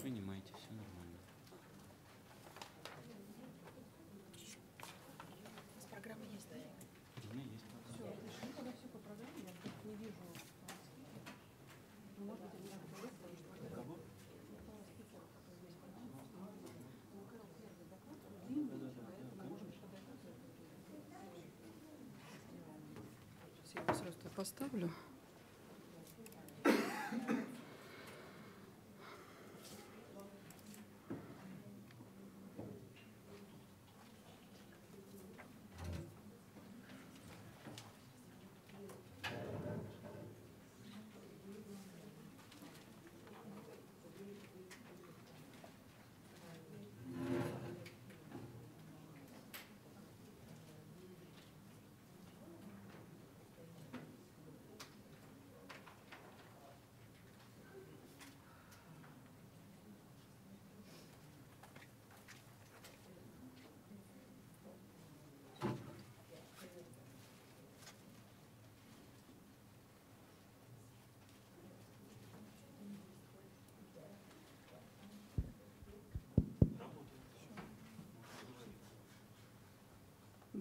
принимайте, все нормально. Программа есть, да? У меня есть программа. Я его сразу туда поставлю.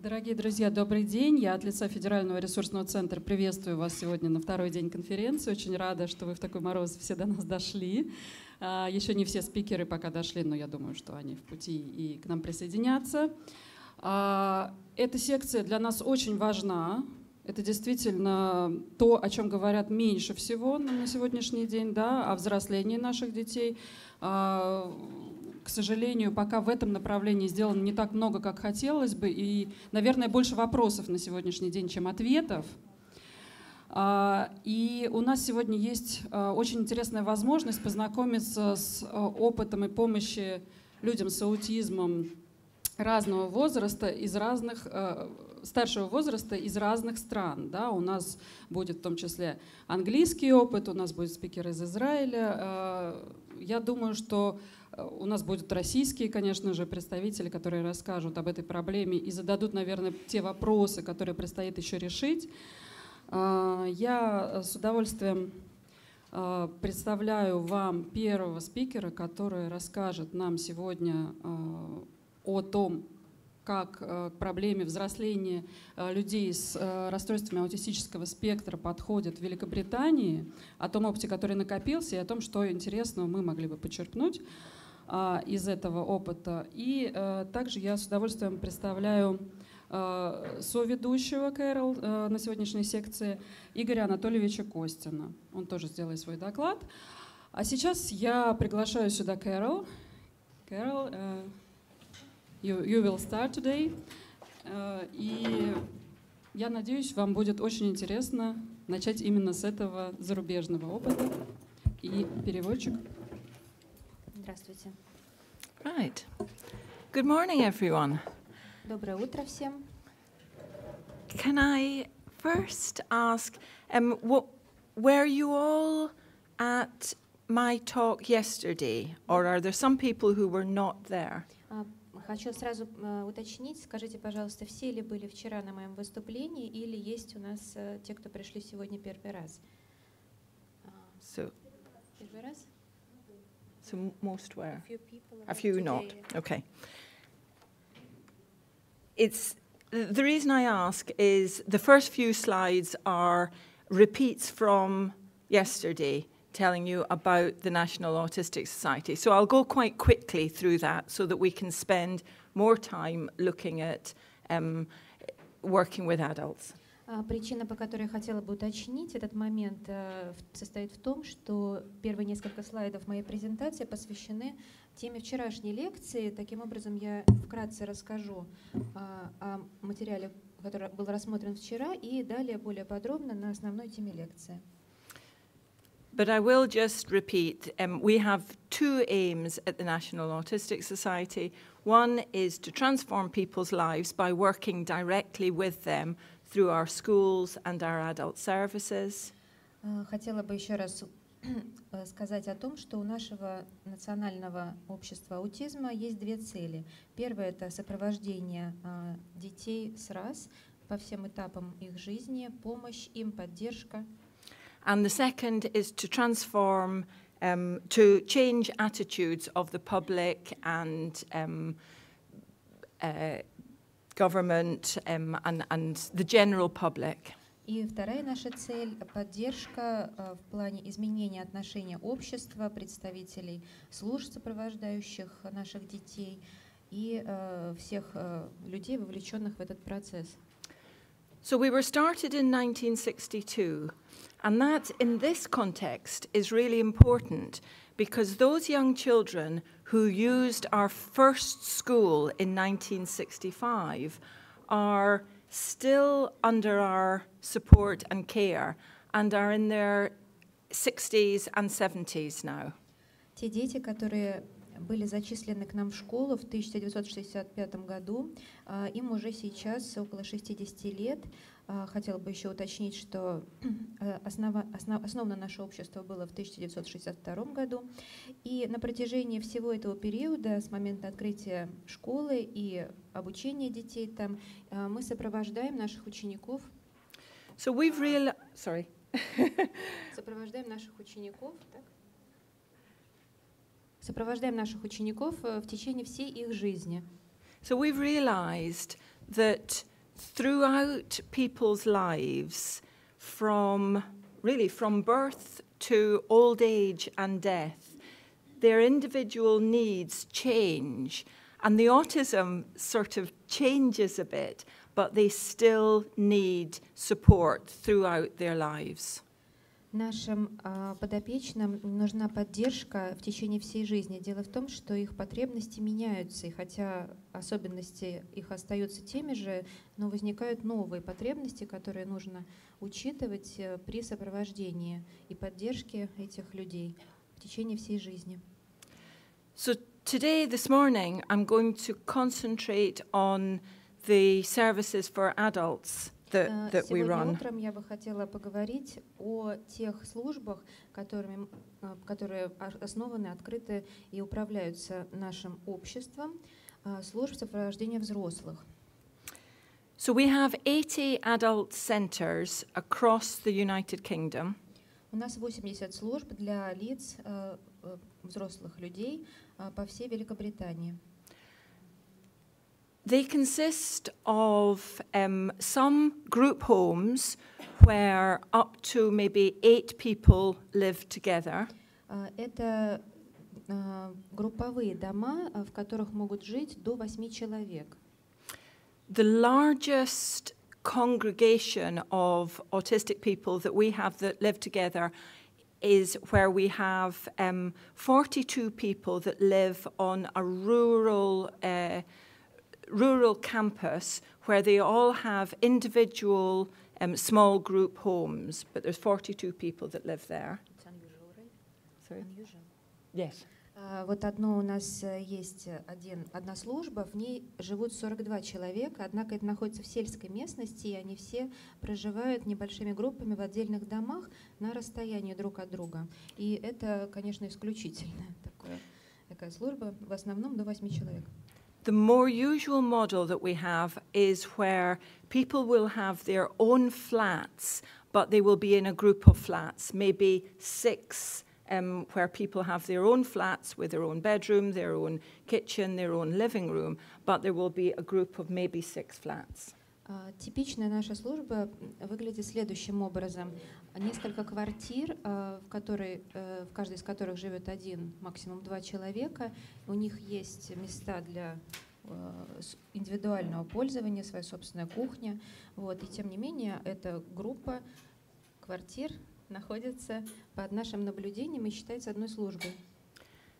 Дорогие друзья, добрый день. Я от лица Федерального ресурсного центра приветствую вас сегодня на второй день конференции. Очень рада, что вы в такой мороз все до нас дошли. А, Еще не все спикеры пока дошли, но я думаю, что они в пути и к нам присоединятся. А, Эта секция для нас очень важна. Это действительно то, о чем говорят меньше всего на сегодняшний день, да, о взрослении наших детей. К сожалению, пока в этом направлении сделано не так много, как хотелось бы, и, наверное, больше вопросов на сегодняшний день, чем ответов. А, И у нас сегодня есть а, очень интересная возможность познакомиться с а, опытом и помощи людям с аутизмом разного возраста из разных старшего возраста из разных стран. Да? У нас будет в том числе английский опыт, у нас будет спикер из Израиля. Я думаю, что у нас будут российские, конечно же, представители, которые расскажут об этой проблеме и зададут, наверное, те вопросы, которые предстоит еще решить. А, Я с удовольствием а, представляю вам первого спикера, который расскажет нам сегодня а, о том, как к проблеме взросления людей с расстройствами аутистического спектра подходят в Великобритании, о том опыте, который накопился, и о том, что интересного мы могли бы подчеркнуть из этого опыта. И э, также я с удовольствием представляю э, соведущего Кэрол э, на сегодняшней секции Игоря Анатольевича Костина. Он тоже сделает свой доклад. А сейчас я приглашаю сюда Кэрол. Кэрол, э, you, you will start today. Э, И я надеюсь, вам будет очень интересно начать именно с этого зарубежного опыта. И переводчик. Здравствуйте. Right. Good morning, everyone. Доброе утро всем. Can I first ask, um, what, were you all at my talk yesterday, or are there some people who were not there? А, Хочу сразу э, уточнить, скажите, пожалуйста, все ли были вчера на моем выступлении или есть у нас э, те, кто пришли сегодня первый раз? А, So, Первый раз? So most were. Few people A few not. Okay. It's the reason I ask is the first few slides are repeats from yesterday telling you about the National Autistic Society. So I'll go quite quickly through that so that we can spend more time looking at um, working with adults. А, Причина, по которой я хотела бы уточнить этот момент, э, состоит в том, что первые несколько слайдов моей презентации посвящены теме вчерашней лекции. Таким образом, я вкратце расскажу а, о материале, который был рассмотрен вчера, и далее более подробно на основной теме лекции. But I will just repeat um, we have two aims at the National Autistic Society. One is to transform people's lives by working directly with them through our schools and our adult services. А, Хотела бы еще раз э, сказать о том, что у нашего национального общества аутизма есть две цели. Первое — это сопровождение а, детей с раз по всем этапам их жизни, помощь им, поддержка. And the second is to transform um, to change attitudes of the public and um, uh, government um, and, and the general public. И вторая наша цель — поддержка э, в плане изменения отношения общества, представителей служб, сопровождающих наших детей и э, всех э, людей, вовлеченных в этот процесс. So we were started in 1962, and that in this context is really important because those young children who used our first school in 1965 are still under our support and care and are in their 60s and 70s now. Те дети, которые были зачислены к нам в школу в 1965 году, а, им уже сейчас около 60 лет. А, Хотела бы еще уточнить, что э, основа, основ- основано наше общество было в 1962 году. И на протяжении всего этого периода, с момента открытия школы и обучения детей там, а, мы сопровождаем наших учеников, So we've real sorry. сопровождаем наших учеников, так? сопровождаем наших учеников э, в течение всей их жизни. So we've realized that throughout people's lives, from really from birth to old age and death, their individual needs change. And the autism sort of changes a bit, but they still need support throughout their lives. Нашим а, подопечным нужна поддержка в течение всей жизни. Дело в том, что их потребности меняются, и хотя особенности их остаются теми же, но возникают новые потребности, которые нужно учитывать э, при сопровождении и поддержке этих людей в течение всей жизни. So today, this morning, I'm going to concentrate on the services for adults that, that we Сегодня run. утром я бы хотела поговорить о тех службах, которыми, э, которые ос- основаны, открыты и управляются нашим обществом, э, служб сопровождения взрослых. So we have 80 adult centres across the United Kingdom. У нас 80 служб для лиц, э, взрослых людей по всей Великобритании. They consist of um, some group homes where up to maybe eight people live together. Э, Это э, групповые дома, э, в которых могут жить до 8 человек. The largest congregation of autistic people that we have that live together is where we have um, 42 people that live on a rural, uh, rural campus where they all have individual um, small group homes, but there's 42 people that live there. Sorry? Yes. А, Вот одно у нас э, есть э, один, одна служба, в ней живут 42 человека, однако это находится в сельской местности, и они все проживают небольшими группами в отдельных домах на расстоянии друг от друга. И это, конечно, исключительная такое, такая служба, в основном до 8 человек. The more usual model that we have is where people will have their own flats, but they will be in a group of flats, maybe six, um, where people have their own flats with their own bedroom, their own kitchen, their own living room, but there will be a group of maybe six flats. А, Типичная наша служба выглядит следующим образом. Несколько квартир, а, в, которой, э, в каждой из которых живет один, максимум два человека. У них есть места для э, индивидуального пользования, своя собственная кухня. Вот. И тем не менее, эта группа квартир находится под нашим наблюдением и считается одной службой.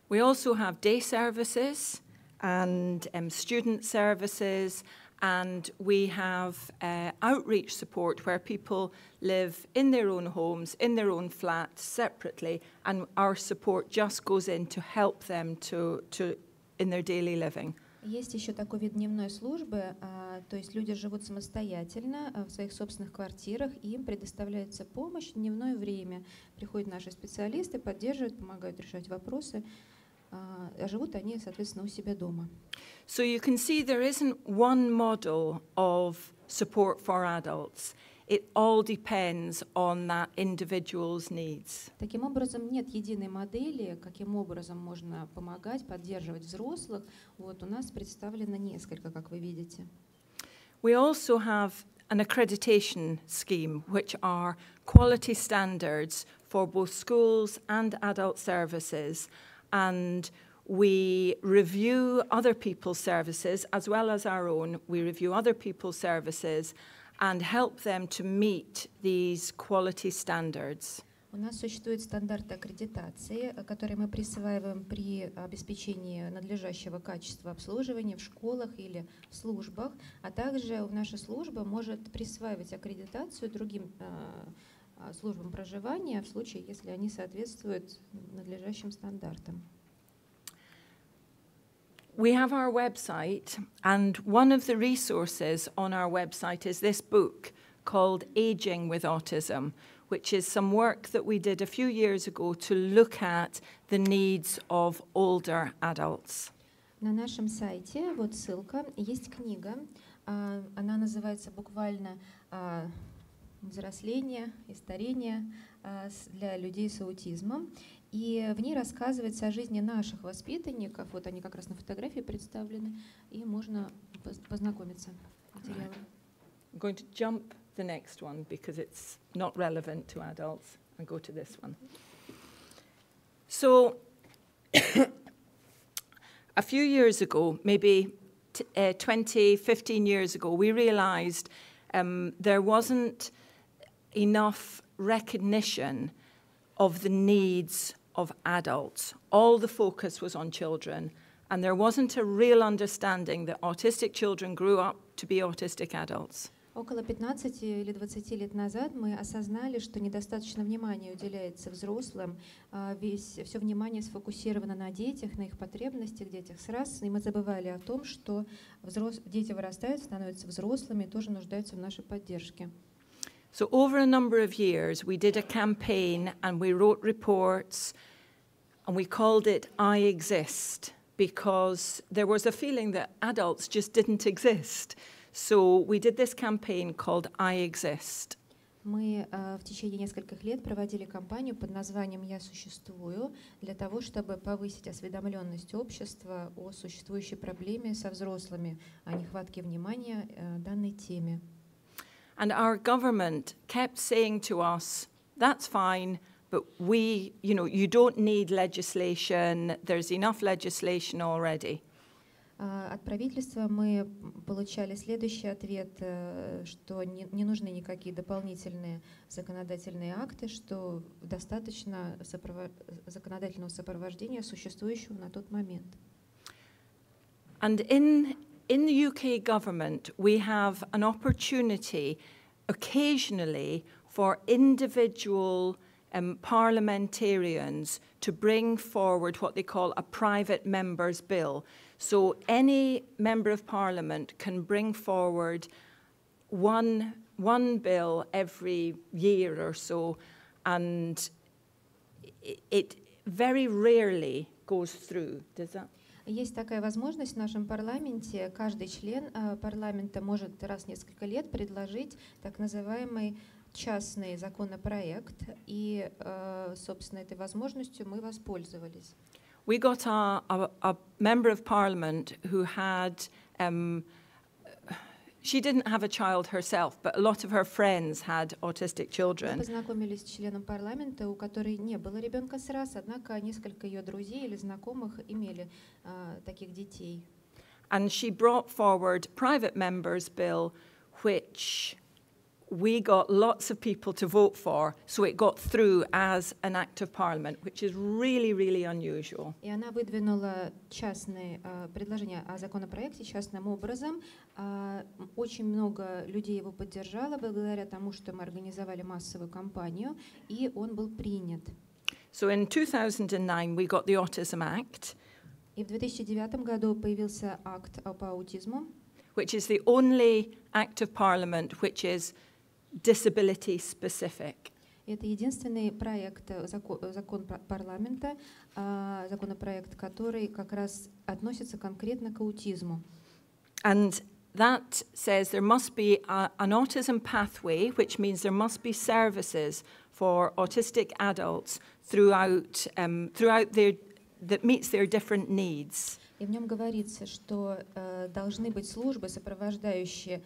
We also have day services and um, student services, and we have uh, outreach support where people live in their own homes, in their own flats, separately, and our support just goes in to help them to, to in their daily living. Есть еще такой вид дневной службы, а, то есть люди живут самостоятельно а, в своих собственных квартирах, и им предоставляется помощь в дневное время. Приходят наши специалисты, поддерживают, помогают решать вопросы, а а живут они, соответственно, у себя дома. So you can see there isn't one model of support for adults. it all depends on that individual's needs. Таким образом, нет единой модели, каким образом можно помогать, поддерживать взрослых. Вот у нас представлено несколько, как вы видите. We also have an accreditation scheme, which are quality standards for both schools and adult services. And we review other people's services as well as our own. We review other people's services and help them to meet these quality standards. У нас существуют стандарты аккредитации, э, которые мы присваиваем при обеспечении надлежащего качества обслуживания в школах или в службах, а также наша служба может присваивать аккредитацию другим э, э, службам проживания в случае, если они соответствуют надлежащим стандартам. We have our website, and one of the resources on our website is this book called Aging with Autism, which is some work that we did a few years ago to look at the needs of older adults. На нашем сайте, вот ссылка, есть книга. а, Она называется буквально «Взросление и старение а, для людей с аутизмом». И в ней рассказывается о жизни наших воспитанников. Вот они как раз на фотографии представлены. И можно поз- познакомиться материалом. The next one because it's not relevant to adults and go to this one. So, a few years ago, maybe uh, 20, 15 years ago, we realised um, there wasn't enough recognition of the needs of adults. All the focus was on children, and there wasn't a real understanding that autistic children grew up to be autistic adults. Около 15 или 20 лет назад мы осознали, что недостаточно внимания уделяется взрослым, а, весь, все внимание сфокусировано на детях, на их потребностях, детях с раз, и мы забывали о том, что взрос... дети вырастают, становятся взрослыми и тоже нуждаются в нашей поддержке. So, over a number of years, we did a campaign and we wrote reports and we called it I Exist because there was a feeling that adults just didn't exist. So, we did this campaign called I Exist. Мы а, в течение нескольких лет проводили кампанию под названием «Я существую» для того, чтобы повысить осведомленность общества о существующей проблеме со взрослыми, о нехватке внимания э, данной теме. And our government kept saying to us, that's fine, but we, you know, you don't need legislation, there's enough legislation already. А, От правительства мы получали следующий ответ, э, что не, не нужны никакие дополнительные законодательные акты, что достаточно сопрово- законодательного сопровождения существующего на тот момент. And in, in the UK government, we have an opportunity occasionally for individual um, parliamentarians to bring forward what they call a private member's bill. So any member of parliament can bring forward one, one bill every year or so, and i- it very rarely goes through. Does that? Есть такая возможность в нашем парламенте. Каждый член э, парламента может раз в несколько лет предложить так называемый частный законопроект, и, э, собственно, этой возможностью мы воспользовались. We got a, a, a member of parliament who had, um, she didn't have a child herself, but a lot of her friends had autistic Мы children. познакомились с членом парламента, у которой не было ребенка с раз, однако несколько ее друзей или знакомых имели э, таких детей. And she brought forward private members' bill, which we got lots of people to vote for, so it got through as an act of parliament, which is really, really unusual. И она выдвинула частное э, предложение о законопроекте частным образом. А, м, Очень много людей его поддержало благодаря тому, что мы организовали массовую кампанию, и он был принят. So in 2009, we got the Autism Act, И в 2009 году появился акт о- по аутизму, which is the only act of parliament which is disability specific. Это единственный проект, э, зако- э, закон пар- парламента, а, законопроект, который как раз относится конкретно к аутизму. And that says there must be a, an autism pathway, which means there must be services for autistic adults throughout, um, throughout their, that meets their different needs. И в нем говорится, что э, должны быть службы, сопровождающие э,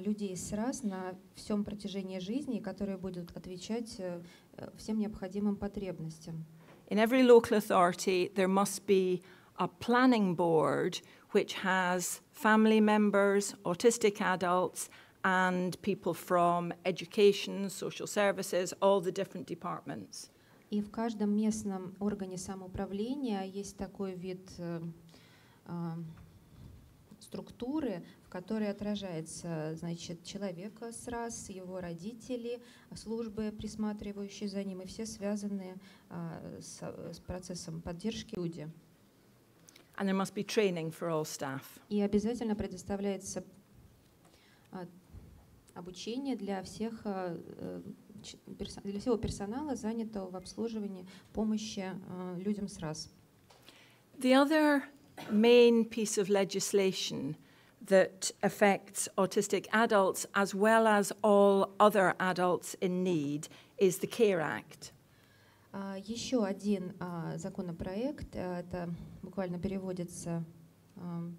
людей с раз на всем протяжении жизни, которые будут отвечать э, э, всем необходимым потребностям. In every local authority, there must be a planning board which has family members, autistic adults, and people from education, social services, all the different departments. И в каждом местном органе самоуправления есть такой вид э, э, структуры, которой отражается значит, человек с раз, его родители, службы, присматривающие за ним, и все связанные э, с, с процессом поддержки люди. And there must be training for all staff. И обязательно предоставляется а, обучение для всех а, э, для всего персонала, занятого в обслуживании помощи а, людям с раз. The other main piece of legislation that affects autistic adults as well as all other adults in need is the CARE Act. А, Еще один а, законопроект, а, это буквально переводится а,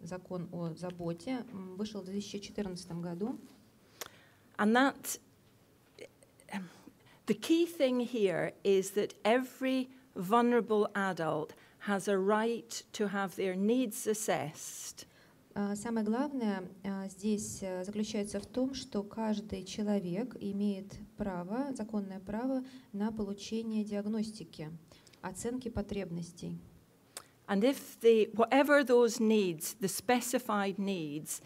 закон о заботе, м, вышел в 2014 году. And that, the key thing here is that every vulnerable adult has a right to have their needs assessed А, Самое главное а, здесь а, заключается в том, что каждый человек имеет право, законное право на получение диагностики, оценки потребностей. And if the, whatever those needs, the specified needs,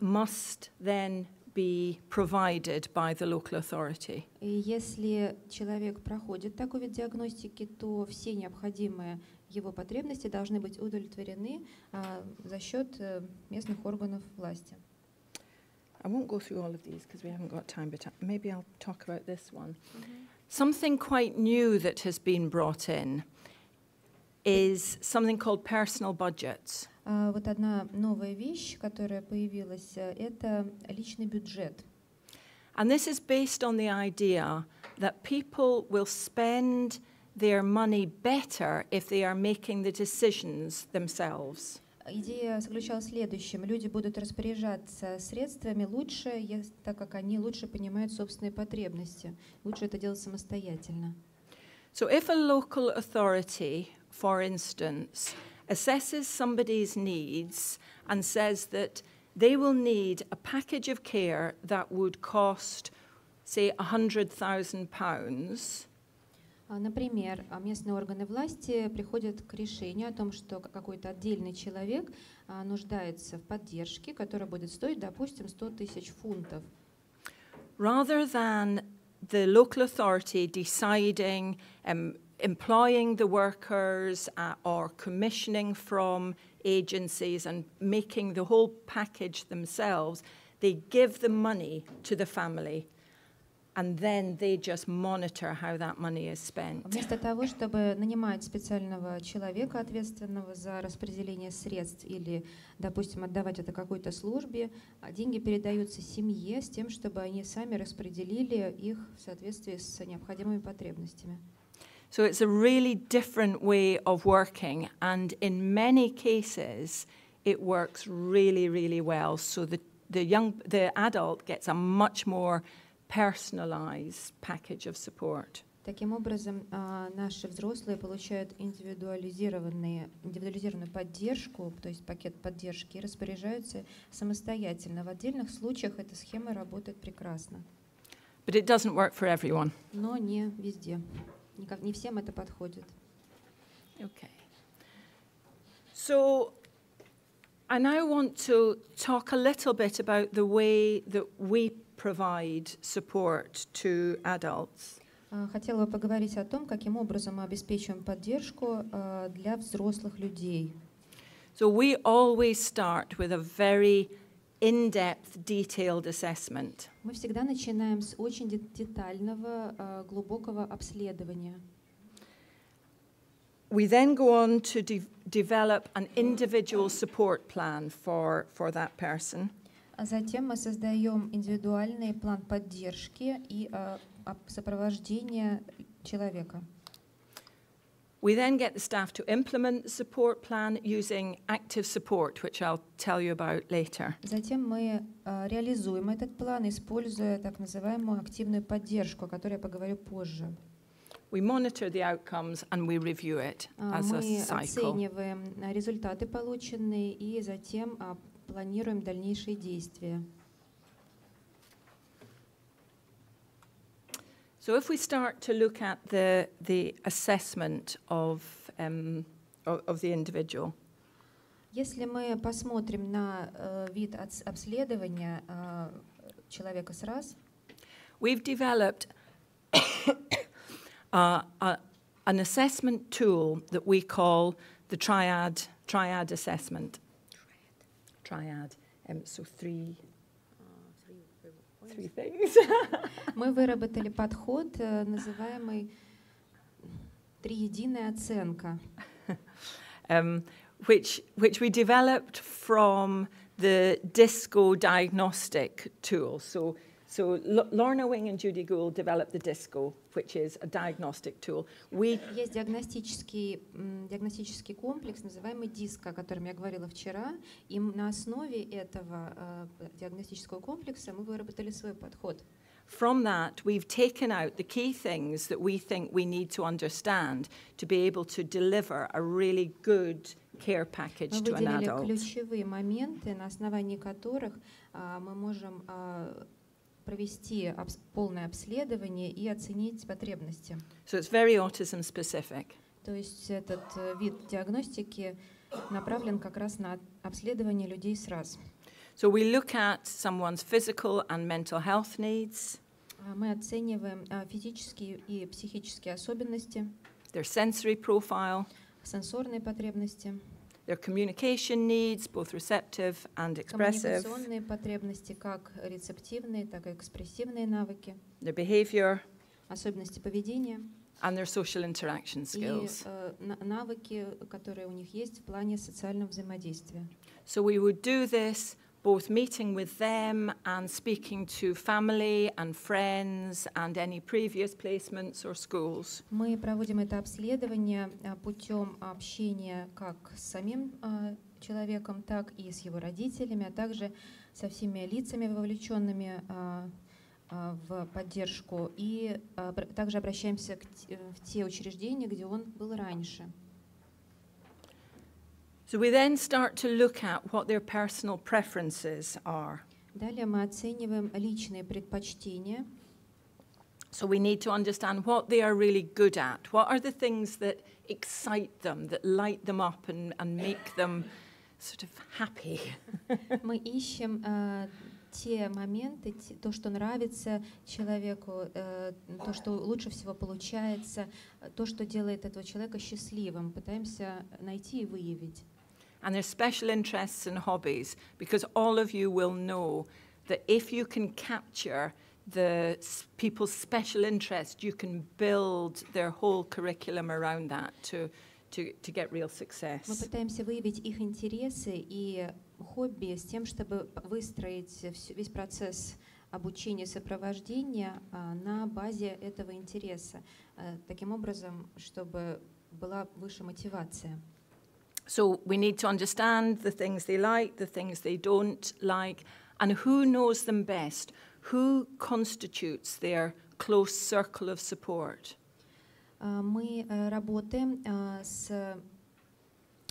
must then be provided by the local authority. И если человек проходит такой вид диагностики, то все необходимые его потребности должны быть удовлетворены а, за счет э, местных органов власти. I won't go through all of these because we haven't got time, but uh, maybe I'll talk about this one. Something quite new that has been brought in is something called personal budgets. А, Вот одна новая вещь, которая появилась, э, это личный бюджет. And this is based on the idea that people will spend their money better if they are making the decisions themselves. Идея заключалась в следующем. Люди будут распоряжаться средствами лучше, ес- так как они лучше понимают собственные потребности. Лучше это делать самостоятельно. So, if a local authority, for instance, assesses somebody's needs and says that they will need a package of care that would cost, say, £100,000, А, Например, а, местные органы власти приходят к решению о том, что какой-то отдельный человек а, нуждается в поддержке, которая будет стоить, допустим, 100 тысяч фунтов. rather than the local authority deciding, um, employing the workers uh, or commissioning from agencies and making the whole package themselves, they give the money to the family and then they just monitor how that money is spent. Вместо того, чтобы нанимать специального человека, ответственного за распределение средств или, допустим, отдавать это какой-то службе, а деньги передаются семье с тем, чтобы они сами распределили их в соответствии с необходимыми потребностями. So it's a really different way of working, and in many cases, it works really, really well. So the, the young, the adult gets a much more personalized package of support. Таким образом, а, наши взрослые получают индивидуализированные, индивидуализированную поддержку, то есть пакет поддержки, и распоряжаются самостоятельно. В отдельных случаях эта схема работает прекрасно, But it doesn't work for everyone. но не везде. Никак, не всем это подходит. Okay. So I now want to talk a little bit about the way that we provide support to adults. А, Хотела бы поговорить о том, каким образом мы обеспечиваем поддержку а, для взрослых людей. So we always start with a very in-depth, detailed assessment. Мы всегда начинаем с очень де- детального, а, глубокого обследования. We then go on to de- develop an individual support plan for, for that person. А затем мы создаем индивидуальный план поддержки и э, сопровождения человека. We then get the staff to implement the support plan using active support, which I'll tell you about later. Затем мы э, реализуем этот план, используя так называемую активную поддержку, о которой я поговорю позже. We monitor the outcomes and we review it А, as a Мы cycle. оцениваем э, результаты полученные и затем а, планируем дальнейшие действия. So if we start to look at the, the assessment of, um, of, of the individual, Если мы посмотрим на э, вид отс- обследования э, человека с раз, we've developed uh, a, an assessment tool that we call the triad, triad assessment. Triad. Um, so three, three things. мы выработали подход, э, называемый триединая оценка. um, which, which we developed from the DISCO diagnostic tool. So, so L- Lorna Wing and Judy Gould developed the DISCO, which is a diagnostic tool. We, Есть диагностический, м, диагностический комплекс, называемый ДИСК, о котором я говорила вчера, и м- на основе этого э, диагностического комплекса мы выработали свой подход. from that, we've taken out the key things that we think we need to understand to be able to deliver a really good care package Мы to an выделили adult. ключевые моменты, на основании которых а, мы можем а, провести полное обследование и оценить потребности. So it's very autism specific. То есть этот э, вид диагностики направлен как раз на обследование людей с раз. So we look at someone's physical and mental health needs, А, Мы оцениваем а, физические и психические особенности, their sensory profile, сенсорные потребности, their communication needs, both receptive and expressive, коммуникационные потребности, как рецептивные, так и экспрессивные навыки, their behavior, особенности поведения and their social interaction и skills. э, на- навыки, которые у них есть в плане социального взаимодействия. So we would do this both meeting with them and speaking to family and friends and any previous placements or schools. Мы проводим это обследование а, путем общения как с самим а, человеком, так и с его родителями, а также со всеми лицами, вовлеченными а, в поддержку. И также обращаемся в те учреждения, где он был раньше. So we then start to look at what their personal preferences are. Далее мы оцениваем личные предпочтения. So we need to understand what they are really good at. What are the things that excite them, that light them up and, and make them sort of happy? Мы ищем э, те моменты, те- то, что нравится человеку, э, то, что лучше всего получается, э, то, что делает этого человека счастливым. Пытаемся найти и выявить. and their special interests and hobbies, because all of you will know that if you can capture the s- people's special interest, you can build their whole curriculum around that to, to, to get real Мы success. пытаемся выявить их интересы и хобби с тем, чтобы п- выстроить всю- весь процесс обучения и сопровождения а, на базе этого интереса, э, таким образом, чтобы была выше мотивация. So we need to understand the things they like, the things they don't like, and who knows them best, who constitutes their close circle of support. А, Мы э, работаем а, с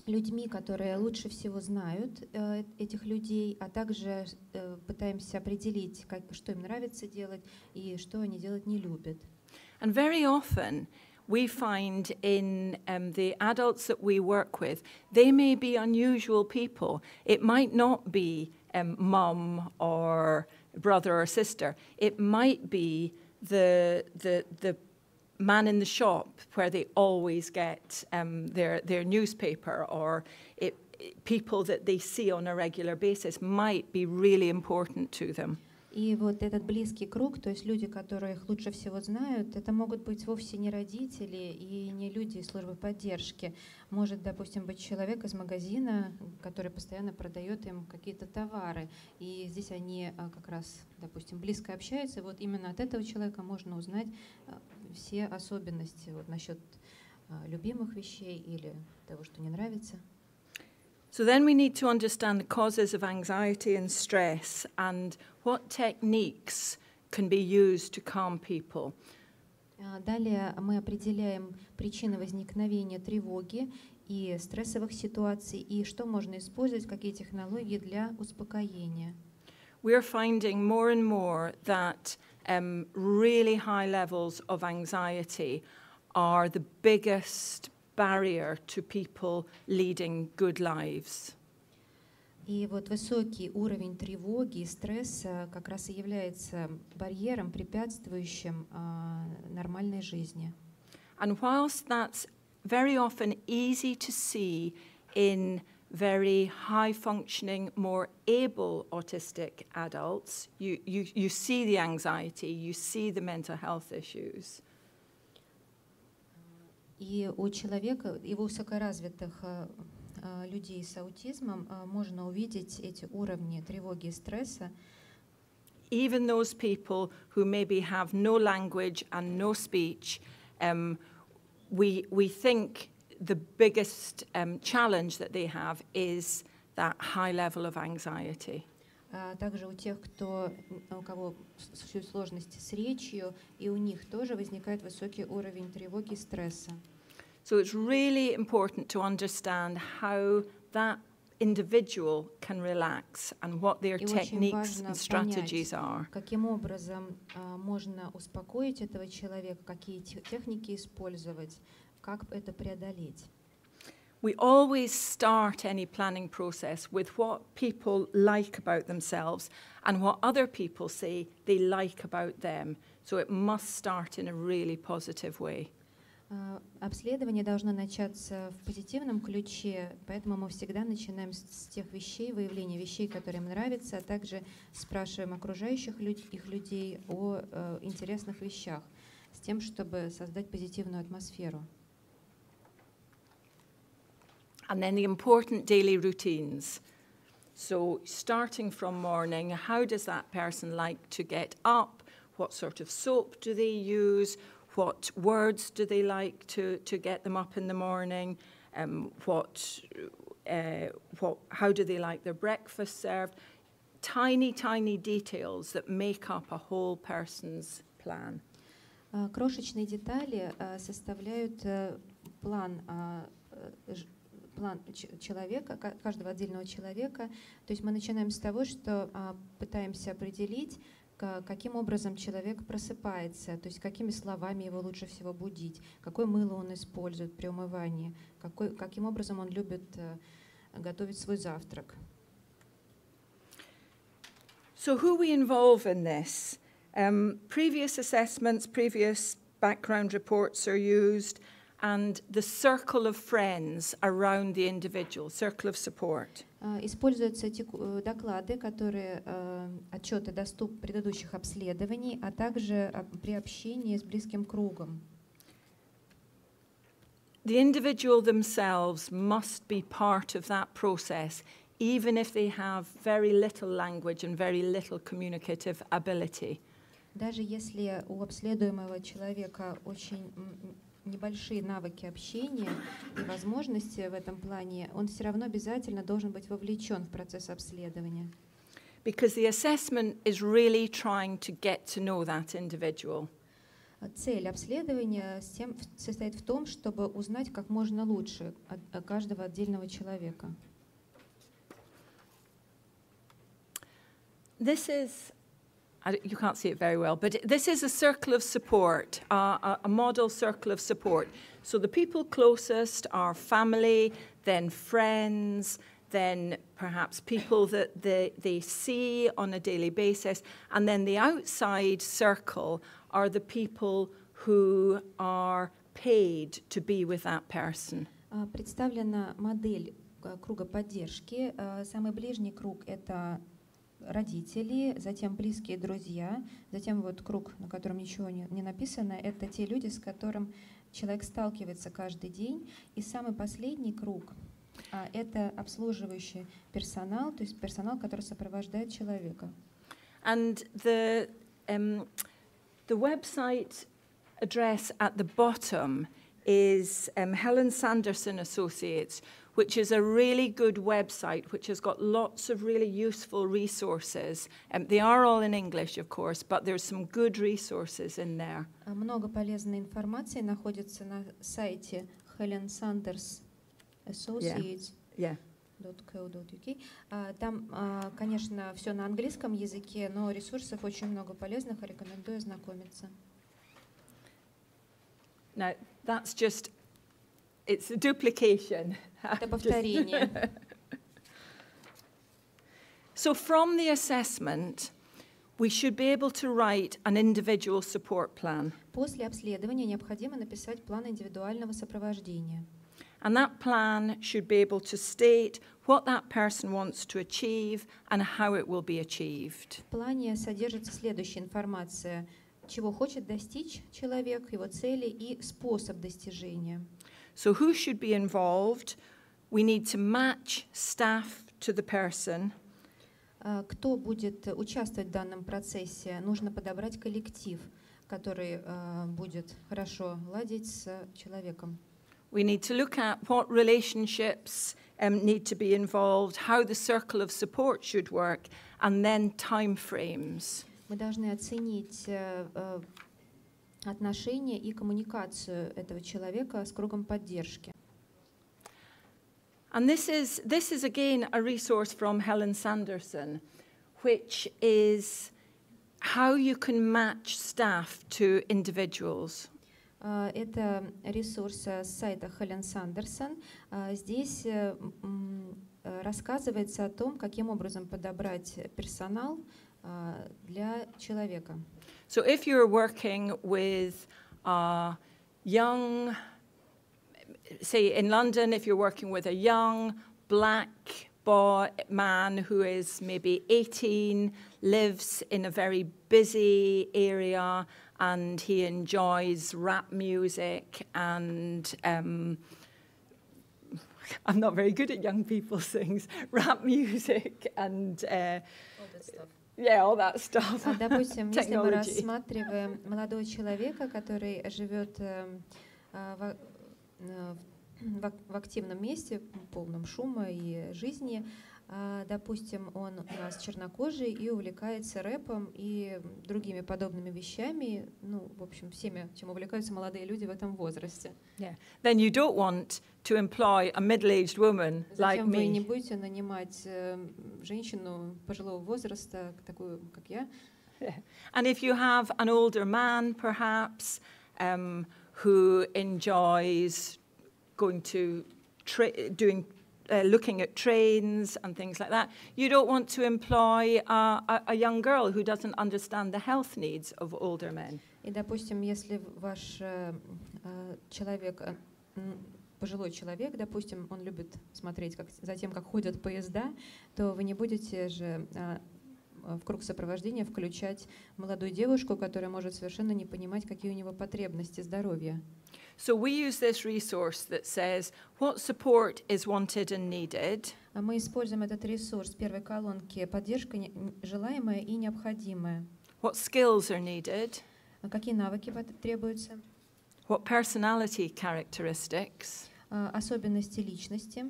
людьми, которые лучше всего знают э, этих людей, а также э, пытаемся определить, как, что им нравится делать и что они делать не любят. And very often, we find in um, the adults that we work with, they may be unusual people. It might not be um, mum or brother or sister. It might be the, the, the man in the shop where they always get um, their, their newspaper or it, people that they see on a regular basis might be really important to them. И вот этот близкий круг, то есть люди, которые их лучше всего знают, это могут быть вовсе не родители и не люди из службы поддержки. Может, допустим, быть человек из магазина, который постоянно продает им какие-то товары. И здесь они а, как раз, допустим, близко общаются. И вот именно от этого человека можно узнать а, все особенности вот, насчет а, любимых вещей или того, что не нравится. So then we need to understand the causes of anxiety and stress and what techniques can be used to calm people. А, Далее мы определяем причины возникновения тревоги и стрессовых ситуаций, и что можно использовать, какие технологии для успокоения. We're finding more and more that um, really high levels of anxiety are the biggest barrier to people leading good lives. И вот высокий уровень тревоги и стресса как раз и является барьером, препятствующим а, нормальной жизни. And whilst that's very often easy to see in very high functioning, more able autistic adults, you, you, you see the anxiety, you see the mental health issues. И у человека, и у высокоразвитых а, а, людей с аутизмом а, можно увидеть эти уровни тревоги и стресса, Even those people who maybe have no language and no speech, um, we, we think the biggest um, challenge that they have is that high level of anxiety. А также у тех, кто, у кого существуют сложности с речью, и у них тоже возникает высокий уровень тревоги и стресса. So it's really important to understand how that individual can relax and what their И techniques and strategies are. Каким образом а, можно успокоить этого человека, какие те- техники использовать, как это преодолеть. We always start any planning process with what people like about themselves and what other people say they like about them. So it must start in a really positive way. А, Обследование должно начаться в позитивном ключе, поэтому мы всегда начинаем с с тех вещей, выявления вещей, которые им нравятся, а также спрашиваем окружающих люд- их людей о э, интересных вещах, с тем, чтобы создать позитивную атмосферу. And then the important daily routines. So, starting from morning, how does that person like to get up? What sort of soap do they use? What words do they like to, to get them up in the morning? Um, what, uh, what, how do they like their breakfast served? Tiny, tiny details that make up a whole person's plan. А, Крошечные детали а, составляют э, план, а, э, ж- план человека, ка- каждого отдельного человека. То есть мы начинаем с того, что а, пытаемся определить, ка- каким образом человек просыпается, то есть какими словами его лучше всего будить, какое мыло он использует при умывании, какой, каким образом он любит э, готовить свой завтрак. So, who we involve in this? Um, previous assessments, previous background reports are used, and the circle of friends around the individual, circle of support. А, Используются теку- э, доклады, которые э, отчеты доступ предыдущих обследований, а также а, при общении с близким кругом. The individual themselves must be part of that process, even if they have very little language and very little communicative ability. Даже если у обследуемого человека очень м, м, небольшие навыки общения и возможности в этом плане, он все равно обязательно должен быть вовлечен в процесс обследования. Because the assessment is really trying to get to know that individual. Цель обследования тем- состоит в том, чтобы узнать как можно лучше от- о каждого отдельного человека. This is, I d- you can't see it very well, but it- this is a circle of support, uh, a, a model circle of support. So the people closest are family, then friends, then perhaps people that they, they see on a daily basis, and then the outside circle are the people who are paid to be with that person. А, Представлена модель э, круга поддержки. Э, Самый ближний круг — это родители, затем близкие друзья, затем вот круг, на котором ничего не, не написано, это те люди, с которым человек сталкивается каждый день. И самый последний круг а, это обслуживающий персонал, то есть персонал, который сопровождает человека. And the, um, the website address at the bottom is um, Helen Sanderson Associates, which is a really good website which has got lots of really useful resources. Um, they are all in English, of course, but there's some good resources in there. А, Много полезной информации находится на сайте Helen Sanders Associates. Yeah. .co.uk. А, Там, а, конечно, все на английском языке, но ресурсов очень много полезных, рекомендую ознакомиться. Now, that's just, it's a duplication. Это Just- повторение. So, from the assessment, we should be able to write an individual support plan. После обследования необходимо написать план индивидуального сопровождения. And that plan should be able to state what that person wants to achieve and how it will be achieved. В плане содержится следующая информация, чего хочет достичь человек, его цели и способ достижения. So, who should be involved? We need to match staff to the person. А, Кто будет участвовать в данном процессе? Нужно подобрать коллектив, который а, будет хорошо ладить с человеком. We need to look at what relationships um, need to be involved, how the circle of support should work, and then timeframes. Мы должны оценить э, э, отношения и коммуникацию этого человека с кругом поддержки. And this is, this is again a resource from Helen Sanderson, which is how you can match staff to individuals. А, Это ресурс э, с сайта Хелен Сандерсон. Здесь э, э, рассказывается о том, каким образом подобрать персонал для человека. So if you're working with a young, say in London, if you're working with a young black boy, man who is maybe 18, lives in a very busy area, and he enjoys rap music and um, I'm not very good at young people's things, rap music and uh, yeah, all that stuff. А, Допустим, если мы рассматриваем молодого человека, который живет э, а, во- э, в в активном месте, полном шума и жизни, допустим, он у нас чернокожий и увлекается рэпом и другими подобными вещами, ну, в общем, всеми, чем увлекаются молодые люди в этом возрасте. Yeah. Then you don't want to employ a middle-aged woman like Затем вы не me. будете нанимать э, женщину пожилого возраста, такую, как я, And if you have an older man, perhaps, um, who enjoys going to doing. Uh, looking at trains and things like that. You don't want to employ a, a, a young girl who doesn't understand the health needs of older men. И, допустим, если ваш э, э, человек, э, пожилой человек, допустим, он любит смотреть как, за тем, как ходят поезда, то вы не будете же э, в круг сопровождения включать молодую девушку, которая может совершенно не понимать, какие у него потребности здоровья. So we use this resource that says what support is wanted and needed, А мы используем этот ресурс первой колонки «Поддержка желаемая и необходимая». what skills are needed, А Какие навыки требуются? what personality characteristics, А, Особенности личности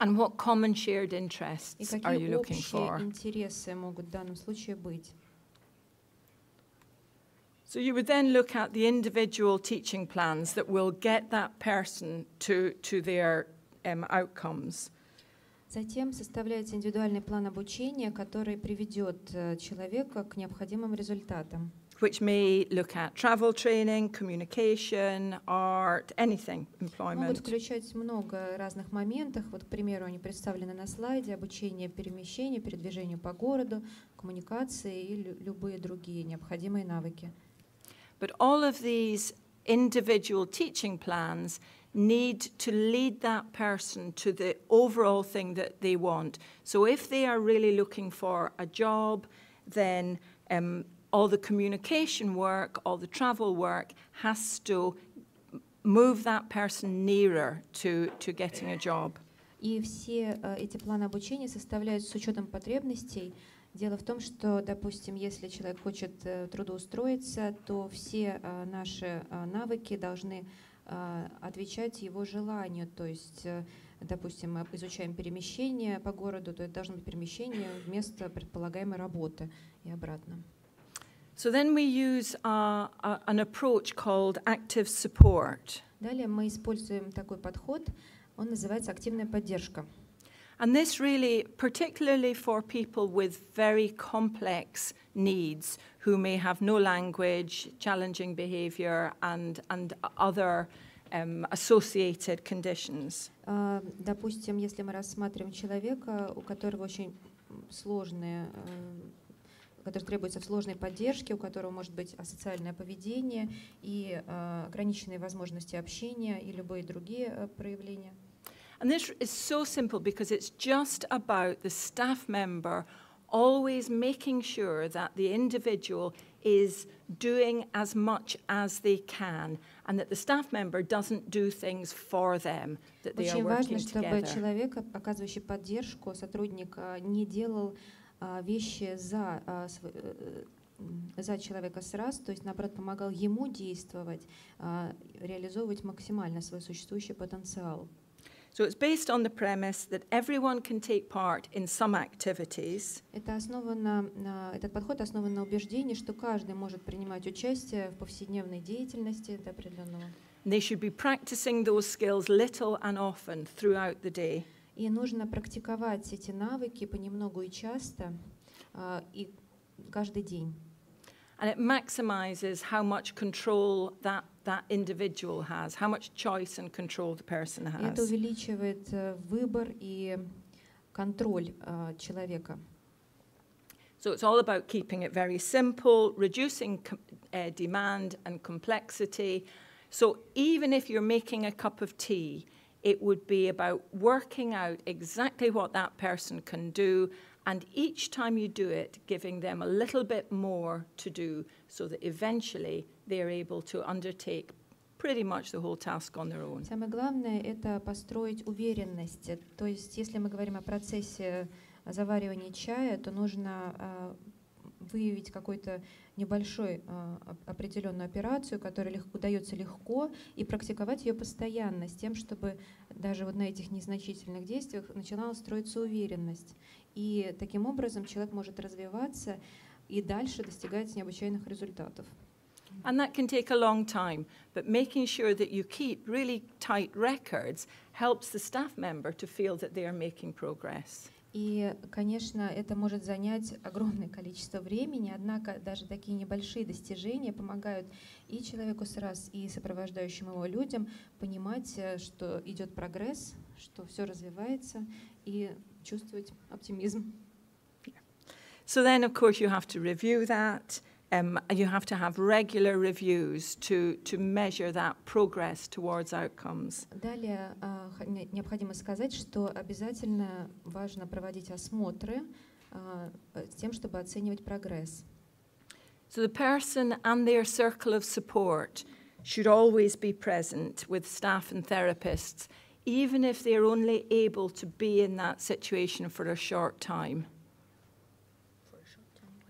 and what common shared и interests are you какие looking общие for. интересы могут в данном случае быть. So you would then look at the individual teaching plans that will get that person to, to their um, outcomes. Затем составляется индивидуальный план обучения, который приведет э, человека к необходимым результатам. which may look at travel training, communication, art, anything, Могут employment. включать много разных моментов. Вот, к примеру, они представлены на слайде. Обучение перемещению, передвижению по городу, коммуникации и лю- любые другие необходимые навыки. But all of these individual teaching plans need to lead that person to the overall thing that they want. So if they are really looking for a job, then um, all the communication work, all the travel work has to move that person nearer to, to getting a job. И все э, эти планы обучения составляются с учетом потребностей. Дело в том, что, допустим, если человек хочет э, трудоустроиться, то все э, наши навыки должны отвечать его желанию. То есть, допустим, мы изучаем перемещение по городу, то это должно быть перемещение в место предполагаемой работы и обратно. So then we use uh, a, an approach called active support. Далее мы используем такой подход, он называется активная поддержка. And this really, particularly for people with very complex needs who may have no language, challenging behaviour, and, and other um, associated conditions. А, Допустим, если мы рассматриваем человека, у которого очень сложные, э, который требуется сложной поддержки, у которого может быть асоциальное поведение и э, ограниченные возможности общения и любые другие э, проявления. And this is so simple because it's just about the staff member always making sure that the individual is doing as much as they can and that the staff member doesn't do things for them, that they are Очень важно, working чтобы together. человек, оказывающий поддержку, сотрудник, а, не делал а, вещи за, а, э, м, за человека сразу, то есть, наоборот, помогал ему действовать, а, реализовывать максимально свой существующий потенциал. So it's based on the premise that everyone can take part in some activities, Это основано, на, этот подход основан на убеждении, что каждый может принимать участие в повседневной деятельности до определенного. they should be practicing those skills little and often throughout the day. И нужно практиковать эти навыки понемногу и часто, а, и каждый день. And it maximizes how much control that, that individual has, how much choice and control the person И это has. увеличивает э, выбор и контроль а, человека. So it's all about keeping it very simple, reducing uh, demand and complexity. So even if you're making a cup of tea, it would be about working out exactly what that person can do, and each time you do it, giving them a little bit more to do so that eventually they're able to undertake pretty much the whole task on their own. Самое главное — это построить уверенность. То есть если мы говорим о процессе заваривания чая, то нужно а, выявить какую-то небольшой а, оп- определенную операцию, которая лег- удается легко, и практиковать ее постоянно, с тем, чтобы даже вот на этих незначительных действиях начинала строиться уверенность. И таким образом человек может развиваться и дальше достигать необычайных результатов. And that can take a long time, but making sure that you keep really tight records helps the staff member to feel that they are making progress. И, конечно, это может занять огромное количество времени, однако даже такие небольшие достижения помогают и человеку с раз, и сопровождающим его людям понимать, э, что идет прогресс, что все развивается, и чувствовать оптимизм. So then, of course, you have to review that. Um, and you have to have regular reviews to, to measure that progress towards outcomes. Далее а, х- не- необходимо сказать, что обязательно важно проводить осмотры а, э, с тем, чтобы оценивать прогресс. So the person and their circle of support should always be present with staff and therapists, even if they're only able to be in that situation for a short time.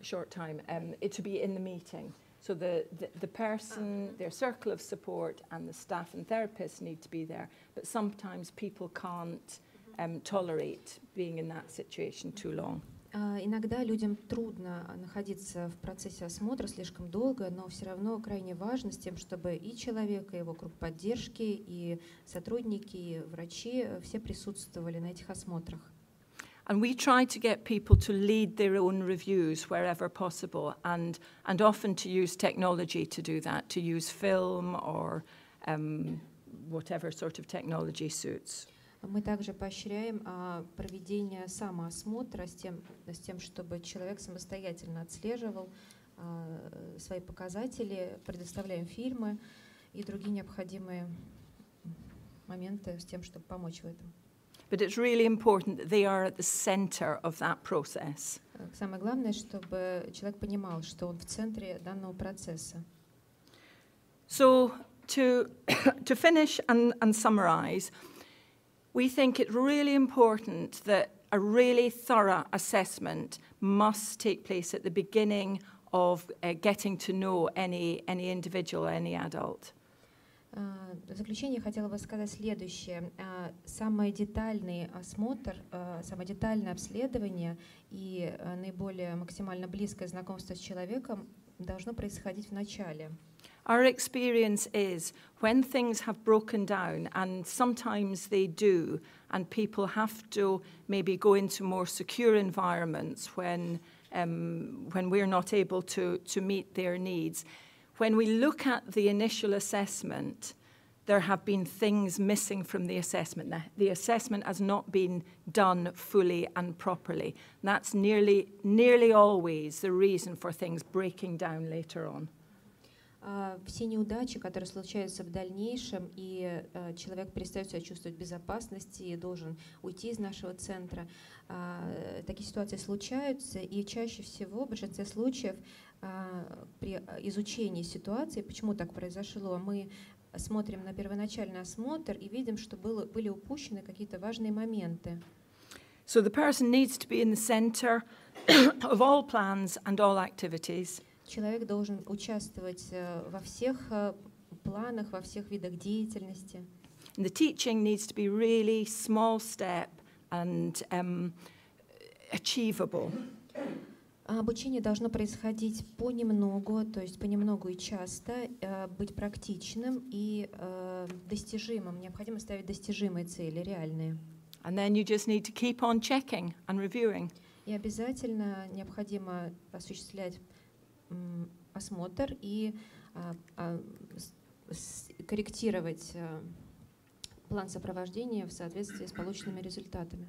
Short time, um, it to be in the meeting. So the, the, the person, their circle of support, and the staff and therapists need to be there. But sometimes people can't um, tolerate being in that situation too long. А, Иногда людям трудно находиться в процессе осмотра слишком долго, но все равно крайне важно с тем, чтобы и человек, и его круг поддержки, и сотрудники, и врачи э, все присутствовали на этих осмотрах. And we try to get people to lead their own reviews wherever possible, and, and often to use technology to do that, to use film or um, whatever sort of technology suits. Мы также поощряем а, проведение самоосмотра с тем, с тем, чтобы человек самостоятельно отслеживал а, свои показатели, предоставляем фильмы и другие необходимые моменты с тем, чтобы помочь в этом. But it's really important that they are at the center of that process. Э, Самое главное, чтобы человек понимал, что он в центре данного процесса. So, to, to finish and, and summarise, we think it's really important that a really thorough assessment must take place at the beginning of uh, getting to know any, any individual, any adult. А, В заключение хотела бы сказать следующее. А, Самый детальный осмотр, а, самое детальное обследование и наиболее максимально близкое знакомство с человеком должно происходить в начале. Our experience is when things have broken down, and sometimes they do, and people have to maybe go into more secure environments when, um, when we're not able to, to meet their needs. When we look at the initial assessment, there have been things missing from the assessment. The, the assessment has not been done fully and properly. That's nearly, nearly always the reason for things breaking down later on. А, Все неудачи, которые случаются в дальнейшем, и а, человек перестает себя чувствовать в безопасности и должен уйти из нашего центра, а, такие ситуации случаются, и чаще всего, в большинстве случаев, а, при изучении ситуации, почему так произошло, мы смотрим на первоначальный осмотр и видим, что было, были упущены какие-то важные моменты. So the person needs to be in the centre of all plans and all activities. Человек должен участвовать э, во всех э, планах, во всех видах деятельности. And the teaching needs to be really small step and um, achievable. А Обучение должно происходить понемногу, то есть понемногу и часто, э, быть практичным и э, достижимым. Необходимо ставить достижимые цели, реальные. And then you just need to keep on checking and reviewing. И обязательно необходимо осуществлять осмотр и а, а, корректировать э, план сопровождения в соответствии с полученными результатами.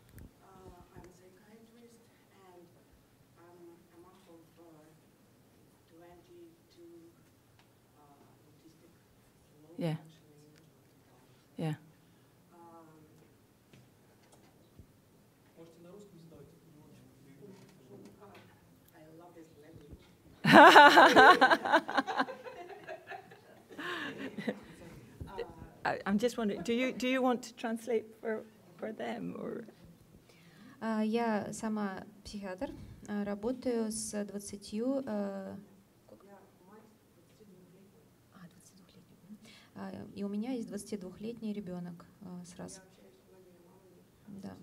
I'm just wondering, do you, do you want to translate for, for them? Or? А, Я сама психиатр, а, работаю с 20... э, я мать 22-летней. а, 22-летним, мгм. И у меня есть 22-летний ребенок а, сразу. Да.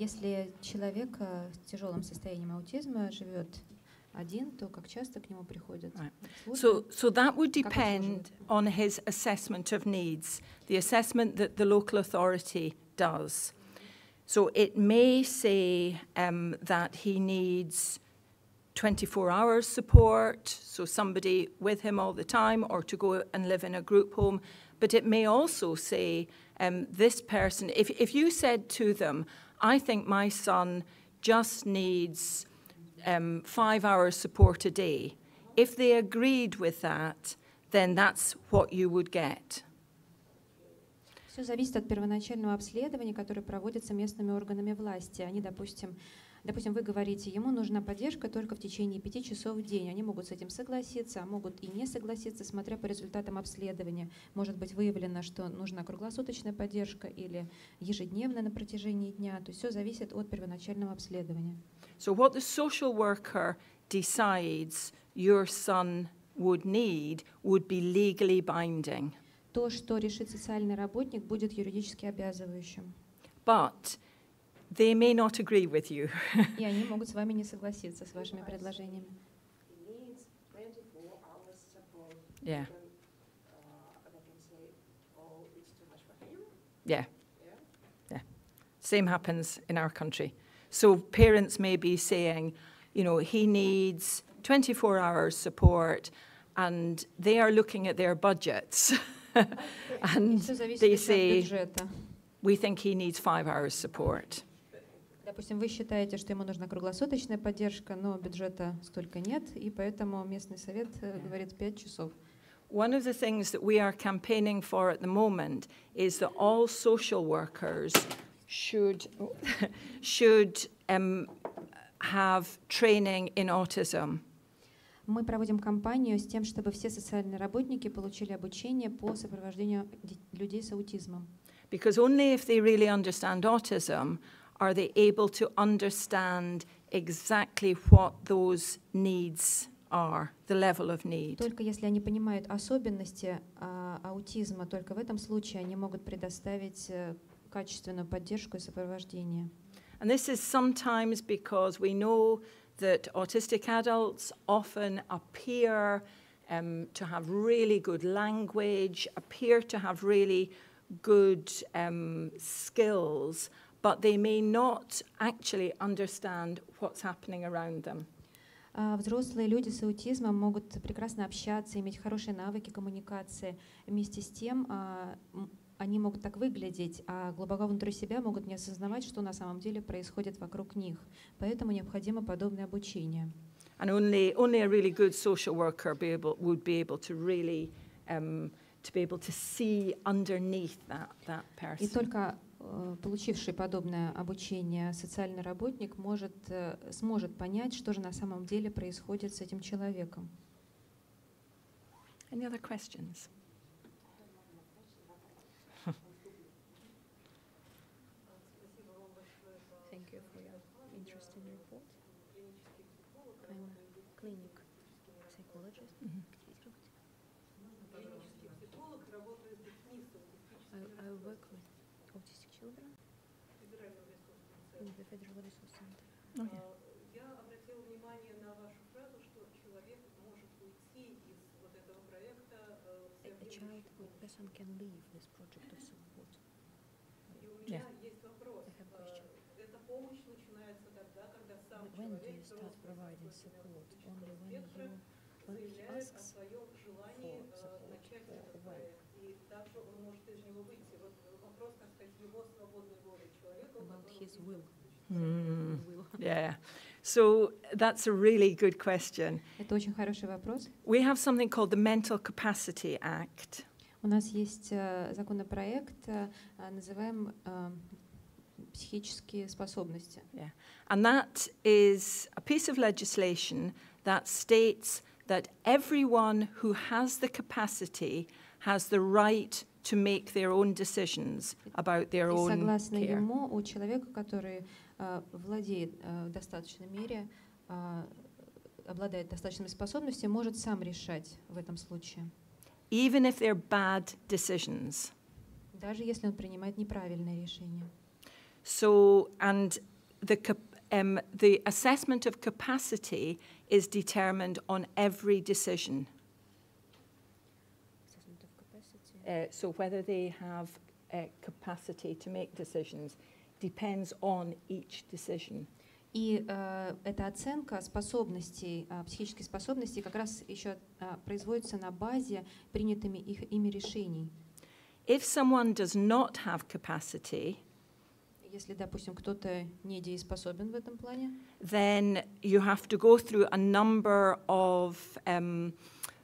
Если человек а, с тяжелым состоянием аутизма живет один, то как часто к нему приходят? Right. службы? So, so that would Как depend обслуживать? on his assessment of needs, the assessment that the local authority does. So it may say um, that he needs 24 hours support, so somebody with him all the time, or to go and live in a group home. But it may also say um, this person, if, if you said to them, I think my son just needs um, five hours support a day, if they agreed with that, then that's what you would get. Все зависит от первоначального обследования, которое проводится местными органами власти. Они, допустим, Допустим, вы говорите, ему нужна поддержка только в течение пяти часов в день. Они могут с этим согласиться, а могут и не согласиться, смотря по результатам обследования. Может быть выявлено, что нужна круглосуточная поддержка или ежедневно на протяжении дня. То есть все зависит от первоначального обследования. So, what the social worker decides your son would need would be legally binding. То, что решит социальный работник, будет юридически обязывающим. But they may not agree with you. И они могут с вами не согласиться, с вашими предложениями. He needs 24 hours support. Yeah. Then, uh, they can say, oh, it's too much for him. Yeah. Yeah. Same happens in our country. So parents may be saying, you know, he needs 24 hours support, and they are looking at their budgets. И and все зависит they еще от say, бюджета. we think he needs five hours support. Допустим, вы считаете, что ему нужна круглосуточная поддержка, но бюджета столько нет, и поэтому местный совет э, говорит 5 часов. One of the things that we are campaigning for at the moment is that all social workers should, should um, have training in autism. Мы проводим кампанию с тем, чтобы все социальные работники получили обучение по сопровождению де- людей с аутизмом. Because only if they really understand autism are they able to understand exactly what those needs are, the level of need. Только если они понимают особенности а, аутизма, только в этом случае они могут предоставить э, качественную поддержку и сопровождение. And this is sometimes because we know that autistic adults often appear um, to have really good language, appear to have really good um, skills, but they may not actually understand what's happening around them. А Взрослые люди с аутизмом могут прекрасно общаться, иметь хорошие навыки коммуникации. Вместе с тем а, они могут так выглядеть, а глубоко внутри себя могут не осознавать, что на самом деле происходит вокруг них. Поэтому необходимо подобное обучение. And only, only a really good social worker be able, would be able to really, um, to be able to see underneath that, that И person. только э, получивший подобное обучение социальный работник может, э, сможет понять, что же на самом деле происходит с этим человеком. Any other questions? Can leave this project of support. Yeah. When do you start providing support? Only when you when he asks for support or? About his will. Mm. Yeah. So that's a really good question. We have something called the Mental Capacity Act. У нас есть э, законопроект, э, называем э, психические способности. And that is a piece of legislation that states that everyone who has the capacity has the right to make their own decisions about their own согласно care. ему, у человека, который владеет в достаточной мере, обладает достаточными способностями, может сам решать в этом случае, even if they're bad decisions. даже если он принимает неправильное решение. So, and the, cap- um, the assessment of capacity is determined on every decision. Assessment of capacity. Uh, so, whether they have uh, capacity to make decisions depends on each decision. И э, эта оценка способностей, э, психических способностей как раз еще э, производится на базе принятыми их, ими решений. If someone does not have capacity, Если, допустим, кто-то недееспособен в этом плане, then you have to go through a number of um,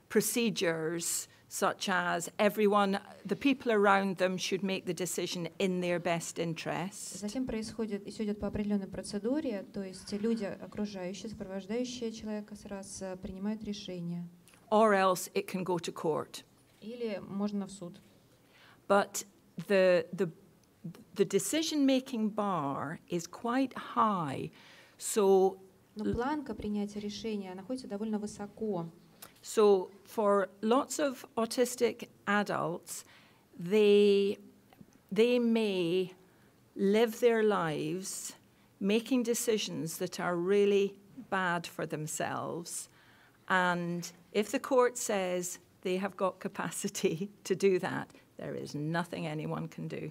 procedures such as everyone, the people around them should make the decision in their best interest. Затем происходит, и все идет по определенной процедуре, то есть люди, окружающие, сопровождающие человека с раз, э, принимают решение. or else it can go to court. Или можно в суд. But the, the, the decision making bar is quite high. So, Но планка принятия решения находится довольно высоко. so for lots of autistic adults, they, they may live their lives making decisions that are really bad for themselves. And if the court says they have got capacity to do that, there is nothing anyone can do.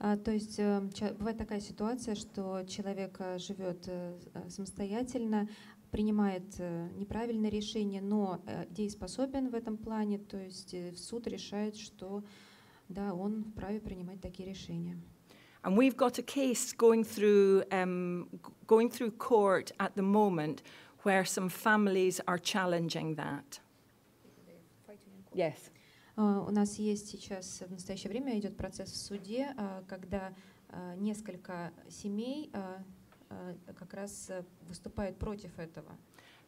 А, то есть э, ча- бывает такая ситуация, что человек э, живет э, э, самостоятельно, принимает э, неправильное решение, но э, дееспособен в этом плане, то есть э, суд решает, что да, он вправе принимать такие решения. And we've got a case going through, um, going through court at the moment where some families are challenging that. Yes. А, У нас есть сейчас в настоящее время идет процесс в суде, а, когда а, несколько семей как раз э, выступают против этого.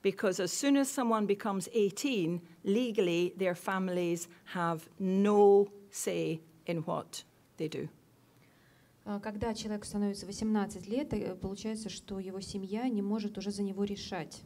Because as soon as someone becomes 18, legally their families have no say in what they do. А, Когда человеку становится 18 лет, э, получается, что его семья не может уже за него решать.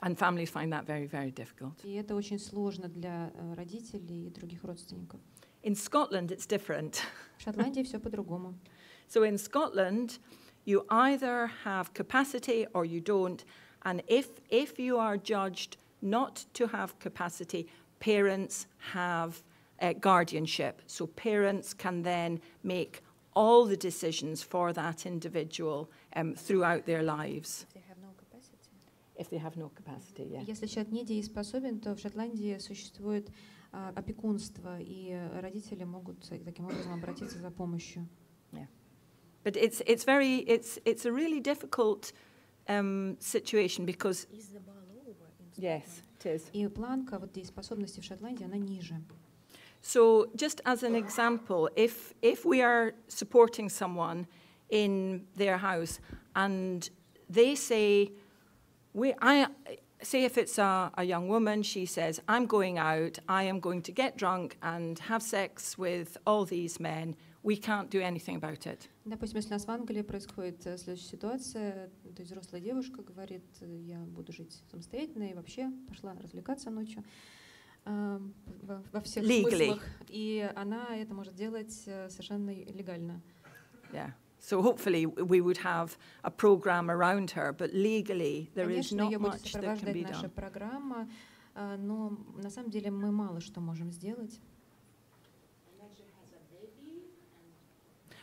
And families find that very, very difficult. И это очень сложно для э, родителей и других родственников. In Scotland, it's different. В Шотландии все по-другому. So in Scotland, you either have capacity or you don't. And if, if you are judged not to have capacity, parents have uh, guardianship. So parents can then make all the decisions for that individual um, throughout their lives. If they have no capacity, yeah. Если человек не дееспособен, то в Шотландии существует а, опекунство, и э, родители могут э, таким образом обратиться за помощью. But it's, it's, very, it's, it's a really difficult um, situation because, Is the bar lower in yes, it is. И планка вот дееспособности в Шотландии, она ниже. So, just as an example, if, if we are supporting someone in their house and they say, we, I, say if it's a, a young woman, she says, I'm going out, I am going to get drunk and have sex with all these men, We can't do anything about it. Допустим, если у нас в Англии происходит э, следующая ситуация, то есть взрослая девушка говорит, э, я буду жить самостоятельно и вообще пошла развлекаться ночью а, во, всех Legally. смыслах. И она это может делать э, совершенно легально. Yeah. So, hopefully, we would have a program around her, but legally, there is Конечно, not ее будет much that can be наша done. программа, а, но на самом деле мы мало что можем сделать.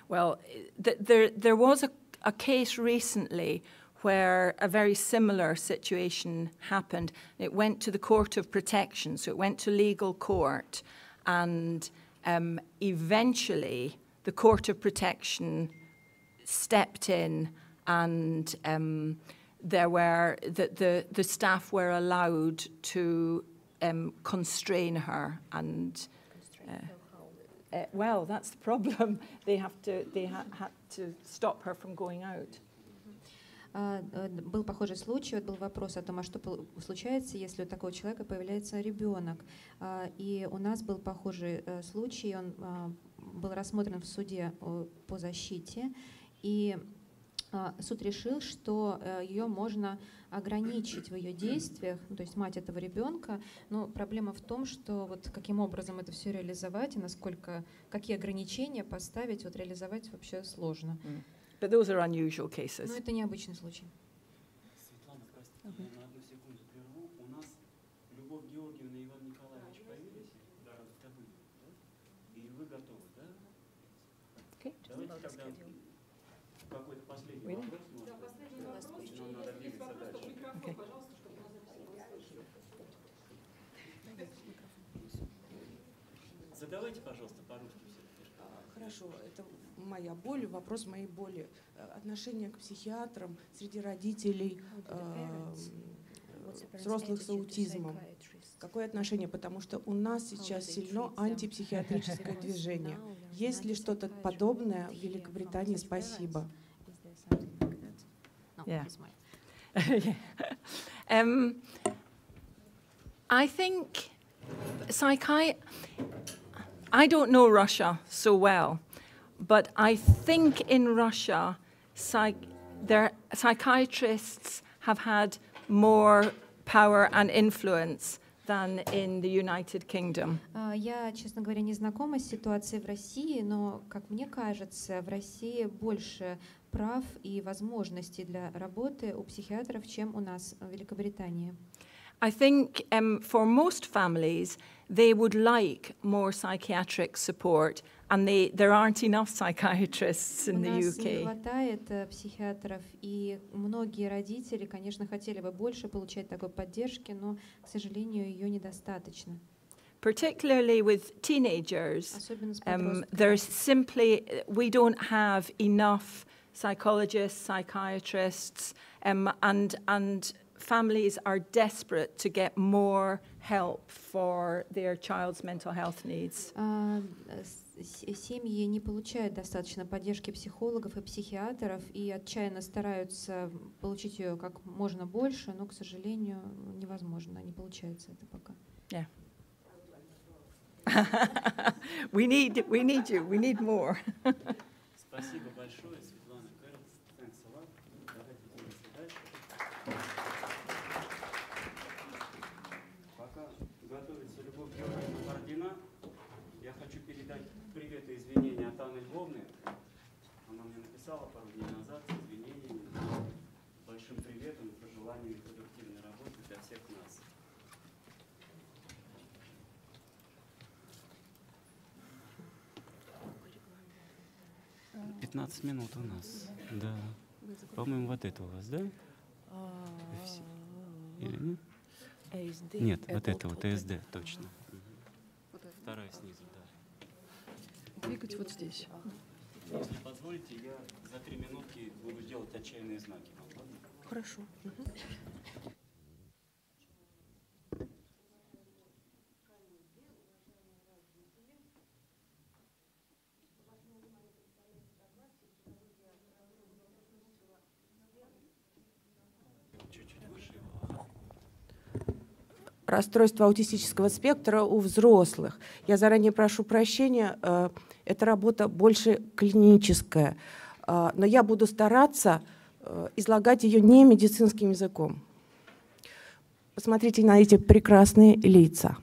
Well, th- there, there was a, a case recently where a very similar situation happened. It went to the Court of Protection, so it went to legal court, and um, eventually the Court of Protection stepped in and um, there were the, the, the staff were allowed to um, constrain her and uh, well, that's the problem. They have to. They ha- had to stop her from going out. А, э, Был похожий случай, вот был вопрос о том, а что случается, если у такого человека появляется ребенок. А, И у нас был похожий э, случай, он а, был рассмотрен в суде о- по защите, и суд решил, что ее можно ограничить в ее действиях, ну, то есть мать этого ребенка. Но проблема в том, что вот каким образом это все реализовать и насколько, какие ограничения поставить, вот реализовать вообще сложно. But those are unusual cases. Но это необычный случай. Светлана, простите, я на одну секунду прерву. У нас Любовь Георгиевна и Иван Николаевич появились? Да. Добыли, да? И вы готовы, да? Okay. Давайте тогда какой-то последний Really? вопрос. может Да, быть. последний Да. вопрос. Нам Если надо есть двигаться вопрос, то дальше. микрофон, Окей. пожалуйста, чтобы нас записывали. Задавайте, пожалуйста, по-русски все-таки. А, Хорошо, это моя боль, вопрос моей боли. Э, Отношение к психиатрам среди родителей do the э, взрослых с аутизмом. Какое отношение? Потому что у нас сейчас сильно антипсихиатрическое движение. Есть ли что-то подобное в Великобритании? Спасибо. Yeah. yeah. Um, I think psychi- I don't know Russia so well, but I think in Russia, psych- their psychiatrists have had more power and influence than in the United Kingdom. А, Я, честно говоря, не знакома с ситуацией в России, но, как мне кажется, в России больше прав и возможностей для работы у психиатров, чем у нас в Великобритании. I think um, for most families, they would like more psychiatric support, and they, there aren't enough psychiatrists in У the нас не UK. хватает э, психиатров, и многие родители, конечно, хотели бы больше получать такой поддержки, но, к сожалению, ее недостаточно. Particularly with teenagers, Особенно с um, подростками. there's simply, we don't have enough psychologists, psychiatrists, um, and, and families are desperate to get more help for their child's mental health needs. А, э, с- с- Семьи не получают достаточно поддержки психологов и психиатров и отчаянно стараются получить ее как можно больше, но, к сожалению, невозможно, не получается это пока. we, need, we need you, we need more. Спасибо большое, Светлана Кэрролс. Thanks a lot. Давайте двинемся дальше. Пока готовится Любовь Георгиевна Бородина, я хочу передать привет и извинения от Анны Львовны. Написала пару дней назад с извинениями, большим приветом и пожеланиями продуктивной работы для всех нас. Пятнадцать минут у нас. Да. По-моему, вот это у вас, да? Или нет? Нет, вот это вот СД, точно. Мгм. Вторая снизу, да. Двигать вот здесь. Если позволите, я за три минутки буду делать отчаянные знаки. вам, ладно? Хорошо. Чуть-чуть выше его. расстройство аутистического спектра у взрослых. Я заранее прошу прощения, э, эта работа больше клиническая, Э, но я буду стараться э, излагать ее не медицинским языком. Посмотрите на эти прекрасные лица.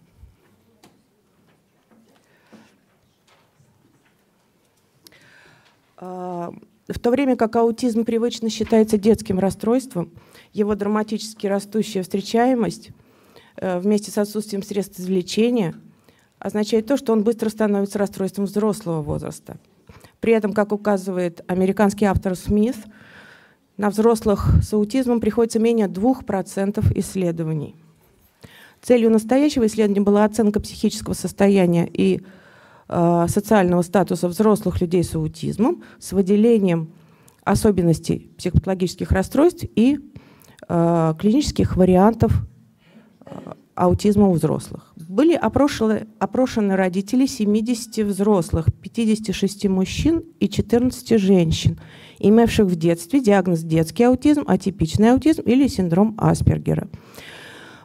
Э, В то время как аутизм привычно считается детским расстройством, его драматически растущая встречаемость э, вместе с отсутствием средств извлечения означает то, что он быстро становится расстройством взрослого возраста. При этом, как указывает американский автор Смит, на взрослых с аутизмом приходится менее 2% исследований. Целью настоящего исследования была оценка психического состояния и э, социального статуса взрослых людей с аутизмом с выделением особенностей психопатологических расстройств и э, клинических вариантов э, аутизма у взрослых. Были опрошены, опрошены родители 70 взрослых, 56 мужчин и 14 женщин, имевших в детстве диагноз детский аутизм, атипичный аутизм или синдром Аспергера.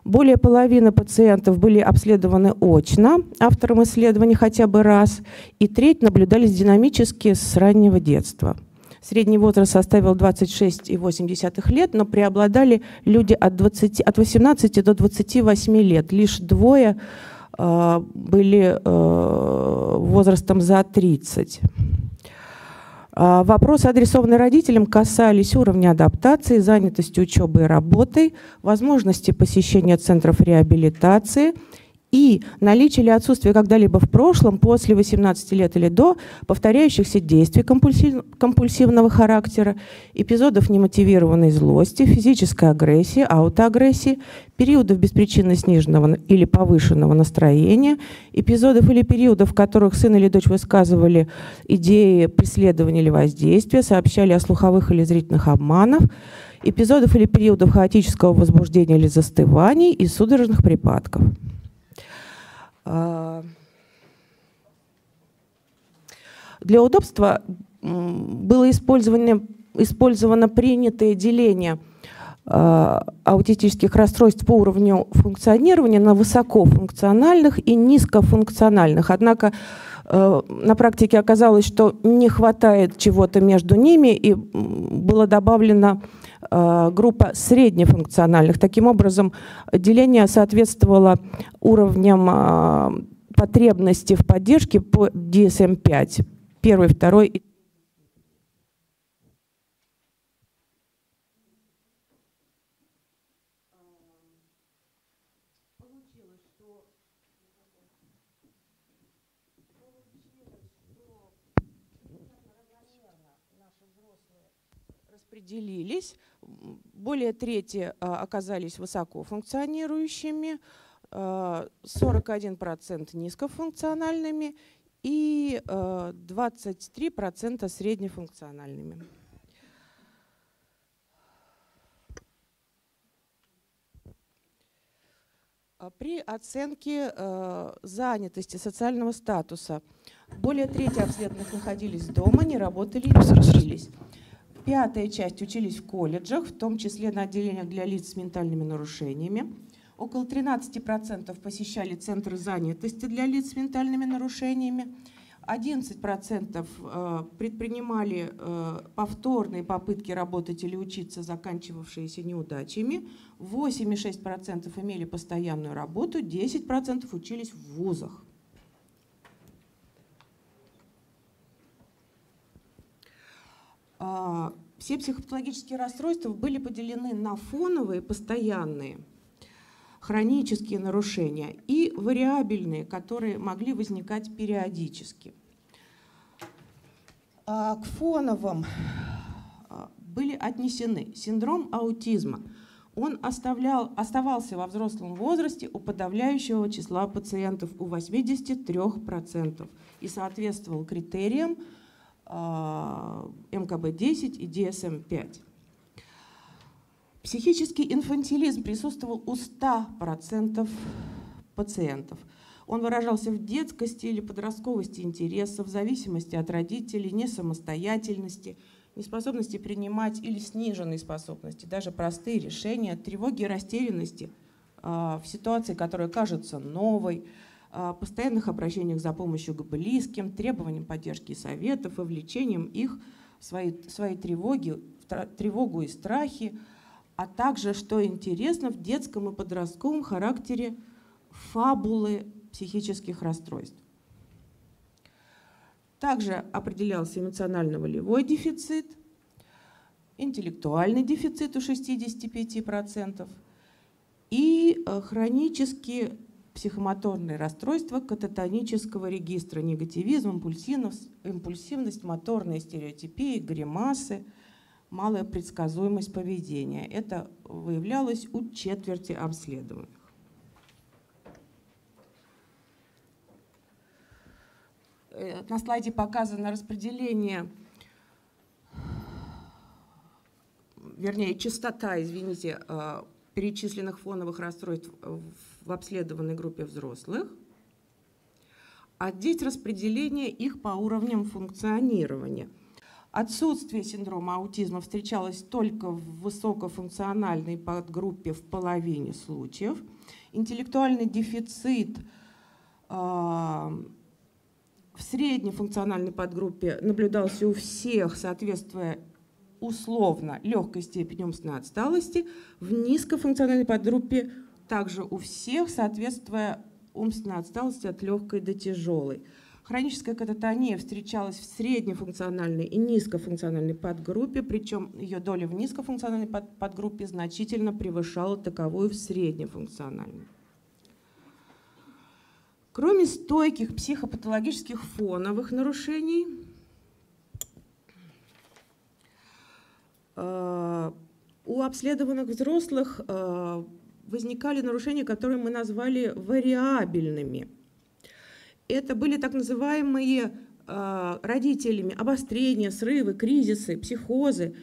Более половины пациентов были обследованы очно автором исследования хотя бы раз, и треть наблюдались динамически с раннего детства. Средний возраст составил 26,8 лет, но преобладали люди от, 20, от 18 до 28 лет. Лишь двое э, были э, возрастом за 30. А, Вопросы, адресованные родителям, касались уровня адаптации, занятости учебой и работой, возможности посещения центров реабилитации и наличие или отсутствие когда-либо в прошлом, после 18 лет или до, повторяющихся действий компульсив- компульсивного характера, эпизодов немотивированной злости, физической агрессии, аутоагрессии, периодов беспричинно сниженного или повышенного настроения, эпизодов или периодов, в которых сын или дочь высказывали идеи преследования или воздействия, сообщали о слуховых или зрительных обманах, эпизодов или периодов хаотического возбуждения или застываний и судорожных припадков. А, Для удобства было использовано, использовано принятое деление а, аутистических расстройств по уровню функционирования на высокофункциональных и низкофункциональных. Однако э, на практике оказалось, что не хватает чего-то между ними, и добавлена э, группа среднефункциональных. Таким образом, деление соответствовало уровням а, потребности в поддержке по DSM-5. Первый, второй и распределились. Более трети а, оказались высокофункционирующими, а, 41% низкофункциональными и а, 23% среднефункциональными. А При оценке э, занятости социального статуса более трети обследованных находились дома, не работали и не учились. Пятая часть учились в колледжах, в том числе на отделениях для лиц с ментальными нарушениями. Около 13% посещали центры занятости для лиц с ментальными нарушениями. 11% э, предпринимали э, повторные попытки работать или учиться, заканчивавшиеся неудачами. 8,6% имели постоянную работу, 10% учились в вузах. А, Все психопатологические расстройства были поделены на фоновые, постоянные, хронические нарушения и вариабельные, которые могли возникать периодически. А, К фоновым а, были отнесены синдром аутизма. Он оставлял, оставался во взрослом возрасте у подавляющего числа пациентов, у 83%, и соответствовал критериям а, МКБ-10 и DSM-5. Психический инфантилизм присутствовал у 100% пациентов. Он выражался в детскости или подростковости интересов, зависимости от родителей, несамостоятельности, неспособности принимать или сниженной способности, даже простые решения, тревоги и растерянности а, в ситуации, которая кажется новой, постоянных обращениях за помощью к близким, требованием поддержки и советов, вовлечением их в свои, свои тревоги, тревогу и страхи, а также, что интересно, в детском и подростковом характере фабулы психических расстройств. Также определялся эмоционально-волевой дефицит, интеллектуальный дефицит у 65% и э, хронические психомоторные расстройства кататонического регистра, негативизм, импульсивность, моторные стереотипии, гримасы, малая предсказуемость поведения. Это выявлялось у четверти обследованных. Э, На слайде показано распределение, вернее, частота, извините, э, перечисленных фоновых расстройств в обследованной группе взрослых, а распределение их по уровням функционирования. Отсутствие синдрома аутизма встречалось только в высокофункциональной подгруппе в половине случаев. Интеллектуальный дефицит э, в среднефункциональной подгруппе наблюдался у всех, соответствуя условно легкой степени умственной отсталости, в низкофункциональной подгруппе также у всех, соответствуя умственной отсталости от легкой до тяжелой. Хроническая кататония встречалась в среднефункциональной и низкофункциональной подгруппе, причем ее доля в низкофункциональной под- подгруппе значительно превышала таковую в среднефункциональной. Кроме стойких психопатологических фоновых нарушений, э, у обследованных взрослых э, возникали нарушения, которые мы назвали вариабельными. Это были так называемые э, родителями обострения, срывы, кризисы, психозы,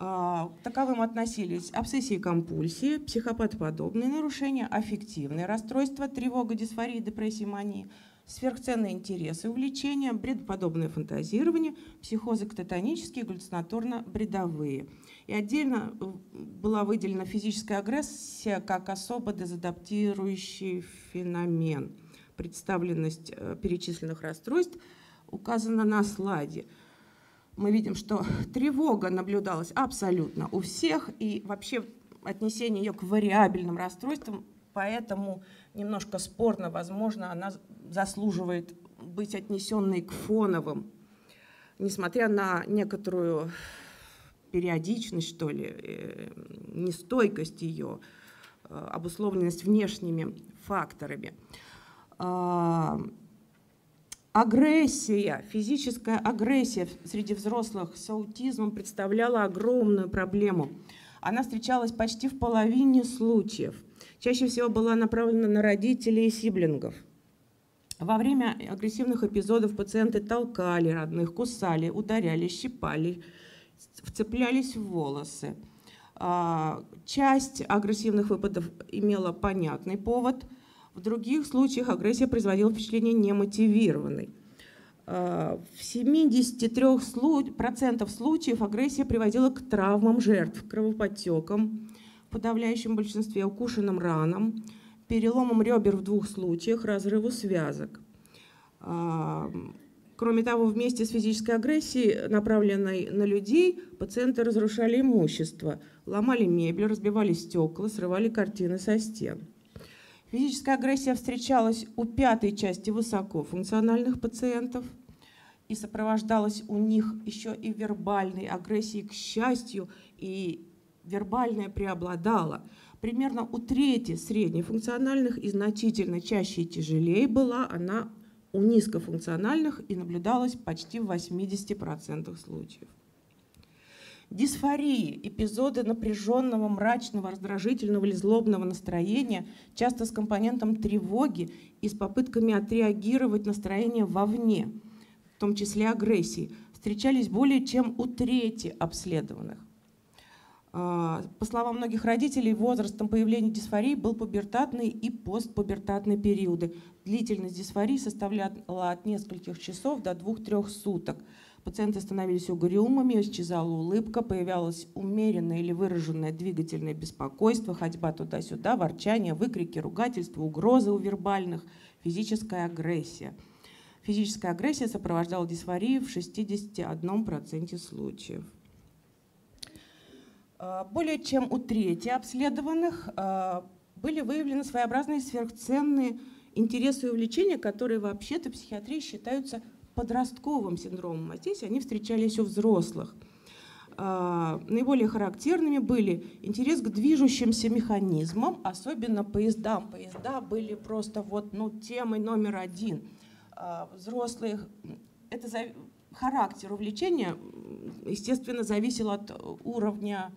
А, К таковым относились обсессии компульсии, психопатоподобные нарушения, аффективные расстройства, тревога, дисфория, депрессия, мания, сверхценные интересы, увлечения, бредоподобное фантазирование, психозы кататонические, галлюцинаторно-бредовые. И отдельно э, была выделена физическая агрессия как особо дезадаптирующий феномен. Представленность э, перечисленных расстройств указана на слайде – мы видим, что тревога наблюдалась абсолютно у всех, и вообще отнесение ее к вариабельным расстройствам, поэтому немножко спорно, возможно, она заслуживает быть отнесенной к фоновым, несмотря на некоторую периодичность, что ли, э, нестойкость ее, э, обусловленность внешними факторами. А, Агрессия, физическая агрессия среди взрослых с аутизмом представляла огромную проблему. Она встречалась почти в половине случаев. Чаще всего была направлена на родителей и сиблингов. Во время агрессивных эпизодов пациенты толкали родных, кусали, ударяли, щипали, вцеплялись в волосы. А, часть агрессивных выпадов имела понятный повод – в других случаях агрессия производила впечатление немотивированной. А, в 73% случаев агрессия приводила к травмам жертв, кровоподтекам, в подавляющем большинстве укушенным ранам, переломам ребер в двух случаях, разрыву связок. Кроме того, вместе с физической агрессией, направленной на людей, пациенты разрушали имущество, ломали мебель, разбивали стекла, срывали картины со стен. Физическая агрессия встречалась у пятой части высокофункциональных пациентов и сопровождалась у них еще и вербальной агрессией, к счастью, и вербальная преобладала. Примерно у трети среднефункциональных и значительно чаще и тяжелее была она у низкофункциональных и наблюдалась почти в 80% случаев. Дисфории, эпизоды напряженного, мрачного, раздражительного или злобного настроения, часто с компонентом тревоги и с попытками отреагировать настроение вовне, в том числе агрессии, встречались более чем у трети обследованных. А, по словам многих родителей, возрастом появления дисфории был пубертатный и постпубертатный периоды. Длительность дисфории составляла от нескольких часов до двух-трех суток – Пациенты становились угрюмыми, исчезала улыбка, появлялось умеренное или выраженное двигательное беспокойство, ходьба туда-сюда, ворчание, выкрики, ругательства, угрозы у вербальных, физическая агрессия. Физическая агрессия сопровождала дисфорию в 61% случаев. А, более чем у трети обследованных а, были выявлены своеобразные сверхценные интересы и увлечения, которые вообще-то в психиатрии считаются подростковым синдромом, а здесь они встречались у взрослых. А, наиболее характерными были интерес к движущимся механизмам, особенно поездам. Поезда были просто вот, ну, темой номер один. Взрослые, это характер увлечения, естественно, зависел от уровня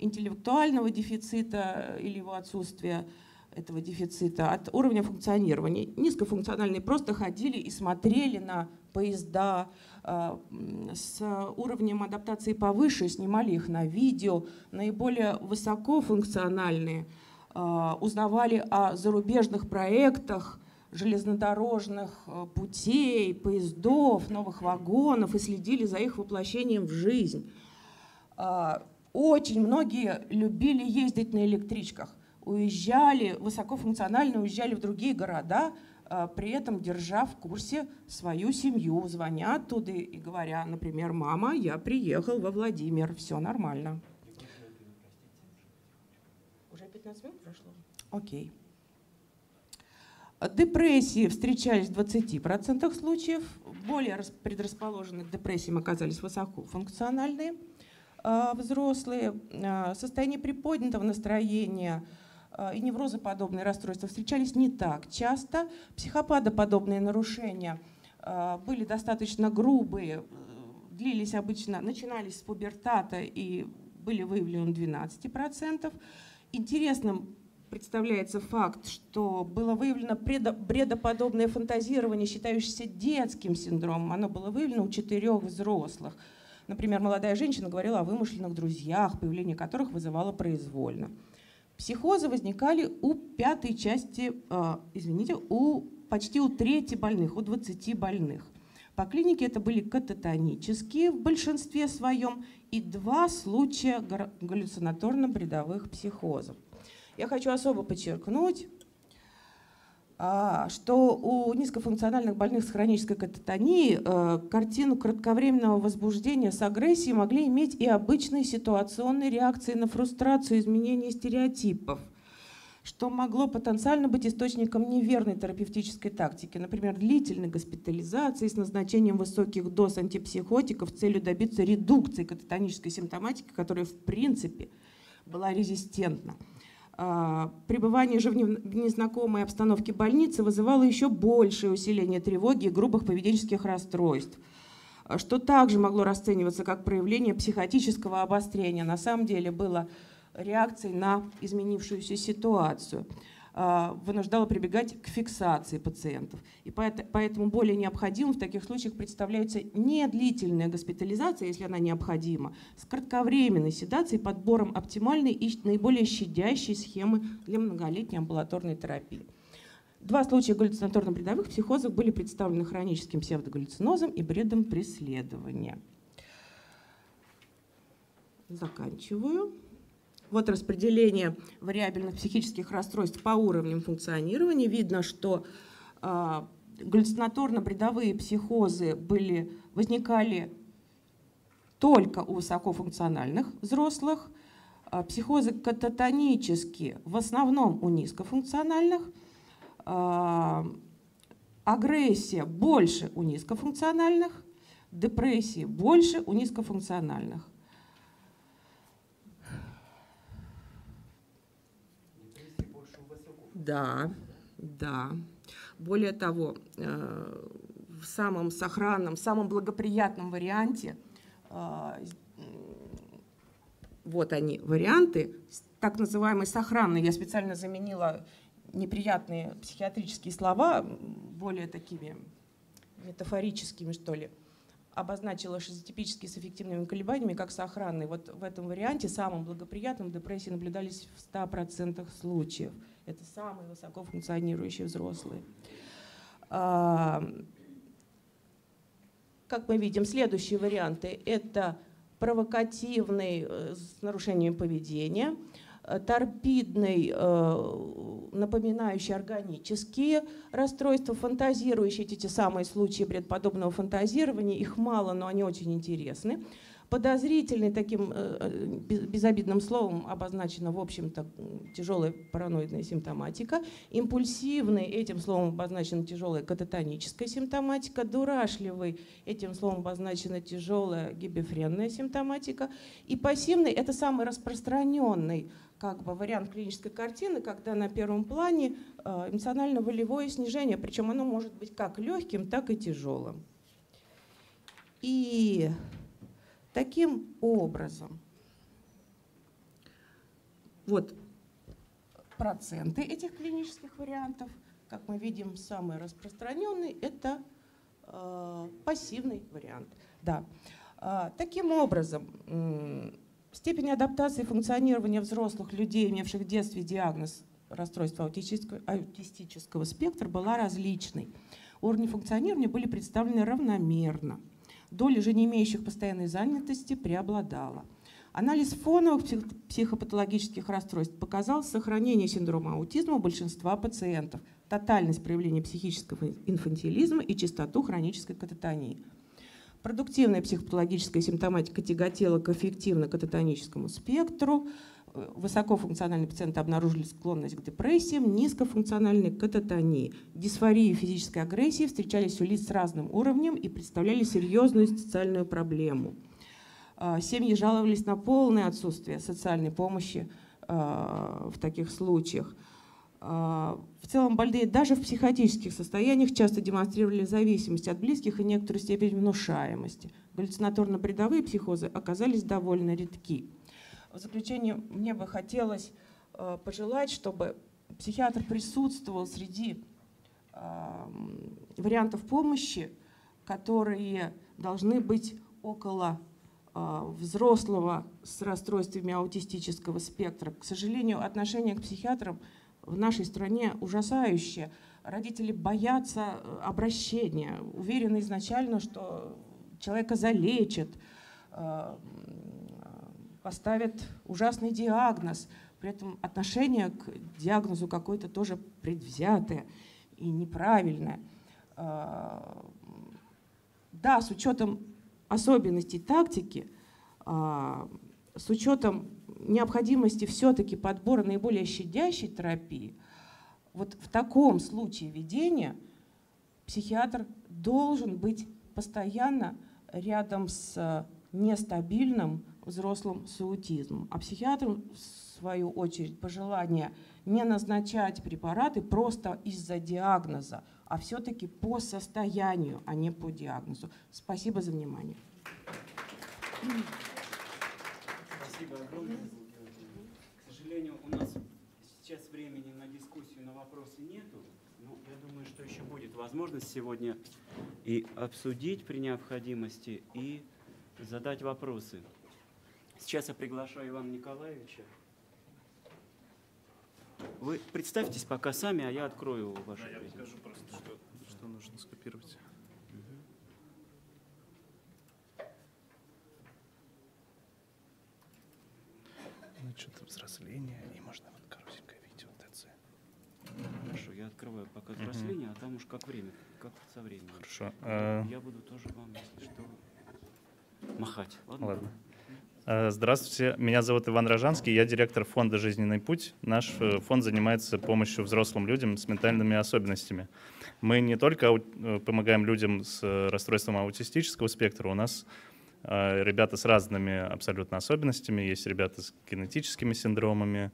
интеллектуального дефицита или его отсутствия, этого дефицита, от уровня функционирования. Низкофункциональные просто ходили и смотрели на поезда а, с уровнем адаптации повыше, снимали их на видео, наиболее высокофункциональные а, узнавали о зарубежных проектах, железнодорожных а, путей, поездов, новых вагонов и следили за их воплощением в жизнь. Очень многие любили ездить на электричках, уезжали, высокофункционально уезжали в другие города – а, при этом держа в курсе свою семью, звоня оттуда и говоря, например, «Мама, я приехал во Владимир, все нормально». Уже 15 минут прошло? Окей. Депрессии встречались в 20% случаев. Более предрасположенные к депрессиям оказались высокофункциональные взрослые. А, состояние приподнятого настроения – Э, и неврозоподобные расстройства встречались не так часто. Психопадоподобные нарушения были достаточно грубые, э, длились обычно, начинались с пубертата и были выявлены 12%. Интересным представляется факт, что было выявлено бредоподобное фантазирование, считающееся детским синдромом. Оно было выявлено у четырех взрослых. Например, молодая женщина говорила о вымышленных друзьях, появление которых вызывало произвольно. Психозы возникали у пятой части, э, извините, у почти у трети больных, у 20 больных. По клинике это были кататонические в большинстве своем и два случая галлюцинаторно-бредовых психозов. Я хочу особо подчеркнуть, что у низкофункциональных больных с хронической кататонией э, картину кратковременного возбуждения с агрессией могли иметь и обычные ситуационные реакции на фрустрацию, изменение стереотипов, что могло потенциально быть источником неверной терапевтической тактики, например, длительной госпитализации с назначением высоких доз антипсихотиков с целью добиться редукции кататонической симптоматики, которая в принципе была резистентна. А, пребывание же в незнакомой обстановке больницы вызывало еще большее усиление тревоги и грубых поведенческих расстройств, что также могло расцениваться как проявление психотического обострения. На самом деле было реакцией на изменившуюся ситуацию. А, вынуждала прибегать к фиксации пациентов. И поэтому более необходимым в таких случаях представляется не длительная госпитализация, если она необходима, с кратковременной седацией, подбором оптимальной и наиболее щадящей схемы для многолетней амбулаторной терапии. Два случая галлюцинаторно-бредовых психозов были представлены хроническим псевдогаллюцинозом и бредом преследования. Заканчиваю. Вот распределение вариабельных психических расстройств по уровням функционирования. Видно, что э, галлюцинаторно-бредовые психозы были, возникали только у высокофункциональных взрослых, э, психозы кататонические в основном у низкофункциональных, э, агрессия больше у низкофункциональных, депрессии больше у низкофункциональных. Да, да. Более того, э, в самом сохранном, самом благоприятном варианте, э, вот они, варианты, так называемые сохранные, я специально заменила неприятные психиатрические слова более такими метафорическими, что ли, обозначила шизотипические с эффективными колебаниями как сохранные. Вот в этом варианте, самым благоприятным, депрессии наблюдались в 100% случаев – это самые высоко функционирующие взрослые. Как мы видим, следующие варианты – это провокативный э, с нарушением поведения, э, торпидный, э, напоминающий органические расстройства, фантазирующие эти самые случаи предподобного фантазирования. Их мало, но они очень интересны подозрительный таким э, э, безобидным словом обозначена, в общем-то, тяжелая параноидная симптоматика. Импульсивный, этим словом обозначена тяжелая кататоническая симптоматика. Дурашливый, этим словом обозначена тяжелая гибефренная симптоматика. И пассивный – это самый распространенный как бы вариант клинической картины, когда на первом плане э, эмоционально-волевое снижение, причем оно может быть как легким, так и тяжелым. И Таким образом, вот проценты этих клинических вариантов, как мы видим, самый распространенный – это э, пассивный вариант. Да. Э, таким образом, э, степень адаптации функционирования взрослых людей, имевших в детстве диагноз расстройства аутистического, аутистического спектра, была различной. Уровни функционирования были представлены равномерно – доля же не имеющих постоянной занятости преобладала. Анализ фоновых психопатологических расстройств показал сохранение синдрома аутизма у большинства пациентов, тотальность проявления психического инфантилизма и частоту хронической кататонии. Продуктивная психопатологическая симптоматика тяготела к эффективно-кататоническому спектру, высокофункциональные пациенты обнаружили склонность к депрессиям, низкофункциональной кататонии. Дисфории и физической агрессии встречались у лиц с разным уровнем и представляли серьезную социальную проблему. А, семьи жаловались на полное отсутствие социальной помощи а, в таких случаях. А, в целом больные даже в психотических состояниях часто демонстрировали зависимость от близких и некоторую степень внушаемости. Галлюцинаторно-бредовые психозы оказались довольно редки. В заключение мне бы хотелось э, пожелать, чтобы психиатр присутствовал среди вариантов помощи, которые должны быть около а, взрослого с расстройствами аутистического спектра. К сожалению, отношение к психиатрам в нашей стране ужасающее. Родители боятся э, обращения, уверены изначально, что человека залечат, э, поставят ужасный диагноз. При этом отношение к диагнозу какое-то тоже предвзятое и неправильное. А, да, с учетом особенностей тактики, а, с учетом необходимости все-таки подбора наиболее щадящей терапии, вот в таком случае ведения психиатр должен быть постоянно рядом с нестабильным взрослым с аутизмом. А психиатр, в свою очередь, пожелание не назначать препараты просто из-за диагноза, а все-таки по состоянию, а не по диагнозу. Спасибо за внимание. Спасибо огромное. К сожалению, у нас сейчас времени на дискуссию, на вопросы нету. Но я думаю, что еще будет возможность сегодня и обсудить при необходимости, и задать вопросы. Сейчас я приглашаю Ивана Николаевича. Вы представьтесь пока сами, а я открою вашу Да, я покажу просто, что, что нужно скопировать. Значит, взросление, и можно вот коротенькое видео ТЦ. Хорошо, я открываю пока взросление, а там уж как время, как со временем. Хорошо. э, Я буду тоже вам, если что, махать. Ладно? Ладно. Э, Здравствуйте, меня зовут Иван Рожанский, я директор фонда «Жизненный путь». Наш э, фонд занимается помощью взрослым людям с ментальными особенностями. Мы не только э, помогаем людям с расстройством аутистического спектра, у нас ребята с разными абсолютно особенностями, есть ребята с генетическими синдромами,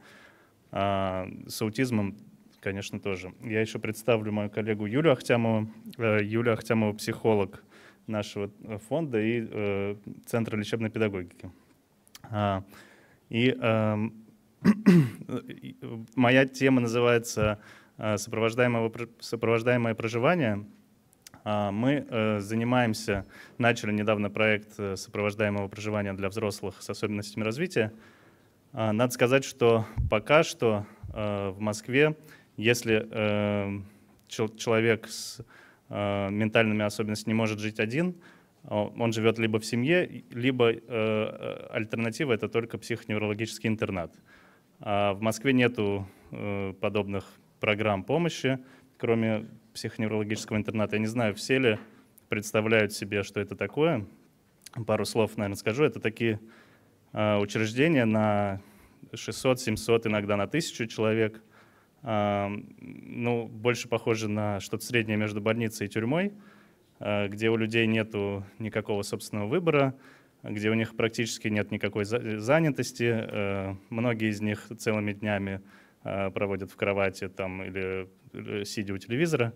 а, с аутизмом, конечно, тоже. Я еще представлю мою коллегу Юлю Ахтямову. Юлия Ахтямова – психолог нашего фонда и Центра лечебной педагогики. А, И эм, моя тема называется э, «Сопровождаемое, пр- сопровождаемое проживание». А, Мы э, занимаемся, начали недавно проект э, сопровождаемого проживания для взрослых с особенностями развития. А, Надо сказать, что пока что в Москве, если чел- человек с ментальными особенностями не может жить один, он живет либо в семье, либо э, э, альтернатива это только психоневрологический интернат. А в Москве нету э, подобных программ помощи, кроме психоневрологического интерната. Я не знаю, все ли представляют себе, что это такое. Пару слов, наверное, скажу. Это такие э, учреждения на 600, 700, иногда на 1000 человек. А, Ну, больше похоже на что-то среднее между больницей и тюрьмой, а, где у людей нет никакого собственного выбора, где у них практически нет никакой за- занятости. Э, Многие из них целыми днями э, проводят в кровати там, или сидя у телевизора.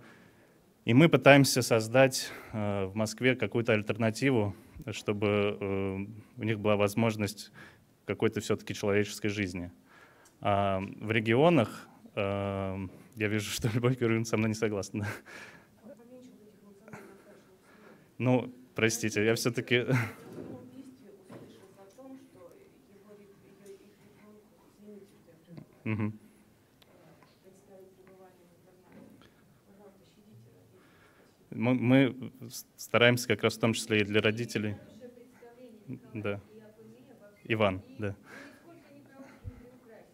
И мы пытаемся создать э, в Москве какую-то альтернативу, чтобы э, у них была возможность какой-то все-таки человеческой жизни. А в регионах, э, я вижу, что Любовь Георгиевна со мной не согласна. Ну, простите, я все-таки... Мгм. Мы, мы стараемся как раз в том числе и для родителей. Да. Иван, да.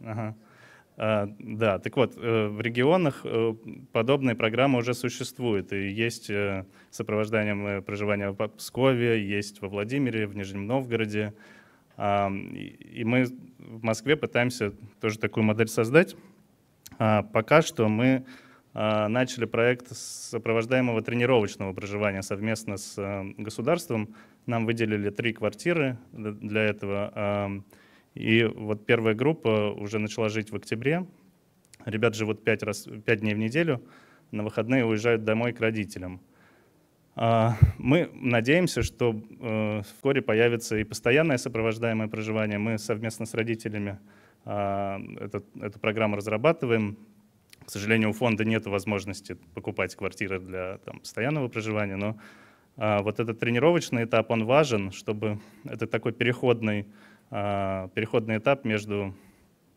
Ага. А, да, так вот, э, в регионах э, подобные программы уже существуют. И есть э, сопровождение проживания в Пскове, есть во Владимире, в Нижнем Новгороде. А, И мы в Москве пытаемся тоже такую модель создать. А, Пока что мы начали проект сопровождаемого тренировочного проживания совместно с государством. Нам выделили три квартиры для этого. И вот первая группа уже начала жить в октябре. Ребят живут пять, раз, пять дней в неделю, на выходные уезжают домой к родителям. А, Мы надеемся, что э, вскоре появится и постоянное сопровождаемое проживание. Мы совместно с родителями а, этот- эту программу разрабатываем. К сожалению, у фонда нет возможности покупать квартиры для там, постоянного проживания, но а, вот этот тренировочный этап, он важен, чтобы это такой переходный, переходный этап между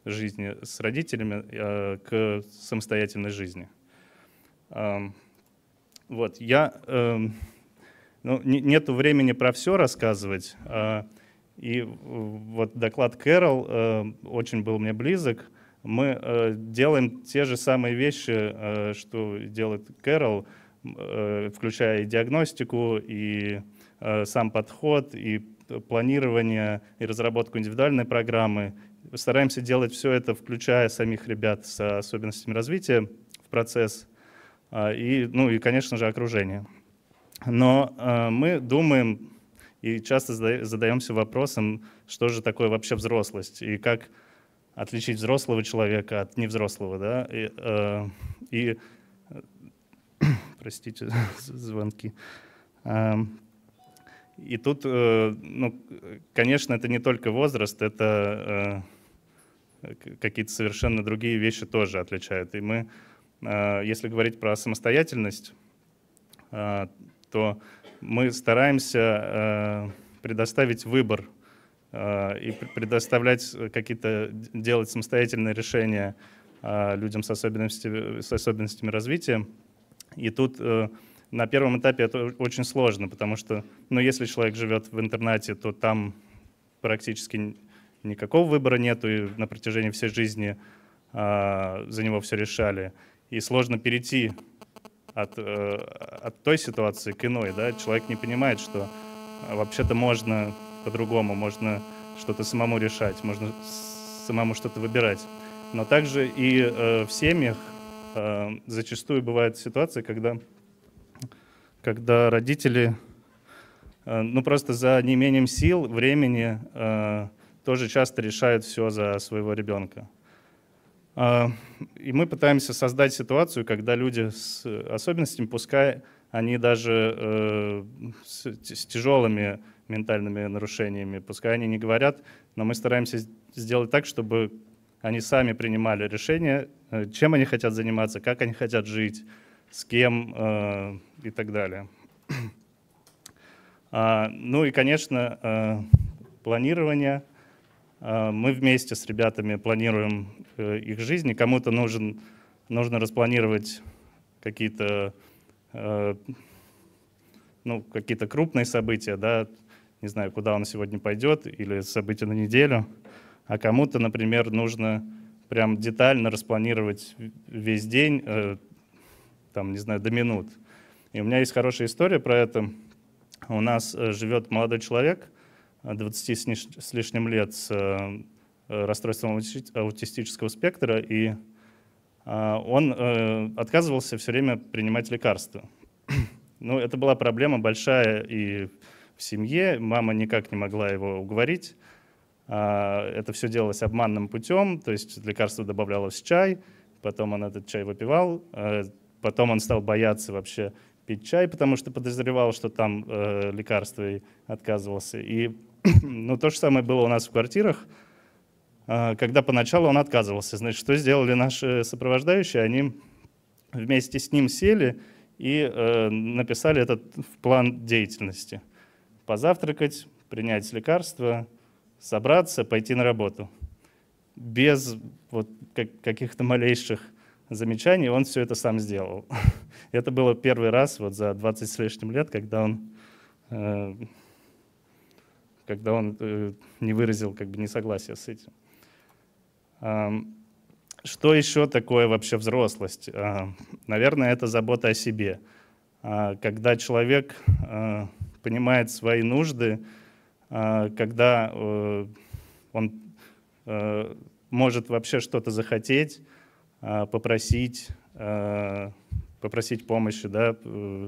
жизнью с родителями а, к самостоятельной жизни. Вот, я, эм, ну, нету времени про все рассказывать, и вот доклад Кэрол э, очень был мне близок. Мы э, делаем те же самые вещи, э, что делает Кэрол, включая и диагностику, и сам подход, и планирование, и разработку индивидуальной программы. Стараемся делать все это, включая самих ребят с особенностями развития в процесс, и, ну и, конечно же, окружение. Но мы думаем и часто задаемся вопросом, что же такое вообще взрослость и как отличить взрослого человека от невзрослого. Да? И, э, и простите, звонки. И тут, э, ну, конечно, это не только возраст, это э, какие-то совершенно другие вещи тоже отличают. И мы, э, если говорить про самостоятельность, то мы стараемся предоставить выбор и предоставлять какие-то, делать самостоятельные решения людям с особенностями, с особенностями развития. И тут на первом этапе это очень сложно, потому что, ну, если человек живет в интернате, то там практически никакого выбора нету, и на протяжении всей жизни за него все решали. И сложно перейти от, э, от той ситуации к иной. Да? Человек не понимает, что э, вообще-то можно по-другому, можно что-то самому решать, можно самому что-то выбирать. Но также и э, в семьях э, зачастую бывают ситуации, когда, когда родители э, ну, просто за неимением сил, времени э, тоже часто решают все за своего ребенка. А, и мы пытаемся создать ситуацию, когда люди с особенностями, пускай они даже э, с, с тяжелыми ментальными нарушениями, пускай они не говорят, но мы стараемся сделать так, чтобы они сами принимали решение, чем они хотят заниматься, как они хотят жить, с кем и так далее. А, ну и, конечно, планирование — а, мы вместе с ребятами планируем э, их жизни. Кому-то нужен, нужно распланировать какие-то э, ну, какие-то крупные события, да, не знаю, куда он сегодня пойдет, или события на неделю, а кому-то, например, нужно прям детально распланировать весь день, э, там, не знаю, до минут. И у меня есть хорошая история про это. У нас живет молодой человек, 20 с лишним лет с э, расстройством аутистического спектра, и он э, отказывался все время принимать лекарства. Ну, это была проблема большая и в семье, мама никак не могла его уговорить. А, это все делалось обманным путем, то есть лекарство добавлялось в чай, потом он этот чай выпивал, э, потом он стал бояться вообще пить чай, потому что подозревал, что там лекарство и отказывался. И Но то же самое было у нас в квартирах, а, когда поначалу он отказывался. Значит, что сделали наши сопровождающие? Они вместе с ним сели и э, написали этот план деятельности. Позавтракать, принять лекарства, собраться, пойти на работу. Без вот каких-то малейших замечаний он все это сам сделал. Это было первый раз вот за 20 с лишним лет, когда он э, когда он э, не выразил как бы несогласие с этим. Что еще такое вообще взрослость? А, наверное, это забота о себе. А, когда человек а, понимает свои нужды, когда э, он э, может вообще что-то захотеть, попросить, попросить помощи, да,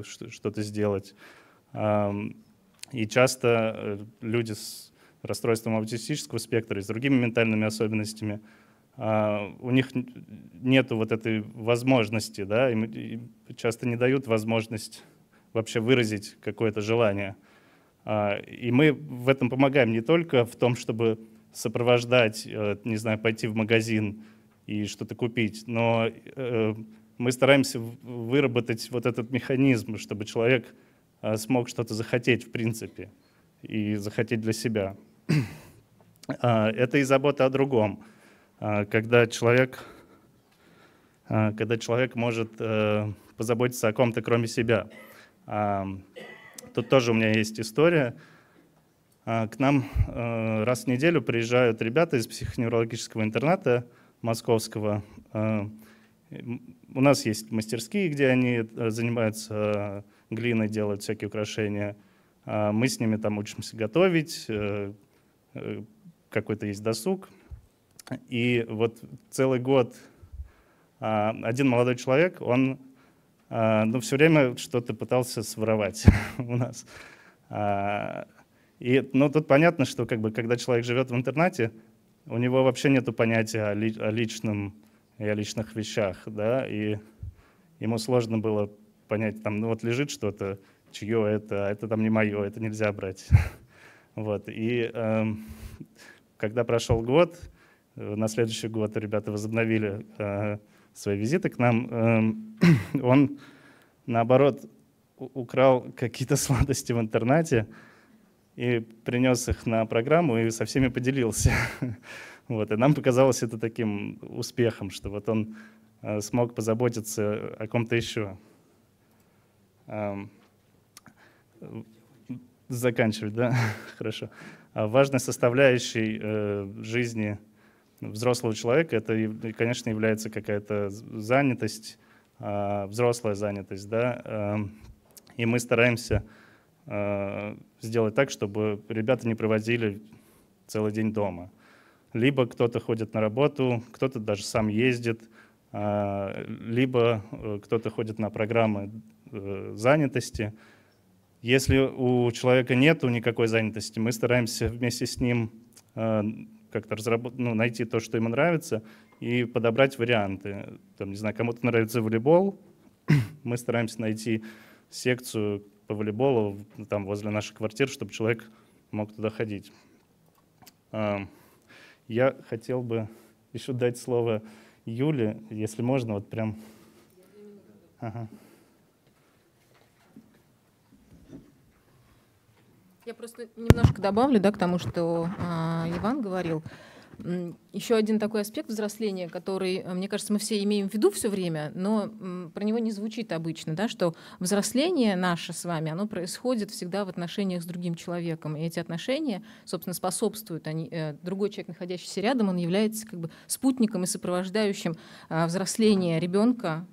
что-то сделать. И часто э, люди с расстройством аутистического спектра и с другими ментальными особенностями, а, у них нет вот этой возможности, да, им часто не дают возможность вообще выразить какое-то желание. А, и мы в этом помогаем не только в том, чтобы сопровождать, э, не знаю, пойти в магазин и что-то купить, но э, мы стараемся выработать вот этот механизм, чтобы человек э, смог что-то захотеть в принципе и захотеть для себя. А, это и забота о другом. А, когда человек, а, когда человек может э, позаботиться о ком-то, кроме себя. Тут тоже у меня есть история. К нам э, раз в неделю приезжают ребята из психоневрологического интерната московского. У нас есть мастерские, где они э, занимаются глиной, делают всякие украшения. Мы с ними там учимся готовить, какой-то есть досуг. И вот целый год а, один молодой человек, он а, ну, все время что-то пытался своровать у нас. А, и ну, тут понятно, что как бы, когда человек живет в интернате, у него вообще нет понятия о, ли, о личном и о личных вещах, да, и ему сложно было понять, там, ну вот лежит что-то, чье это, а это там не мое, это нельзя брать. Вот, и э, когда прошел год, э, на следующий год ребята возобновили э, свои визиты к нам, э, он, наоборот, украл какие-то сладости в интернете и принес их на программу и со всеми поделился. Вот, и нам показалось это таким успехом, что вот он э, смог позаботиться о ком-то еще. Заканчивать, да? Хорошо. А важной составляющей э, жизни взрослого человека это, конечно, является какая-то занятость, а, взрослая занятость, да, и мы стараемся э, сделать так, чтобы ребята не проводили целый день дома. Либо кто-то ходит на работу, кто-то даже сам ездит, а, либо э, кто-то ходит на программы занятости – если у человека нет никакой занятости, мы стараемся вместе с ним э, как-то разработ... ну, найти то, что ему нравится, и подобрать варианты. Там, не знаю, кому-то нравится волейбол, мы стараемся найти секцию по волейболу там, возле нашей квартиры, чтобы человек мог туда ходить. Э, я хотел бы еще дать слово Юле, если можно, вот прям... Ага. Я просто немножко добавлю да, к тому, что э, Иван говорил. Еще один такой аспект взросления, который, э, мне кажется, мы все имеем в виду все время, но про него не звучит обычно, да, что взросление наше с вами, оно происходит всегда в отношениях с другим человеком. И эти отношения, собственно, способствуют. Они, э, другой человек, находящийся рядом, он является как бы спутником и сопровождающим э, взросление ребенка,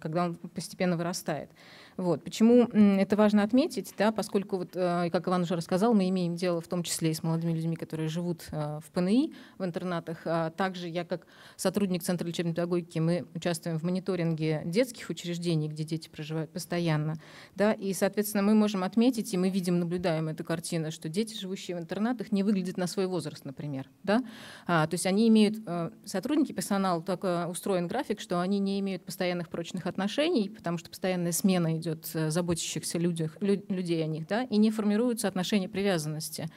когда он постепенно вырастает. Вот. Почему это важно отметить, да, поскольку, вот, э, как Иван уже рассказал, мы имеем дело в том числе и с молодыми людьми, которые живут э, в ПНИ, в интернатах. А также я, как сотрудник Центра лечебной педагогики, мы участвуем в мониторинге детских учреждений, где дети проживают постоянно. Да, и, соответственно, мы можем отметить, и мы видим, наблюдаем эту картину, что дети, живущие в интернатах, не выглядят на свой возраст, например. Да? А, то есть они имеют, э, сотрудники, персонал, так устроен график, что они не имеют постоянных прочных отношений, потому что постоянная смена идет э, заботящихся людях, людей о них, да, и не формируются отношения привязанности.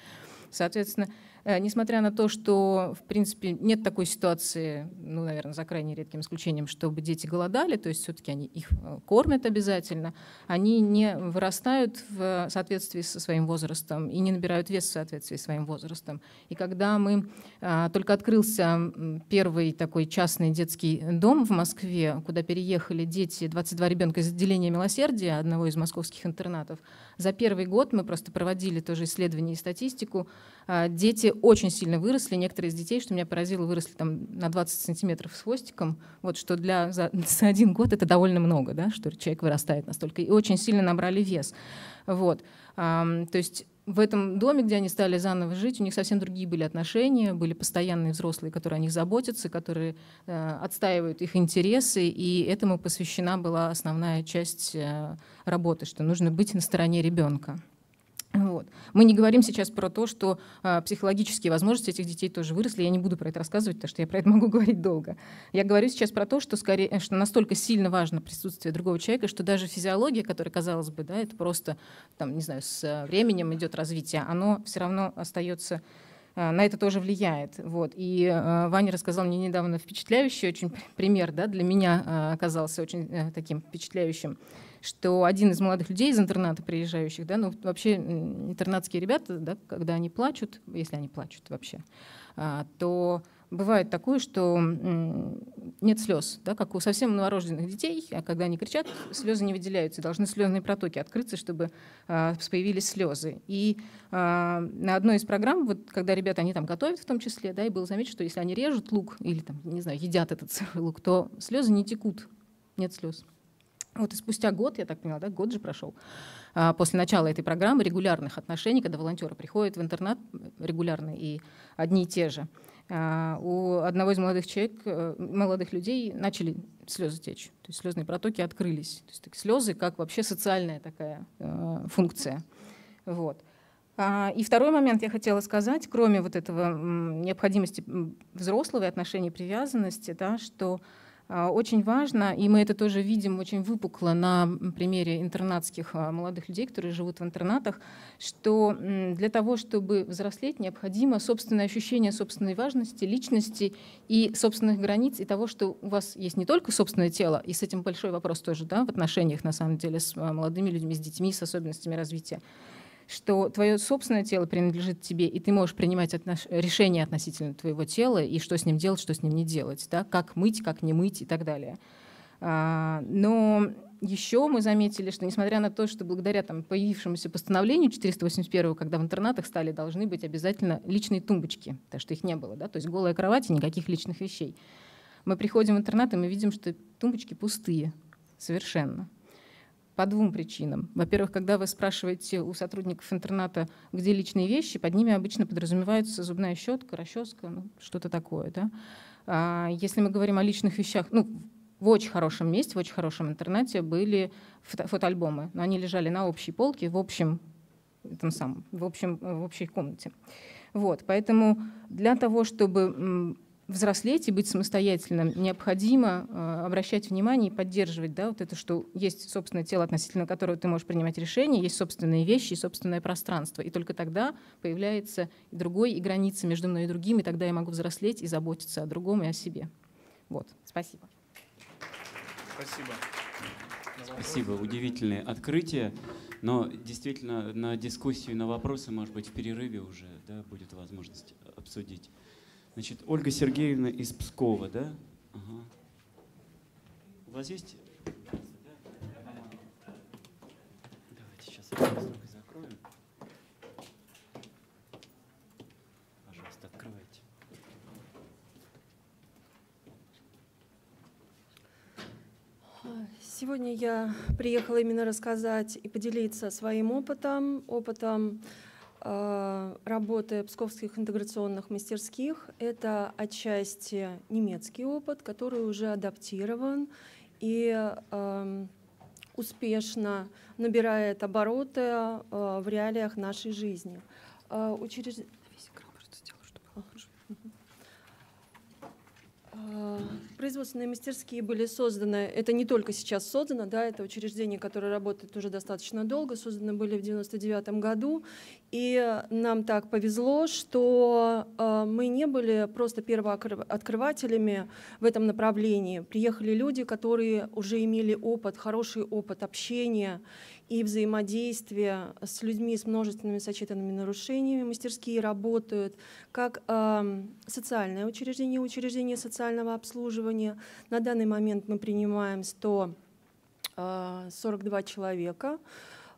Соответственно, несмотря на то, что, в принципе, нет такой ситуации, ну, наверное, за крайне редким исключением, чтобы дети голодали, то есть все-таки они их э, кормят обязательно, они не вырастают в соответствии со своим возрастом и не набирают вес в соответствии со своим возрастом. И когда мы а, только открылся первый такой частный детский дом в Москве, куда переехали дети, 22 ребенка из отделения милосердия, одного из московских интернатов, за первый год мы просто проводили тоже исследование и статистику, дети очень сильно выросли. Некоторые из детей, что меня поразило, выросли там на 20 сантиметров с хвостиком. Вот что для, за, за один год это довольно много, да, что человек вырастает настолько. И очень сильно набрали вес. Вот. То есть в этом доме, где они стали заново жить, у них совсем другие были отношения, были постоянные взрослые, которые о них заботятся, которые э, отстаивают их интересы, и этому посвящена была основная часть э, работы, что нужно быть на стороне ребенка. Вот. Мы не говорим сейчас про то, что э, психологические возможности этих детей тоже выросли. Я не буду про это рассказывать, потому что я про это могу говорить долго. Я говорю сейчас про то, что, скорее, что настолько сильно важно присутствие другого человека, что даже физиология, которая, казалось бы, да, это просто, там, не знаю, с временем идет развитие, оно все равно остается на это тоже влияет. Вот. И Ваня рассказал мне недавно впечатляющий очень пример, да, для меня оказался очень таким впечатляющим, что один из молодых людей из интерната приезжающих, да, ну вообще интернатские ребята, да, когда они плачут, если они плачут вообще, то бывает такое, что нет слез, да, как у совсем новорожденных детей, а когда они кричат, слезы не выделяются, должны слезные протоки открыться, чтобы э, появились слезы. И э, на одной из программ, вот, когда ребята они там готовят в том числе, да, и было замечено, что если они режут лук или там, не знаю, едят этот лук, то слезы не текут, нет слез. Вот и спустя год, я так поняла, да, год же прошел, после начала этой программы регулярных отношений, когда волонтеры приходят в интернат регулярно и одни и те же, а, у одного из молодых человек, э, молодых людей начали слезы течь, то есть слезные протоки открылись. То есть слезы как вообще социальная такая э, функция. Вот. А, и второй момент я хотела сказать, кроме вот этого необходимости взрослого и отношений привязанности, да, что а, очень важно, и мы это тоже видим очень выпукло на примере интернатских а, молодых людей, которые живут в интернатах, что для того, чтобы взрослеть, необходимо собственное ощущение собственной важности, личности и собственных границ, и того, что у вас есть не только собственное тело, и с этим большой вопрос тоже да, в отношениях, на самом деле, с а, молодыми людьми, с детьми, с особенностями развития, что твое собственное тело принадлежит тебе, и ты можешь принимать отнош... решения относительно твоего тела, и что с ним делать, что с ним не делать, да? как мыть, как не мыть и так далее. А, но еще мы заметили, что несмотря на то, что благодаря там, появившемуся постановлению 481, когда в интернатах стали должны быть обязательно личные тумбочки, потому что их не было, да? то есть голая кровать и никаких личных вещей. Мы приходим в интернат, и мы видим, что тумбочки пустые совершенно. По двум причинам. Во-первых, когда вы спрашиваете у сотрудников интерната, где личные вещи, под ними обычно подразумеваются зубная щетка, расческа, ну, что-то такое. Да? А если мы говорим о личных вещах, ну, в очень хорошем месте, в очень хорошем интернете были фото фотоальбомы, но они лежали на общей полке в общем, этом самом, в, общем, в общей комнате. Вот, поэтому для того, чтобы взрослеть и быть самостоятельным, необходимо э, обращать внимание и поддерживать да, вот это, что есть собственное тело, относительно которого ты можешь принимать решения, есть собственные вещи и собственное пространство. И только тогда появляется и другой, и граница между мной и другим, и тогда я могу взрослеть и заботиться о другом и о себе. Вот. Спасибо. Спасибо. Спасибо. Удивительное открытие. Но действительно на дискуссию, на вопросы, может быть, в перерыве уже да, будет возможность обсудить. Значит, Ольга Сергеевна из Пскова, да? Ага. У вас есть? Давайте сейчас закроем. Пожалуйста, открывайте. Сегодня я приехала именно рассказать и поделиться своим опытом, опытом работы псковских интеграционных мастерских — это отчасти немецкий опыт, который уже адаптирован и эм, успешно набирает обороты э, в реалиях нашей жизни. Э, учреж... А, производственные мастерские были созданы, это не только сейчас создано, да, это учреждение, которое работает уже достаточно долго, созданы были в 99 году, и нам так повезло, что э, мы не были просто первооткрывателями в этом направлении. Приехали люди, которые уже имели опыт, хороший опыт общения, и взаимодействие с людьми с множественными сочетанными нарушениями. Мастерские работают как э, социальное учреждение, учреждение социального обслуживания. На данный момент мы принимаем 142 э, человека.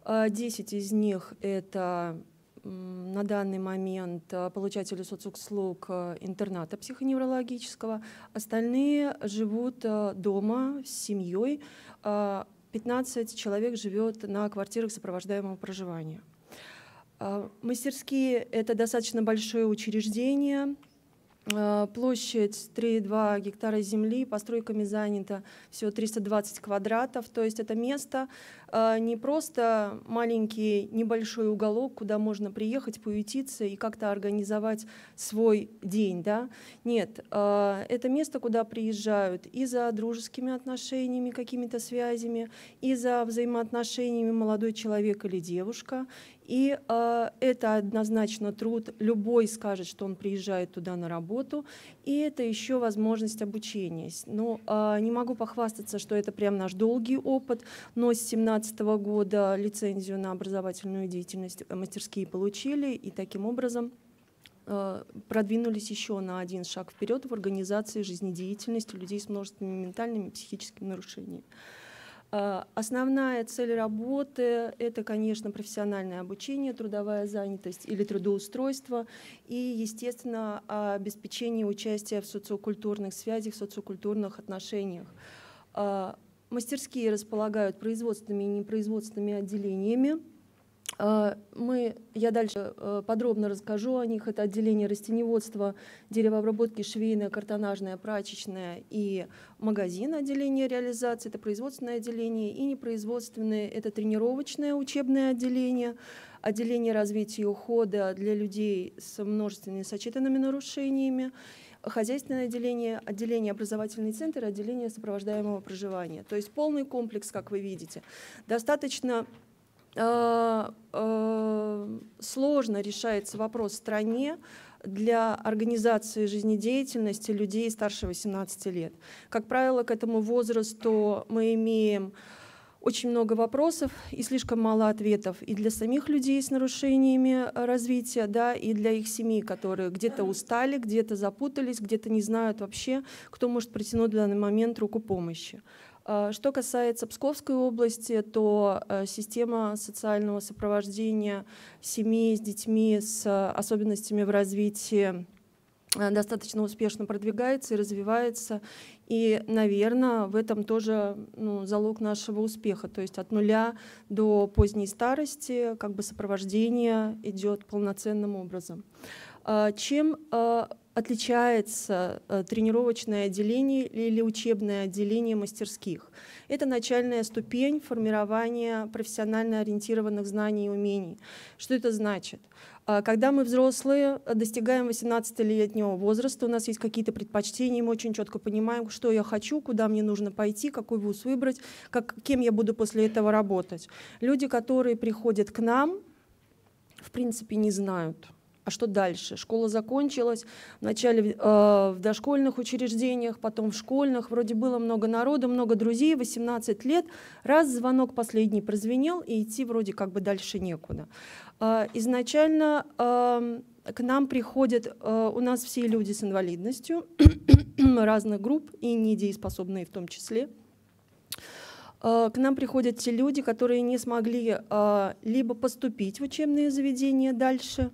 10 из них — это на данный момент э, получатели соцуслуг интерната психоневрологического. Остальные живут дома с семьей. 15 человек живет на квартирах сопровождаемого проживания. А, мастерские — это достаточно большое учреждение, а, площадь 3,2 гектара земли, постройками занято всего 320 квадратов. То есть это место не просто маленький небольшой уголок, куда можно приехать, поютиться и как-то организовать свой день. Да? Нет, а, это место, куда приезжают и за дружескими отношениями, какими-то связями, и за взаимоотношениями молодой человек или девушка, И э, это однозначно труд. Любой скажет, что он приезжает туда на работу. И это еще возможность обучения. Но не могу похвастаться, что это прям наш долгий опыт. Но с 2017 года лицензию на образовательную деятельность мастерские получили. И таким образом э, продвинулись еще на один шаг вперед в организации жизнедеятельности людей с множественными ментальными и психическими нарушениями. Э, основная цель работы — это, конечно, профессиональное обучение, трудовая занятость или трудоустройство и, естественно, обеспечение участия в социокультурных связях, социокультурных отношениях. Мастерские располагают производственными и непроизводственными отделениями, а, мы, я дальше э, подробно расскажу о них. Это отделение растеневодства, деревообработки, швейное, картонажное, прачечное и магазин отделение реализации. Это производственное отделение и непроизводственное. Это тренировочное учебное отделение, отделение развития и ухода для людей с множественными сочетанными нарушениями хозяйственное отделение, отделение образовательный центр, отделение сопровождаемого проживания. То есть полный комплекс, как вы видите. Достаточно Э, э, сложно решается вопрос в стране для организации жизнедеятельности людей старше 18 лет. Как правило, к этому возрасту мы имеем очень много вопросов и слишком мало ответов и для самих людей с нарушениями развития, да, и для их семей, которые где-то устали, где-то запутались, где-то не знают вообще, кто может протянуть в данный момент руку помощи. А, что касается Псковской области, то э, система социального сопровождения семей с детьми с особенностями в развитии э, достаточно успешно продвигается и развивается. И, наверное, в этом тоже ну, залог нашего успеха. То есть от нуля до поздней старости как бы сопровождение идет полноценным образом. А, чем а, отличается э, тренировочное отделение или учебное отделение мастерских. Это начальная ступень формирования профессионально ориентированных знаний и умений. Что это значит? А, когда мы взрослые, достигаем 18-летнего возраста, у нас есть какие-то предпочтения, мы очень четко понимаем, что я хочу, куда мне нужно пойти, какой вуз выбрать, как, кем я буду после этого работать. Люди, которые приходят к нам, в принципе, не знают, а что дальше? Школа закончилась, вначале э, в дошкольных учреждениях, потом в школьных. Вроде было много народу, много друзей, 18 лет. Раз звонок последний прозвенел, и идти вроде как бы дальше некуда. Э, изначально э, к нам приходят, э, у нас все люди с инвалидностью разных групп и недееспособные в том числе. Э, к нам приходят те люди, которые не смогли э, либо поступить в учебные заведения дальше,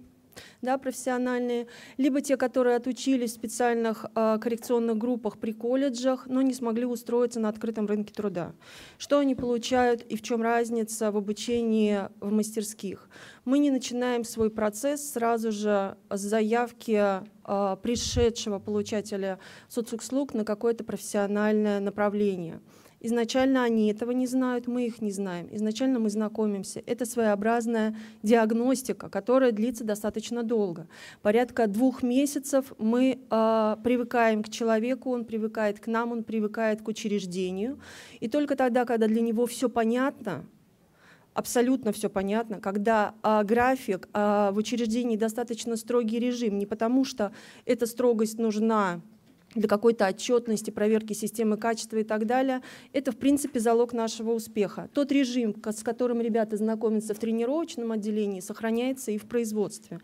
да, профессиональные, либо те, которые отучились в специальных э, коррекционных группах при колледжах, но не смогли устроиться на открытом рынке труда. Что они получают и в чем разница в обучении в мастерских? Мы не начинаем свой процесс сразу же с заявки э, пришедшего получателя соцуслуг на какое-то профессиональное направление. Изначально они этого не знают, мы их не знаем. Изначально мы знакомимся. Это своеобразная диагностика, которая длится достаточно долго. Порядка двух месяцев мы э, привыкаем к человеку, он привыкает к нам, он привыкает к учреждению. И только тогда, когда для него все понятно, абсолютно все понятно, когда а, график а, в учреждении достаточно строгий режим, не потому что эта строгость нужна для какой-то отчетности, проверки системы качества и так далее, это, в принципе, залог нашего успеха. Тот режим, с которым ребята знакомятся в тренировочном отделении, сохраняется и в производстве.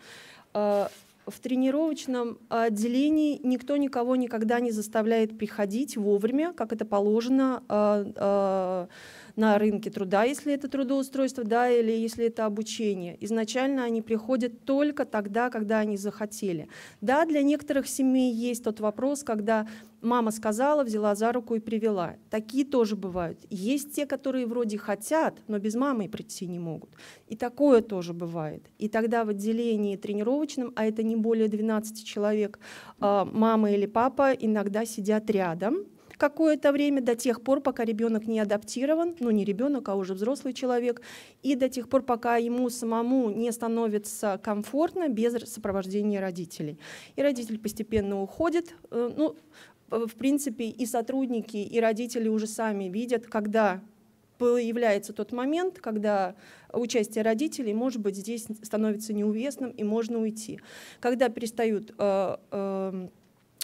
В тренировочном отделении никто никого никогда не заставляет приходить вовремя, как это положено а, а, на рынке труда, если это трудоустройство, да, или если это обучение. Изначально они приходят только тогда, когда они захотели. Да, для некоторых семей есть тот вопрос, когда мама сказала, взяла за руку и привела. Такие тоже бывают. Есть те, которые вроде хотят, но без мамы прийти не могут. И такое тоже бывает. И тогда в отделении тренировочном, а это не более 12 человек, а, мама или папа иногда сидят рядом, какое-то время до тех пор, пока ребенок не адаптирован, ну не ребенок, а уже взрослый человек, и до тех пор, пока ему самому не становится комфортно без сопровождения родителей. И родитель постепенно уходит. Э, ну, в принципе, и сотрудники, и родители уже сами видят, когда появляется тот момент, когда участие родителей, может быть, здесь становится неуместным и можно уйти. Когда перестают э, э,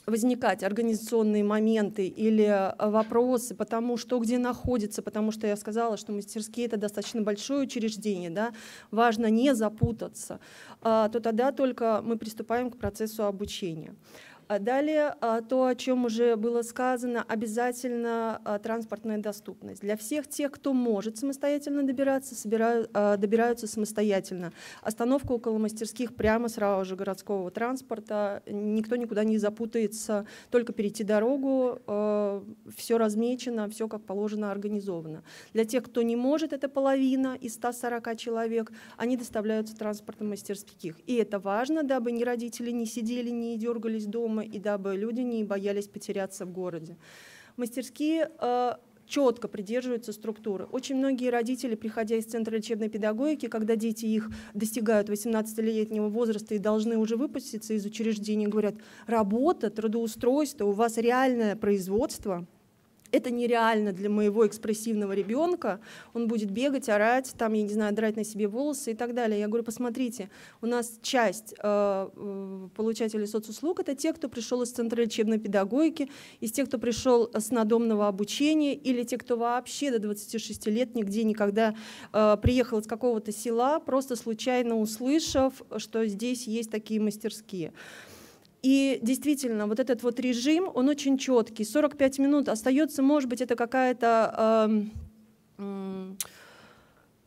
возникать организационные моменты или э, вопросы, потому что где находится, потому что я сказала, что мастерские это достаточно большое учреждение, да, важно не запутаться, а, то тогда только мы приступаем к процессу обучения. А далее а, то, о чем уже было сказано, обязательно а, транспортная доступность. Для всех тех, кто может самостоятельно добираться, собирают, добираются самостоятельно. Остановка около мастерских прямо сразу же городского транспорта, никто никуда не запутается, только перейти дорогу, все размечено, все как положено организовано. Для тех, кто не может, это половина из 140 человек, они доставляются транспортом мастерских. И это важно, дабы ни родители не сидели, не дергались дома, и дабы люди не боялись потеряться в городе. Мастерские э, четко придерживаются структуры. Очень многие родители, приходя из Центра лечебной педагогики, когда дети их достигают 18-летнего возраста и должны уже выпуститься из учреждения, говорят, работа, трудоустройство, у вас реальное производство – это нереально для моего экспрессивного ребенка, он будет бегать, орать, там, я не знаю, драть на себе волосы и так далее. Я говорю, посмотрите, у нас часть э, э получателей соцуслуг — это те, кто пришел из Центра лечебной педагогики, из тех, кто пришел с надомного обучения, или те, кто вообще до 26 лет нигде никогда э, приехал из какого-то села, просто случайно услышав, что здесь есть такие мастерские. И действительно, вот этот вот режим, он очень четкий. 45 минут остается, может быть, это какая-то э,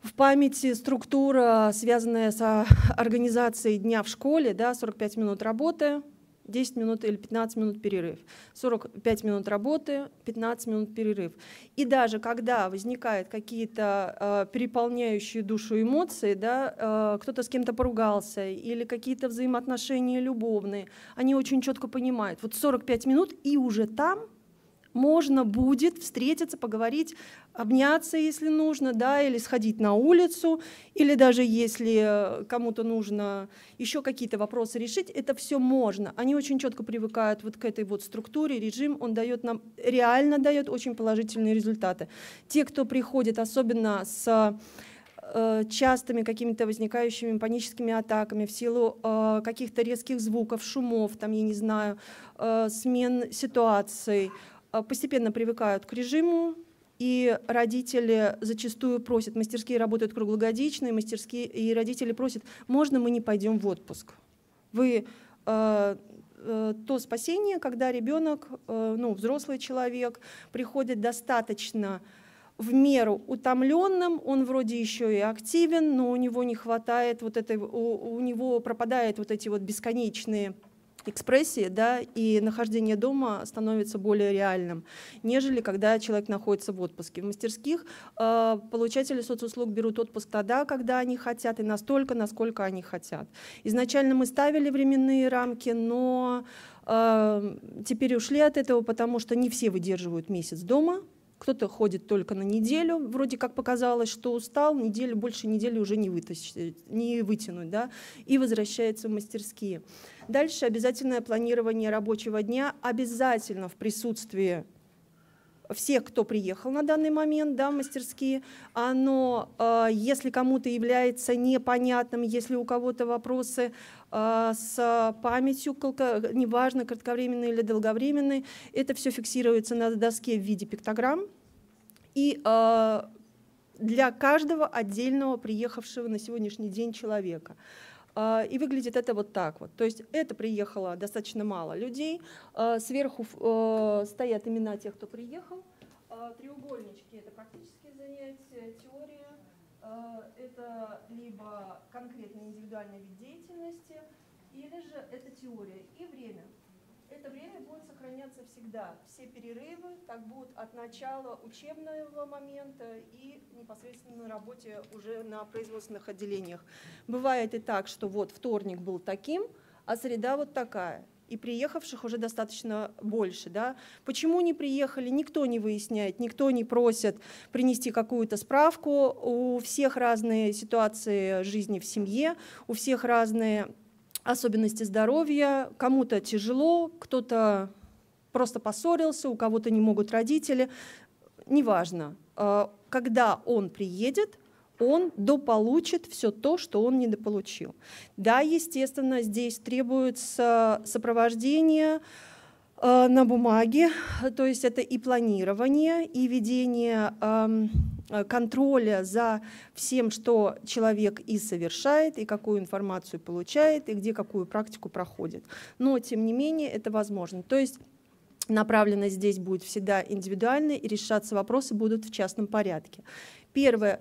в памяти структура, связанная с организацией дня в школе, да, 45 минут работы, 10 минут или 15 минут перерыв, 45 минут работы, 15 минут перерыв. И даже когда возникают какие-то э, переполняющие душу эмоции, да, э, кто-то с кем-то поругался или какие-то взаимоотношения любовные, они очень четко понимают, вот 45 минут и уже там можно будет встретиться, поговорить, обняться, если нужно, да, или сходить на улицу, или даже если кому-то нужно еще какие-то вопросы решить, это все можно. Они очень четко привыкают вот к этой вот структуре, режим, он дает нам, реально дает очень положительные результаты. Те, кто приходит, особенно с э, частыми какими-то возникающими паническими атаками в силу э, каких-то резких звуков, шумов, там, я не знаю, э, смен ситуаций, Э, постепенно привыкают к режиму, и родители зачастую просят, мастерские работают круглогодично, и, мастерские, и родители просят, можно мы не пойдем в отпуск? Вы э, э, то спасение, когда ребенок, э, ну, взрослый человек, приходит достаточно в меру утомленным, он вроде еще и активен, но у него не хватает вот этой, у, у него пропадают вот эти вот бесконечные экспрессии, да, и нахождение дома становится более реальным, нежели когда человек находится в отпуске. В мастерских э, получатели соцуслуг берут отпуск тогда, когда они хотят, и настолько, насколько они хотят. Изначально мы ставили временные рамки, но э, теперь ушли от этого, потому что не все выдерживают месяц дома, кто-то ходит только на неделю, вроде как показалось, что устал, неделю, больше недели уже не, вытащить, не вытянуть, да, и возвращается в мастерские. Дальше обязательное планирование рабочего дня, обязательно в присутствии всех, кто приехал на данный момент, да, мастерские, оно, э, если кому-то является непонятным, если у кого-то вопросы э, с памятью, неважно, кратковременные или долговременные, это все фиксируется на доске в виде пиктограмм. И э, для каждого отдельного приехавшего на сегодняшний день человека. А, и выглядит это вот так вот. То есть это приехало достаточно мало людей. А, сверху э, стоят имена тех, кто приехал. А, треугольнички — это практические занятия, теория. Это либо конкретный индивидуальный вид деятельности, или же это теория и время. Это время будет сохраняться всегда. Все перерывы так будут от начала учебного момента и непосредственно на работе уже на производственных отделениях. Бывает и так, что вот вторник был таким, а среда вот такая и приехавших уже достаточно больше. Да? Почему не приехали, никто не выясняет, никто не просит принести какую-то справку. У всех разные ситуации жизни в семье, у всех разные особенности здоровья, кому-то тяжело, кто-то просто поссорился, у кого-то не могут родители. неважно, э, когда он приедет, он дополучит все то, что он недополучил. Да, естественно, здесь требуется сопровождение э, на бумаге, то есть это и планирование, и ведение контроля за всем, что человек и совершает, и какую информацию получает, и где какую практику проходит. Но, тем не менее, это возможно. То есть направленность здесь будет всегда индивидуальной, и решаться вопросы будут в частном порядке. Первое,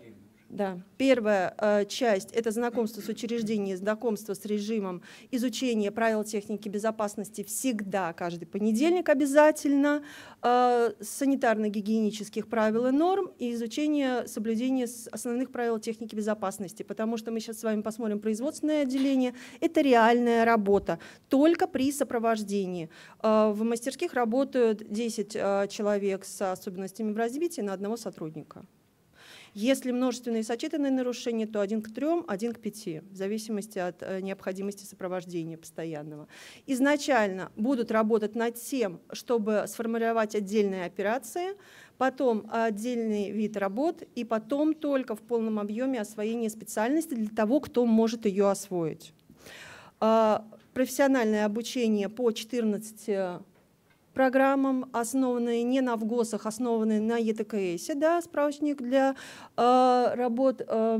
да. Первая э, часть – это знакомство с учреждением, знакомство с режимом, изучение правил техники безопасности всегда, каждый понедельник обязательно, э, санитарно-гигиенических правил и норм и изучение соблюдения основных правил техники безопасности, потому что мы сейчас с вами посмотрим производственное отделение. Это реальная работа, только при сопровождении. Э, в мастерских работают 10 э, человек с особенностями в развитии на одного сотрудника. Если множественные сочетанные нарушения, то один к трем, один к пяти, в зависимости от э, необходимости сопровождения постоянного. Изначально будут работать над тем, чтобы сформировать отдельные операции, потом отдельный вид работ, и потом только в полном объеме освоение специальности для того, кто может ее освоить. А, профессиональное обучение по 14 программам, основанные не на ВГОСах, основанные на ЕТКС, да, справочник для э, работ э,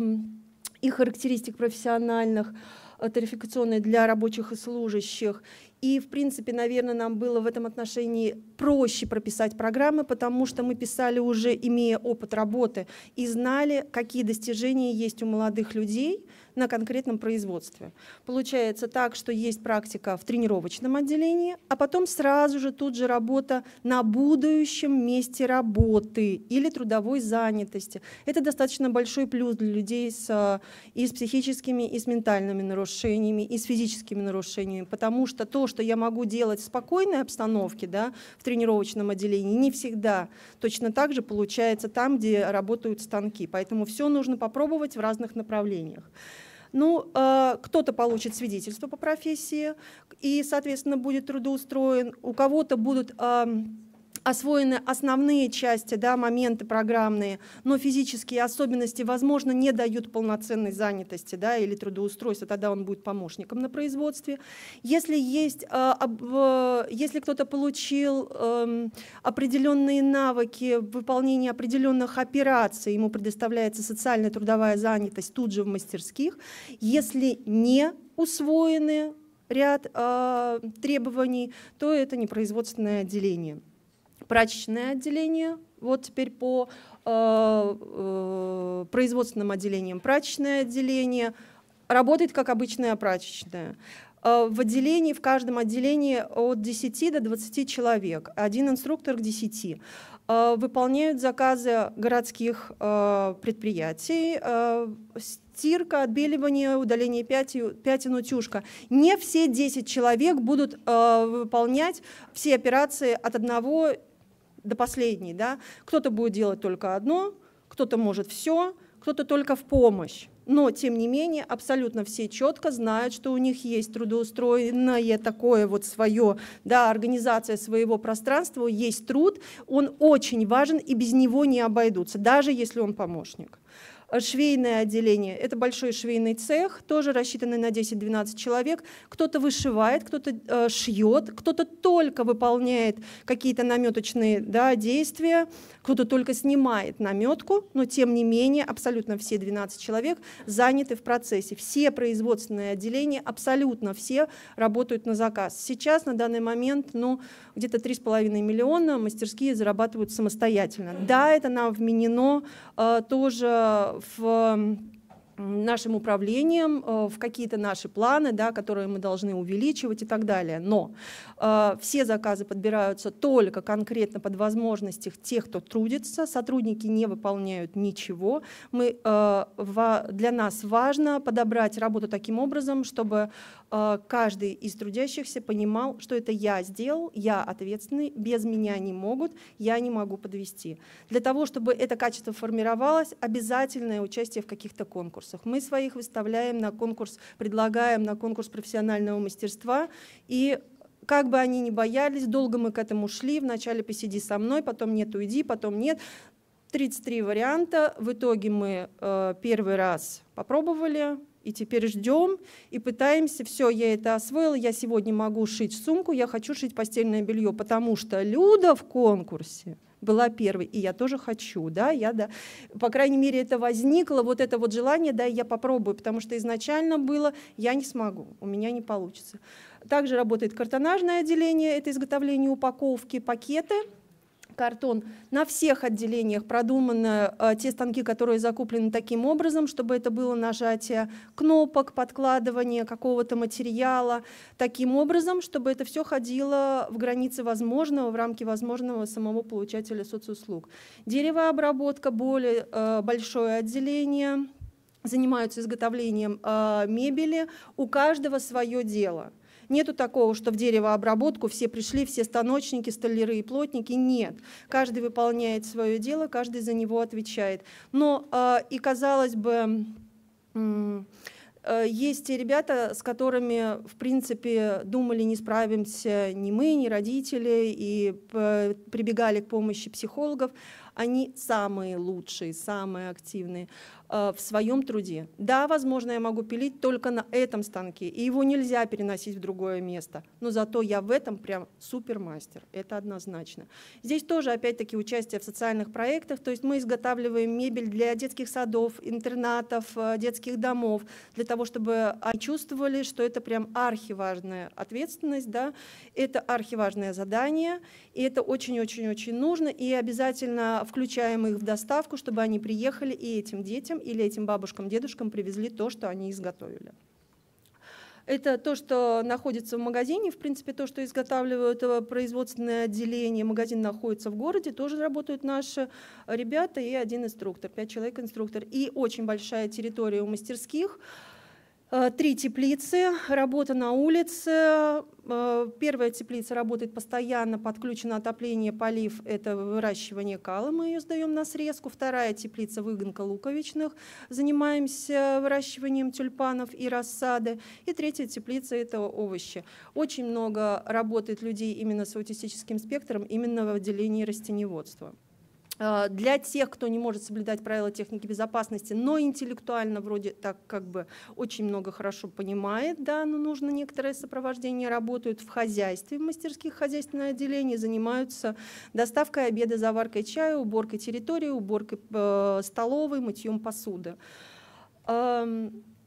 и характеристик профессиональных, э, тарификационные для рабочих и служащих. И, в принципе, наверное, нам было в этом отношении проще прописать программы, потому что мы писали уже, имея опыт работы, и знали, какие достижения есть у молодых людей – на конкретном производстве. Получается так, что есть практика в тренировочном отделении, а потом сразу же тут же работа на будущем месте работы или трудовой занятости. Это достаточно большой плюс для людей с, и с психическими, и с ментальными нарушениями, и с физическими нарушениями, потому что то, что я могу делать в спокойной обстановке, да, в тренировочном отделении, не всегда точно так же получается там, где работают станки. Поэтому все нужно попробовать в разных направлениях. Ну, э, кто-то получит свидетельство по профессии и, соответственно, будет трудоустроен. У кого-то будут освоены основные части, да, моменты программные, но физические особенности, возможно, не дают полноценной занятости да, или трудоустройства, тогда он будет помощником на производстве. Если, есть, э, если кто-то получил эм, определенные навыки в выполнении определенных операций, ему предоставляется социальная трудовая занятость тут же в мастерских. Если не усвоены ряд э, требований, то это не производственное отделение прачечное отделение, вот теперь по э, э, производственным отделениям прачечное отделение, работает как обычная прачечная. Э, в отделении, в каждом отделении от 10 до 20 человек, один инструктор к 10 э, выполняют заказы городских э, предприятий, стирка, отбеливание, удаление пятен, утюжка. Не все 10 человек будут выполнять все операции от одного до последней. Да? Кто-то будет делать только одно, кто-то может все, кто-то только в помощь. Но, тем не менее, абсолютно все четко знают, что у них есть трудоустроенное такое вот свое, да, организация своего пространства, есть труд, он очень важен, и без него не обойдутся, даже если он помощник. Э, швейное отделение – это большой швейный цех, тоже рассчитанный на 10-12 человек. Кто-то вышивает, кто-то э, шьет, кто-то только выполняет какие-то наметочные да, действия, кто-то только снимает наметку, но тем не менее абсолютно все 12 человек заняты в процессе. Все производственные отделения, абсолютно все работают на заказ. Сейчас на данный момент ну, где-то 3,5 миллиона мастерские зарабатывают самостоятельно. Да, это нам вменено э, тоже в нашим управлением э, в какие-то наши планы, да, которые мы должны увеличивать и так далее. Но э, все заказы подбираются только конкретно под возможности тех, кто трудится. Сотрудники не выполняют ничего. Мы, э, в, для нас важно подобрать работу таким образом, чтобы каждый из трудящихся понимал, что это я сделал, я ответственный, без меня не могут, я не могу подвести. Для того, чтобы это качество формировалось, обязательное участие в каких-то конкурсах конкурсах. Мы своих выставляем на конкурс, предлагаем на конкурс профессионального мастерства. И как бы они ни боялись, долго мы к этому шли. Вначале посиди со мной, потом нет, уйди, потом нет. 33 варианта. В итоге мы э, первый раз попробовали, и теперь ждем и пытаемся, все, я это освоила, я сегодня могу шить сумку, я хочу шить постельное белье, потому что Люда в конкурсе была первой, и я тоже хочу, да, я, да, по крайней мере, это возникло, вот это вот желание, да, я попробую, потому что изначально было, я не смогу, у меня не получится. Также работает картонажное отделение, это изготовление упаковки, пакеты, картон. На всех отделениях продуманы э, те станки, которые закуплены таким образом, чтобы это было нажатие кнопок, подкладывание какого-то материала, таким образом, чтобы это все ходило в границы возможного, в рамки возможного самого получателя соцуслуг. Деревообработка, более э, большое отделение, занимаются изготовлением э, мебели, у каждого свое дело – Нету такого, что в деревообработку все пришли, все станочники, столяры и плотники. Нет. Каждый выполняет свое дело, каждый за него отвечает. Но э, и казалось бы, э, есть те ребята, с которыми, в принципе, думали, не справимся ни мы, ни родители, и прибегали к помощи психологов. Они самые лучшие, самые активные. Э, в своем труде. Да, возможно, я могу пилить только на этом станке, и его нельзя переносить в другое место, но зато я в этом прям супермастер, это однозначно. Здесь тоже, опять-таки, участие в социальных проектах, то есть мы изготавливаем мебель для детских садов, интернатов, э, детских домов, для того, чтобы они чувствовали, что это прям архиважная ответственность, да, это архиважное задание, и это очень-очень-очень нужно, и обязательно включаем их в доставку, чтобы они приехали и этим детям детям или этим бабушкам, дедушкам привезли то, что они изготовили. Это то, что находится в магазине, в принципе, то, что изготавливают э, производственное отделение. Магазин находится в городе, тоже работают наши ребята и один инструктор, пять человек инструктор. И очень большая территория у мастерских. Э, три теплицы, работа на улице. Э, первая теплица работает постоянно, подключено отопление, полив, это выращивание кала, мы ее сдаем на срезку. Вторая теплица выгонка луковичных, занимаемся выращиванием тюльпанов и рассады. И третья теплица это овощи. Очень много работает людей именно с аутистическим спектром, именно в отделении растеневодства. А, для тех, кто не может соблюдать правила техники безопасности, но интеллектуально вроде так как бы очень много хорошо понимает, да, но нужно некоторое сопровождение, работают в хозяйстве, в мастерских хозяйственное отделение, занимаются доставкой обеда, заваркой чая, уборкой территории, уборкой э, столовой, мытьем посуды.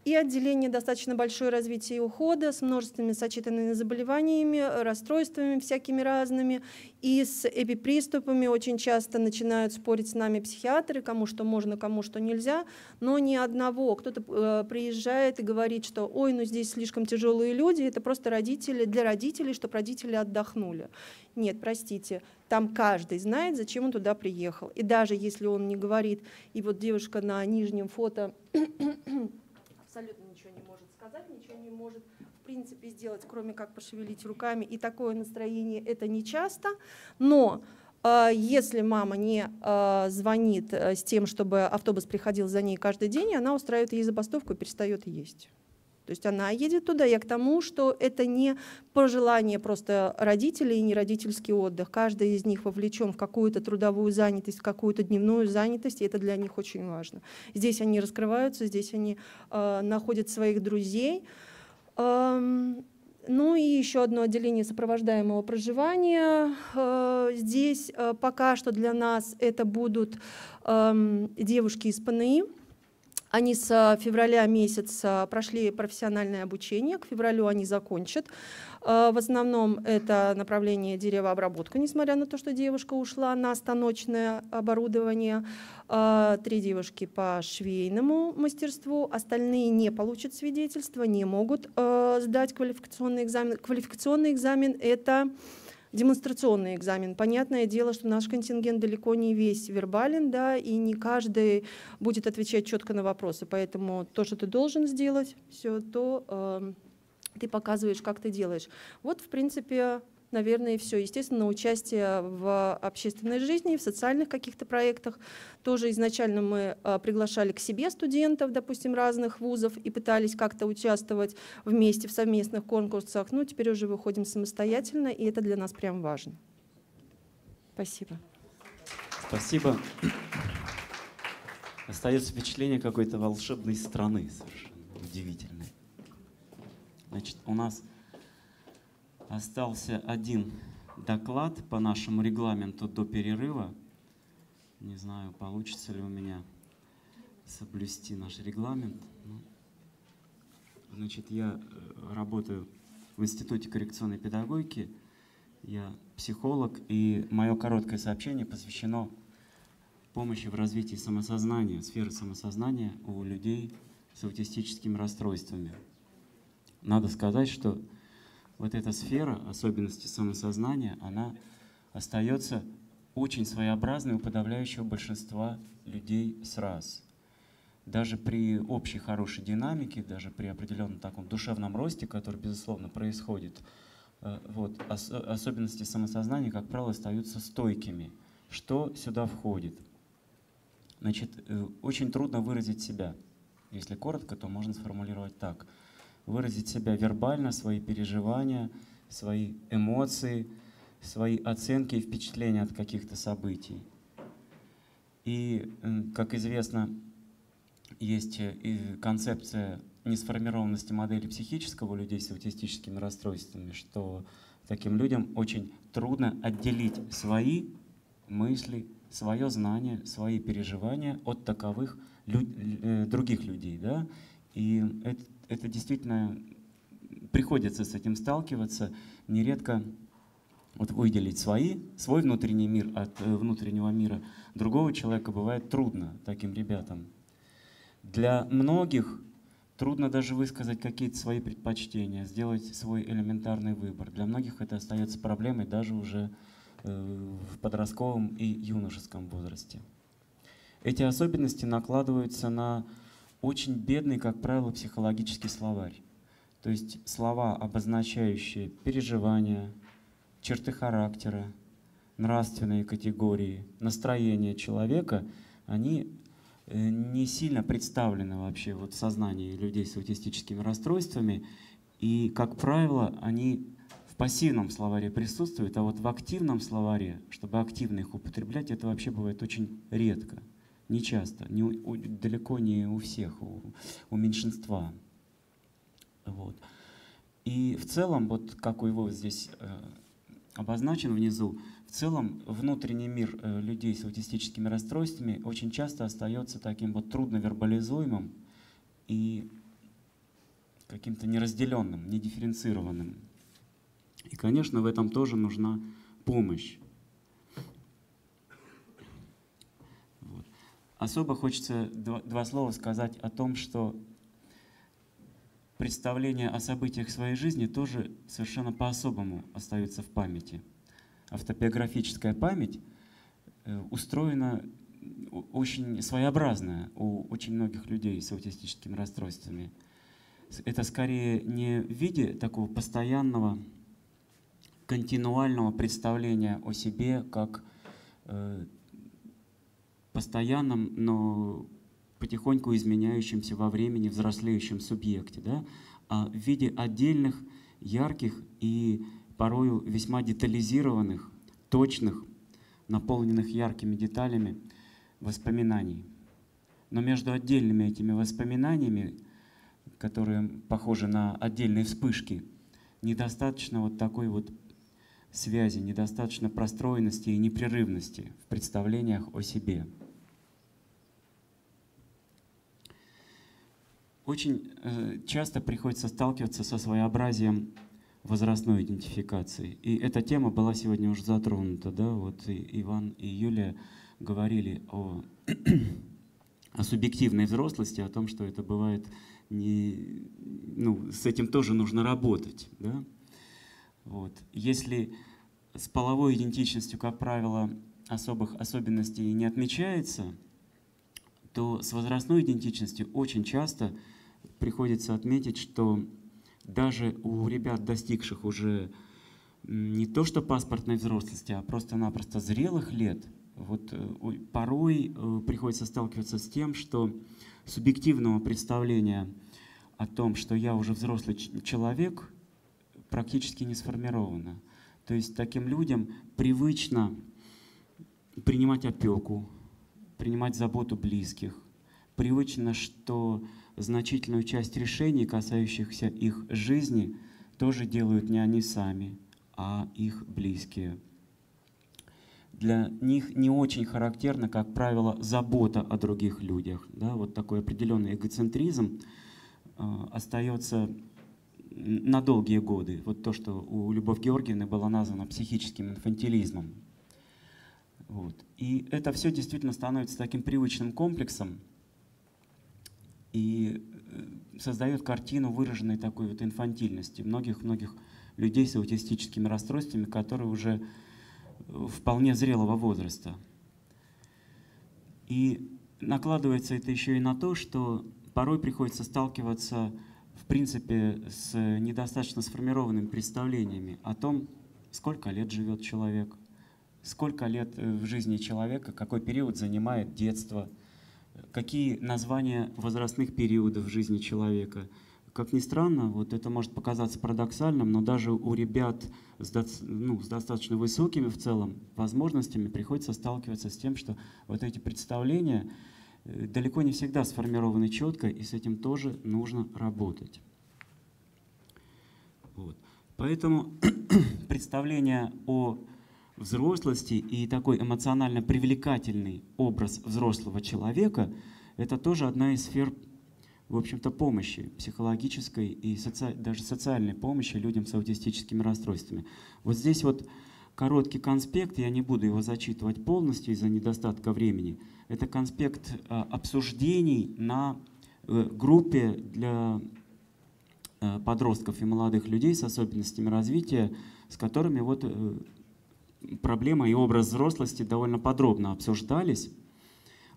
И отделение достаточно большое развитие и ухода с множественными сочетанными заболеваниями, расстройствами всякими разными. И с эпиприступами очень часто начинают спорить с нами психиатры, кому что можно, кому что нельзя. Но ни одного. Кто-то э, приезжает и говорит, что ой, ну здесь слишком тяжелые люди, это просто родители для родителей, чтобы родители отдохнули. Нет, простите, там каждый знает, зачем он туда приехал. И даже если он не говорит, и вот девушка на нижнем фото абсолютно ничего не может сказать, ничего не может в принципе сделать, кроме как пошевелить руками. И такое настроение это не часто, но э, если мама не э, звонит э, с тем, чтобы автобус приходил за ней каждый день, она устраивает ей забастовку и перестает есть. То есть она едет туда. Я к тому, что это не пожелание просто родителей и не родительский отдых. Каждый из них вовлечен в какую-то трудовую занятость, в какую-то дневную занятость, и это для них очень важно. Здесь они раскрываются, здесь они э, находят своих друзей. Эм, ну и еще одно отделение сопровождаемого проживания. Э, здесь э, пока что для нас это будут эм, девушки из ПНИ, они с февраля месяца прошли профессиональное обучение, к февралю они закончат. Э, в основном это направление деревообработка, несмотря на то, что девушка ушла на станочное оборудование. Э, три девушки по швейному мастерству, остальные не получат свидетельство, не могут сдать квалификационный экзамен. Квалификационный экзамен — это демонстрационный экзамен. Понятное дело, что наш контингент далеко не весь вербален, да, и не каждый будет отвечать четко на вопросы. Поэтому то, что ты должен сделать, все то э, ты показываешь, как ты делаешь. Вот, в принципе, наверное, и все. Естественно, участие в общественной жизни, в социальных каких-то проектах. Тоже изначально мы а, приглашали к себе студентов, допустим, разных вузов и пытались как-то участвовать вместе в совместных конкурсах. Ну, теперь уже выходим самостоятельно, и это для нас прям важно. Спасибо. Спасибо. остается впечатление какой-то волшебной страны совершенно удивительной. Значит, у нас остался один доклад по нашему регламенту до перерыва. Не знаю, получится ли у меня соблюсти наш регламент. Значит, я э, работаю в Институте коррекционной педагогики. Я психолог, и мое короткое сообщение посвящено помощи в развитии самосознания, сферы самосознания у людей с аутистическими расстройствами. Надо сказать, что вот эта сфера особенности самосознания, она остается очень своеобразной у подавляющего большинства людей с раз. Даже при общей хорошей динамике, даже при определенном таком душевном росте, который, безусловно, происходит, э, вот, ос особенности самосознания, как правило, остаются стойкими. Что сюда входит? Значит, э, очень трудно выразить себя. Если коротко, то можно сформулировать так. Выразить себя вербально, свои переживания, свои эмоции, свои оценки и впечатления от каких-то событий. И, э, как известно, есть и концепция несформированности модели психического у людей с аутистическими расстройствами, что таким людям очень трудно отделить свои мысли, свое знание, свои переживания от таковых лю э, других людей. Да? И это, это действительно приходится с этим сталкиваться. Нередко вот выделить свои, свой внутренний мир от э, внутреннего мира другого человека бывает трудно таким ребятам. Для многих трудно даже высказать какие-то свои предпочтения, сделать свой элементарный выбор. Для многих это остается проблемой даже уже Э, в подростковом и юношеском возрасте. Эти особенности накладываются на очень бедный, как правило, психологический словарь. То есть слова, обозначающие переживания, черты характера, нравственные категории, настроение человека, они э, не сильно представлены вообще вот в сознании людей с аутистическими расстройствами. И, как правило, они пассивном словаре присутствует, а вот в активном словаре, чтобы активно их употреблять, это вообще бывает очень редко, не часто, не у, далеко не у всех, у, у меньшинства. Вот. И в целом, вот как у его здесь э, обозначен внизу, в целом внутренний мир э, людей с аутистическими расстройствами очень часто остается таким вот трудно вербализуемым и каким-то неразделенным, недифференцированным. И, конечно, в этом тоже нужна помощь. Вот. Особо хочется два, слова сказать о том, что представления о событиях своей жизни тоже совершенно по-особому остаются в памяти. Автобиографическая память э, устроена очень своеобразная у очень многих людей с аутистическими расстройствами. Это скорее не в виде такого постоянного континуального представления о себе как э, постоянном, но потихоньку изменяющемся во времени взрослеющем субъекте, да? а в виде отдельных, ярких и порою весьма детализированных, точных, наполненных яркими деталями воспоминаний. Но между отдельными этими воспоминаниями, которые похожи на отдельные вспышки, недостаточно вот такой вот связи, недостаточно простроенности и непрерывности в представлениях о себе. Очень э, часто приходится сталкиваться со своеобразием возрастной идентификации. И эта тема была сегодня уже затронута. Да? Вот и Иван и Юлия говорили о, о субъективной взрослости, о том, что это бывает не... Ну, с этим тоже нужно работать. Да? Вот. Если с половой идентичностью, как правило, особых особенностей не отмечается, то с возрастной идентичностью очень часто приходится отметить, что даже у ребят, достигших уже не то что паспортной взрослости, а просто-напросто зрелых лет, вот э, порой э, приходится сталкиваться с тем, что субъективного представления о том, что я уже взрослый человек, практически не сформировано. То есть таким людям привычно принимать опеку, принимать заботу близких, привычно, что значительную часть решений, касающихся их жизни, тоже делают не они сами, а их близкие. Для них не очень характерно, как правило, забота о других людях. Да? Вот такой определенный эгоцентризм э, остается на долгие годы. Вот то, что у Любовь Георгиевны было названо психическим инфантилизмом. Вот. И это все действительно становится таким привычным комплексом и э, создает картину выраженной такой вот инфантильности многих-многих людей с аутистическими расстройствами, которые уже вполне зрелого возраста. И накладывается это еще и на то, что порой приходится сталкиваться, в принципе, с недостаточно сформированными представлениями о том, сколько лет живет человек, сколько лет э, в жизни человека, какой период занимает детство, какие названия возрастных периодов в жизни человека – как ни странно, вот это может показаться парадоксальным, но даже у ребят с, до, ну, с достаточно высокими в целом возможностями приходится сталкиваться с тем, что вот эти представления э, далеко не всегда сформированы четко, и с этим тоже нужно работать. Вот. Поэтому представление о взрослости и такой эмоционально привлекательный образ взрослого человека – это тоже одна из сфер в общем-то, помощи, психологической и соци... даже социальной помощи людям с аутистическими расстройствами. Вот здесь вот короткий конспект, я не буду его зачитывать полностью из-за недостатка времени. Это конспект а, обсуждений на э, группе для э, подростков и молодых людей с особенностями развития, с которыми вот э, проблема и образ взрослости довольно подробно обсуждались.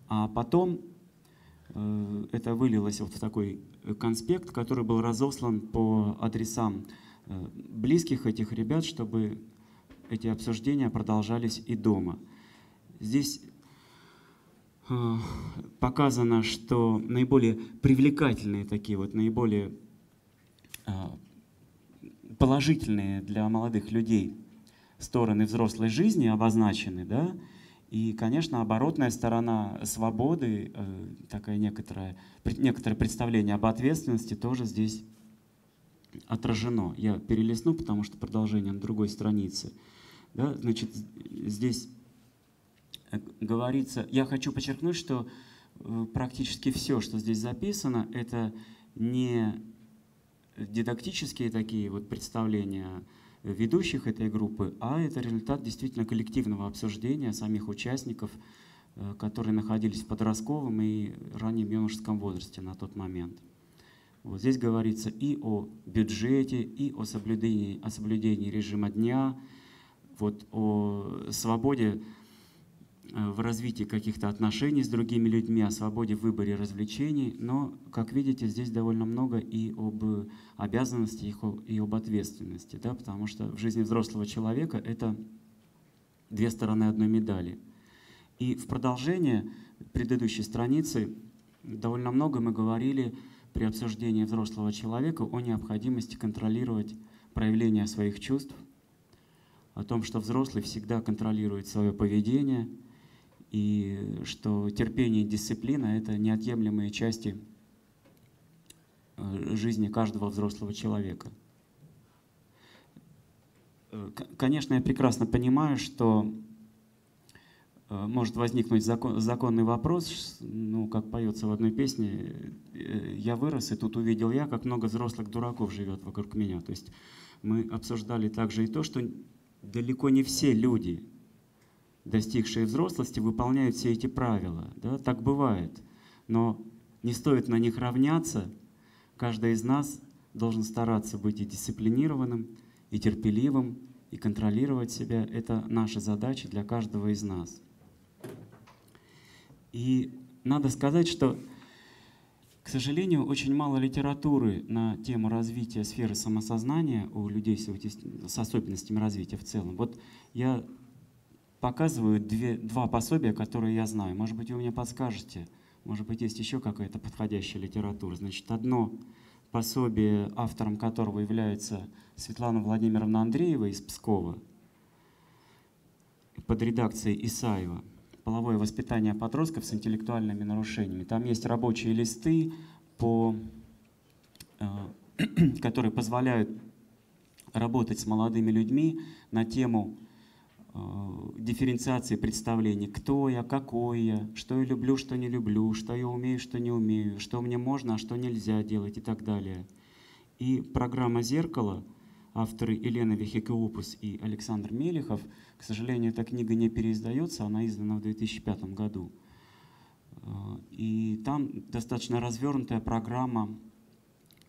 А потом Э, это вылилось вот в такой конспект, который был разослан по адресам э, близких этих ребят, чтобы эти обсуждения продолжались и дома. Здесь э, показано, что наиболее привлекательные такие вот, наиболее положительные для молодых людей стороны взрослой жизни обозначены, да, и, конечно, оборотная сторона свободы, э, такое некоторое, некоторое представление об ответственности тоже здесь отражено. Я перелистну, потому что продолжение на другой странице. Да, значит, здесь э, говорится, я хочу подчеркнуть, что э, практически все, что здесь записано, это не дидактические такие вот представления, ведущих этой группы, а это результат действительно коллективного обсуждения самих участников, э, которые находились в подростковом и раннем юношеском возрасте на тот момент. Вот здесь говорится и о бюджете, и о соблюдении, о соблюдении режима дня, вот о свободе в развитии каких-то отношений с другими людьми, о свободе в выборе развлечений, но, как видите, здесь довольно много и об обязанности, и об ответственности, да, потому что в жизни взрослого человека это две стороны одной медали. И в продолжение предыдущей страницы довольно много мы говорили при обсуждении взрослого человека о необходимости контролировать проявление своих чувств, о том, что взрослый всегда контролирует свое поведение – и что терпение и дисциплина — это неотъемлемые части э, жизни каждого взрослого человека. Э, конечно, я прекрасно понимаю, что э, может возникнуть закон, законный вопрос, ну, как поется в одной песне, «Я вырос, и тут увидел я, как много взрослых дураков живет вокруг меня». То есть мы обсуждали также и то, что далеко не все люди достигшие взрослости, выполняют все эти правила. Да? Так бывает. Но не стоит на них равняться. Каждый из нас должен стараться быть и дисциплинированным, и терпеливым, и контролировать себя. Это наша задача для каждого из нас. И надо сказать, что, к сожалению, очень мало литературы на тему развития сферы самосознания у людей с особенностями развития в целом. Вот я показывают две, два пособия, которые я знаю. Может быть, вы мне подскажете, может быть, есть еще какая-то подходящая литература. Значит, одно пособие, автором которого является Светлана Владимировна Андреева из Пскова, под редакцией Исаева. половое воспитание подростков с интеллектуальными нарушениями. Там есть рабочие листы, по, э, которые позволяют работать с молодыми людьми на тему дифференциации представлений, кто я, какой я, что я люблю, что не люблю, что я умею, что не умею, что мне можно, а что нельзя делать и так далее. И программа «Зеркало», авторы Елена Вехикеопус и Александр Мелехов, к сожалению, эта книга не переиздается, она издана в 2005 году. Э, и там достаточно развернутая программа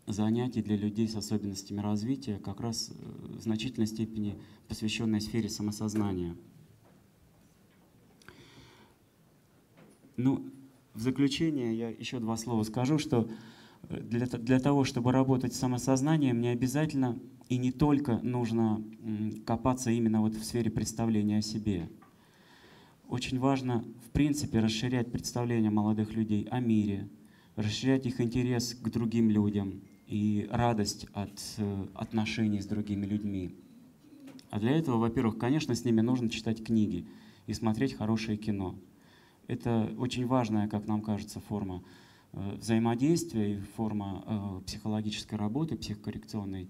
занятий для людей с особенностями развития, как раз э, в значительной степени посвященной сфере самосознания. Ну, в заключение я еще два слова скажу, что э, для, для того, чтобы работать с самосознанием, не обязательно и не только нужно копаться именно вот в сфере представления о себе. Очень важно, в принципе, расширять представление молодых людей о мире, расширять их интерес к другим людям и радость от э, отношений с другими людьми. А для этого, во-первых, конечно, с ними нужно читать книги и смотреть хорошее кино. Это очень важная, как нам кажется, форма э, взаимодействия и форма э, психологической работы, психокоррекционной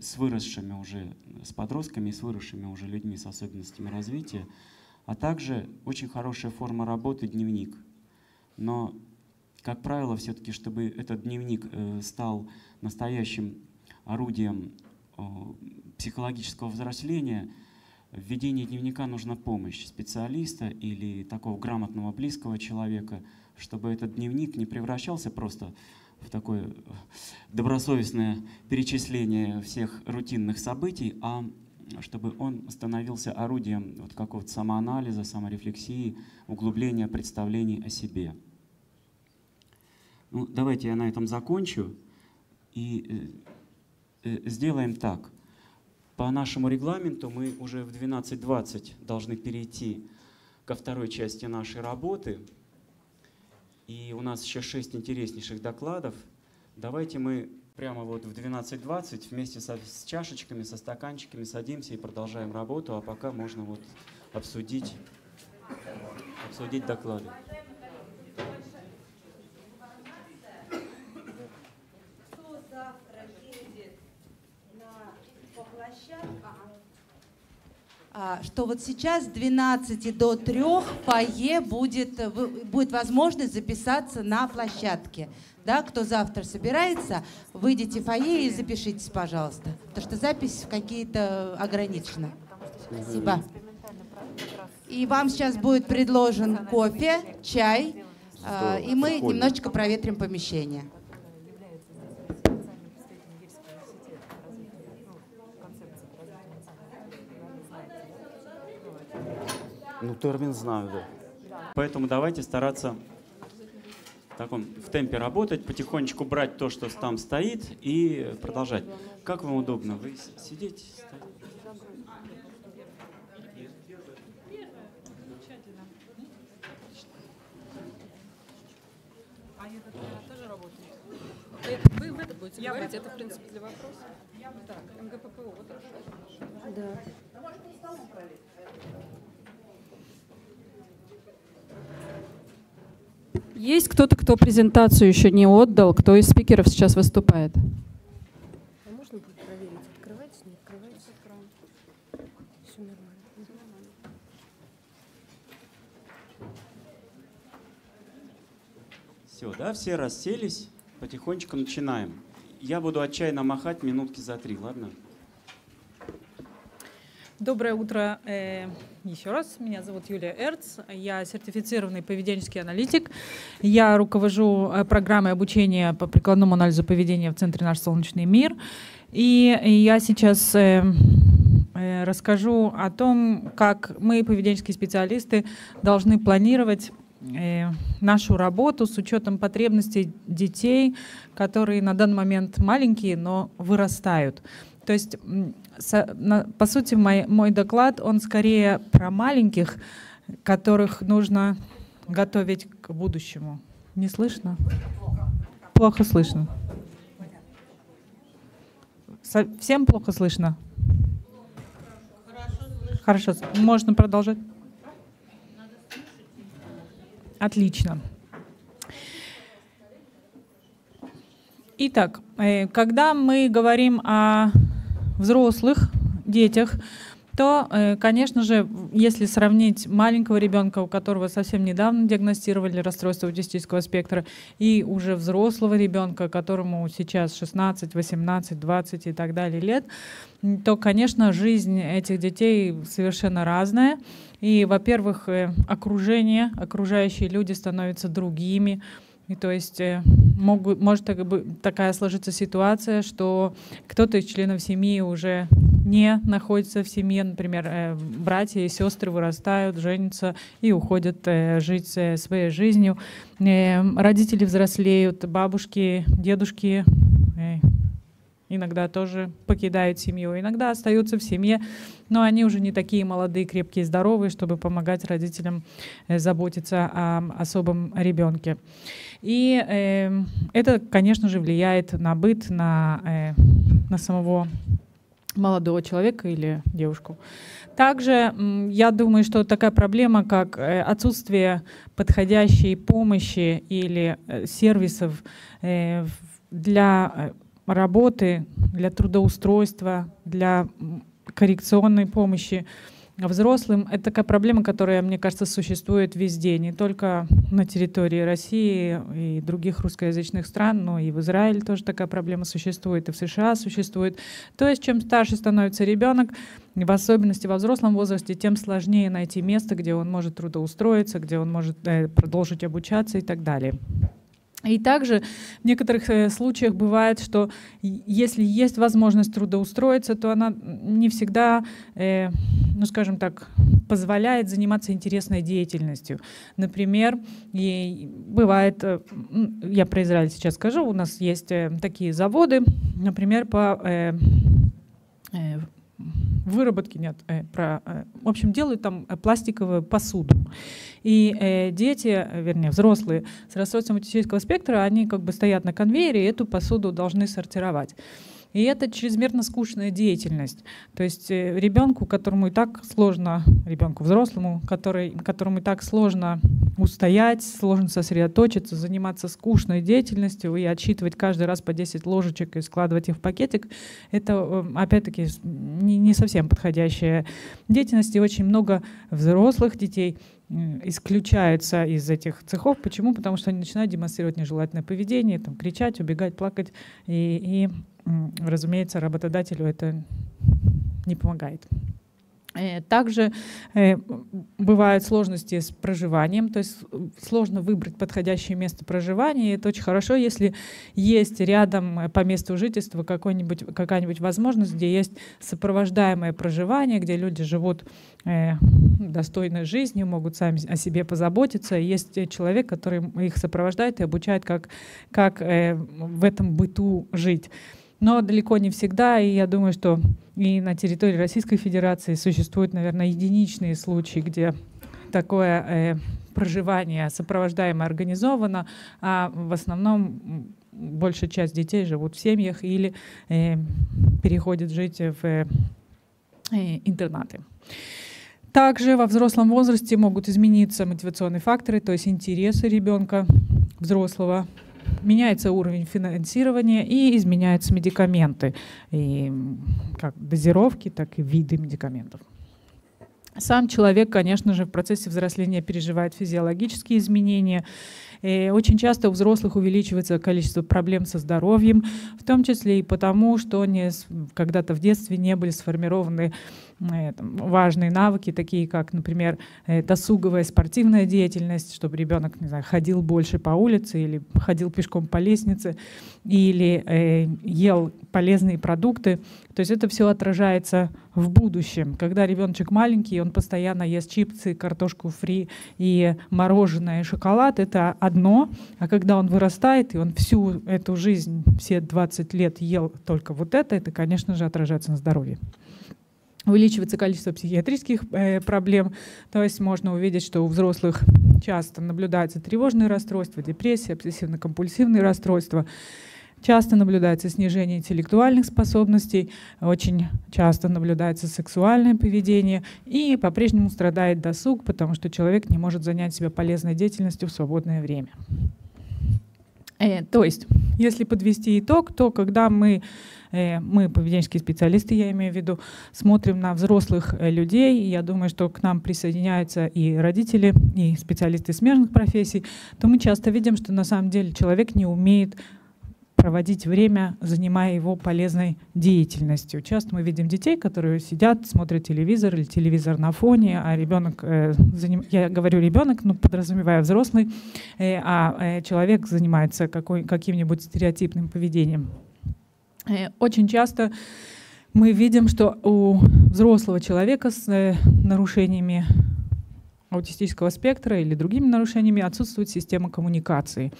с выросшими уже, с подростками и с выросшими уже людьми с особенностями развития. А также очень хорошая форма работы — дневник. Но, как правило, все-таки, чтобы этот дневник стал настоящим орудием психологического взросления, в ведении дневника нужна помощь специалиста или такого грамотного близкого человека, чтобы этот дневник не превращался просто в такое добросовестное перечисление всех рутинных событий, а чтобы он становился орудием вот какого-то самоанализа, саморефлексии, углубления представлений о себе. Ну, давайте я на этом закончу и э, э, сделаем так. По нашему регламенту мы уже в 12.20 должны перейти ко второй части нашей работы. И у нас еще шесть интереснейших докладов. Давайте мы прямо вот в 12.20 вместе со, с чашечками, со стаканчиками садимся и продолжаем работу, а пока можно вот обсудить, обсудить доклады. Что вот сейчас с 12 до 3 в фойе будет, э, будет возможность записаться на площадке. Да, кто завтра собирается, выйдите в фойе и запишитесь, пожалуйста. Потому что запись какие-то ограничена. Спасибо. И вам сейчас будет предложен кофе, чай, а, и мы немножечко проветрим помещение. Ну, термин знаю, да. Поэтому давайте стараться в, таком, в темпе работать, потихонечку брать то, что там стоит, и продолжать. Как вам удобно? Вы сидите? Вы в это будете Я говорить, это, в принципе, для вопроса. Так, МГППО, вот хорошо. Да. Есть кто-то, кто презентацию еще не отдал, кто из спикеров сейчас выступает? А можно будет проверить, открывается, не открывается экран? Все нормально. Все, да, все расселись, потихонечку начинаем. Я буду отчаянно махать минутки за три, ладно? Доброе утро э, еще раз. Меня зовут Юлия Эрц. Я сертифицированный поведенческий аналитик. Я руковожу э, программой обучения по прикладному анализу поведения в Центре «Наш солнечный мир». И я сейчас э, расскажу о том, как мы, поведенческие специалисты, должны планировать нашу работу с учетом потребностей детей, которые на данный момент маленькие, но вырастают. То есть по сути, мой, мой доклад, он скорее про маленьких, которых нужно готовить к будущему. Не слышно? Плохо слышно. Всем плохо слышно? Хорошо, можно продолжать? отлично. Итак, э, когда мы говорим о взрослых детях, то, э, конечно же, если сравнить маленького ребенка, у которого совсем недавно диагностировали расстройство аутистического спектра, и уже взрослого ребенка, которому сейчас 16, 18, 20 и так далее лет, то, конечно, жизнь этих детей совершенно разная. И, во-первых, э, окружение, окружающие люди становятся другими, и то есть э, могут, может так, такая сложиться ситуация, что кто-то из членов семьи уже не находится в семье, например, э, братья и сестры вырастают, женятся и уходят э, жить своей жизнью. Родители взрослеют, бабушки, дедушки иногда тоже покидают семью, иногда остаются в семье, но они уже не такие молодые, крепкие, здоровые, чтобы помогать родителям заботиться о особом ребенке. И э, это, конечно же, влияет на быт, на, э, на самого молодого человека или девушку. Также я думаю, что такая проблема, как э, отсутствие подходящей помощи или э, сервисов э, для работы, для трудоустройства, для коррекционной помощи, взрослым. Это такая проблема, которая, мне кажется, существует везде, не только на территории России и других русскоязычных стран, но и в Израиле тоже такая проблема существует, и в США существует. То есть чем старше становится ребенок, в особенности во взрослом возрасте, тем сложнее найти место, где он может трудоустроиться, где он может э, продолжить обучаться и так далее. И также в некоторых э, случаях бывает, что если есть возможность трудоустроиться, то она не всегда, э, ну скажем так, позволяет заниматься интересной деятельностью. Например, бывает, э, я про Израиль сейчас скажу, у нас есть такие заводы, например, по выработки нет, э, про, э, в общем, делают там э, пластиковую посуду. И дети, вернее, взрослые с расстройством аутистического спектра, они как бы стоят на конвейере и эту посуду должны сортировать. И это чрезмерно скучная деятельность. То есть э, ребенку, которому и так сложно, ребенку взрослому, который, которому и так сложно устоять, сложно сосредоточиться, заниматься скучной деятельностью и отсчитывать каждый раз по 10 ложечек и складывать их в пакетик, это, э, опять-таки, не, не совсем подходящая деятельность. И очень много взрослых детей исключаются из этих цехов. Почему? Потому что они начинают демонстрировать нежелательное поведение, там, кричать, убегать, плакать. И, и разумеется, работодателю это не помогает. Э, также э, бывают сложности с проживанием, то есть э, сложно выбрать подходящее место проживания. И это очень хорошо, если есть рядом по месту жительства какая-нибудь возможность, где есть сопровождаемое проживание, где люди живут достойной жизнью, могут сами о себе позаботиться. есть человек, который их сопровождает и обучает, как, как в этом быту жить но далеко не всегда. И я думаю, что и на территории Российской Федерации существуют, наверное, единичные случаи, где такое э, проживание сопровождаемо организовано, а в основном большая часть детей живут в семьях или э, переходят жить в э, интернаты. Также во взрослом возрасте могут измениться мотивационные факторы, то есть интересы ребенка взрослого меняется уровень финансирования и изменяются медикаменты, и как дозировки, так и виды медикаментов. Сам человек, конечно же, в процессе взросления переживает физиологические изменения. И очень часто у взрослых увеличивается количество проблем со здоровьем, в том числе и потому, что они когда-то в детстве не были сформированы Э, важные навыки, такие как, например, э, досуговая спортивная деятельность, чтобы ребенок не знаю, ходил больше по улице или ходил пешком по лестнице, или э, ел полезные продукты. То есть это все отражается в будущем. Когда ребеночек маленький, он постоянно ест чипсы, картошку фри и мороженое, и шоколад, это одно. А когда он вырастает, и он всю эту жизнь, все 20 лет ел только вот это, это, конечно же, отражается на здоровье увеличивается количество психиатрических э, проблем, то есть можно увидеть, что у взрослых часто наблюдаются тревожные расстройства, депрессия, обсессивно-компульсивные расстройства. Часто наблюдается снижение интеллектуальных способностей, очень часто наблюдается сексуальное поведение и по-прежнему страдает досуг, потому что человек не может занять себя полезной деятельностью в свободное время. Э, то есть, если подвести итог, то когда мы, мы поведенческие специалисты, я имею в виду, смотрим на взрослых э, людей, я думаю, что к нам присоединяются и родители, и специалисты смежных профессий, то мы часто видим, что на самом деле человек не умеет проводить время, занимая его полезной деятельностью. Часто мы видим детей, которые сидят, смотрят телевизор или телевизор на фоне, а ребенок, э, я говорю ребенок, но подразумевая взрослый, э, а э, человек занимается какой, каким-нибудь стереотипным поведением. Э, очень часто мы видим, что у взрослого человека с э, нарушениями аутистического спектра или другими нарушениями отсутствует система коммуникации.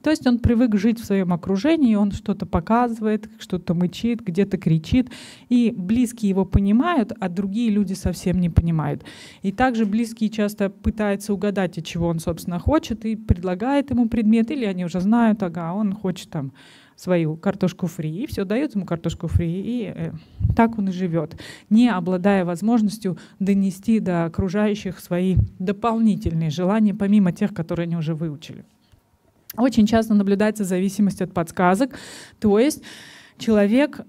То есть он привык жить в своем окружении, он что-то показывает, что-то мычит, где-то кричит, и близкие его понимают, а другие люди совсем не понимают. И также близкие часто пытаются угадать, от чего он, собственно, хочет, и предлагает ему предмет, или они уже знают, ага, он хочет там свою картошку фри, и все, дает ему картошку фри, и э, так он и живет, не обладая возможностью донести до окружающих свои дополнительные желания, помимо тех, которые они уже выучили. Очень часто наблюдается зависимость от подсказок, то есть человек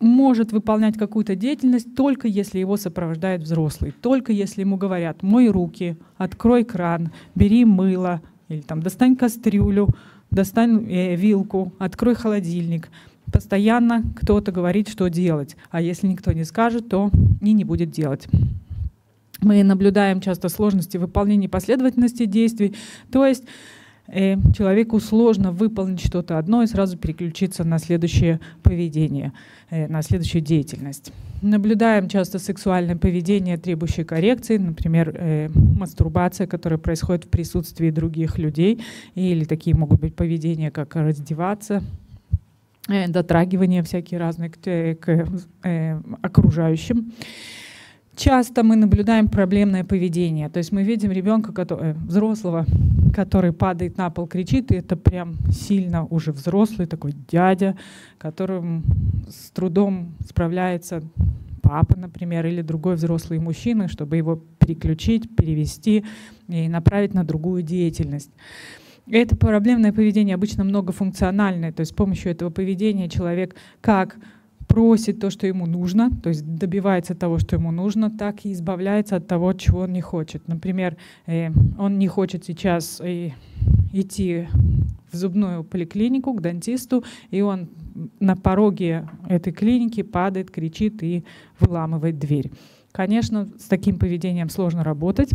может выполнять какую-то деятельность только если его сопровождает взрослый, только если ему говорят «мой руки», «открой кран», «бери мыло», или там «достань кастрюлю», «достань э, вилку», «открой холодильник». Постоянно кто-то говорит, что делать, а если никто не скажет, то и не будет делать. Мы наблюдаем часто сложности выполнения последовательности действий, то есть и человеку сложно выполнить что-то одно и сразу переключиться на следующее поведение, э, на следующую деятельность. Наблюдаем часто сексуальное поведение, требующее коррекции, например, э, мастурбация, которая происходит в присутствии других людей, или такие могут быть поведения, как раздеваться, э, дотрагивания всякие разные к, к э, окружающим. Часто мы наблюдаем проблемное поведение. То есть мы видим ребенка, который, э, взрослого, который падает на пол, кричит, и это прям сильно уже взрослый такой дядя, которым с трудом справляется папа, например, или другой взрослый мужчина, чтобы его переключить, перевести и направить на другую деятельность. Это проблемное поведение обычно многофункциональное, то есть с помощью этого поведения человек как просит то, что ему нужно, то есть добивается того, что ему нужно, так и избавляется от того, чего он не хочет. Например, э, он не хочет сейчас э, идти в зубную поликлинику к дантисту, и он на пороге этой клиники падает, кричит и выламывает дверь. Конечно, с таким поведением сложно работать.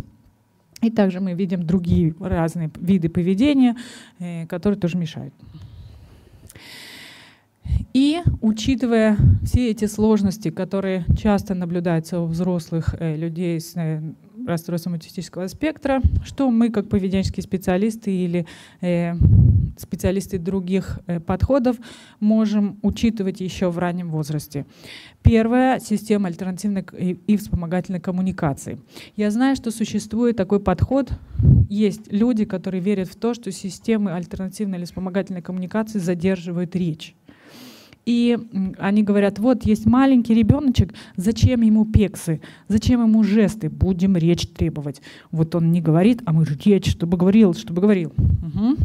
И также мы видим другие разные виды поведения, э, которые тоже мешают. И учитывая все эти сложности, которые часто наблюдаются у взрослых э, людей с э, расстройством аутистического спектра, что мы как поведенческие специалисты или э, специалисты других э, подходов можем учитывать еще в раннем возрасте. Первая — система альтернативной и, и вспомогательной коммуникации. Я знаю, что существует такой подход. Есть люди, которые верят в то, что системы альтернативной или вспомогательной коммуникации задерживают речь. И они говорят, вот есть маленький ребеночек, зачем ему пексы, зачем ему жесты, будем речь требовать. Вот он не говорит, а мы же речь, чтобы говорил, чтобы говорил. Угу.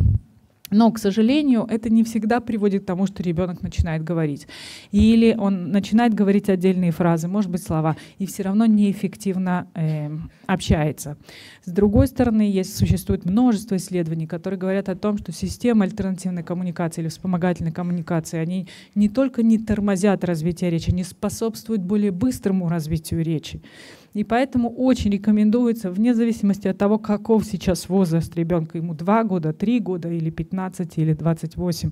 Но, к сожалению, это не всегда приводит к тому, что ребенок начинает говорить. Или он начинает говорить отдельные фразы, может быть, слова, и все равно неэффективно э, общается. С другой стороны, есть, существует множество исследований, которые говорят о том, что системы альтернативной коммуникации или вспомогательной коммуникации, они не только не тормозят развитие речи, они способствуют более быстрому развитию речи. И поэтому очень рекомендуется, вне зависимости от того, каков сейчас возраст ребенка, ему 2 года, 3 года или 15 или 28,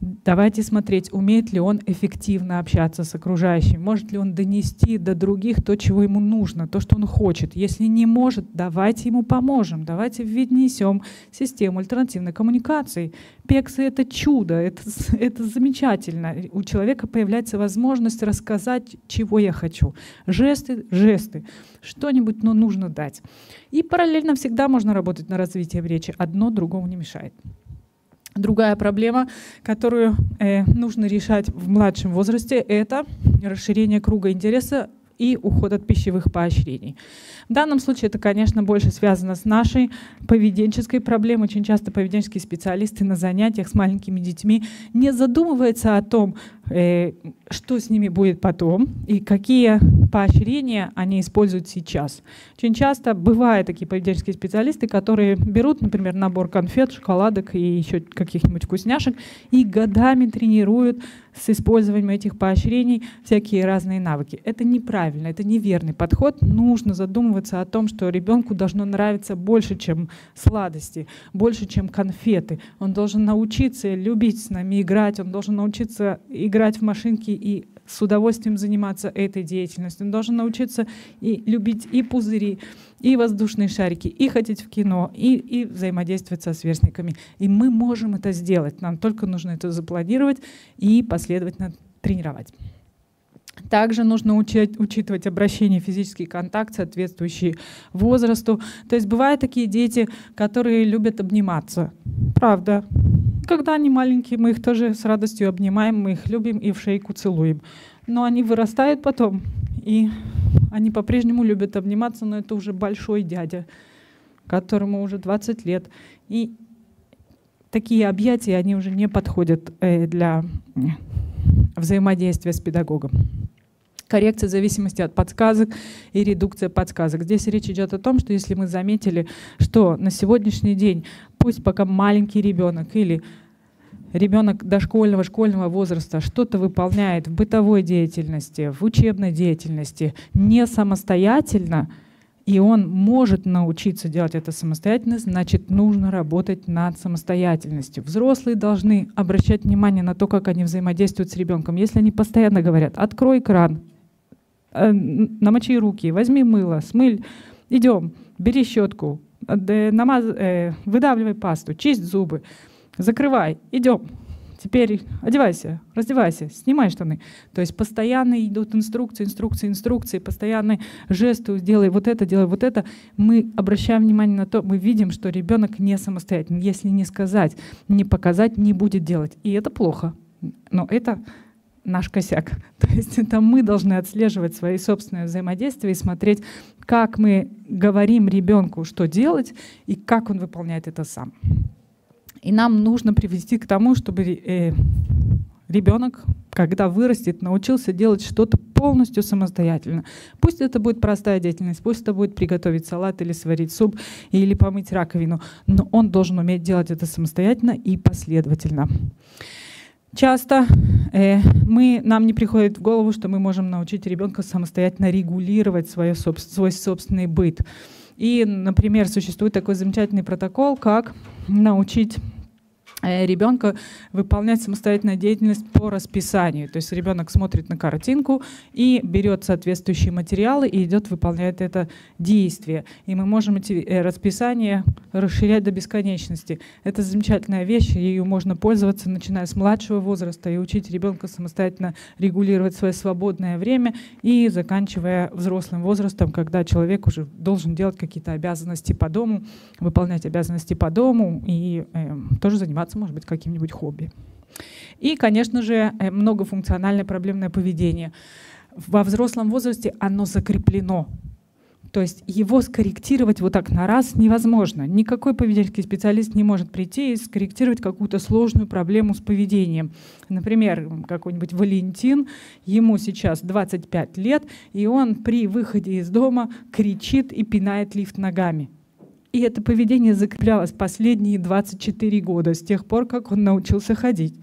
Давайте смотреть, умеет ли он эффективно общаться с окружающим, может ли он донести до других то, чего ему нужно, то, что он хочет. Если не может, давайте ему поможем, давайте внесем систему альтернативной коммуникации. Пексы — это чудо, это, это замечательно. У человека появляется возможность рассказать, чего я хочу. Жесты — жесты. Что-нибудь но нужно дать. И параллельно всегда можно работать на развитие речи. Одно другому не мешает. Другая проблема, которую э, нужно решать в младшем возрасте, это расширение круга интереса и уход от пищевых поощрений. В данном случае это, конечно, больше связано с нашей поведенческой проблемой. Очень часто поведенческие специалисты на занятиях с маленькими детьми не задумываются о том, э, что с ними будет потом и какие поощрения они используют сейчас. Очень часто бывают такие поведенческие специалисты, которые берут, например, набор конфет, шоколадок и еще каких-нибудь вкусняшек и годами тренируют с использованием этих поощрений всякие разные навыки. Это неправильно, это неверный подход. Нужно задумываться о том, что ребенку должно нравиться больше, чем сладости, больше, чем конфеты. Он должен научиться любить с нами играть, он должен научиться играть в машинки и с удовольствием заниматься этой деятельностью. Он должен научиться и любить и пузыри, и воздушные шарики, и ходить в кино, и, и взаимодействовать со сверстниками. И мы можем это сделать. Нам только нужно это запланировать и последовательно тренировать. Также нужно учить, учитывать обращение, физический контакт, соответствующий возрасту. То есть бывают такие дети, которые любят обниматься. Правда. Когда они маленькие, мы их тоже с радостью обнимаем, мы их любим и в шейку целуем. Но они вырастают потом, и они по-прежнему любят обниматься, но это уже большой дядя, которому уже 20 лет. И такие объятия, они уже не подходят э, для взаимодействия с педагогом коррекция зависимости от подсказок и редукция подсказок. Здесь речь идет о том, что если мы заметили, что на сегодняшний день, пусть пока маленький ребенок или ребенок дошкольного, школьного возраста что-то выполняет в бытовой деятельности, в учебной деятельности не самостоятельно, и он может научиться делать это самостоятельно, значит, нужно работать над самостоятельностью. Взрослые должны обращать внимание на то, как они взаимодействуют с ребенком. Если они постоянно говорят, открой кран, намочи руки, возьми мыло, смыль, идем, бери щетку, намаз, э, выдавливай пасту, чисть зубы, закрывай, идем. Теперь одевайся, раздевайся, снимай штаны. То есть постоянно идут инструкции, инструкции, инструкции, постоянные жесты, делай вот это, делай вот это. Мы обращаем внимание на то, мы видим, что ребенок не самостоятельный. Если не сказать, не показать, не будет делать. И это плохо. Но это наш косяк. То есть это мы должны отслеживать свои собственные взаимодействия и смотреть, как мы говорим ребенку, что делать, и как он выполняет это сам. И нам нужно привести к тому, чтобы э, ребенок, когда вырастет, научился делать что-то полностью самостоятельно. Пусть это будет простая деятельность, пусть это будет приготовить салат или сварить суп или помыть раковину, но он должен уметь делать это самостоятельно и последовательно. Часто э, мы, нам не приходит в голову, что мы можем научить ребенка самостоятельно регулировать свое, свой собственный быт. И, например, существует такой замечательный протокол, как научить ребенка выполнять самостоятельную деятельность по расписанию. То есть ребенок смотрит на картинку и берет соответствующие материалы и идет выполнять это действие. И мы можем эти э, расписания расширять до бесконечности. Это замечательная вещь, ее можно пользоваться, начиная с младшего возраста и учить ребенка самостоятельно регулировать свое свободное время и заканчивая взрослым возрастом, когда человек уже должен делать какие-то обязанности по дому, выполнять обязанности по дому и э, тоже заниматься заниматься, может быть, каким-нибудь хобби. И, конечно же, э, многофункциональное проблемное поведение. Во взрослом возрасте оно закреплено. То есть его скорректировать вот так на раз невозможно. Никакой поведенческий специалист не может прийти и скорректировать какую-то сложную проблему с поведением. Например, какой-нибудь Валентин, ему сейчас 25 лет, и он при выходе из дома кричит и пинает лифт ногами. И это поведение закреплялось последние 24 года, с тех пор, как он научился ходить.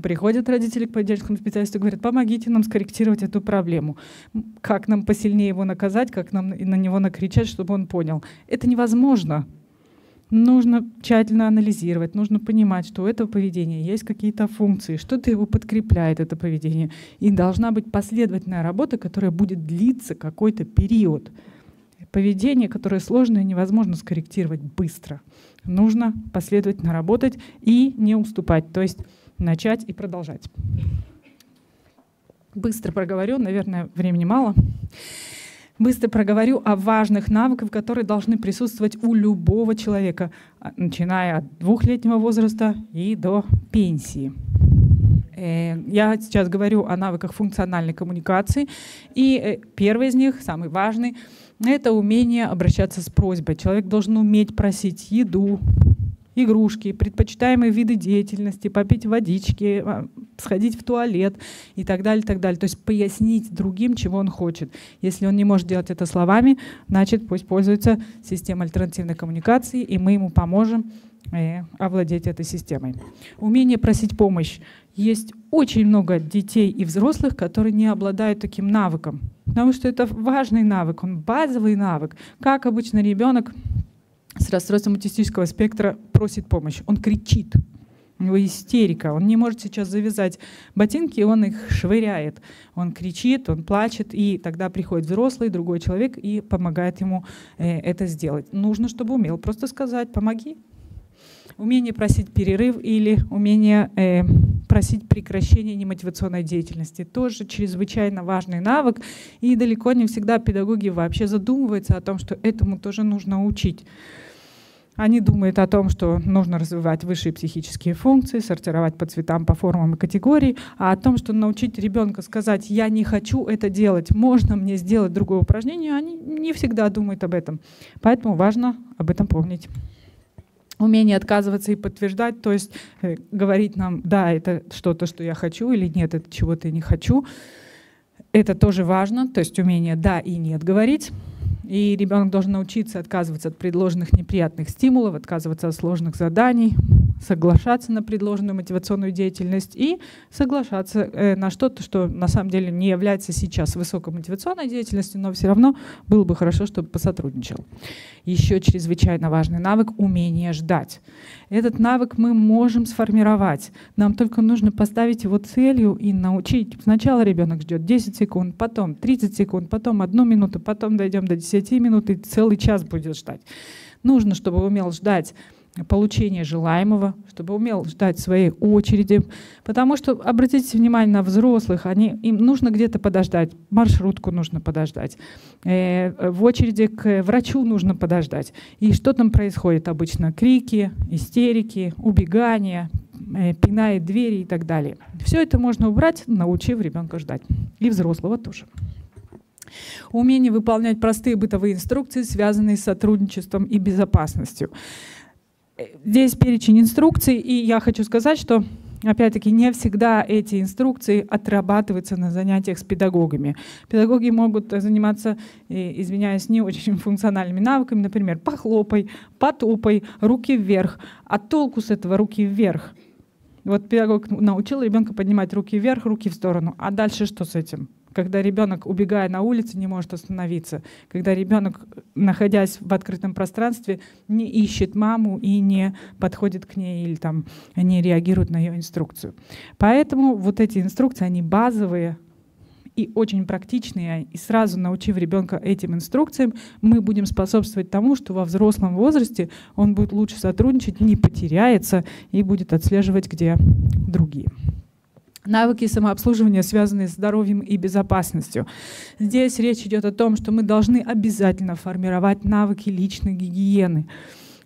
Приходят родители к поведенческому специалисту и говорят, помогите нам скорректировать эту проблему. Как нам посильнее его наказать, как нам на него накричать, чтобы он понял. Это невозможно. Нужно тщательно анализировать, нужно понимать, что у этого поведения есть какие-то функции, что-то его подкрепляет, это поведение. И должна быть последовательная работа, которая будет длиться какой-то период поведение, которое сложное, невозможно скорректировать быстро. Нужно последовательно работать и не уступать, то есть начать и продолжать. Быстро проговорю, наверное, времени мало. Быстро проговорю о важных навыках, которые должны присутствовать у любого человека, а, начиная от двухлетнего возраста и до пенсии. Э, я сейчас говорю о навыках функциональной коммуникации. И э, первый из них, самый важный, это умение обращаться с просьбой. Человек должен уметь просить еду, игрушки, предпочитаемые виды деятельности, попить водички, а, сходить в туалет и так далее, так далее. То есть пояснить другим, чего он хочет. Если он не может делать это словами, значит пусть пользуется системой альтернативной коммуникации, и мы ему поможем э, овладеть этой системой. Умение просить помощь. Есть очень много детей и взрослых, которые не обладают таким навыком, потому что это важный навык, он базовый навык. Как обычно ребенок с расстройством аутистического спектра просит помощь. Он кричит, у него истерика, он не может сейчас завязать ботинки, он их швыряет. Он кричит, он плачет, и тогда приходит взрослый, другой человек и помогает ему э, это сделать. Нужно, чтобы умел просто сказать «помоги». Умение просить перерыв или умение э, просить прекращения немотивационной деятельности. Тоже чрезвычайно важный навык, и далеко не всегда педагоги вообще задумываются о том, что этому тоже нужно учить. Они думают о том, что нужно развивать высшие психические функции, сортировать по цветам, по формам и категории, а о том, что научить ребенка сказать «я не хочу это делать, можно мне сделать другое упражнение», они не всегда думают об этом. Поэтому важно об этом помнить умение отказываться и подтверждать, то есть э, говорить нам, да, это что-то, что я хочу, или нет, это чего-то я не хочу. Это тоже важно, то есть умение да и нет говорить. И ребенок должен научиться отказываться от предложенных неприятных стимулов, отказываться от сложных заданий, соглашаться на предложенную мотивационную деятельность и соглашаться э, на что-то, что на самом деле не является сейчас высокомотивационной деятельностью, но все равно было бы хорошо, чтобы посотрудничал. Еще чрезвычайно важный навык — умение ждать. Этот навык мы можем сформировать. Нам только нужно поставить его целью и научить. Сначала ребенок ждет 10 секунд, потом 30 секунд, потом одну минуту, потом дойдем до 10 минут и целый час будет ждать. Нужно, чтобы умел ждать получения желаемого, чтобы умел ждать своей очереди. Потому что, обратите внимание на взрослых, они, им нужно где-то подождать, маршрутку нужно подождать, э, в очереди к врачу нужно подождать. И что там происходит обычно? Крики, истерики, убегания, э, пинает двери и так далее. Все это можно убрать, научив ребенка ждать. И взрослого тоже. Умение выполнять простые бытовые инструкции, связанные с сотрудничеством и безопасностью. Здесь перечень инструкций, и я хочу сказать, что Опять-таки, не всегда эти инструкции отрабатываются на занятиях с педагогами. Педагоги могут заниматься, извиняюсь, не очень функциональными навыками, например, похлопай, потопай, руки вверх. А толку с этого руки вверх? Вот педагог научил ребенка поднимать руки вверх, руки в сторону. А дальше что с этим? Когда ребенок, убегая на улице, не может остановиться, когда ребенок, находясь в открытом пространстве, не ищет маму и не подходит к ней или там не реагирует на ее инструкцию. Поэтому вот эти инструкции, они базовые и очень практичные, и сразу научив ребенка этим инструкциям, мы будем способствовать тому, что во взрослом возрасте он будет лучше сотрудничать, не потеряется и будет отслеживать, где другие. Навыки самообслуживания, связанные с здоровьем и безопасностью. Здесь речь идет о том, что мы должны обязательно формировать навыки личной гигиены.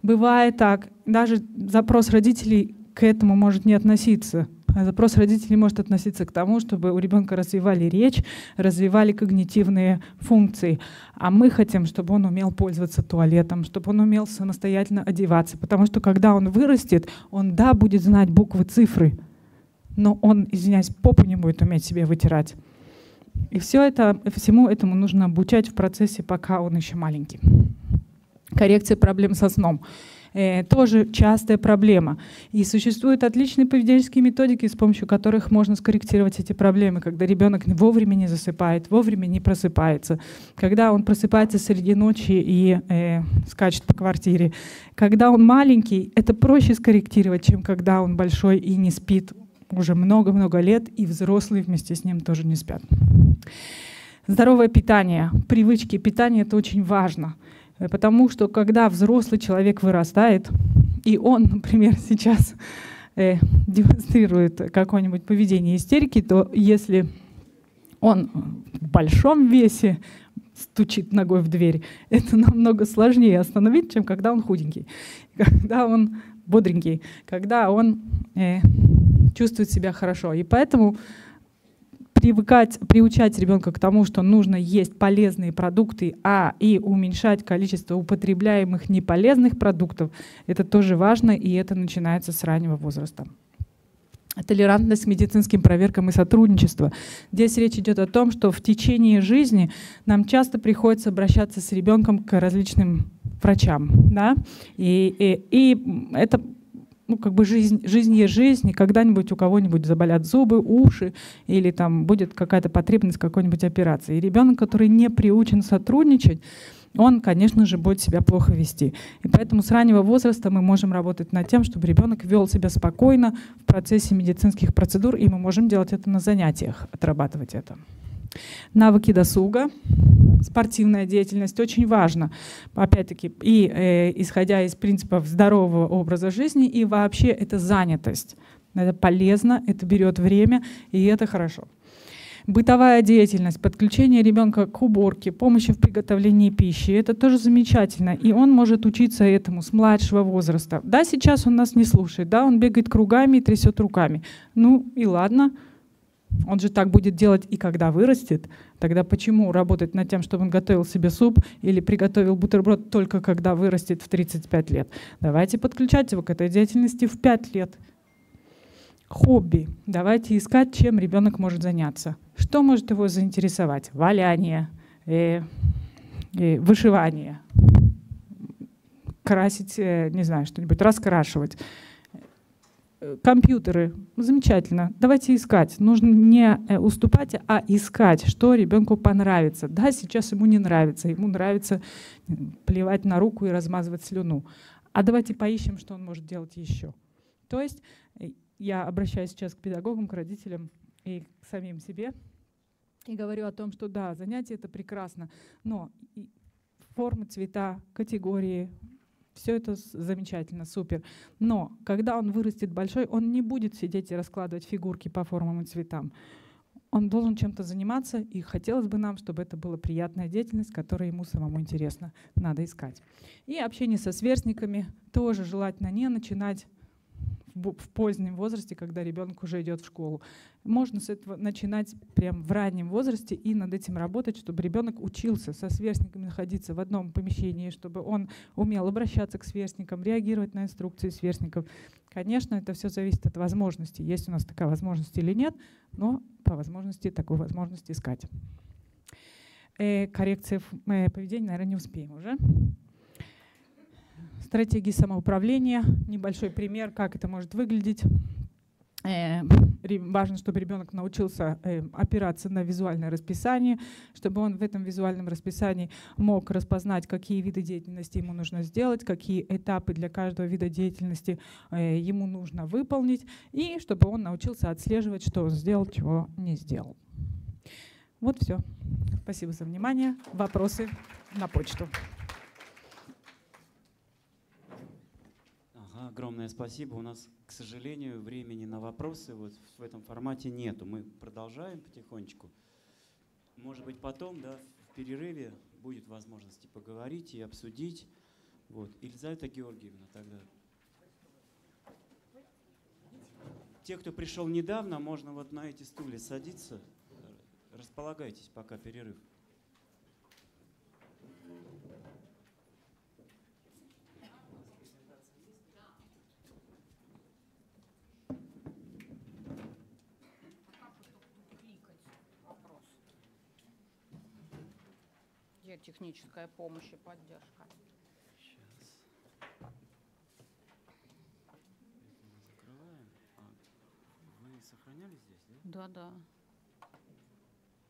Бывает так, даже запрос родителей к этому может не относиться. А запрос родителей может относиться к тому, чтобы у ребенка развивали речь, развивали когнитивные функции. А мы хотим, чтобы он умел пользоваться туалетом, чтобы он умел самостоятельно одеваться. Потому что когда он вырастет, он, да, будет знать буквы, цифры, но он, извиняюсь, попу не будет уметь себе вытирать. И все это, всему этому нужно обучать в процессе, пока он еще маленький. Коррекция проблем со сном э, тоже частая проблема. И существуют отличные поведенческие методики, с помощью которых можно скорректировать эти проблемы, когда ребенок вовремя не засыпает, вовремя не просыпается, когда он просыпается среди ночи и э, скачет по квартире. Когда он маленький, это проще скорректировать, чем когда он большой и не спит уже много-много лет, и взрослые вместе с ним тоже не спят. Здоровое питание, привычки питания — это очень важно, э, потому что когда взрослый человек вырастает, и он, например, сейчас э, демонстрирует какое-нибудь поведение истерики, то если он в большом весе, стучит ногой в дверь. Это намного сложнее остановить, чем когда он худенький, когда он бодренький, когда он э, чувствует себя хорошо. И поэтому привыкать, приучать ребенка к тому, что нужно есть полезные продукты, а и уменьшать количество употребляемых неполезных продуктов, это тоже важно, и это начинается с раннего возраста. Толерантность к медицинским проверкам и сотрудничество. Здесь речь идет о том, что в течение жизни нам часто приходится обращаться с ребенком к различным врачам. Да? И, и, и это ну, как бы жизнь, жизнь есть жизнь, и когда-нибудь у кого-нибудь заболят зубы, уши, или там будет какая-то потребность какой-нибудь операции. И ребенок, который не приучен сотрудничать, он, конечно же, будет себя плохо вести. И поэтому с раннего возраста мы можем работать над тем, чтобы ребенок вел себя спокойно в процессе медицинских процедур, и мы можем делать это на занятиях, отрабатывать это. Навыки досуга, спортивная деятельность очень важно, опять-таки, и э, исходя из принципов здорового образа жизни, и вообще это занятость. Это полезно, это берет время, и это хорошо. Бытовая деятельность, подключение ребенка к уборке, помощи в приготовлении пищи, это тоже замечательно. И он может учиться этому с младшего возраста. Да, сейчас он нас не слушает, да, он бегает кругами и трясет руками. Ну и ладно, он же так будет делать и когда вырастет. Тогда почему работать над тем, чтобы он готовил себе суп или приготовил бутерброд только когда вырастет в 35 лет? Давайте подключать его к этой деятельности в 5 лет. Хобби. Давайте искать, чем ребенок может заняться. Что может его заинтересовать? Валяние, э, э, вышивание, красить, э, не знаю, что-нибудь, раскрашивать компьютеры, замечательно. Давайте искать. Нужно не э, уступать, а искать, что ребенку понравится. Да, сейчас ему не нравится. Ему нравится плевать на руку и размазывать слюну. А давайте поищем, что он может делать еще. То есть э, я обращаюсь сейчас к педагогам, к родителям и к самим себе и говорю о том, что да, занятие это прекрасно, но формы, цвета, категории, все это замечательно, супер. Но когда он вырастет большой, он не будет сидеть и раскладывать фигурки по формам и цветам. Он должен чем-то заниматься, и хотелось бы нам, чтобы это была приятная деятельность, которая ему самому интересна. Надо искать. И общение со сверстниками тоже желательно не начинать в позднем возрасте, когда ребенок уже идет в школу. Можно с этого начинать прямо в раннем возрасте и над этим работать, чтобы ребенок учился со сверстниками находиться в одном помещении, чтобы он умел обращаться к сверстникам, реагировать на инструкции сверстников. Конечно, это все зависит от возможности, есть у нас такая возможность или нет, но по возможности такую возможность искать. Э, коррекция э, поведения, наверное, не успеем уже стратегии самоуправления. Небольшой пример, как это может выглядеть. Э, важно, чтобы ребенок научился э, опираться на визуальное расписание, чтобы он в этом визуальном расписании мог распознать, какие виды деятельности ему нужно сделать, какие этапы для каждого вида деятельности э, ему нужно выполнить, и чтобы он научился отслеживать, что он сделал, чего не сделал. Вот все. Спасибо за внимание. Вопросы на почту. Огромное спасибо. У нас, к сожалению, времени на вопросы вот в этом формате нету. Мы продолжаем потихонечку. Может быть, потом, да, в перерыве будет возможность поговорить и обсудить. Вот. Елизавета Георгиевна тогда. Те, кто пришел недавно, можно вот на эти стулья садиться. Располагайтесь, пока перерыв. Техническая помощь и поддержка. Сейчас. закрываем. А вы сохраняли здесь, да? Да, да.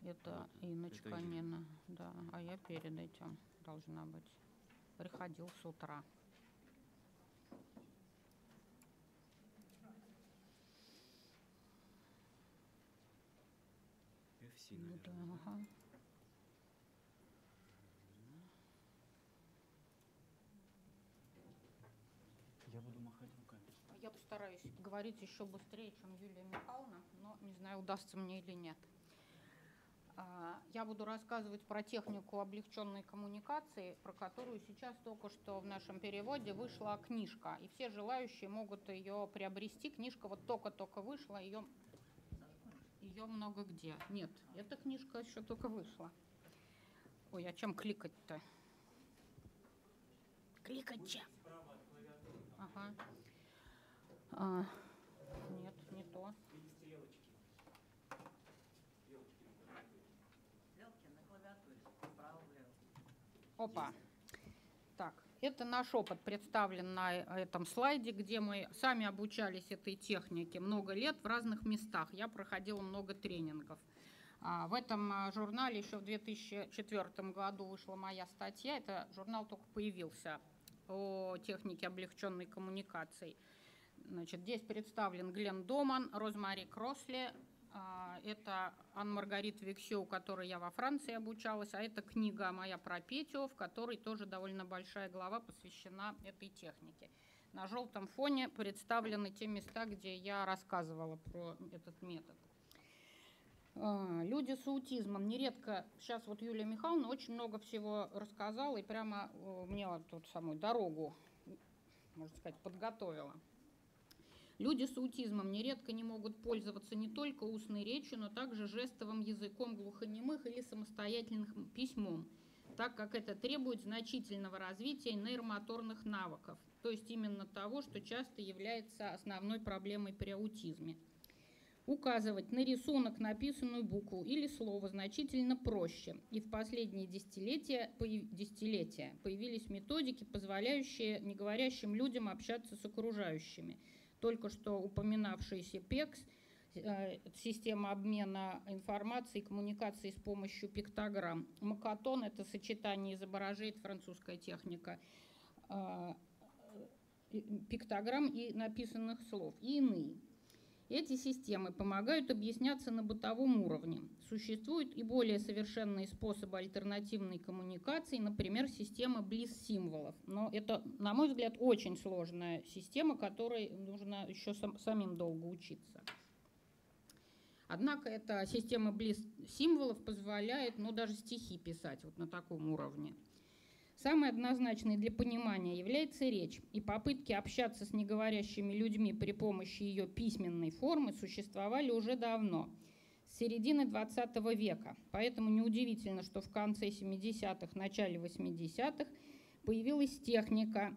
Это Иночка Это Нина, да. А я перед этим должна быть. Приходил с утра. FC, наверное, да, ага. Постараюсь говорить еще быстрее, чем Юлия Михайловна, но не знаю, удастся мне или нет. А, Я буду рассказывать про технику облегченной коммуникации, про которую сейчас только что в нашем переводе вышла книжка. И все желающие могут ее приобрести. Книжка вот только-только вышла, ее, ее много где. Нет, эта книжка еще только вышла. Ой, а чем кликать-то? Кликать чем? Ага. А, нет, не то. Опа. Так, это наш опыт представлен на этом слайде, где мы сами обучались этой технике много лет в разных местах. Я проходила много тренингов. А, В этом а, журнале еще в 2004 году вышла моя статья. Это журнал только появился о технике облегченной коммуникации. Значит, здесь представлен Глен Доман, Розмари Кросли, а, это Анна Маргарит Виксю, у которой я во Франции обучалась, а это книга моя про Петю, в которой тоже довольно большая глава посвящена этой технике. На желтом фоне представлены те места, где я рассказывала про этот метод. А, Люди с аутизмом нередко, сейчас вот Юлия Михайловна очень много всего рассказала и прямо э, мне вот тут самую дорогу, можно сказать, подготовила. Люди с аутизмом нередко не могут пользоваться не только устной речью, но также жестовым языком глухонемых или самостоятельным письмом, так как это требует значительного развития нейромоторных навыков, то есть именно того, что часто является основной проблемой при аутизме. Указывать на рисунок написанную букву или слово значительно проще, и в последние десятилетия, десятилетия появились методики, позволяющие неговорящим людям общаться с окружающими – только что упоминавшийся ПЕКС, э, система обмена информацией и коммуникации с помощью пиктограмм. Макатон – это сочетание изображает французская техника э, пиктограмм и написанных слов, и иные. Эти системы помогают объясняться на бытовом уровне. Существуют и более совершенные способы альтернативной коммуникации, например, система близ-символов. Но это, на мой взгляд, очень сложная система, которой нужно еще сам- самим долго учиться. Однако эта система близ-символов позволяет ну, даже стихи писать вот на таком уровне. Самой однозначной для понимания является речь, и попытки общаться с неговорящими людьми при помощи ее письменной формы существовали уже давно, с середины 20 века. Поэтому неудивительно, что в конце 70-х, начале 80-х появилась техника,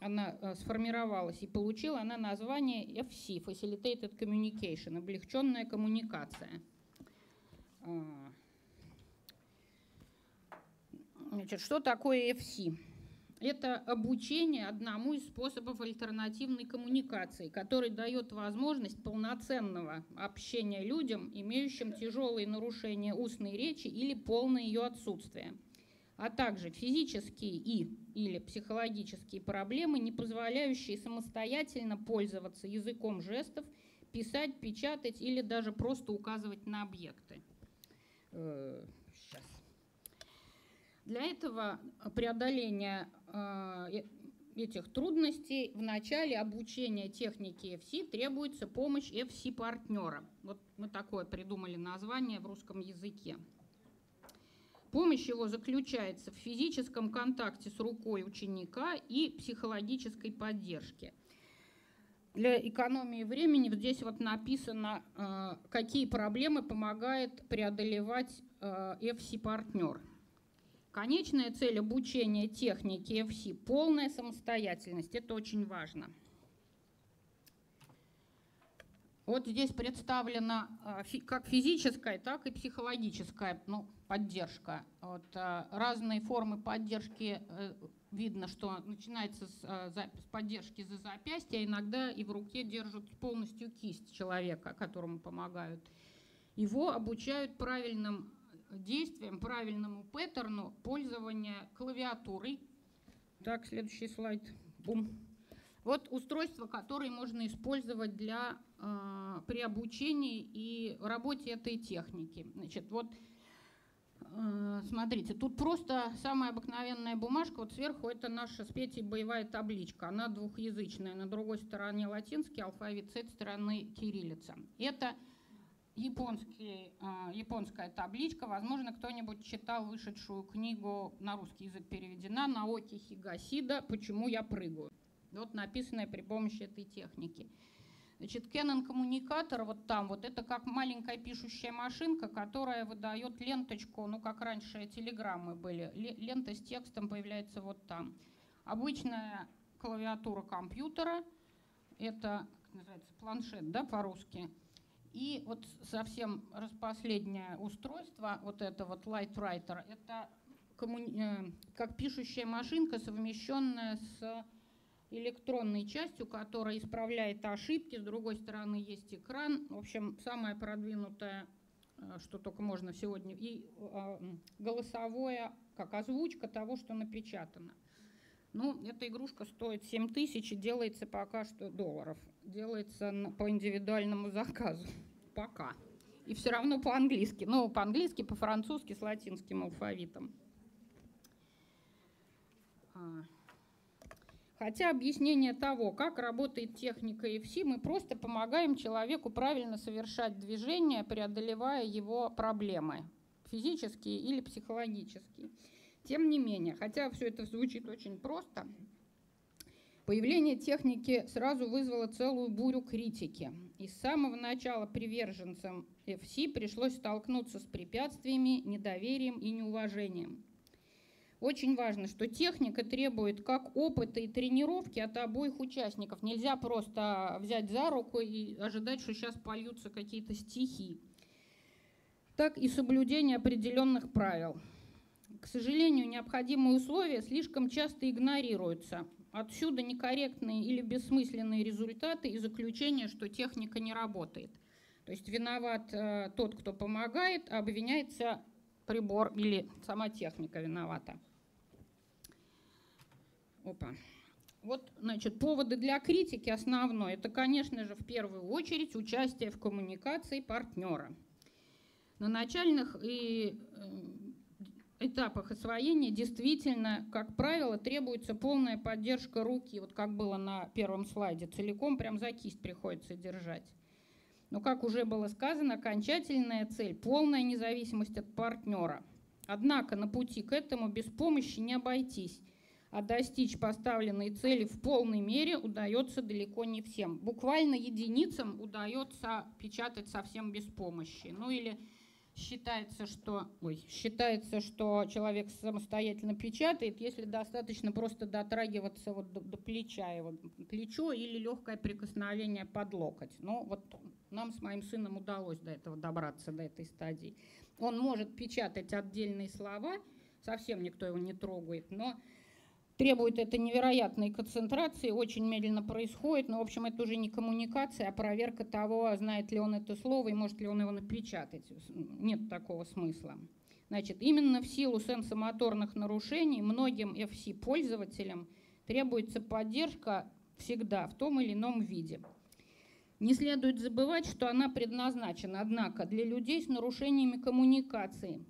она э, сформировалась и получила она название FC, Facilitated Communication, облегченная коммуникация. А, Значит, что такое FC? Это обучение одному из способов альтернативной коммуникации, который дает возможность полноценного общения людям, имеющим тяжелые нарушения устной речи или полное ее отсутствие, а также физические и или психологические проблемы, не позволяющие самостоятельно пользоваться языком жестов, писать, печатать или даже просто указывать на объекты. Э. Для этого преодоления э, э- этих трудностей в начале обучения технике FC требуется помощь FC-партнера. Вот мы такое придумали название в русском языке. Помощь его заключается в физическом контакте с рукой ученика и психологической поддержке. Для экономии времени здесь вот написано, э, какие проблемы помогает преодолевать э, FC-партнер. Конечная цель обучения техники FC – полная самостоятельность. Это очень важно. Вот здесь представлена фи- как физическая, так и психологическая ну, поддержка. Вот, э, разные формы поддержки э, видно, что начинается за- с поддержки за запястье, а иногда и в руке держат полностью кисть человека, которому помогают. Его обучают правильным действиям, правильному паттерну пользования клавиатурой. Так, следующий слайд. Бум. Вот устройство, которое можно использовать для, э, при обучении и работе этой техники. Значит, вот э, смотрите, тут просто самая обыкновенная бумажка, вот сверху это наша с Петей боевая табличка, она двухязычная, на другой стороне латинский алфавит, с этой стороны кириллица. Это японский, а, японская табличка. Возможно, кто-нибудь читал вышедшую книгу на русский язык переведена «Наоки Хигасида. Почему я прыгаю?». Вот написанная при помощи этой техники. Значит, Canon коммуникатор вот там, вот это как маленькая пишущая машинка, которая выдает ленточку, ну как раньше телеграммы были, лента с текстом появляется вот там. Обычная клавиатура компьютера, это, как называется, планшет, да, по-русски. И вот совсем распоследнее устройство, вот это вот Light Writer, это коммуни... Э, как пишущая машинка, совмещенная с электронной частью, которая исправляет ошибки. С другой стороны есть экран. В общем, самое продвинутое, э, что только можно сегодня. И э, голосовое, как озвучка того, что напечатано. Ну, эта игрушка стоит 7 тысяч и делается пока что долларов. Делается по индивидуальному заказу. Пока. И все равно по-английски. Ну, по-английски, по-французски, с латинским алфавитом. А. Хотя объяснение того, как работает техника EFC, мы просто помогаем человеку правильно совершать движение, преодолевая его проблемы, физические или психологические. Тем не менее, хотя все это звучит очень просто, появление техники сразу вызвало целую бурю критики. И с самого начала приверженцам FC пришлось столкнуться с препятствиями, недоверием и неуважением. Очень важно, что техника требует как опыта и тренировки от обоих участников. Нельзя просто взять за руку и ожидать, что сейчас польются какие-то стихи. Так и соблюдение определенных правил. К сожалению, необходимые условия слишком часто игнорируются. Отсюда некорректные или бессмысленные результаты и заключение, что техника не работает. То есть виноват э, тот, кто помогает, а обвиняется прибор или сама техника виновата. Опа. Вот, значит, поводы для критики основной. Это, конечно же, в первую очередь участие в коммуникации партнера. На начальных и э, этапах освоения действительно, как правило, требуется полная поддержка руки, вот как было на первом слайде, целиком прям за кисть приходится держать. Но, как уже было сказано, окончательная цель – полная независимость от партнера. Однако на пути к этому без помощи не обойтись а достичь поставленной цели в полной мере удается далеко не всем. Буквально единицам удается печатать совсем без помощи. Ну или считается, что, ой, считается, что человек самостоятельно печатает, если достаточно просто дотрагиваться вот до, до плеча его, плечо или легкое прикосновение под локоть. Но вот нам с моим сыном удалось до этого добраться, до этой стадии. Он может печатать отдельные слова, совсем никто его не трогает, но требует это невероятной концентрации, очень медленно происходит, но, в общем, это уже не коммуникация, а проверка того, знает ли он это слово и может ли он его напечатать. Нет такого смысла. Значит, именно в силу сенсомоторных нарушений многим FC-пользователям требуется поддержка всегда в том или ином виде. Не следует забывать, что она предназначена, однако, для людей с нарушениями коммуникации –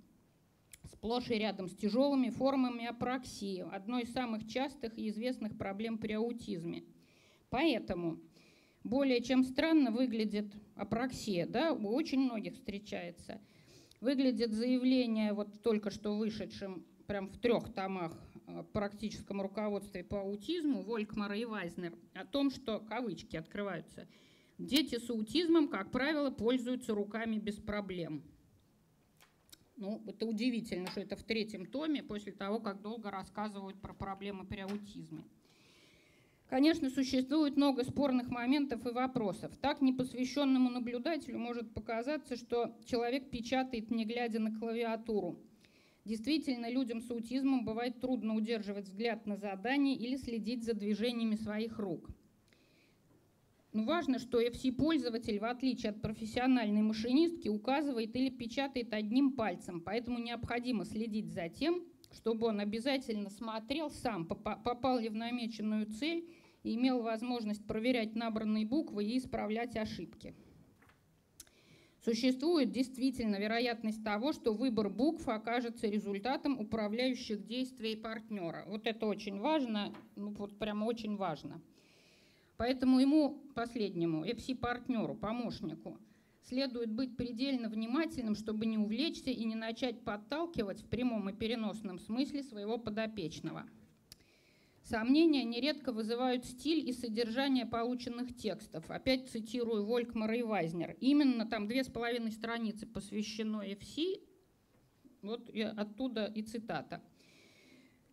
сплошь и рядом с тяжелыми формами апраксии, одной из самых частых и известных проблем при аутизме. Поэтому более чем странно выглядит апраксия, да, у очень многих встречается. Выглядит заявление, вот только что вышедшим прям в трех томах э, практическом руководстве по аутизму Волькмара и Вайзнер о том, что, кавычки открываются, дети с аутизмом, как правило, пользуются руками без проблем. Ну, это удивительно, что это в третьем томе, после того, как долго рассказывают про проблемы при аутизме. Конечно, существует много спорных моментов и вопросов. Так непосвященному наблюдателю может показаться, что человек печатает, не глядя на клавиатуру. Действительно, людям с аутизмом бывает трудно удерживать взгляд на задание или следить за движениями своих рук – ну, важно, что FC-пользователь, в отличие от профессиональной машинистки, указывает или печатает одним пальцем, поэтому необходимо следить за тем, чтобы он обязательно смотрел сам, попал ли в намеченную цель и имел возможность проверять набранные буквы и исправлять ошибки. Существует действительно вероятность того, что выбор букв окажется результатом управляющих действий партнера. Вот это очень важно, ну вот прямо очень важно. Поэтому ему, последнему, EPSI-партнеру, помощнику, следует быть предельно внимательным, чтобы не увлечься и не начать подталкивать в прямом и переносном смысле своего подопечного. Сомнения нередко вызывают стиль и содержание полученных текстов. Опять цитирую Волькмара и Вайзнер. Именно там две с половиной страницы посвящено FC. Вот оттуда и цитата.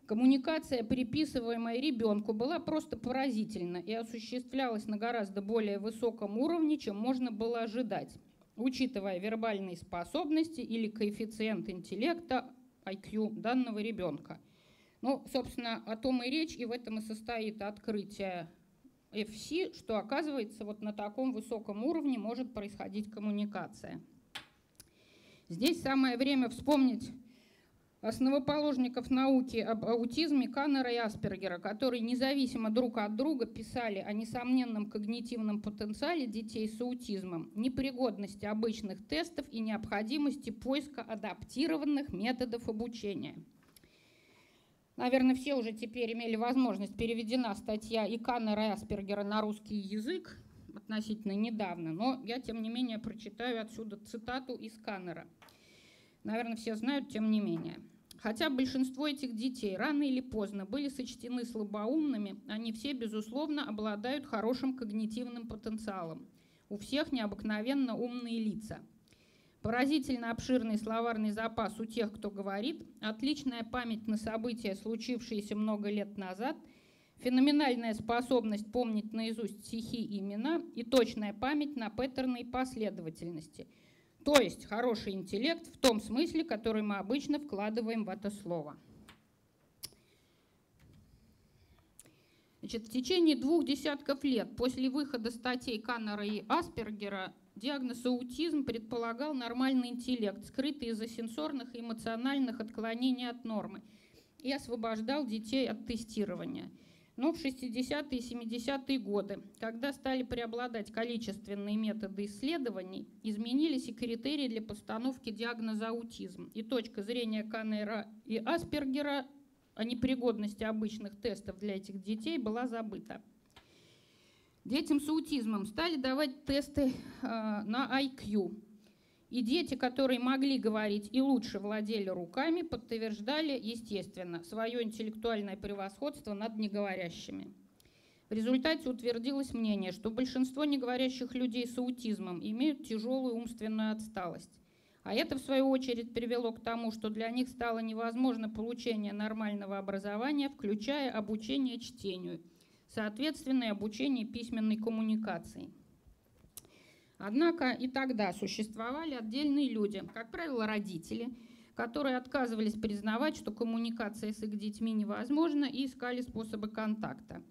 Коммуникация, приписываемая ребенку, была просто поразительна и осуществлялась на гораздо более высоком уровне, чем можно было ожидать, учитывая вербальные способности или коэффициент интеллекта IQ данного ребенка – ну, собственно, о том и речь, и в этом и состоит открытие FC, что оказывается вот на таком высоком уровне может происходить коммуникация. Здесь самое время вспомнить основоположников науки об аутизме Каннера и Аспергера, которые независимо друг от друга писали о несомненном когнитивном потенциале детей с аутизмом, непригодности обычных тестов и необходимости поиска адаптированных методов обучения – Наверное, все уже теперь имели возможность переведена статья и Каннера и Аспергера на русский язык относительно недавно, но я, тем не менее, прочитаю отсюда цитату из Каннера. Наверное, все знают, тем не менее. Хотя большинство этих детей рано или поздно были сочтены слабоумными, они все, безусловно, обладают хорошим когнитивным потенциалом. У всех необыкновенно умные лица – Поразительно обширный словарный запас у тех, кто говорит, отличная память на события, случившиеся много лет назад, феноменальная способность помнить наизусть стихи и имена и точная память на паттерны и последовательности. То есть хороший интеллект в том смысле, который мы обычно вкладываем в это слово. Значит, в течение двух десятков лет после выхода статей Каннера и Аспергера Диагноз аутизм предполагал нормальный интеллект, скрытый из-за сенсорных и эмоциональных отклонений от нормы, и освобождал детей от тестирования. Но в 60-е и 70-е годы, когда стали преобладать количественные методы исследований, изменились и критерии для постановки диагноза аутизм. И точка зрения Каннера и Аспергера о непригодности обычных тестов для этих детей была забыта. Детям с аутизмом стали давать тесты э, на IQ. И дети, которые могли говорить и лучше владели руками, подтверждали, естественно, свое интеллектуальное превосходство над неговорящими. В результате утвердилось мнение, что большинство неговорящих людей с аутизмом имеют тяжелую умственную отсталость. А это, в свою очередь, привело к тому, что для них стало невозможно получение нормального образования, включая обучение чтению – соответственно, и обучение письменной коммуникации. Однако и тогда существовали отдельные люди, как правило, родители, которые отказывались признавать, что коммуникация с их детьми невозможна и искали способы контакта.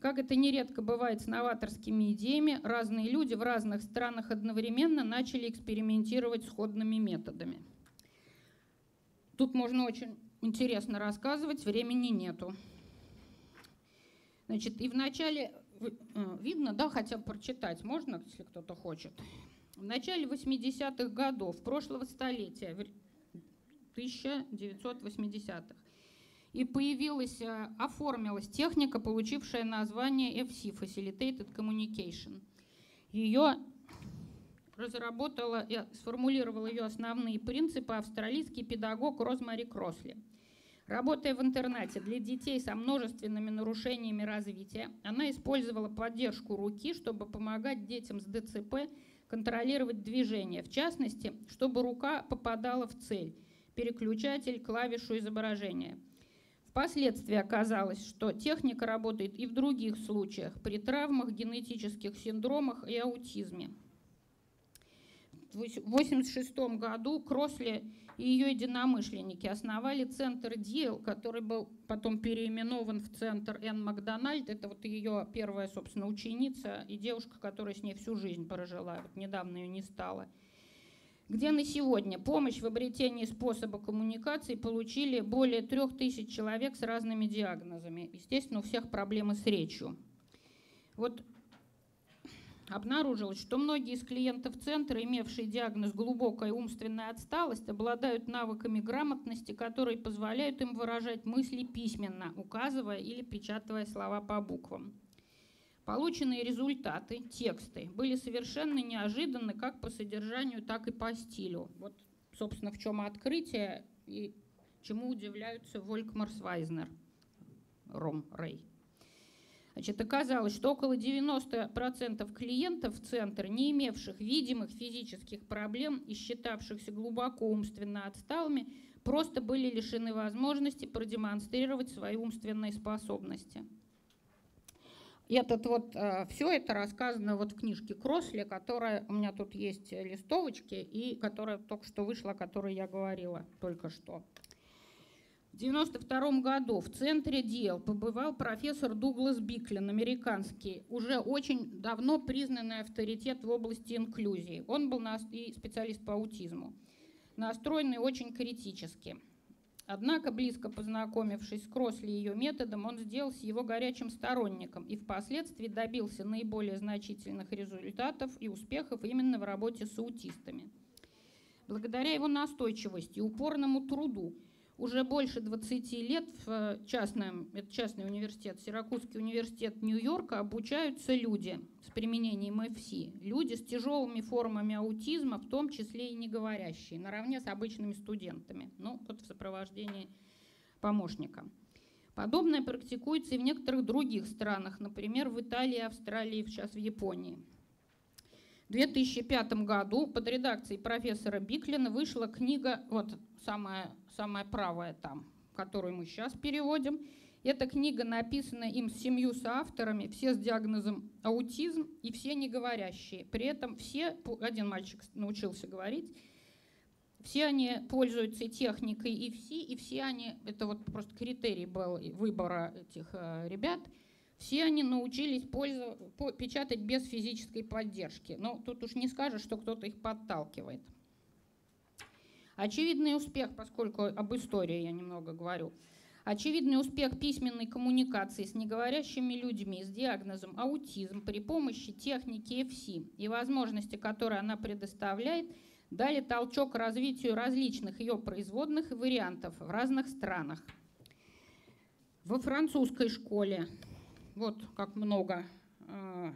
Как это нередко бывает с новаторскими идеями, разные люди в разных странах одновременно начали экспериментировать сходными методами. Тут можно очень интересно рассказывать, времени нету. Значит, и вначале э, видно, да, хотя бы прочитать можно, если кто-то хочет. В начале 80-х годов прошлого столетия, 1980-х, и появилась, э, оформилась техника, получившая название FC, Facilitated Communication. Ее разработала и сформулировал ее основные принципы австралийский педагог Розмари Кросли – Работая в интернате для детей со множественными нарушениями развития, она использовала поддержку руки, чтобы помогать детям с ДЦП контролировать движение, в частности, чтобы рука попадала в цель, переключатель, клавишу изображения. Впоследствии оказалось, что техника работает и в других случаях, при травмах, генетических синдромах и аутизме. В 1986 году Кросли и ее единомышленники основали центр ДИЭЛ, который был потом переименован в центр Энн Макдональд. Это вот ее первая, собственно, ученица и девушка, которая с ней всю жизнь прожила. Вот недавно ее не стало. Где на сегодня помощь в обретении способа коммуникации получили более трех тысяч человек с разными диагнозами. Естественно, у всех проблемы с речью. Вот обнаружилось, что многие из клиентов центра, имевшие диагноз глубокая умственная отсталость, обладают навыками грамотности, которые позволяют им выражать мысли письменно, указывая или печатывая слова по буквам. Полученные результаты, тексты, были совершенно неожиданны как по содержанию, так и по стилю. Вот, собственно, в чем открытие и чему удивляются Волькмарс Вайзнер, Ром Рэй. Значит, оказалось, что около 90% клиентов в центр, не имевших видимых физических проблем и считавшихся глубоко умственно отсталыми, просто были лишены возможности продемонстрировать свои умственные способности. Этот вот, э, все это рассказано вот в книжке Кросли, которая, у меня тут есть листовочки, и которая только что вышла, о которой я говорила только что. В 1992 году в центре дел побывал профессор Дуглас Биклин, американский, уже очень давно признанный авторитет в области инклюзии. Он был и специалист по аутизму, настроенный очень критически. Однако, близко познакомившись с Кросли и ее методом, он сделался его горячим сторонником и впоследствии добился наиболее значительных результатов и успехов именно в работе с аутистами. Благодаря его настойчивости и упорному труду уже больше 20 лет в э, частном, это частный университет, Сиракузский университет Нью-Йорка обучаются люди с применением МФС, люди с тяжелыми формами аутизма, в том числе и не говорящие, наравне с обычными студентами, ну, вот в сопровождении помощника. Подобное практикуется и в некоторых других странах, например, в Италии, Австралии, сейчас в Японии. В 2005 году под редакцией профессора Биклина вышла книга, вот самая самая правая там, которую мы сейчас переводим. Эта книга написана им с семью соавторами, все с диагнозом аутизм и все не говорящие. При этом все, один мальчик научился говорить, все они пользуются техникой ИФСИ, и все они, это вот просто критерий был выбора этих э, ребят, все они научились пользу, по, печатать без физической поддержки. Но тут уж не скажешь, что кто-то их подталкивает. Очевидный успех, поскольку об истории я немного говорю, очевидный успех письменной коммуникации с неговорящими людьми с диагнозом аутизм при помощи техники FC и возможности, которые она предоставляет, дали толчок развитию различных ее производных вариантов в разных странах. Во французской школе, вот как много, э,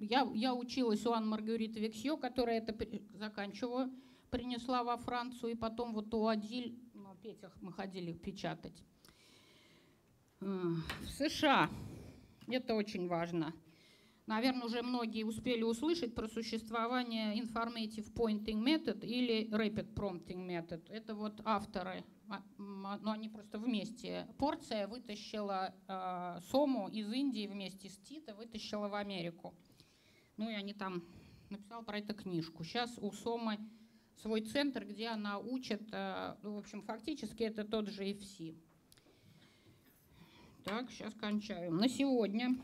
я, я училась у Анны Маргариты Вексье, которая это заканчивала принесла во Францию, и потом вот у Адиль, ну, Петях мы ходили печатать. Э, в США, это очень важно, наверное, уже многие успели услышать про существование Informative Pointing Method или Rapid Prompting Method. Это вот авторы, а, но они просто вместе. Порция вытащила э, Сому из Индии вместе с Тита, вытащила в Америку. Ну и они там написал про это книжку. Сейчас у Сомы свой центр, где она учит, э, ну, в общем, фактически это тот же EFC. Так, сейчас кончаем. На сегодня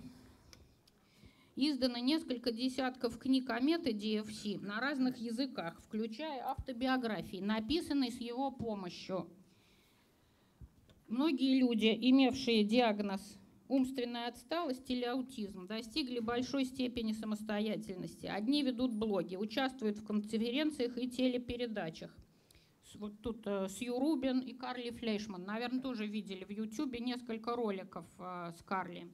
издано несколько десятков книг о методе EFC на разных языках, включая автобиографии, написанные с его помощью. Многие люди, имевшие диагноз умственная отсталость или аутизм достигли большой степени самостоятельности. Одни ведут блоги, участвуют в конференциях и телепередачах. Вот тут э, Сью Рубин и Карли Флейшман. Наверное, тоже видели в Ютубе несколько роликов э, с Карли.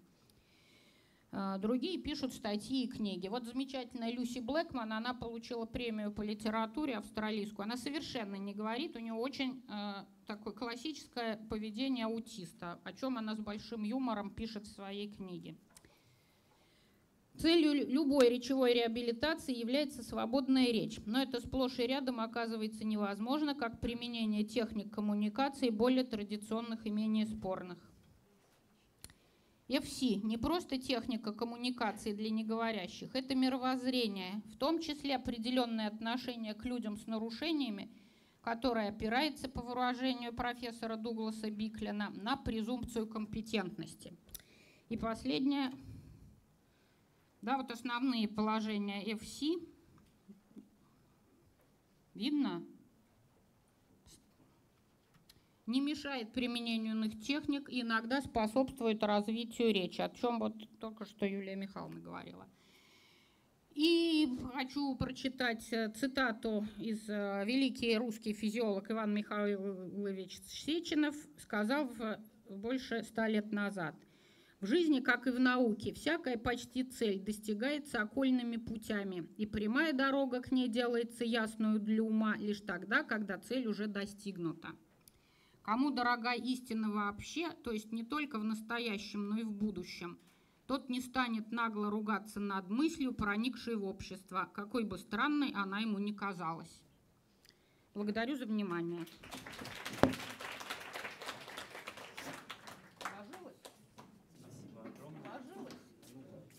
Э, другие пишут статьи и книги. Вот замечательная Люси Блэкман, она получила премию по литературе австралийскую. Она совершенно не говорит, у нее очень э, такое классическое поведение аутиста, о чем она с большим юмором пишет в своей книге. Целью любой речевой реабилитации является свободная речь, но это сплошь и рядом оказывается невозможно, как применение техник коммуникации более традиционных и менее спорных. FC не просто техника коммуникации для неговорящих, это мировоззрение, в том числе определенное отношение к людям с нарушениями, которое опирается, по выражению профессора Дугласа Биклина, на презумпцию компетентности. И последнее, да, вот основные положения FC. Видно? Не мешает применению иных техник иногда способствует развитию речи, о чем вот только что Юлия Михайловна говорила. И хочу прочитать э, цитату из э, великий русский физиолог Иван Михайлович Сеченов, сказал больше ста лет назад. В жизни, как и в науке, всякая почти цель достигается окольными путями, и прямая дорога к ней делается ясную для ума лишь тогда, когда цель уже достигнута. Кому дорога истина вообще, то есть не только в настоящем, но и в будущем, тот не станет нагло ругаться над мыслью, проникшей в общество, какой бы странной она ему ни казалась. Благодарю за внимание.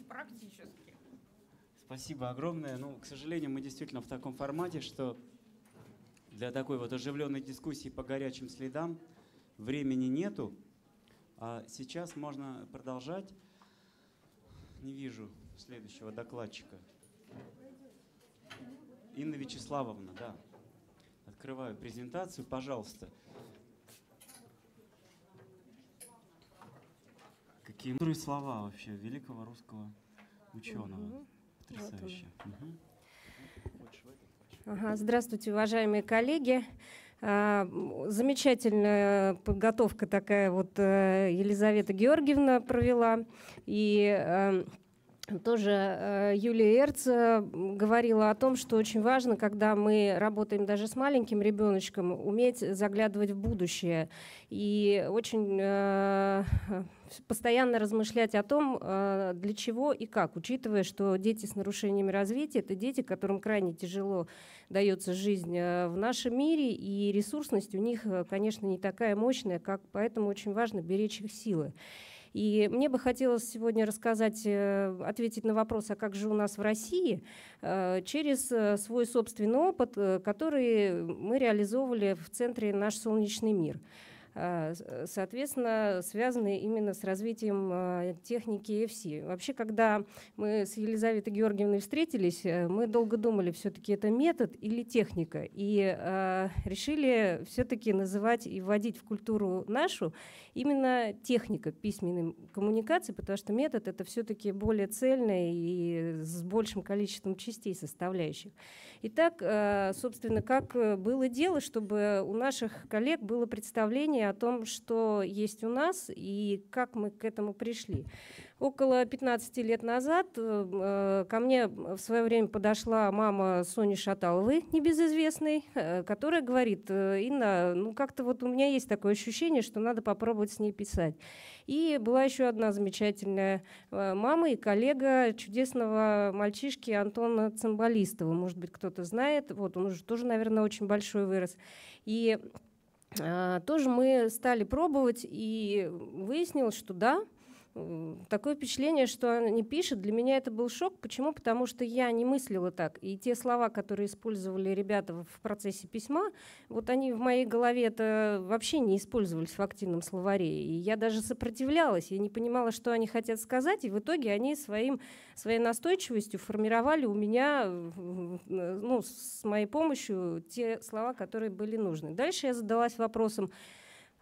Практически. Спасибо огромное. Ну, к сожалению, мы действительно в таком формате, что для такой вот оживленной дискуссии по горячим следам времени нету. А сейчас можно продолжать. Не вижу следующего докладчика. Инна Вячеславовна, да. Открываю презентацию, пожалуйста. Какие мудрые слова вообще великого русского ученого. Потрясающе. Мгм. Здравствуйте, уважаемые коллеги. А, Замечательная подготовка такая вот э, Елизавета Георгиевна провела. И э, тоже э, Юлия Эрц э, говорила о том, что очень важно, когда мы работаем даже с маленьким ребеночком, уметь заглядывать в будущее. И очень э, постоянно размышлять о том, для чего и как, учитывая, что дети с нарушениями развития – это дети, которым крайне тяжело дается жизнь в нашем мире, и ресурсность у них, конечно, не такая мощная, как, поэтому очень важно беречь их силы. И мне бы хотелось сегодня рассказать, э, ответить на вопрос, а как же у нас в России, э, через э, свой собственный опыт, который мы реализовывали в центре «Наш солнечный мир». Соответственно, связанные именно с развитием техники EFC. Вообще, когда мы с Елизаветой Георгиевной встретились, мы долго думали, все-таки это метод или техника, и решили все-таки называть и вводить в культуру нашу именно техника письменной коммуникации, потому что метод это все-таки более цельный и с большим количеством частей составляющих. Итак, э, собственно, как э, было дело, чтобы у наших коллег было представление о том, что есть у нас и как мы к этому пришли. Около 15 лет назад э, ко мне в свое время подошла мама Сони Шаталовой, небезызвестной, э, которая говорит, «Э, Инна, ну как-то вот у меня есть такое ощущение, что надо попробовать с ней писать. И была еще одна замечательная мама и коллега чудесного мальчишки Антона Цимбалистова. Может быть, кто-то знает. Вот он уже тоже, наверное, очень большой вырос. И тоже мы стали пробовать, и выяснилось, что да, такое впечатление, что она не пишет. Для меня это был шок. Почему? Потому что я не мыслила так. И те слова, которые использовали ребята в процессе письма, вот они в моей голове это вообще не использовались в активном словаре. И я даже сопротивлялась, я не понимала, что они хотят сказать, и в итоге они своим, своей настойчивостью формировали у меня, м, ну, с моей помощью, те слова, которые были нужны. Дальше я задалась вопросом,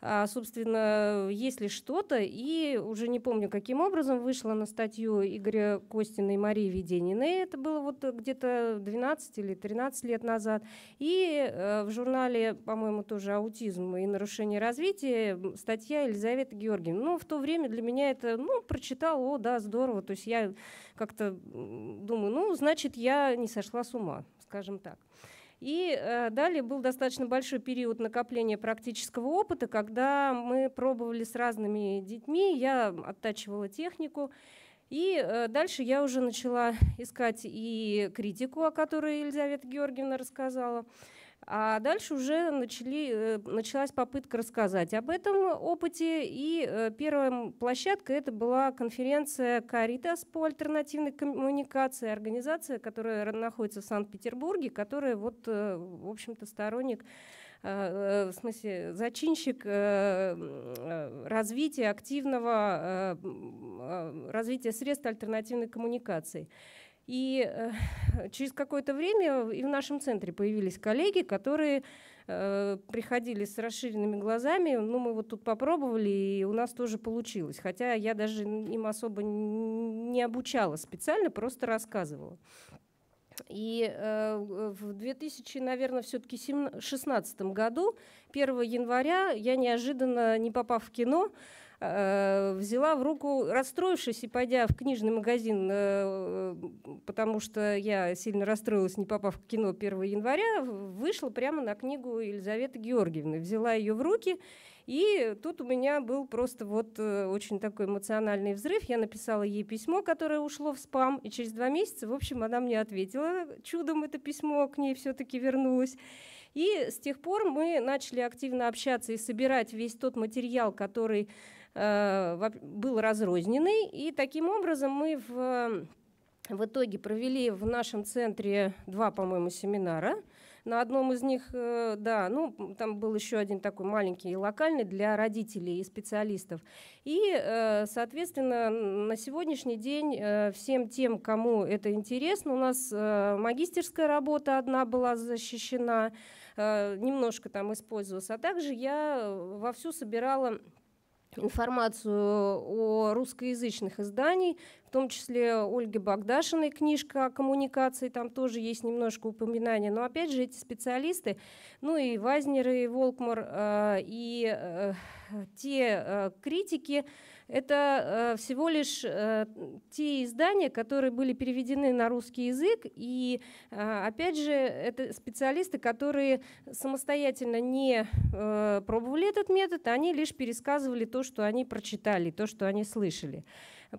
а, собственно, есть ли что-то, и уже не помню, каким образом вышла на статью Игоря Костина и Марии Ведениной, это было вот где-то 12 или 13 лет назад, и э, в журнале, по-моему, тоже «Аутизм и нарушение развития» статья Елизаветы Георгиевны. Ну, в то время для меня это, ну, прочитал, о, да, здорово, то есть я как-то думаю, ну, значит, я не сошла с ума, скажем так. И э, далее был достаточно большой период накопления практического опыта, когда мы пробовали с разными детьми, я оттачивала технику. И э, дальше я уже начала искать и критику, о которой Елизавета Георгиевна рассказала. А дальше уже начали, э, началась попытка рассказать об этом опыте. И э, первая площадка это была конференция Caritas по альтернативной коммуникации, организация, которая ра- находится в Санкт-Петербурге, которая вот, э, в общем-то, сторонник в смысле, зачинщик развития активного развития средств альтернативной коммуникации. И э, через какое-то время и в нашем центре появились коллеги, которые э, приходили с расширенными глазами. Ну, мы вот тут попробовали, и у нас тоже получилось. Хотя я даже им особо не обучала специально, просто рассказывала. И э, в 2000, наверное, все-таки 2016 году, 1 января, я неожиданно, не попав в кино, взяла в руку, расстроившись и пойдя в книжный магазин, э, потому что я сильно расстроилась, не попав в кино 1 января, вышла прямо на книгу Елизаветы Георгиевны, взяла ее в руки и тут у меня был просто вот э, очень такой эмоциональный взрыв. Я написала ей письмо, которое ушло в спам, и через два месяца, в общем, она мне ответила. Чудом это письмо к ней все-таки вернулось. И с тех пор мы начали активно общаться и собирать весь тот материал, который э, был разрозненный. И таким образом мы в, в итоге провели в нашем центре два, по-моему, семинара – на одном из них, э, да, ну, там был еще один такой маленький локальный для родителей и специалистов. И, э, соответственно, на сегодняшний день э, всем тем, кому это интересно, у нас магистерская работа одна была защищена, немножко там использовалась, а также я вовсю собирала информацию о русскоязычных изданиях, в том числе Ольги Богдашиной книжка о коммуникации, там тоже есть немножко упоминания. Но опять же эти специалисты, ну и Вайзнер, и Волкмар, э, и э, те э, критики, это всего лишь те издания, которые были переведены на русский язык, и опять же это специалисты, которые самостоятельно не пробовали этот метод, они лишь пересказывали то, что они прочитали, то, что они слышали.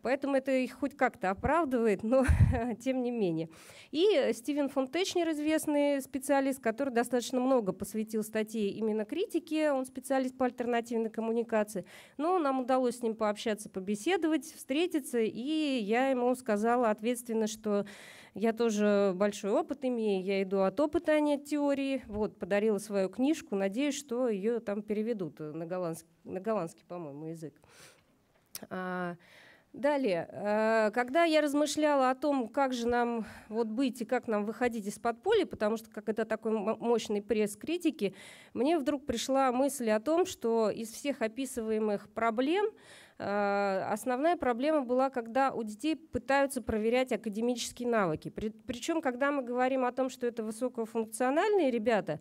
Поэтому это их хоть как-то оправдывает, но тем не менее. И Стивен фон Течнер, известный специалист, который достаточно много посвятил статье именно критике, он специалист по альтернативной коммуникации. Но нам удалось с ним пообщаться, побеседовать, встретиться, и я ему сказала ответственно, что я тоже большой опыт имею, я иду от опыта, а не от теории. Вот, подарила свою книжку, надеюсь, что ее там переведут на голландский, на голландский по-моему, язык. А, Далее, э, когда я размышляла о том, как же нам вот быть и как нам выходить из подполья, потому что как это такой мощный пресс критики, мне вдруг пришла мысль о том, что из всех описываемых проблем э, основная проблема была, когда у детей пытаются проверять академические навыки. Причем, когда мы говорим о том, что это высокофункциональные ребята,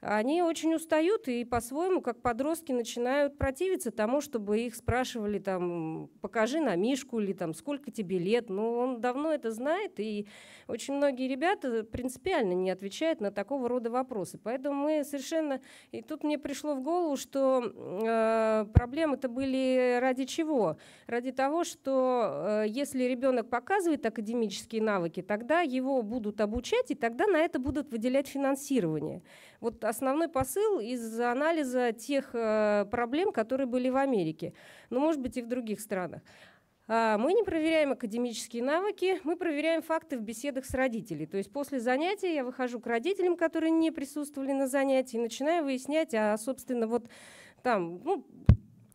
они очень устают и по-своему, как подростки, начинают противиться тому, чтобы их спрашивали, там, покажи на Мишку или там, сколько тебе лет. Ну, он давно это знает, и очень многие ребята принципиально не отвечают на такого рода вопросы. Поэтому мы совершенно... И тут мне пришло в голову, что э, проблемы-то были ради чего? Ради того, что э, если ребенок показывает академические навыки, тогда его будут обучать, и тогда на это будут выделять финансирование. Вот основной посыл из анализа тех э, проблем, которые были в Америке, но, ну, может быть, и в других странах. А, мы не проверяем академические навыки, мы проверяем факты в беседах с родителями. То есть после занятия я выхожу к родителям, которые не присутствовали на занятии, и начинаю выяснять, а, собственно, вот там, ну,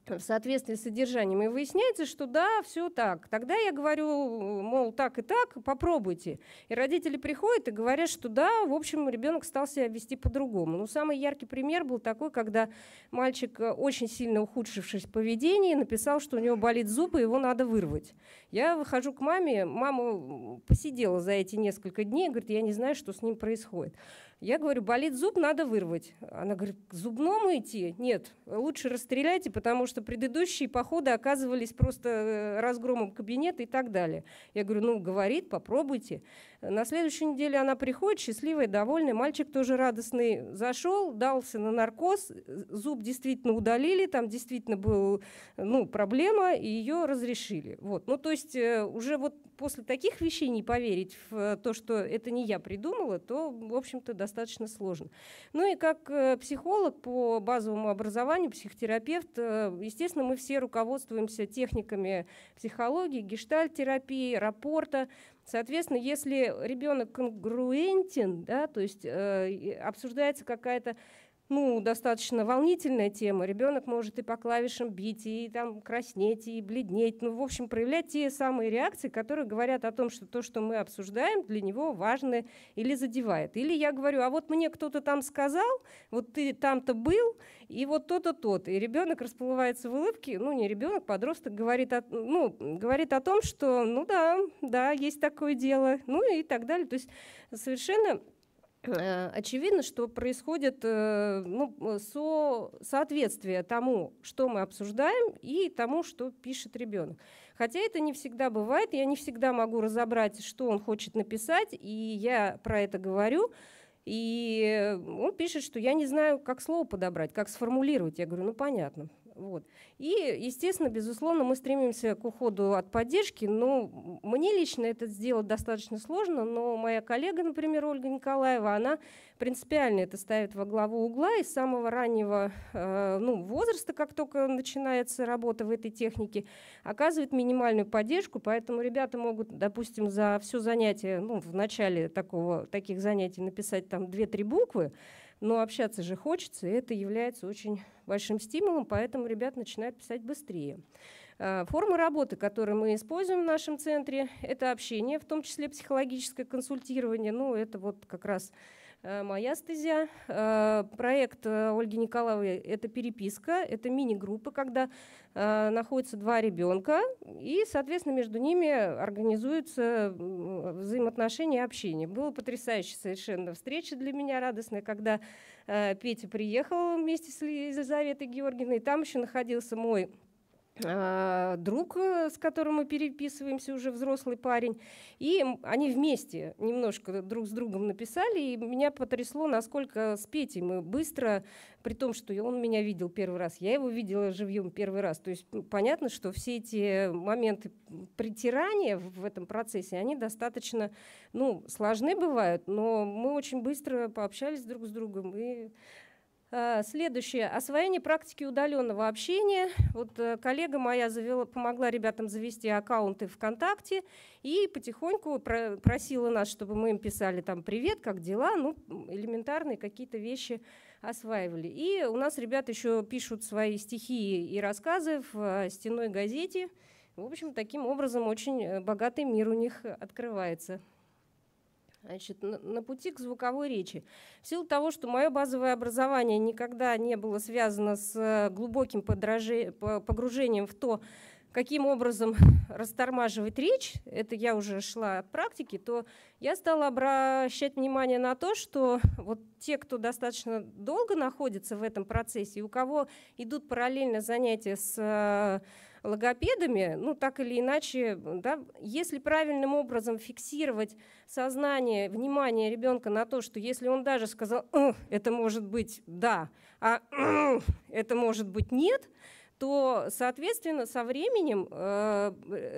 в соответствии с содержанием, и выясняется, что да, все так. Тогда я говорю, мол, так и так, попробуйте. И родители приходят и говорят, что да, в общем, ребенок стал себя вести по-другому. Но самый яркий пример был такой, когда мальчик, э, очень сильно ухудшившись в поведении, написал, что у него болит зуб, и его надо вырвать. Я выхожу к маме, мама посидела за эти несколько дней, говорит, я не знаю, что с ним происходит. Я говорю, болит зуб, надо вырвать. Она говорит, к зубному идти? Нет, лучше расстреляйте, потому что предыдущие походы оказывались просто э, разгромом кабинета и так далее. Я говорю, ну, говорит, попробуйте. На следующей неделе она приходит, счастливая, довольная, мальчик тоже радостный. Зашел, дался на наркоз, зуб действительно удалили, там действительно была ну, проблема, и ее разрешили. Вот. Ну, то есть э, уже вот после таких вещей не поверить в то, что это не я придумала, то, в общем-то, достаточно сложно. Ну и как э, психолог по базовому образованию, психотерапевт, э, естественно, мы все руководствуемся техниками психологии, гештальт-терапии, рапорта, Соответственно, если ребенок конгруентен, да, то есть э, обсуждается какая-то ну, достаточно волнительная тема. Ребенок может и по клавишам бить, и там краснеть, и бледнеть. Ну, в общем, проявлять те самые реакции, которые говорят о том, что то, что мы обсуждаем, для него важно или задевает. Или я говорю, а вот мне кто-то там сказал, вот ты там-то был, и вот то-то, то-то. И ребенок расплывается в улыбке, ну, не ребенок, подросток говорит о, ну, говорит о том, что, ну да, да, есть такое дело, ну и так далее. То есть совершенно очевидно, что происходит э, ну, со, соответствие тому, что мы обсуждаем, и тому, что пишет ребенок. Хотя это не всегда бывает, я не всегда могу разобрать, что он хочет написать, и я про это говорю. И он пишет, что я не знаю, как слово подобрать, как сформулировать. Я говорю, ну понятно. Вот. И, естественно, безусловно, мы стремимся к уходу от поддержки. Но мне лично это сделать достаточно сложно, но моя коллега, например, Ольга Николаева, она принципиально это ставит во главу угла и с самого раннего э, ну, возраста, как только начинается работа в этой технике, оказывает минимальную поддержку, поэтому ребята могут, допустим, за все занятие, ну, в начале такого, таких занятий написать там 2-3 буквы, но общаться же хочется, и это является очень большим стимулом, поэтому ребят начинают писать быстрее. А, формы работы, которые мы используем в нашем центре, это общение, в том числе психологическое консультирование. Ну, это вот как раз моя стезя. Э, проект э, Ольги Николаевой – это переписка, это мини-группы, когда находятся два ребенка, и, соответственно, между ними организуются взаимоотношения и общение. Была потрясающая совершенно встреча для меня, радостная, когда Петя приехал вместе с Елизаветой Георгиевной, там еще находился мой друг, э, с которым мы переписываемся, уже взрослый парень, и они вместе немножко друг с другом написали, и меня потрясло, насколько с Петей мы быстро, при том, что он меня видел первый раз, я его видела живьем первый раз, то есть понятно, что все эти моменты притирания в этом процессе, они достаточно, ну, сложны бывают, но мы очень быстро пообщались друг с другом и следующее. Освоение практики удаленного общения. Вот э, коллега моя завела, помогла ребятам завести аккаунты ВКонтакте и потихоньку просила нас, чтобы мы им писали там «Привет, как дела?» Ну, элементарные какие-то вещи осваивали. И у нас ребята еще пишут свои стихи и рассказы в э, стеной газете. В общем, таким образом очень богатый мир у них открывается. Значит, на, пути к звуковой речи. В силу того, что мое базовое образование никогда не было связано с э, глубоким подраже... погружением в то, каким образом растормаживать речь, это я уже шла от практики, то я стала обращать внимание на то, что вот те, кто достаточно долго находится в этом процессе, и у кого идут параллельно занятия с э, логопедами, ну так или иначе, да, если правильным образом фиксировать сознание, внимание ребенка на то, что если он даже сказал, это может быть да, а это может быть нет, то, соответственно, со временем э,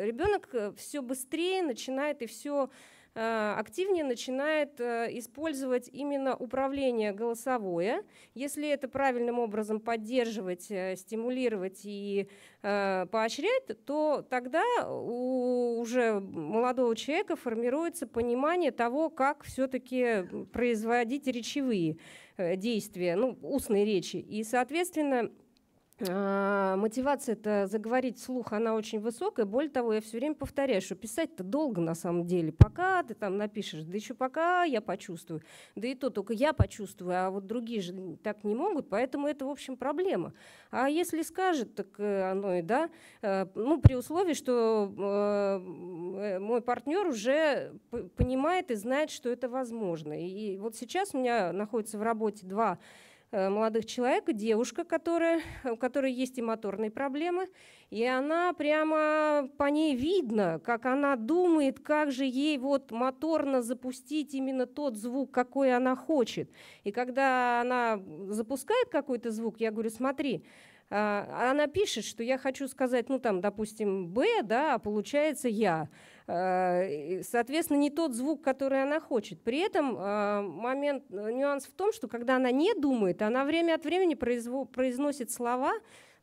ребенок все быстрее начинает и все Э, активнее начинает э, использовать именно управление голосовое. Если это правильным образом поддерживать, э, стимулировать и поощрять, то тогда у уже молодого человека формируется понимание того, как все-таки производить речевые действия, ну, устные речи. И, соответственно, мотивация это заговорить вслух, она очень высокая. Более того, я все время повторяю, что писать-то долго на самом деле. Пока ты там напишешь, да еще пока я почувствую. Да и то только я почувствую, а вот другие же так не могут, поэтому это, в общем, проблема. А если скажет, так э, оно и да. Э, ну, при условии, что э, мой партнер уже понимает и знает, что это возможно. И вот сейчас у меня находится в работе два молодых человека, девушка, которая, у которой есть и моторные проблемы, и она прямо по ней видно, как она думает, как же ей вот моторно запустить именно тот звук, какой она хочет. И когда она запускает какой-то звук, я говорю, смотри, а, она пишет, что я хочу сказать, ну там, допустим, «Б», да, а получается «Я». А, соответственно, не тот звук, который она хочет. При этом а, момент, нюанс в том, что когда она не думает, она время от времени произносит слова,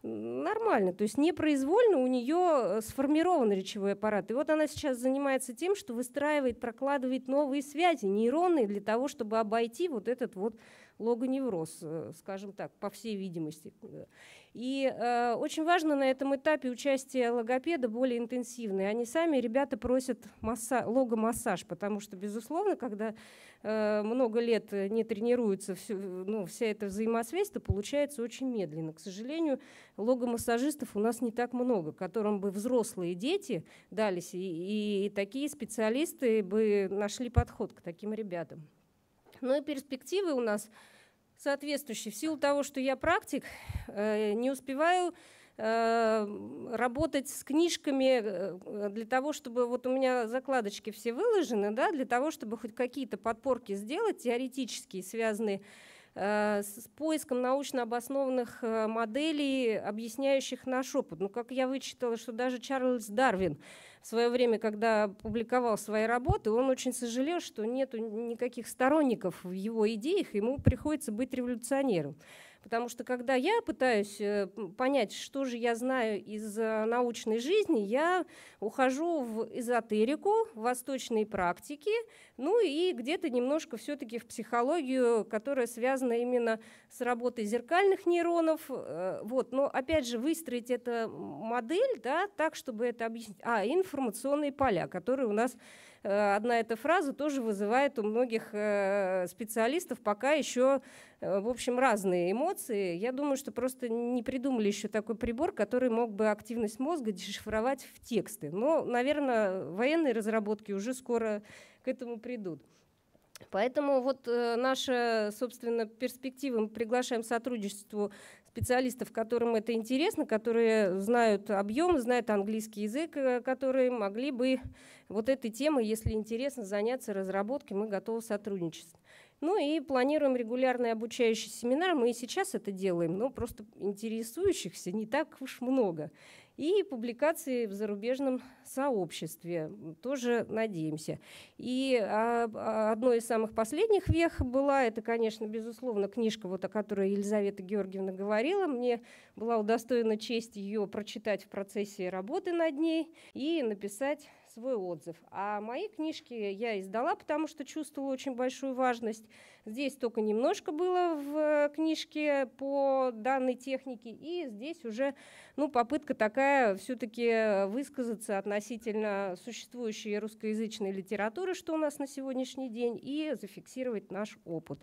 нормально, то есть непроизвольно у нее сформирован речевой аппарат. И вот она сейчас занимается тем, что выстраивает, прокладывает новые связи нейронные для того, чтобы обойти вот этот вот логоневроз, э, скажем так, по всей видимости. И э, очень важно на этом этапе участие логопеда более интенсивное. Они сами, ребята, просят масса, логомассаж, потому что, безусловно, когда э, много лет не тренируется все, ну, вся эта взаимосвязь, то получается очень медленно. К сожалению, логомассажистов у нас не так много, которым бы взрослые дети дались, и, и такие специалисты бы нашли подход к таким ребятам. Но и перспективы у нас соответствующие. В силу того, что я практик, э, не успеваю э, работать с книжками э, для того, чтобы вот у меня закладочки все выложены, да, для того, чтобы хоть какие-то подпорки сделать теоретические, связанные с поиском научно обоснованных моделей, объясняющих наш опыт. Ну, как я вычитала, что даже Чарльз Дарвин в свое время, когда публиковал свои работы, он очень сожалел, что нет никаких сторонников в его идеях, ему приходится быть революционером. Потому что когда я пытаюсь э, понять, что же я знаю из э, научной жизни, я ухожу в эзотерику, в восточные практики, ну и где-то немножко все-таки в психологию, которая связана именно с работой зеркальных нейронов. Э, вот. Но опять же, выстроить эту модель да, так, чтобы это объяснить. А, информационные поля, которые у нас Э, одна эта фраза тоже вызывает у многих э, специалистов пока еще, в общем, разные эмоции. Я думаю, что просто не придумали еще такой прибор, который мог бы активность мозга дешифровать в тексты. Но, наверное, военные разработки уже скоро к этому придут. Поэтому вот э, наша, собственно, перспектива, мы приглашаем к сотрудничеству специалистов, которым это интересно, которые знают объем, знают английский язык, э, которые могли бы вот этой темой, если интересно, заняться разработкой, мы готовы сотрудничать. Ну и планируем регулярные обучающие семинары. Мы и сейчас это делаем, но просто интересующихся не так уж много и публикации в зарубежном сообществе. Тоже надеемся. И а, а, одной из самых последних вех была, это, конечно, безусловно, книжка, вот, о которой Елизавета Георгиевна говорила. Мне была удостоена честь ее прочитать в процессе работы над ней и написать свой отзыв. А мои книжки я издала, потому что чувствовала очень большую важность. Здесь только немножко было в книжке по данной технике, и здесь уже ну, попытка такая все-таки высказаться относительно существующей русскоязычной литературы, что у нас на сегодняшний день, и зафиксировать наш опыт.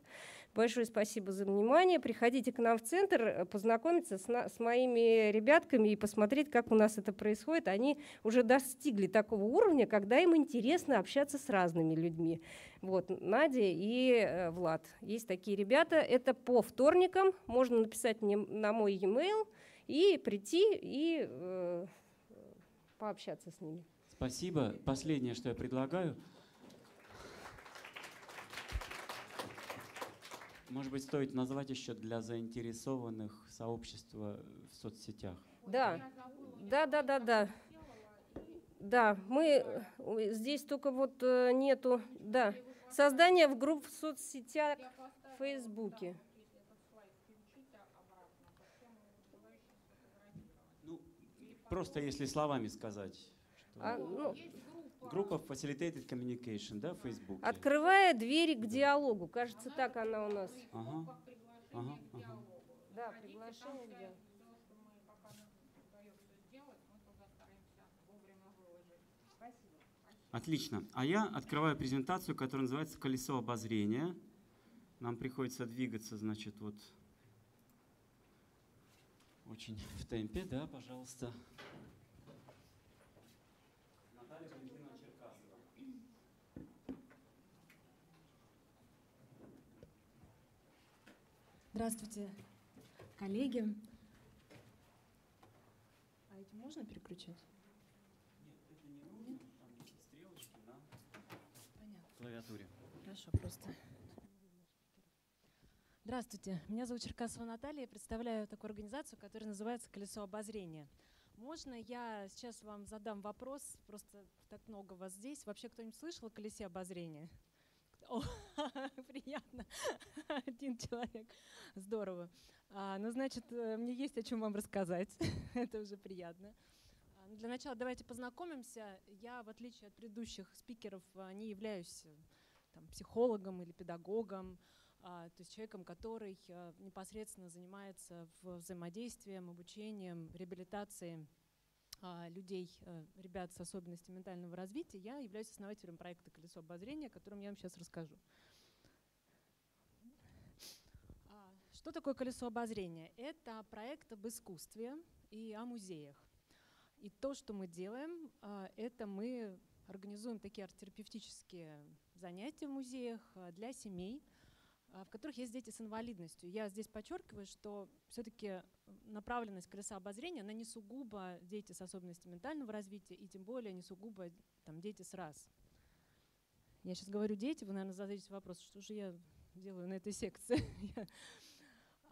Большое спасибо за внимание. Приходите к нам в центр, э, познакомиться с, на, с моими ребятками и посмотреть, как у нас это происходит. Они уже достигли такого уровня, когда им интересно общаться с разными людьми. Вот, Надя и э, Влад. Есть такие ребята. Это по вторникам. Можно написать мне на мой e-mail и прийти и э, пообщаться с ними. Спасибо. Последнее, что я предлагаю – Может быть, стоит назвать еще для заинтересованных сообщества в соцсетях? Да, да, да, да, да. Да, мы здесь только вот э, нету, да, создание в групп в соцсетях, в Фейсбуке. Ну, просто если словами сказать. Что... А, ну, Группа Facilitated Communication, да, в Фейсбуке? Открывая двери к диалогу. Кажется, она так она у нас. Ага. Ага, ага. Да, приглашение где. Отлично. А я открываю презентацию, которая называется «Колесо обозрения». Нам приходится двигаться, значит, вот очень в темпе, да, пожалуйста. Здравствуйте, коллеги. А эти можно переключать? Нет, это не нужно. Там стрелочки на Понятно. клавиатуре. Хорошо, просто. Здравствуйте, меня зовут Черкасова Наталья, я представляю такую организацию, которая называется «Колесо обозрения». Можно я сейчас вам задам вопрос, просто так много вас здесь. Вообще кто-нибудь слышал о колесе обозрения? О, приятно. Один человек. Здорово. А, ну, значит, э, мне есть о чем вам рассказать. Это уже приятно. А, ну, для начала давайте познакомимся. Я, в отличие от предыдущих спикеров, а, не являюсь э, там, психологом или педагогом, а, то есть человеком, который а, непосредственно занимается взаимодействием, обучением, реабилитацией людей, э, ребят с особенностями ментального развития, я являюсь основателем проекта «Колесо обозрения», о котором я вам сейчас расскажу. А, что такое «Колесо обозрения»? Это проект об искусстве и о музеях. И то, что мы делаем, а, это мы организуем такие арт-терапевтические занятия в музеях для семей, в которых есть дети с инвалидностью. Я здесь подчеркиваю, что все-таки направленность колеса обозрения, она не сугубо дети с особенностями ментального развития, и тем более не сугубо там, дети с раз. Я сейчас говорю дети, вы, наверное, зададите вопрос, что же я делаю на этой секции.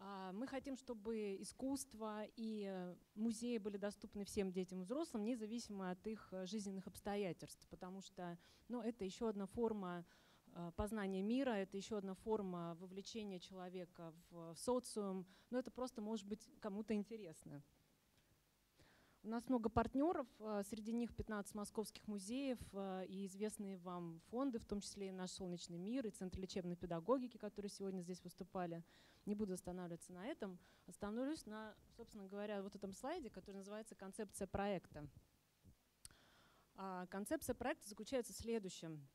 А, мы хотим, чтобы искусство и э, музеи были доступны всем детям и взрослым, независимо от их э, жизненных обстоятельств, потому что ну, это еще одна форма э, познания мира, это еще одна форма вовлечения человека в, в социум, но это просто может быть кому-то интересно. У нас много партнеров, э, среди них 15 московских музеев э, и известные вам фонды, в том числе и наш «Солнечный мир», и Центр лечебной педагогики, которые сегодня здесь выступали. Не буду останавливаться на этом. Остановлюсь на, собственно говоря, вот этом слайде, который называется «Концепция проекта». А концепция проекта заключается в следующем.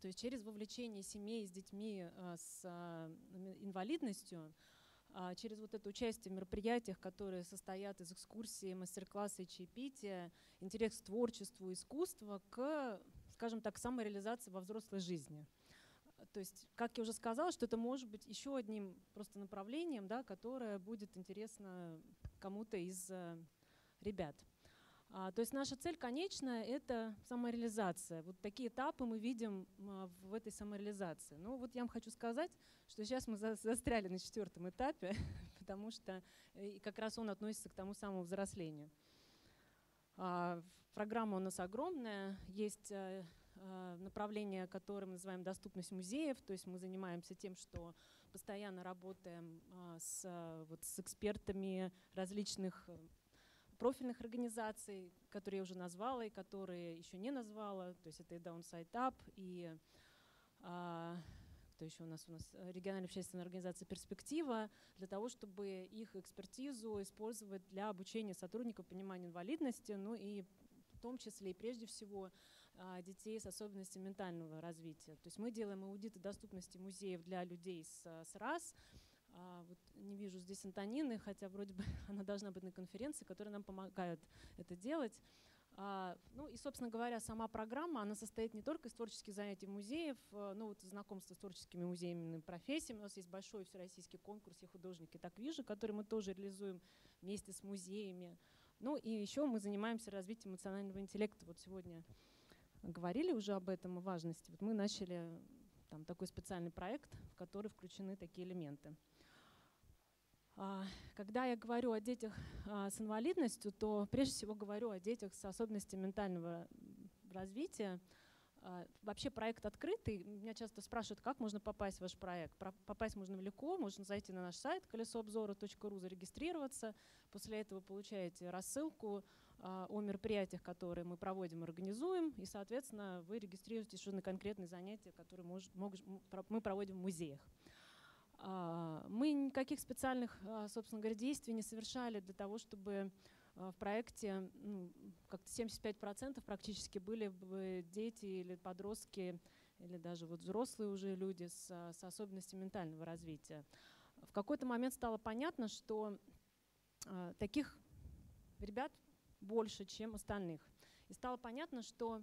То есть через вовлечение семей с детьми э, с инвалидностью – а, через вот это участие в мероприятиях, которые состоят из экскурсии, мастер-класса чаепития, интерес к творчеству, искусству, к, скажем так, самореализации во взрослой жизни. То есть, как я уже сказала, что это может быть еще одним просто направлением, да, которое будет интересно кому-то из э, ребят. А, то есть наша цель конечная – это самореализация. Вот такие этапы мы видим а, в этой самореализации. Ну вот я вам хочу сказать, что сейчас мы застряли на четвертом этапе, потому что э, как раз он относится к тому самому взрослению. А, программа у нас огромная, есть э, э, направление, которое мы называем доступность музеев, то есть мы занимаемся тем, что постоянно работаем с, вот, с экспертами различных профильных организаций, которые я уже назвала и которые еще не назвала. То есть это и Downside Up, и а, кто еще у нас? У нас региональная общественная организация «Перспектива», для того, чтобы их экспертизу использовать для обучения сотрудников понимания инвалидности, ну и в том числе и прежде всего а, детей с особенностями ментального развития. То есть мы делаем аудиты доступности музеев для людей с, с РАС, а, вот не вижу здесь Антонины, хотя вроде бы она должна быть на конференции, которая нам помогает это делать. А, ну и, собственно говоря, сама программа, она состоит не только из творческих занятий музеев, а, ну вот знакомство с творческими музейными профессиями. У нас есть большой всероссийский конкурс «Я художник и так вижу», который мы тоже реализуем вместе с музеями. Ну и еще мы занимаемся развитием эмоционального интеллекта. Вот сегодня говорили уже об этом, о важности. Вот мы начали там такой специальный проект, в который включены такие элементы. А, когда я говорю о детях а, с инвалидностью, то прежде всего говорю о детях с особенностями ментального развития. А, вообще проект открытый. Меня часто спрашивают, как можно попасть в ваш проект. Попасть можно легко, можно зайти на наш сайт колесообзора.ру, зарегистрироваться. После этого получаете рассылку о мероприятиях, которые мы проводим, организуем, и, соответственно, вы регистрируетесь уже на конкретные занятия, которые мы проводим в музеях. А, мы никаких специальных, а, собственно говоря, действий не совершали для того, чтобы а, в проекте ну, как-то 75% практически были бы дети или подростки, или даже вот взрослые уже люди с, с особенностями ментального развития. В какой-то момент стало понятно, что таких ребят больше, чем остальных. И стало понятно, что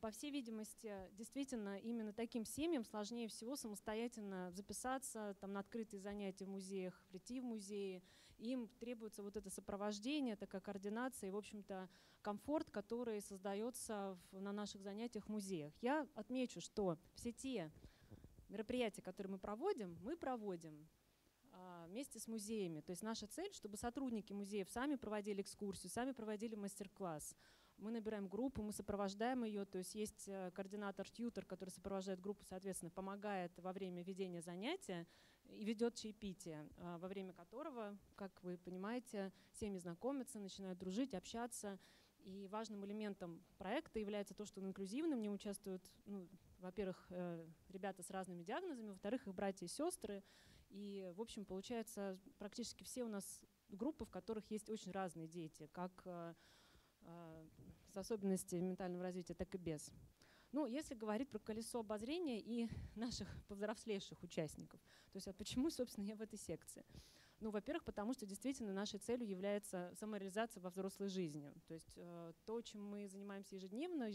по всей видимости, действительно, именно таким семьям сложнее всего самостоятельно записаться там, на открытые занятия в музеях, прийти в музеи. Им требуется вот это сопровождение, такая координация и, в общем-то, комфорт, который создается в, на наших занятиях в музеях. Я отмечу, что все те мероприятия, которые мы проводим, мы проводим а, вместе с музеями. То есть наша цель, чтобы сотрудники музеев сами проводили экскурсию, сами проводили мастер-класс, мы набираем группу, мы сопровождаем ее, то есть есть э, координатор-тьютер, который сопровождает группу, соответственно, помогает во время ведения занятия и ведет чаепитие, э, во время которого, как вы понимаете, семьи знакомятся, начинают дружить, общаться. И важным элементом проекта является то, что он инклюзивный, в нем участвуют, ну, во-первых, э, ребята с разными диагнозами, во-вторых, их братья и сестры. И, в общем, получается, практически все у нас группы, в которых есть очень разные дети, как с особенностями ментального развития, так и без. Ну, если говорить про колесо обозрения и наших повзрослевших участников, то есть а почему, собственно, я в этой секции? Ну, во-первых, потому что действительно нашей целью является самореализация во взрослой жизни. То есть э, то, чем мы занимаемся ежедневно,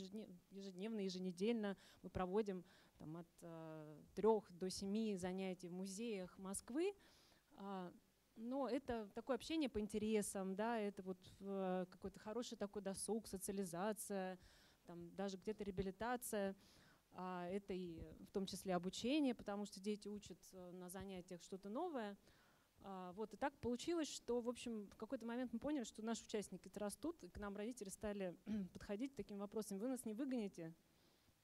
ежедневно, еженедельно, мы проводим там, от э, трех до семи занятий в музеях Москвы. Э, но это такое общение по интересам, да, это вот э, какой-то хороший такой досуг, социализация, там, даже где-то реабилитация. А это и в том числе обучение, потому что дети учат э, на занятиях что-то новое. А, вот, и так получилось, что, в общем, в какой-то момент мы поняли, что наши участники растут, и к нам родители стали подходить таким вопросом, вы нас не выгоните?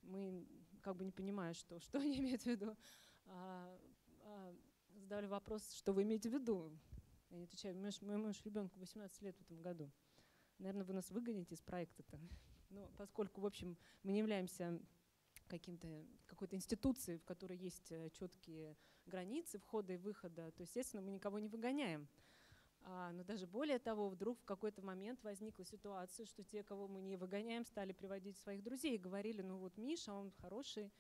Мы как бы не понимая, что, что они имеют в виду. Задали вопрос, что вы имеете в виду? Я отвечаю, моему муж ребенку 18 лет в этом году. Наверное, вы нас выгоните из проекта-то. Ну, поскольку, в общем, мы не являемся каким-то, какой-то институцией, в которой есть э, четкие границы входа и выхода, то, естественно, мы никого не выгоняем. А, но даже более того, вдруг в какой-то момент возникла ситуация, что те, кого мы не выгоняем, стали приводить своих друзей и говорили, ну вот Миша, он хороший,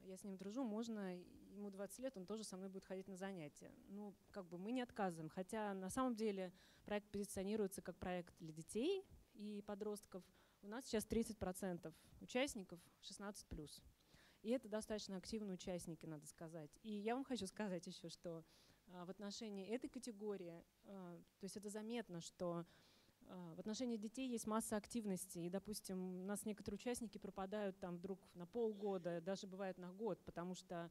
я с ним дружу, можно, ему 20 лет, он тоже со мной будет ходить на занятия. Ну, как бы мы не отказываем, хотя на самом деле проект позиционируется как проект для детей и подростков – у нас сейчас 30% участников 16+. И это достаточно активные участники, надо сказать. И я вам хочу сказать еще, что а, в отношении этой категории, а, то есть это заметно, что а, в отношении детей есть масса активности. И, допустим, у нас некоторые участники пропадают там вдруг на полгода, даже бывает на год, потому что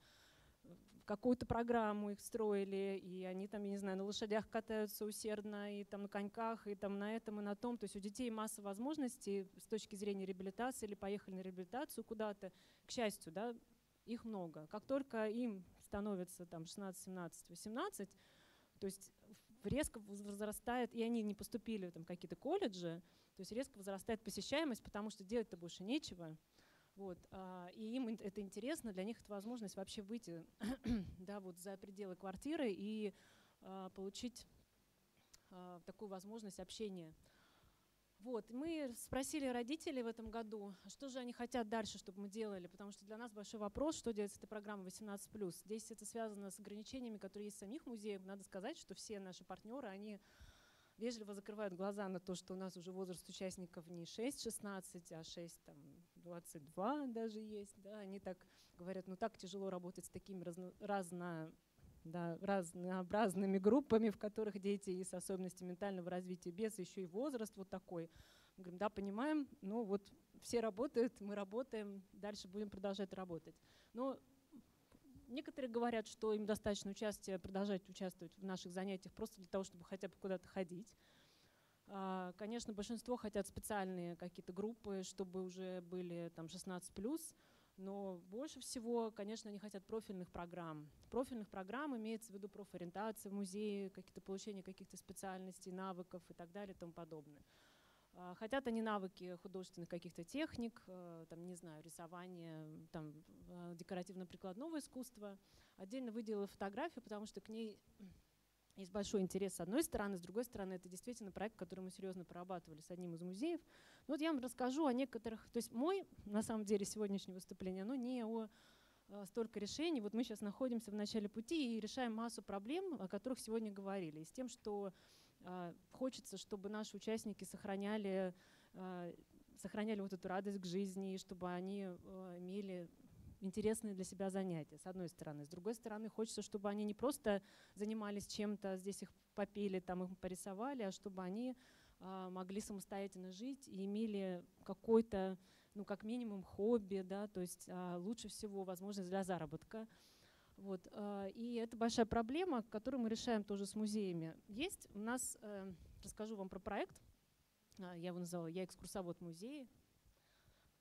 какую-то программу их строили, и они там, я не знаю, на лошадях катаются усердно, и там на коньках, и там на этом, и на том. То есть у детей масса возможностей с точки зрения реабилитации, или поехали на реабилитацию куда-то. К счастью, да, их много. Как только им становится там 16, 17, 18, то есть резко возрастает, и они не поступили в какие-то колледжи, то есть резко возрастает посещаемость, потому что делать-то больше нечего. Вот, а, и им это интересно, для них это возможность вообще выйти да, вот за пределы квартиры и а, получить а, такую возможность общения. Вот, мы спросили родителей в этом году, что же они хотят дальше, чтобы мы делали, потому что для нас большой вопрос, что делать с этой программой 18+. Здесь это связано с ограничениями, которые есть в самих музеях. Надо сказать, что все наши партнеры, они вежливо закрывают глаза на то, что у нас уже возраст участников не 6-16, а 6, там, 22 даже есть. Да? Они так говорят, ну так тяжело работать с такими разно, разно, да, разнообразными группами, в которых дети и с особенностями ментального развития без, еще и возраст вот такой. Мы говорим, да, понимаем, ну вот все работают, мы работаем, дальше будем продолжать работать. Но Некоторые говорят, что им достаточно участия, продолжать участвовать в наших занятиях просто для того, чтобы хотя бы куда-то ходить. А, конечно, большинство хотят специальные какие-то группы, чтобы уже были там 16+, но больше всего, конечно, они хотят профильных программ. Профильных программ имеется в виду профориентация в музее, какие-то получение каких-то специальностей, навыков и так далее и тому подобное. А, хотят они навыки художественных каких-то техник, э, там, не знаю, рисование, там, э, декоративно-прикладного искусства. Отдельно выделила фотографию, потому что к ней есть большой интерес с одной стороны, с другой стороны, это действительно проект, который мы серьезно прорабатывали с одним из музеев. Ну, вот я вам расскажу о некоторых, то есть мой, на самом деле, сегодняшнее выступление, оно не о э, столько решений. Вот мы сейчас находимся в начале пути и решаем массу проблем, о которых сегодня говорили. И с тем, что а, хочется, чтобы наши участники сохраняли, а, сохраняли вот эту радость к жизни, и чтобы они имели интересные для себя занятия, с одной стороны. С другой стороны, хочется, чтобы они не просто занимались чем-то, здесь их попили, там их порисовали, а чтобы они могли самостоятельно жить и имели какой-то, ну, как минимум, хобби, да, то есть лучше всего возможность для заработка. Вот, а, и это большая проблема, которую мы решаем тоже с музеями. Есть у нас, э, расскажу вам про проект, а, я его назвала «Я экскурсовод музея».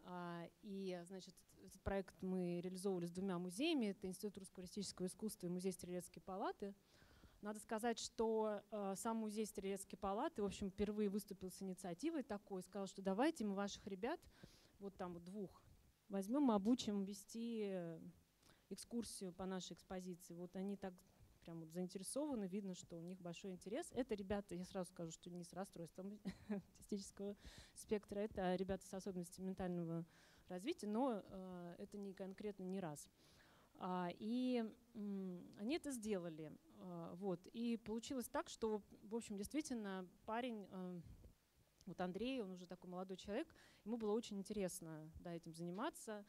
А, и, значит, этот проект мы реализовывали с двумя музеями. Это Институт русского искусства и музей Стрелецкой палаты. Надо сказать, что э, сам музей Стрелецкой палаты, в общем, впервые выступил с инициативой такой, сказал, что давайте мы ваших ребят, вот там вот двух, возьмем, обучим вести экскурсию по нашей экспозиции. Вот они так прям вот заинтересованы, видно, что у них большой интерес. Это ребята, я сразу скажу, что не с расстройством аутистического спектра, это ребята с особенностями ментального развития, но э, это не конкретно не раз. А, и они это сделали. А, вот. И получилось так, что, в общем, действительно парень, а, вот Андрей, он уже такой молодой человек, ему было очень интересно да, этим заниматься.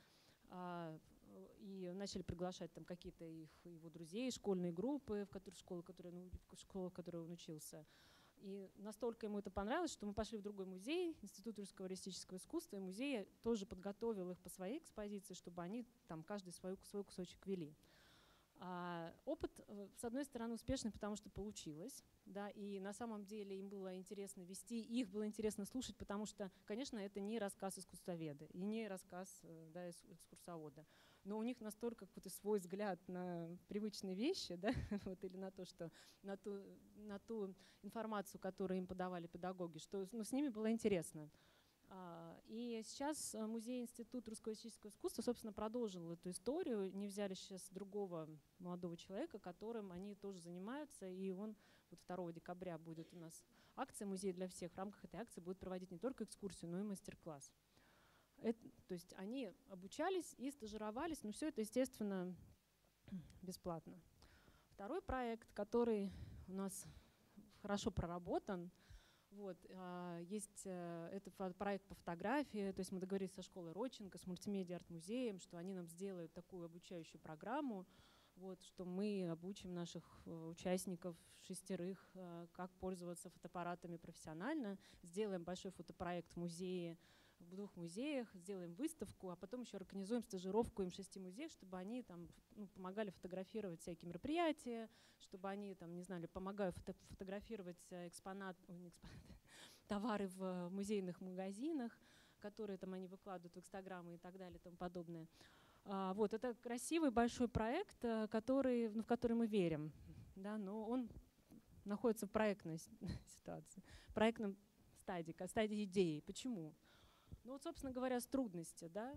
И начали приглашать там какие-то их, его друзей, школьные группы, в которой, школы, которые, ну, школа, в которой он учился. И настолько ему это понравилось, что мы пошли в другой музей, Институт русского реалистического искусства, и музей тоже подготовил их по своей экспозиции, чтобы они там каждый свой, свой кусочек вели. А опыт, э, с одной стороны, успешный, потому что получилось, да, и на самом деле им было интересно вести, их было интересно слушать, потому что, конечно, это не рассказ искусствоведа и не рассказ э, да, экскурсовода, но у них настолько какой-то свой взгляд на привычные вещи, да, вот, или на то, что на ту, на ту информацию, которую им подавали педагоги, что ну, с ними было интересно. А, и сейчас э, музей Институт русского исторического искусства, собственно, продолжил эту историю. Не взяли сейчас другого молодого человека, которым они тоже занимаются. И он вот 2 декабря будет у нас акция «Музей для всех». В рамках этой акции будет проводить не только экскурсию, но и мастер-класс. Это, то есть они обучались и стажировались, но все это, естественно, бесплатно. Второй проект, который у нас хорошо проработан – вот, а, есть э, это проект по фотографии, то есть мы договорились со школой Родченко, с мультимедиа арт-музеем, что они нам сделают такую обучающую программу, вот, что мы обучим наших э, участников шестерых, э, как пользоваться фотоаппаратами профессионально, сделаем большой фотопроект в музее в двух музеях, сделаем выставку, а потом еще организуем стажировку им шести музеев, чтобы они там ну, помогали фотографировать всякие мероприятия, чтобы они там, не знали, помогают фото фотографировать э, экспонат, ой, не экспонат, товары в музейных магазинах, которые там они выкладывают в инстаграмы и так далее и тому подобное. А, вот, это красивый большой проект, э, который, ну, в который мы верим, да, но он находится в проектной ситуации, проектном стадии, стадии идеи. Почему? Ну вот, собственно говоря, с трудности, да,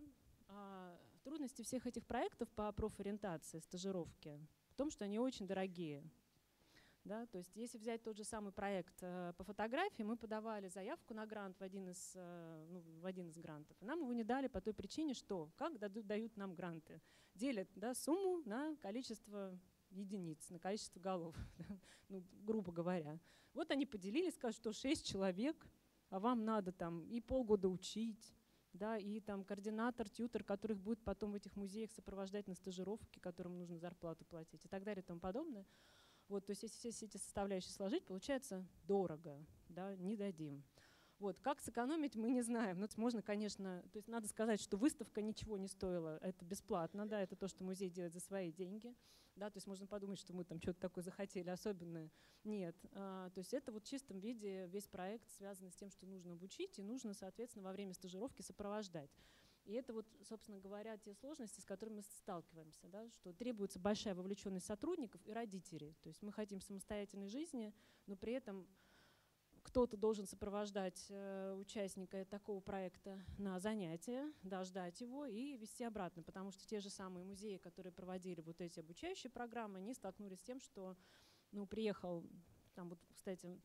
а, трудности всех этих проектов по профориентации, стажировки в том, что они очень дорогие. Да, то есть если взять тот же самый проект э, по фотографии, мы подавали заявку на грант в один из, э, ну, в один из грантов. Нам его не дали по той причине, что как дадут, дают нам гранты? Делят да, сумму на количество единиц, на количество голов, ну, грубо говоря. Вот они поделились, скажут, что 6 человек – а вам надо там и полгода учить, да, и там координатор, тьютер, которых будет потом в этих музеях сопровождать на стажировке, которым нужно зарплату платить и так далее и тому подобное. Вот, то есть если все эти составляющие сложить, получается дорого, да, не дадим. Вот. Как сэкономить, мы не знаем. Ну, можно, конечно, то есть надо сказать, что выставка ничего не стоила, это бесплатно, да, это то, что музей делает за свои деньги. Да, то есть можно подумать, что мы там что-то такое захотели особенное. Нет. А, то есть это вот в чистом виде весь проект связан с тем, что нужно обучить и нужно, соответственно, во время стажировки сопровождать. И это вот, собственно говоря, те сложности, с которыми мы сталкиваемся, да, что требуется большая вовлеченность сотрудников и родителей. То есть мы хотим самостоятельной жизни, но при этом кто-то должен сопровождать э, участника такого проекта на занятия, да, его и вести обратно, потому что те же самые музеи, которые проводили вот эти обучающие программы, они столкнулись с тем, что ну, приехал, там вот, кстати,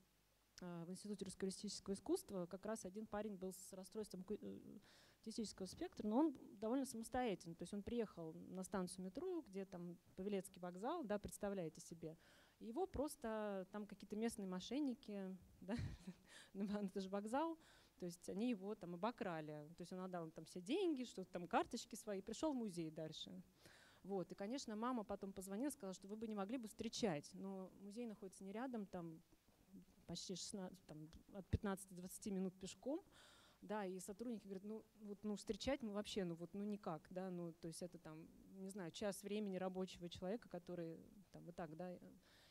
э, в Институте русскоязычного искусства как раз один парень был с расстройством э, аутистического спектра, но он довольно самостоятельный. То есть он приехал на станцию метро, где там Павелецкий вокзал, да, представляете себе, его просто там какие-то местные мошенники, да, это же вокзал, то есть они его там обокрали. То есть он отдал им там все деньги, что-то там карточки свои, пришел в музей дальше. Вот. И, конечно, мама потом позвонила, сказала, что вы бы не могли бы встречать. Но музей находится не рядом, там почти 16, там, от 15 до 20 минут пешком. Да, и сотрудники говорят, ну, вот, ну, встречать мы вообще, ну, вот, ну, никак, да, ну, то есть это там, не знаю, час времени рабочего человека, который там вот так, да,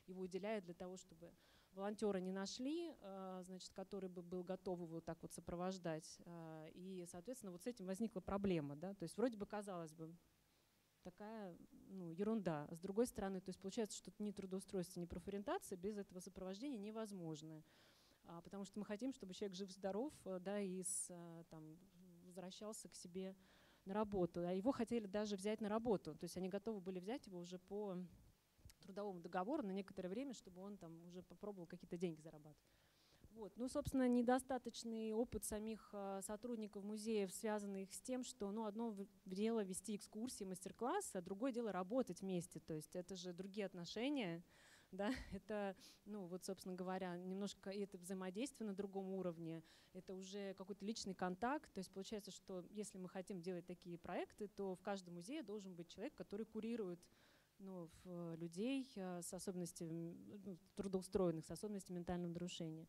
его уделяет для того, чтобы волонтера не нашли, а, значит, который бы был готов его так вот сопровождать. А, и, соответственно, вот с этим возникла проблема. Да? То есть вроде бы казалось бы, такая ну, ерунда. А с другой стороны, то есть получается, что ни трудоустройство, ни профориентация без этого сопровождения невозможны. Потому что мы хотим, чтобы человек жив-здоров да, и с, там, возвращался к себе на работу. А его хотели даже взять на работу. То есть они готовы были взять его уже по трудовому договору на некоторое время, чтобы он там уже попробовал какие-то деньги зарабатывать. Вот. Ну, собственно, недостаточный опыт самих э, сотрудников музеев, связанных с тем, что ну, одно дело вести экскурсии, мастер-классы, а другое дело работать вместе. То есть это же другие отношения, да, это, ну, вот, собственно говоря, немножко это взаимодействие на другом уровне, это уже какой-то личный контакт, то есть получается, что если мы хотим делать такие проекты, то в каждом музее должен быть человек, который курирует ну, в людей э, с особенностями, ну, трудоустроенных, с особенностями ментального нарушения.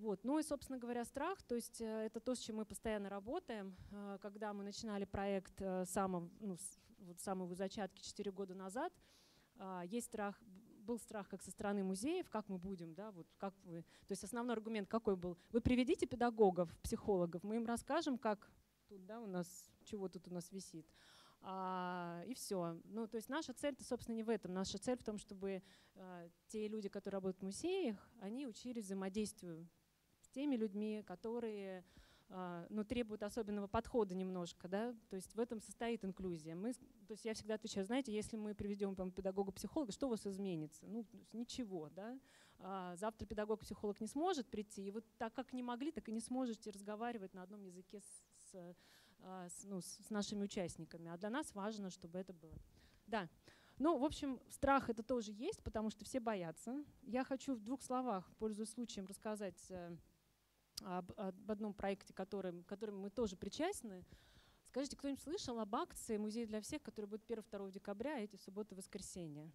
Вот. Ну и, собственно говоря, страх, то есть э, это то, с чем мы постоянно работаем. Э, когда мы начинали проект э, самого, ну, вот самого зачатки 4 года назад, есть страх, был страх как со стороны музеев, как мы будем, да, вот как вы. То есть основной аргумент какой был? Вы приведите педагогов, психологов, мы им расскажем, как тут, да, у нас, чего тут у нас висит. А, и все. Ну, то есть наша цель-то, собственно, не в этом. Наша цель в том, чтобы а, те люди, которые работают в музеях, они учились взаимодействию теми людьми, которые а, ну, требуют особенного подхода немножко, да, то есть в этом состоит инклюзия. Мы, то есть я всегда отвечаю, знаете, если мы приведем педагога-психолога, что у вас изменится? Ну, ничего, да. А завтра педагог-психолог не сможет прийти, и вот так как не могли, так и не сможете разговаривать на одном языке с, с, с, ну, с нашими участниками. А для нас важно, чтобы это было. Да. Ну, в общем, страх это тоже есть, потому что все боятся. Я хочу в двух словах, пользуясь случаем, рассказать э, об, об одном проекте, которым, которым мы тоже причастны. Скажите, кто-нибудь слышал об акции «Музей для всех», которая будет 1-2 декабря, а эти субботы и воскресенье?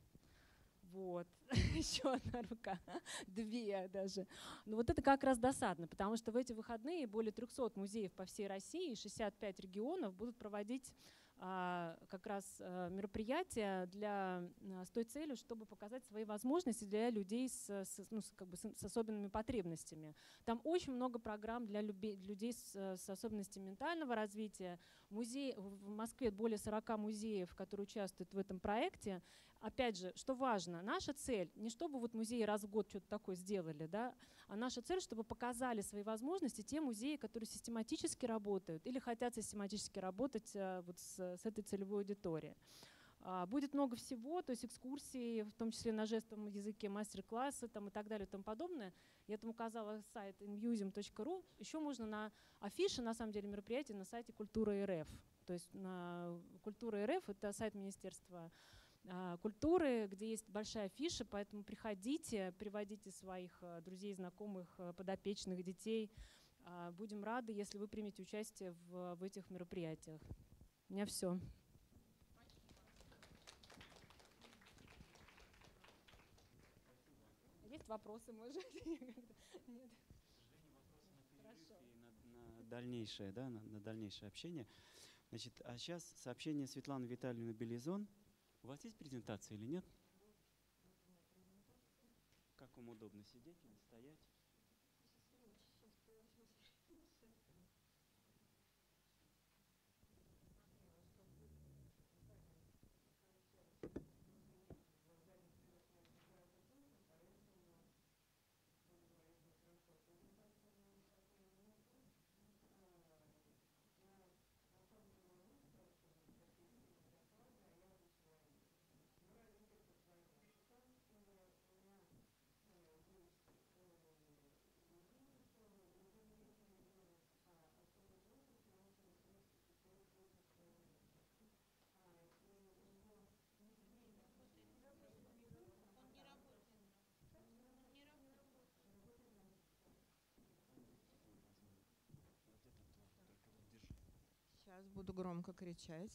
Вот, еще одна рука, две даже. Но вот это как раз досадно, потому что в эти выходные более 300 музеев по всей России, 65 регионов будут проводить а, как раз а, мероприятия для, с той целью, чтобы показать свои возможности для людей с, с, ну, как бы с особенными потребностями. Там очень много программ для людей с, с особенностями ментального развития. Музей, в Москве более 40 музеев, которые участвуют в этом проекте. Опять же, что важно, наша цель не чтобы вот музеи раз в год что-то такое сделали, да, а наша цель, чтобы показали свои возможности те музеи, которые систематически работают или хотят систематически работать вот с с, этой целевой аудиторией. А, будет много всего, то есть экскурсии, в том числе на жестовом языке, мастер-классы там, и так далее и тому подобное. Я там указала сайт inmuseum.ru. Еще можно на афише, на самом деле, мероприятия на сайте Культура РФ. То есть на Культура РФ — это сайт Министерства культуры, где есть большая афиша, поэтому приходите, приводите своих а, друзей, знакомых, подопечных, детей. Будем рады, если вы примете участие в, в этих мероприятиях. У меня все. Есть вопросы, может? Нет. Дальнейшее, да, на, на дальнейшее общение. Значит, а сейчас сообщение Светланы Витальевны Белизон. У вас есть презентация или нет? Как вам удобно сидеть или стоять? Сейчас буду громко кричать.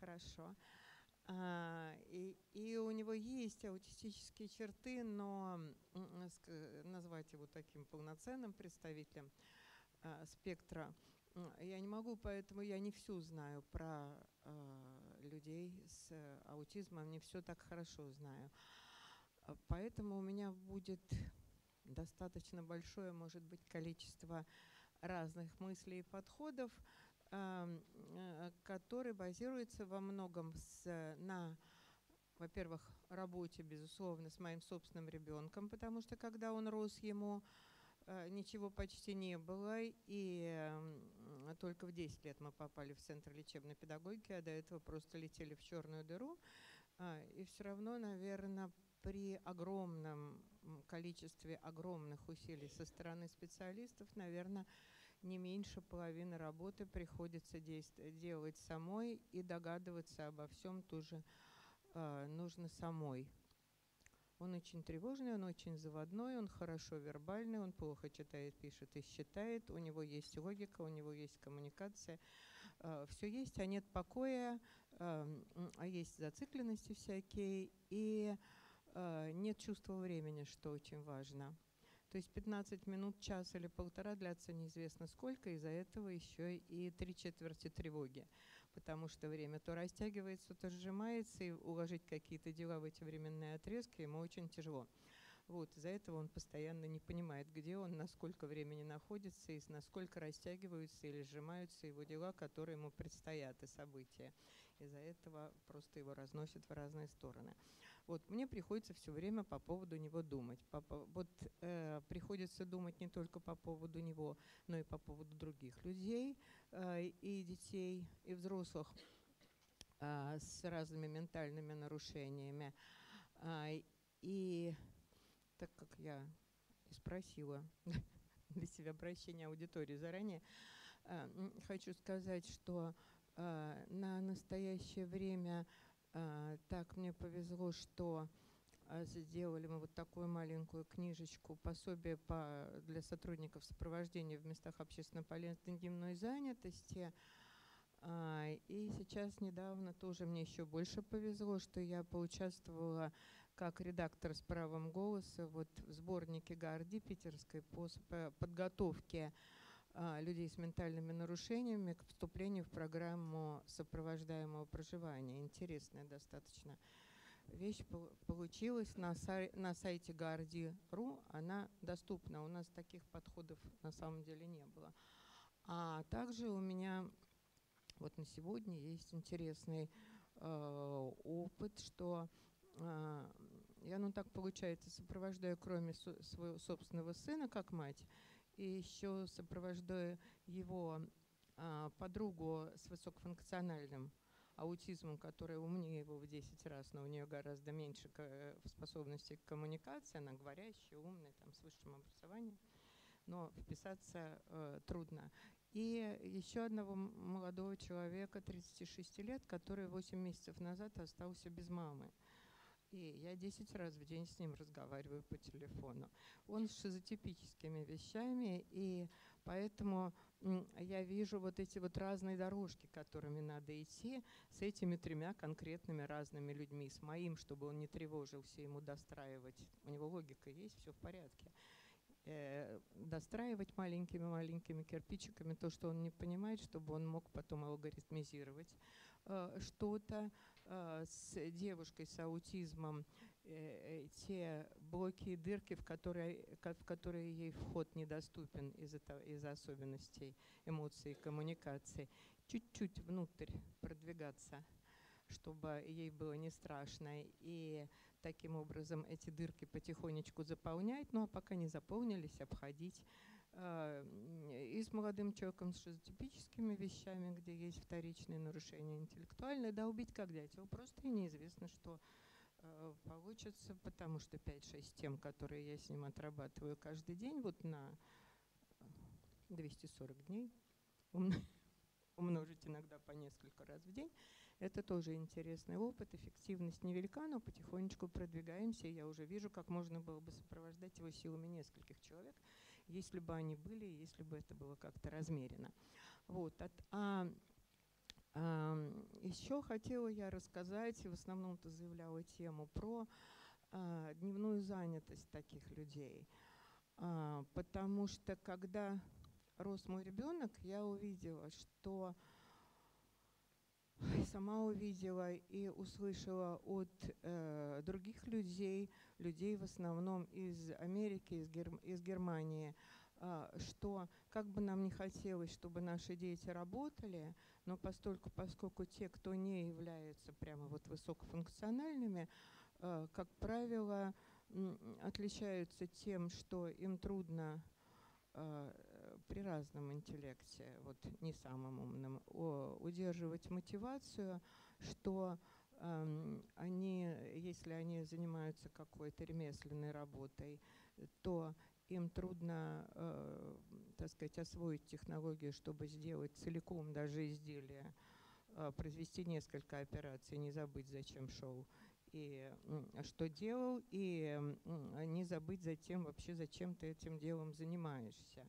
Хорошо. А, и, и у него есть аутистические черты, но назвать его таким полноценным представителем а, спектра я не могу, поэтому я не всю знаю про а, людей с аутизмом, не все так хорошо знаю. Поэтому у меня будет достаточно большое, может быть, количество разных мыслей и подходов. Э, который базируется во многом с, на, во-первых, работе, безусловно, с моим собственным ребенком, потому что когда он рос, ему э, ничего почти не было, и только в 10 лет мы попали в Центр лечебной педагогики, а до этого просто летели в черную дыру. А, и все равно, наверное, при огромном количестве огромных усилий со стороны специалистов, наверное, не меньше половины работы приходится делать самой и догадываться обо всем тоже э, нужно самой. Он очень тревожный, он очень заводной, он хорошо вербальный, он плохо читает, пишет и считает, у него есть логика, у него есть коммуникация. Э, Все есть, а нет покоя, э, а есть зацикленности всякие, и э, нет чувства времени, что очень важно. То есть 15 минут, час или полтора длятся неизвестно сколько, из-за этого еще и три четверти тревоги потому что время то растягивается, то сжимается, и уложить какие-то дела в эти временные отрезки ему очень тяжело. Вот, из-за этого он постоянно не понимает, где он, насколько времени находится, и насколько растягиваются или сжимаются его дела, которые ему предстоят, и события. Из-за этого просто его разносят в разные стороны. Вот мне приходится все время по поводу него думать. По, вот э, приходится думать не только по поводу него, но и по поводу других людей э, и детей, и взрослых э, с разными ментальными нарушениями. Э, и так как я спросила для себя обращение аудитории заранее, э, хочу сказать, что э, на настоящее время а, так мне повезло, что а, сделали мы вот такую маленькую книжечку пособие по, для сотрудников сопровождения в местах общественно полезной дневной занятости. А, и сейчас недавно тоже мне еще больше повезло, что я поучаствовала как редактор с правом голоса вот в сборнике Гарди питерской по подготовке людей с ментальными нарушениями к вступлению в программу сопровождаемого проживания. Интересная достаточно вещь получилась на, сай на сайте Гарди.ру. Она доступна. У нас таких подходов на самом деле не было. А также у меня вот на сегодня есть интересный э, опыт, что э, я, ну так получается, сопровождаю кроме со своего собственного сына как мать, и еще сопровождаю его а, подругу с высокофункциональным аутизмом, которая умнее его в 10 раз, но у нее гораздо меньше способностей к коммуникации, она говорящая, умная, там, с высшим образованием, но вписаться э, трудно. И еще одного молодого человека, 36 лет, который 8 месяцев назад остался без мамы. И я 10 раз в день с ним разговариваю по телефону. Он с шизотипическими вещами, и поэтому я вижу вот эти вот разные дорожки, которыми надо идти с этими тремя конкретными разными людьми, с моим, чтобы он не тревожился, ему достраивать. У него логика есть, все в порядке. Э, достраивать маленькими-маленькими кирпичиками то, что он не понимает, чтобы он мог потом алгоритмизировать э, что-то с девушкой с аутизмом, э, те блоки и дырки, в которые, в которые ей вход недоступен из-за из особенностей эмоций и коммуникации, чуть-чуть внутрь продвигаться чтобы ей было не страшно. И таким образом эти дырки потихонечку заполнять, ну а пока не заполнились, обходить. А, и с молодым человеком с шизотипическими вещами, где есть вторичные нарушения интеллектуальные, долбить как дятел. Просто неизвестно, что а, получится, потому что 5-6 тем, которые я с ним отрабатываю каждый день, вот на 240 дней, умножить иногда по несколько раз в день, это тоже интересный опыт, эффективность невелика, но потихонечку продвигаемся. И я уже вижу, как можно было бы сопровождать его силами нескольких человек, если бы они были, если бы это было как-то размерено. Вот. А, а, еще хотела я рассказать, и в основном-то заявляла тему про а, дневную занятость таких людей. А, потому что когда рос мой ребенок, я увидела, что сама увидела и услышала от э, других людей, людей в основном из Америки, из, Гер, из Германии, э, что как бы нам не хотелось, чтобы наши дети работали, но постольку, поскольку те, кто не являются прямо вот высокофункциональными, э, как правило, отличаются тем, что им трудно э, при разном интеллекте, вот не самым умным, удерживать мотивацию, что они, если они занимаются какой-то ремесленной работой, то им трудно, э, так сказать, освоить технологию, чтобы сделать целиком даже изделие, э, произвести несколько операций, не забыть, зачем шел и что делал, и не забыть затем вообще, зачем ты этим делом занимаешься.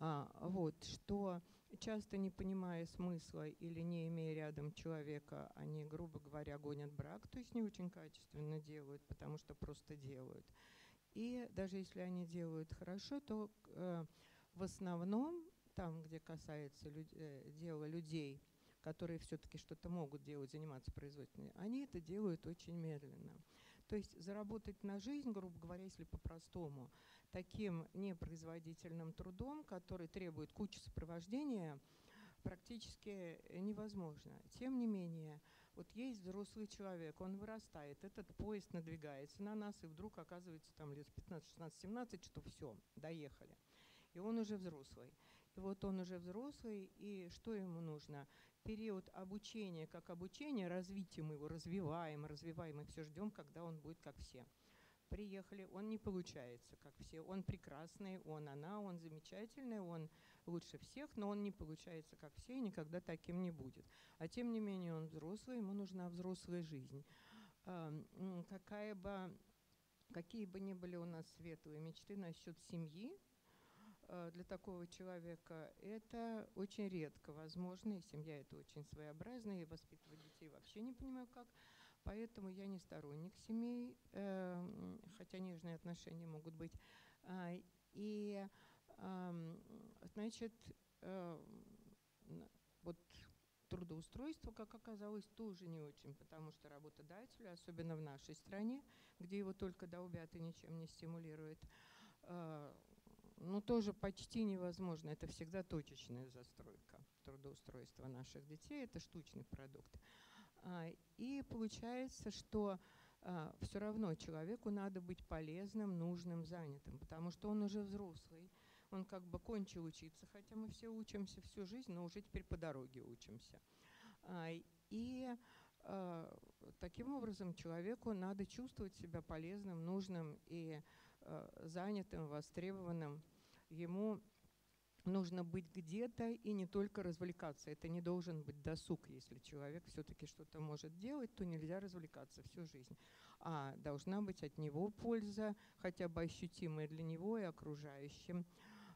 А, вот, что часто не понимая смысла или не имея рядом человека, они, грубо говоря, гонят брак, то есть не очень качественно делают, потому что просто делают. И даже если они делают хорошо, то э, в основном там, где касается люд, э, дела людей, которые все-таки что-то могут делать, заниматься производительной, они это делают очень медленно. То есть заработать на жизнь, грубо говоря, если по-простому, таким непроизводительным трудом, который требует кучи сопровождения, практически невозможно. Тем не менее, вот есть взрослый человек, он вырастает, этот поезд надвигается на нас, и вдруг оказывается там лет 15, 16, 17, что все, доехали. И он уже взрослый. И вот он уже взрослый, и что ему нужно? Период обучения, как обучение, развитием его, развиваем, развиваем, и все ждем, когда он будет как все приехали, он не получается, как все. Он прекрасный, он, она, он замечательный, он лучше всех, но он не получается, как все, и никогда таким не будет. А тем не менее он взрослый, ему нужна взрослая жизнь. Какая бы, какие бы ни были у нас светлые мечты насчет семьи, а, для такого человека это очень редко возможно, и семья это очень своеобразная, и воспитывать детей вообще не понимаю как. Поэтому я не сторонник семей, эм, хотя нежные отношения могут быть. А, и, значит, э, вот трудоустройство, как оказалось, тоже не очень, потому что работодателю, особенно в нашей стране, где его только долбят и ничем не стимулируют, э, ну, тоже почти невозможно. Это всегда точечная застройка трудоустройства наших детей, это штучный продукт. А, и получается, что а, все равно человеку надо быть полезным, нужным, занятым, потому что он уже взрослый, он как бы кончил учиться, хотя мы все учимся всю жизнь, но уже теперь по дороге учимся. А, и таким образом человеку надо чувствовать себя полезным, нужным и занятым, востребованным. Ему нужно быть где-то и не только развлекаться. Это не должен быть досуг. Если человек все-таки что-то может делать, то нельзя развлекаться всю жизнь. А должна быть от него польза, хотя бы ощутимая для него и окружающим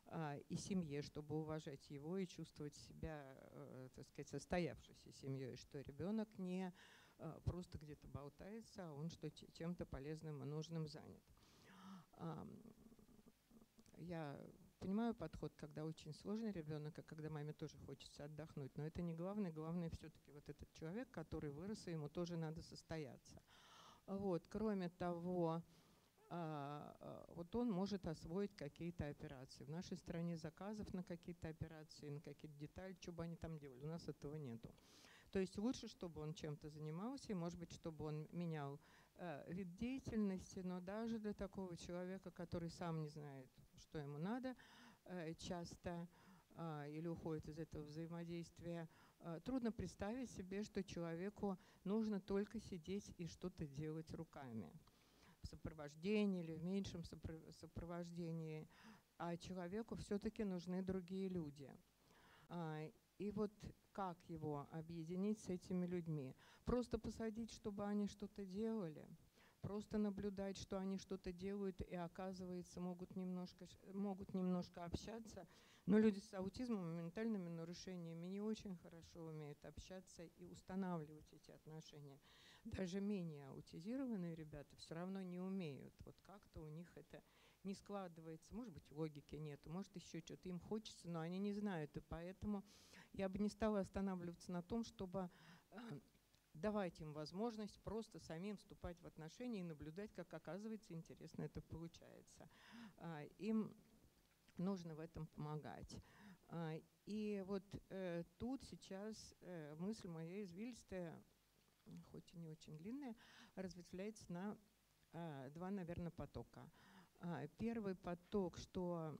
а, и семье, чтобы уважать его и чувствовать себя, э, так сказать, состоявшейся семьей, что ребенок не э, просто где-то болтается, а он что чем-то полезным и нужным занят. Я понимаю подход, когда очень сложный ребенок, а когда маме тоже хочется отдохнуть. Но это не главное. Главное все-таки вот этот человек, который вырос, и ему тоже надо состояться. Вот. Кроме того, а, а, вот он может освоить какие-то операции. В нашей стране заказов на какие-то операции, на какие-то детали, что бы они там делали. У нас этого нету. То есть лучше, чтобы он чем-то занимался, и, может быть, чтобы он менял э, вид деятельности, но даже для такого человека, который сам не знает, что ему надо, э, часто э, или уходит из этого взаимодействия, э, трудно представить себе, что человеку нужно только сидеть и что-то делать руками в сопровождении или в меньшем сопровождении, а человеку все-таки нужны другие люди. А, и вот как его объединить с этими людьми? Просто посадить, чтобы они что-то делали? Просто наблюдать, что они что-то делают и, оказывается, могут немножко, могут немножко общаться. Но люди с аутизмом и ментальными нарушениями не очень хорошо умеют общаться и устанавливать эти отношения. Даже менее аутизированные ребята все равно не умеют. Вот как-то у них это не складывается. Может быть, логики нет, может, еще что-то им хочется, но они не знают. И поэтому я бы не стала останавливаться на том, чтобы э, давать им возможность просто самим вступать в отношения и наблюдать, как оказывается интересно это получается. А, им нужно в этом помогать. А, и вот э, тут сейчас э, мысль моя извилистая, хоть и не очень длинная, разветвляется на два, наверное, потока. А, первый поток, что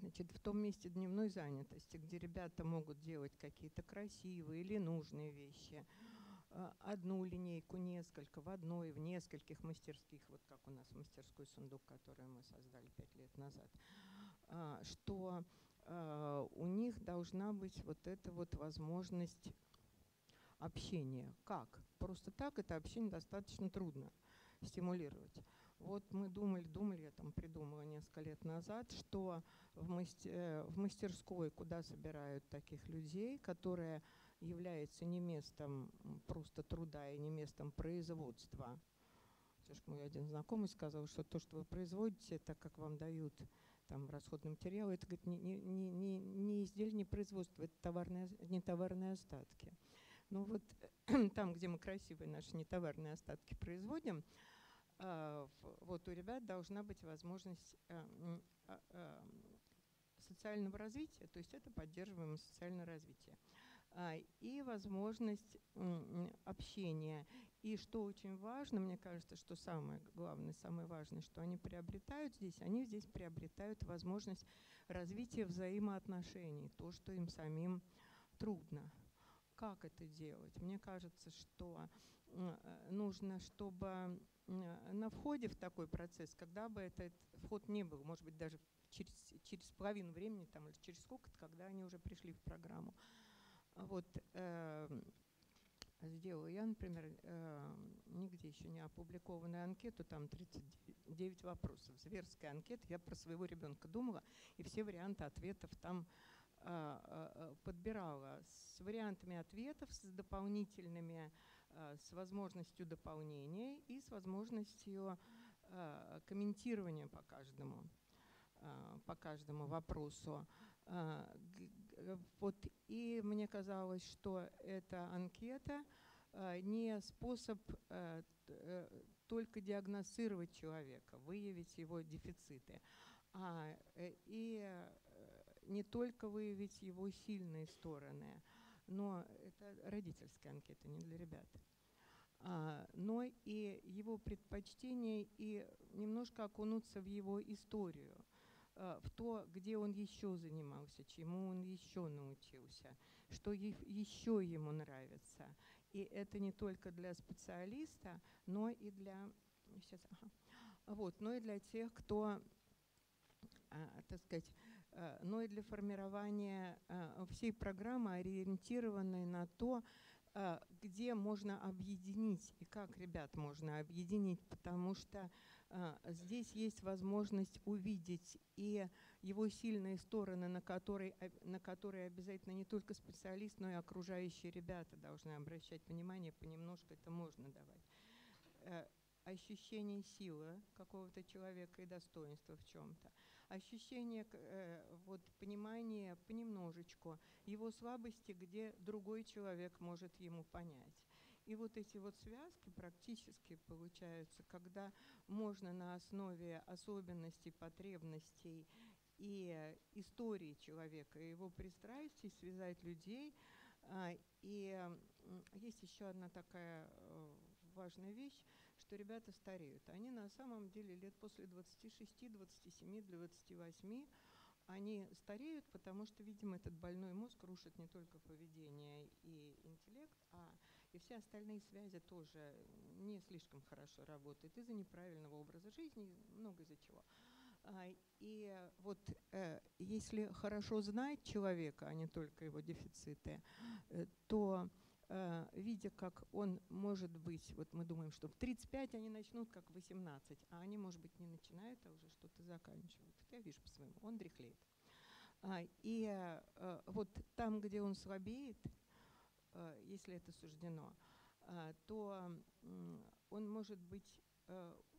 значит, в том месте дневной занятости, где ребята могут делать какие-то красивые или нужные вещи, э, одну линейку, несколько, в одной, в нескольких мастерских, вот как у нас мастерской сундук, который мы создали пять лет назад, а, что э, у них должна быть вот эта вот возможность общения. Как? Просто так это общение достаточно трудно стимулировать. Вот мы думали, думали, я там придумала несколько лет назад, что в, мастер, э, в мастерской, куда собирают таких людей, которые является не местом просто труда и не местом производства. Слушай, мой один знакомый сказал, что то, что вы производите, так как вам дают там расходный материал, это говорит, не, не, не, не изделие, не производство, это товарные, не товарные остатки. Ну вот там, где мы красивые наши нетоварные остатки производим, а, вот у ребят должна быть возможность а, а, социального развития, то есть это поддерживаемое социальное развитие, и возможность общения. И что очень важно, мне кажется, что самое главное, самое важное, что они приобретают здесь, они здесь приобретают возможность развития взаимоотношений, то, что им самим трудно. Как это делать? Мне кажется, что э, нужно, чтобы на входе в такой процесс, когда бы этот вход не был, может быть, даже через, через половину времени там, или через сколько-то, когда они уже пришли в программу. Вот, э, сделала я, например, э, нигде еще не опубликованную анкету, там 39 вопросов, зверская анкета, я про своего ребенка думала, и все варианты ответов там э, э, подбирала с вариантами ответов, с дополнительными Э, с возможностью дополнения и с возможностью комментирования по каждому, по каждому вопросу. Вот, и мне казалось, что эта анкета не способ только диагностировать человека, выявить его дефициты, а и не только выявить его сильные стороны, но это родительская анкета, не для ребят. А, но и его предпочтение и немножко окунуться в его историю, в то, где он еще занимался, чему он еще научился, что еще ему нравится. И это не только для специалиста, но и для, сейчас, ага, вот, но и для тех, кто, а, так сказать, Э, но и для формирования э, всей программы, ориентированной на то, э, где можно объединить и как ребят можно объединить, потому что здесь есть возможность увидеть и его сильные стороны, на которые, на которые обязательно не только специалист, но и окружающие ребята должны обращать внимание, понемножку это можно давать ощущение силы какого-то человека и достоинства в чем-то, ощущение э, вот, понимания понемножечку его слабости, где другой человек может ему понять. И вот эти вот связки практически получаются, когда можно на основе особенностей, потребностей и истории человека, и его пристрастий связать людей. А, и есть еще одна такая э, важная вещь, что ребята стареют. Они на самом деле лет после 26, 27, 28 они стареют, потому что, видимо, этот больной мозг рушит не только поведение и интеллект, а и все остальные связи тоже не слишком хорошо работают из-за неправильного образа жизни, много из-за чего. А, и вот э, если хорошо знать человека, а не только его дефициты, э, то Э, видя, как он может быть, вот мы думаем, что в 35 они начнут как в 18, а они, может быть, не начинают, а уже что-то заканчивают. Я вижу по-своему, он дряхлеет. А, и э, вот там, где он слабеет, э, если это суждено, то он может быть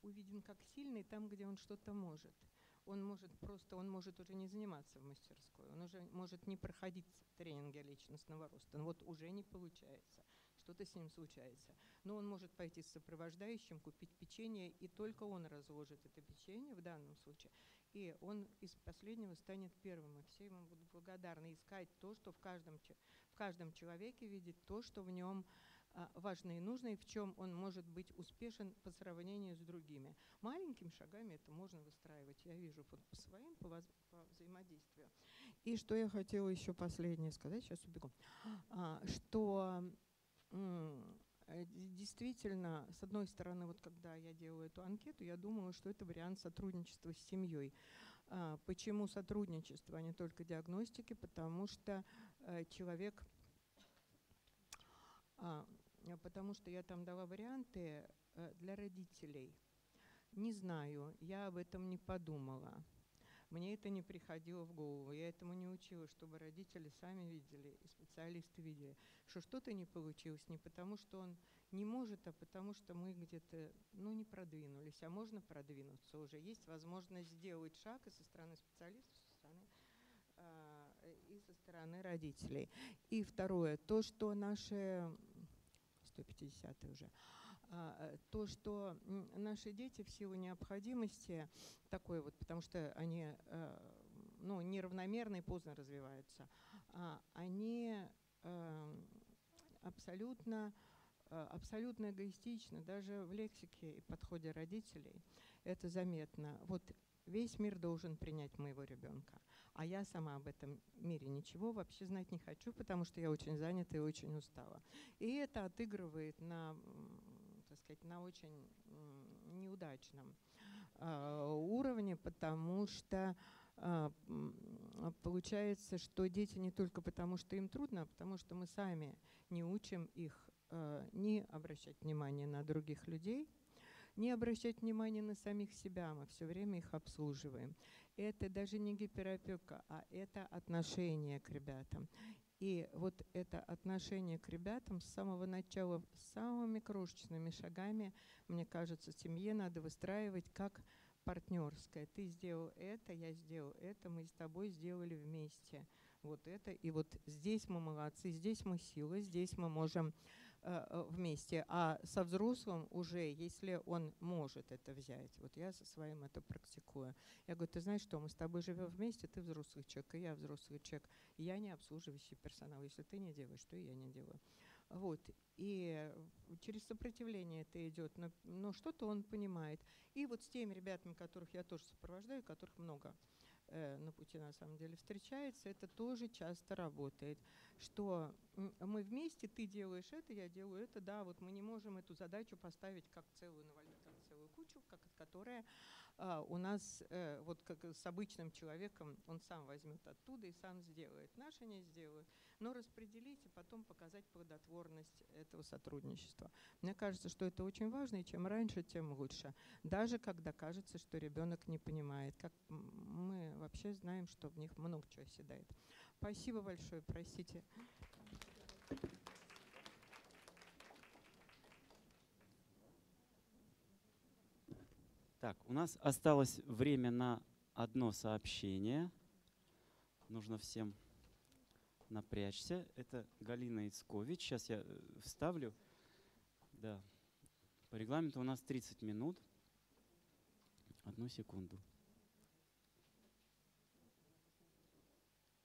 увиден как сильный там, где он что-то может – он может просто, он может уже не заниматься в мастерской, он уже может не проходить тренинги личностного роста, но вот уже не получается, что-то с ним случается. Но он может пойти с сопровождающим, купить печенье, и только он разложит это печенье в данном случае, и он из последнего станет первым, и все ему будут благодарны искать то, что в каждом, в каждом человеке видит то, что в нем а, важно и нужно, и в чем он может быть успешен по сравнению с другими. Маленькими шагами это можно выстраивать, я вижу по, по своим, по, воз, по взаимодействию. И что я хотела еще последнее сказать, сейчас убегу, а, что э, действительно, с одной стороны, вот когда я делаю эту анкету, я думала, что это вариант сотрудничества с семьей. А, почему сотрудничество, а не только диагностики? Потому что человек, а, потому что я там дала варианты э, для родителей. Не знаю, я об этом не подумала. Мне это не приходило в голову. Я этому не учила, чтобы родители сами видели и специалисты видели, что что-то не получилось не потому, что он не может, а потому что мы где-то ну, не продвинулись. А можно продвинуться уже. Есть возможность сделать шаг и со стороны специалистов, стороны э, родителей. И второе, то, что наши 150 уже, а, э, то, что наши дети в силу необходимости такой вот, потому что они э, ну, неравномерно и поздно развиваются, а, они э, абсолютно абсолютно эгоистичны, даже в лексике и подходе родителей это заметно. Вот весь мир должен принять моего ребенка, а я сама об этом мире ничего вообще знать не хочу, потому что я очень занята и очень устала. И это отыгрывает на так сказать, на очень неудачном а, уровне, потому что а, получается, что дети не только потому, что им трудно, а потому что мы сами не учим их а, не обращать внимание на других людей, не обращать внимание на самих себя, мы все время их обслуживаем. Это даже не гиперопека, а это отношение к ребятам. И вот это отношение к ребятам с самого начала, самыми крошечными шагами, мне кажется, семье надо выстраивать как партнерское. Ты сделал это, я сделал это, мы с тобой сделали вместе вот это. И вот здесь мы молодцы, здесь мы силы, здесь мы можем вместе, а со взрослым уже, если он может это взять. Вот я со своим это практикую. Я говорю, ты знаешь что, мы с тобой живем вместе, ты взрослый человек, и я взрослый человек. Я не обслуживающий персонал. Если ты не делаешь, то и я не делаю. Вот. И через сопротивление это идет, но, но что-то он понимает. И вот с теми ребятами, которых я тоже сопровождаю, которых много, Э, на пути на самом деле встречается, это тоже часто работает, что мы вместе, ты делаешь это, я делаю это, да, вот мы не можем эту задачу поставить как целую, навалить как целую кучу, как, которая а, у нас, э, вот как с обычным человеком, он сам возьмет оттуда и сам сделает. Наши не сделают. Но распределить и потом показать плодотворность этого сотрудничества. Мне кажется, что это очень важно, и чем раньше, тем лучше. Даже когда кажется, что ребенок не понимает. Как мы вообще знаем, что в них много чего оседает. Спасибо большое, простите. Так, у нас осталось время на одно сообщение. Нужно всем напрячься. Это Галина Ицкович. Сейчас я э, вставлю. Да. По регламенту у нас 30 минут. Одну секунду.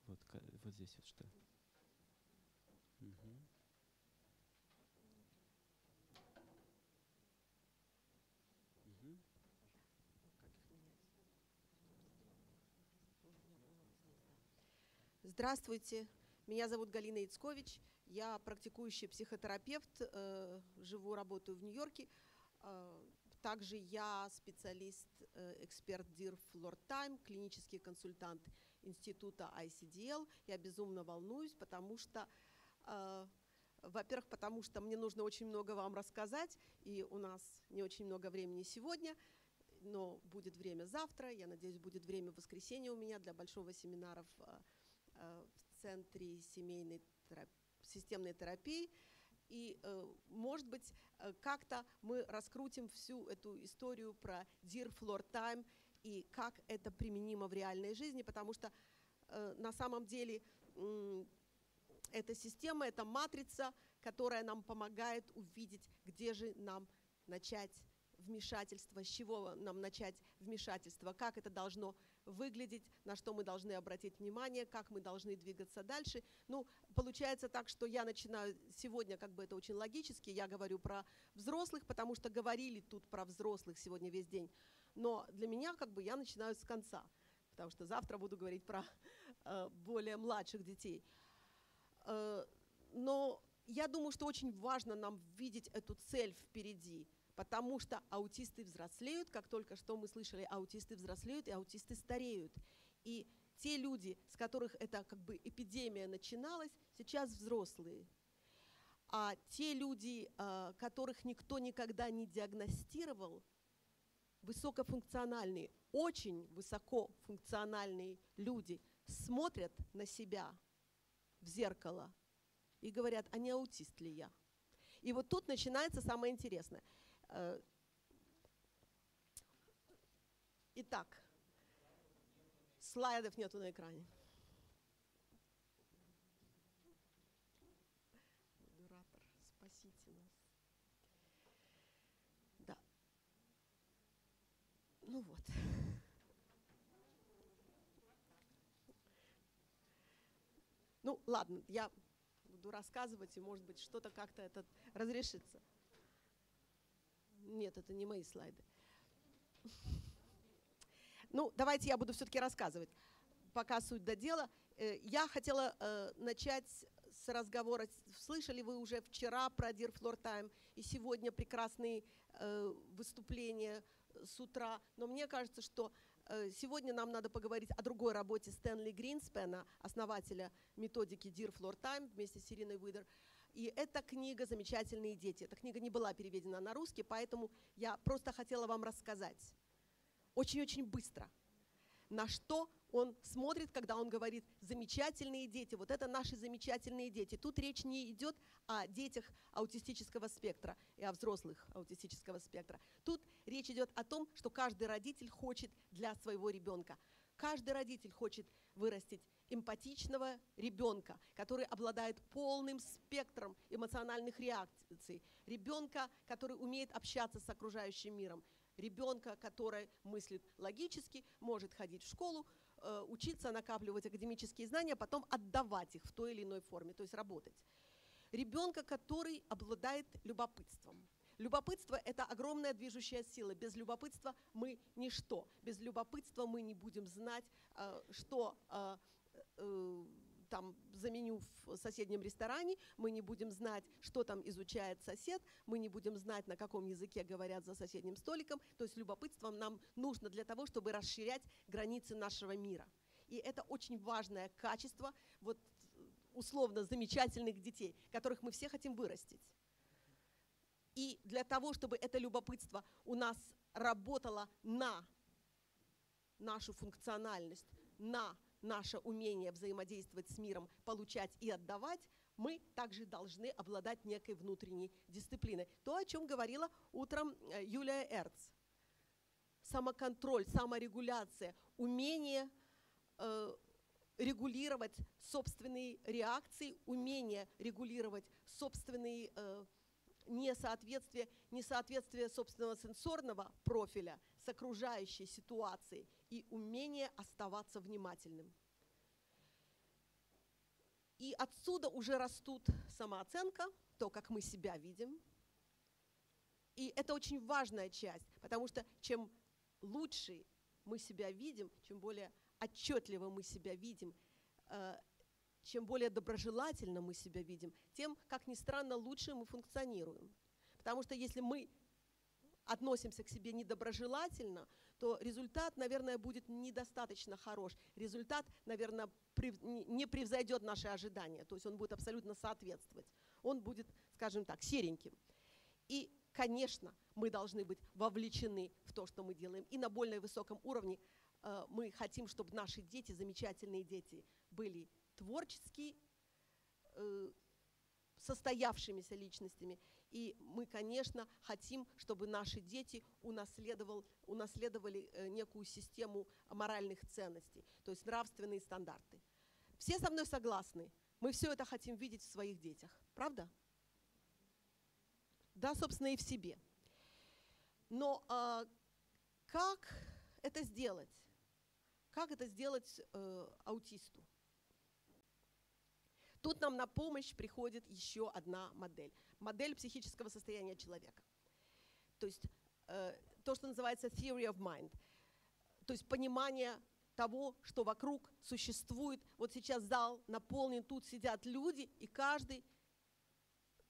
Вот, вот здесь вот что. Угу. Здравствуйте, меня зовут Галина Ицкович, я практикующий психотерапевт, э, живу, работаю в Нью-Йорке. Э, также я специалист, э, эксперт DIR Floor Time, клинический консультант института ICDL. Я безумно волнуюсь, потому что, во-первых, потому что мне нужно очень много вам рассказать, и у нас не очень много времени сегодня, но будет время завтра, я надеюсь, будет время в воскресенье у меня для большого семинара в Центре семейной терапии, системной терапии. И, э, может быть, э, как-то мы раскрутим всю эту историю про Dear Floor Time и как это применимо в реальной жизни, потому что на самом деле эта система, эта матрица, которая нам помогает увидеть, где же нам начать вмешательство, с чего нам начать вмешательство, как это должно выглядеть, на что мы должны обратить внимание, как мы должны двигаться дальше. Ну, получается так, что я начинаю сегодня, как бы это очень логически, я говорю про взрослых, потому что говорили тут про взрослых сегодня весь день. Но для меня как бы я начинаю с конца, потому что завтра буду говорить про э, более младших детей. Э, но я думаю, что очень важно нам видеть эту цель впереди, потому что аутисты взрослеют, как только что мы слышали, аутисты взрослеют и аутисты стареют. И те люди, с которых эта как бы эпидемия начиналась, сейчас взрослые. А те люди, а, которых никто никогда не диагностировал, высокофункциональные, очень высокофункциональные люди смотрят на себя в зеркало и говорят, а не аутист ли я? И вот тут начинается самое интересное. Э, итак, слайдов нету на экране. Модератор, спасите нас. Да. Ну вот. Ну, ладно, я буду рассказывать, и, может быть, что-то как-то это разрешится. Нет, это не мои слайды. Ну, давайте я буду все-таки рассказывать. Пока суть до дела. Э, я хотела э, начать с разговора. Слышали вы уже вчера про Dear Floor Time и сегодня прекрасные э, выступления с утра. Но мне кажется, что сегодня нам надо поговорить о другой работе Стэнли Гринспена, основателя методики Dear Floor Time вместе с Ириной Уидер. И эта книга «Замечательные дети». Эта книга не была переведена на русский, поэтому я просто хотела вам рассказать очень-очень быстро, на что он смотрит, когда он говорит «замечательные дети». Вот это наши замечательные дети. Тут речь не идет о детях аутистического спектра и о взрослых аутистического спектра. Тут речь идет о том, что каждый родитель хочет для своего ребенка. Каждый родитель хочет вырастить эмпатичного ребенка, который обладает полным спектром эмоциональных реакций, ребенка, который умеет общаться с окружающим миром, ребенка, который мыслит логически, может ходить в школу, Э, учиться накапливать академические знания, а потом отдавать их в той или иной форме, то есть работать. Ребенка, который обладает любопытством. Любопытство – это огромная движущая сила. Без любопытства мы ничто. Без любопытства мы не будем знать, э, что э, там за меню в соседнем ресторане, мы не будем знать, что там изучает сосед, мы не будем знать, на каком языке говорят за соседним столиком. То есть любопытство нам нужно для того, чтобы расширять границы нашего мира. И это очень важное качество вот, условно замечательных детей, которых мы все хотим вырастить. И для того, чтобы это любопытство у нас работало на нашу функциональность, на наше умение взаимодействовать с миром, получать и отдавать, мы также должны обладать некой внутренней дисциплиной. То, о чем говорила утром э, Юлия Эрц. Самоконтроль, саморегуляция, умение э, регулировать собственные реакции, умение регулировать собственные э, несоответствие, несоответствие собственного сенсорного профиля с окружающей ситуацией и умение оставаться внимательным. И отсюда уже растут самооценка, то, как мы себя видим. И это очень важная часть, потому что чем лучше мы себя видим, чем более отчетливо мы себя видим, э, чем более доброжелательно мы себя видим, тем, как ни странно, лучше мы функционируем. Потому что если мы относимся к себе недоброжелательно, то результат, наверное, будет недостаточно хорош. Результат, наверное, не превзойдет наши ожидания, то есть он будет абсолютно соответствовать. Он будет, скажем так, сереньким. И, конечно, мы должны быть вовлечены в то, что мы делаем. И на более высоком уровне э, мы хотим, чтобы наши дети, замечательные дети, были творчески э, состоявшимися личностями. И мы, конечно, хотим, чтобы наши дети унаследовал, унаследовали э, некую систему моральных ценностей, то есть нравственные стандарты. Все со мной согласны. Мы все это хотим видеть в своих детях. Правда? Да, собственно, и в себе. Но э, как это сделать? Как это сделать э, аутисту? Тут нам на помощь приходит еще одна модель. Модель психического состояния человека. То есть э, то, что называется theory of mind. То есть понимание того, что вокруг существует. Вот сейчас зал наполнен, тут сидят люди, и каждый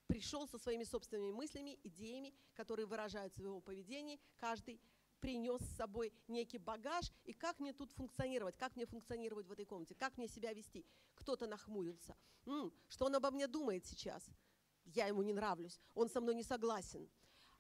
пришел со своими собственными мыслями, идеями, которые выражаются в его поведении. Каждый принес с собой некий багаж, и как мне тут функционировать, как мне функционировать в этой комнате, как мне себя вести. Кто-то нахмурился. М, что он обо мне думает сейчас? Я ему не нравлюсь, он со мной не согласен.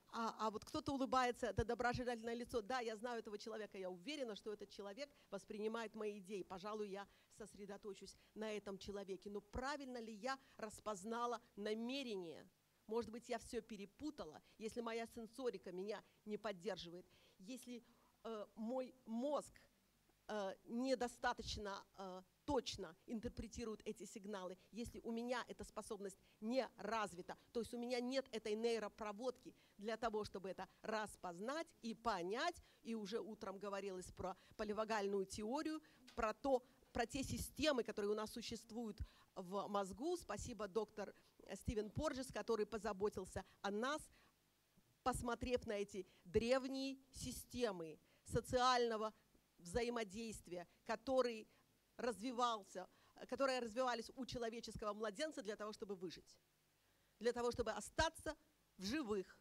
А, а вот кто-то улыбается, это доброжелательное лицо. Да, я знаю этого человека, я уверена, что этот человек воспринимает мои идеи. Пожалуй, я сосредоточусь на этом человеке. Но правильно ли я распознала намерение? Может быть, я все перепутала, если моя сенсорика меня не поддерживает, если э, мой мозг э, недостаточно э, точно интерпретирует эти сигналы, если у меня эта способность не развита, то есть у меня нет этой нейропроводки для того, чтобы это распознать и понять, и уже утром говорилось про поливагальную теорию, про то, про те системы, которые у нас существуют в мозгу. Спасибо доктор Стивен Порджес, который позаботился о нас, посмотрев на эти древние системы социального взаимодействия, которые развивался, которые развивались у человеческого младенца для того, чтобы выжить, для того, чтобы остаться в живых,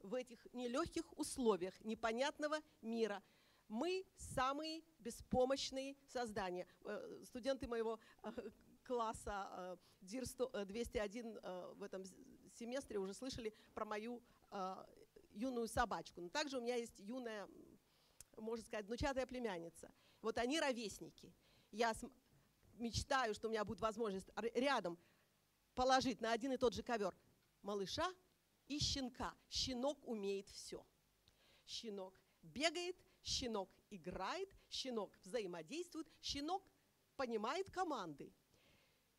в этих нелегких условиях непонятного мира. Мы самые беспомощные создания. Э, студенты моего э, класса ДИР 201 в этом семестре уже слышали про мою э, юную собачку. Но также у меня есть юная, можно сказать, внучатая племянница. Вот они ровесники я мечтаю, что у меня будет возможность рядом положить на один и тот же ковер малыша и щенка. Щенок умеет все. Щенок бегает, щенок играет, щенок взаимодействует, щенок понимает команды.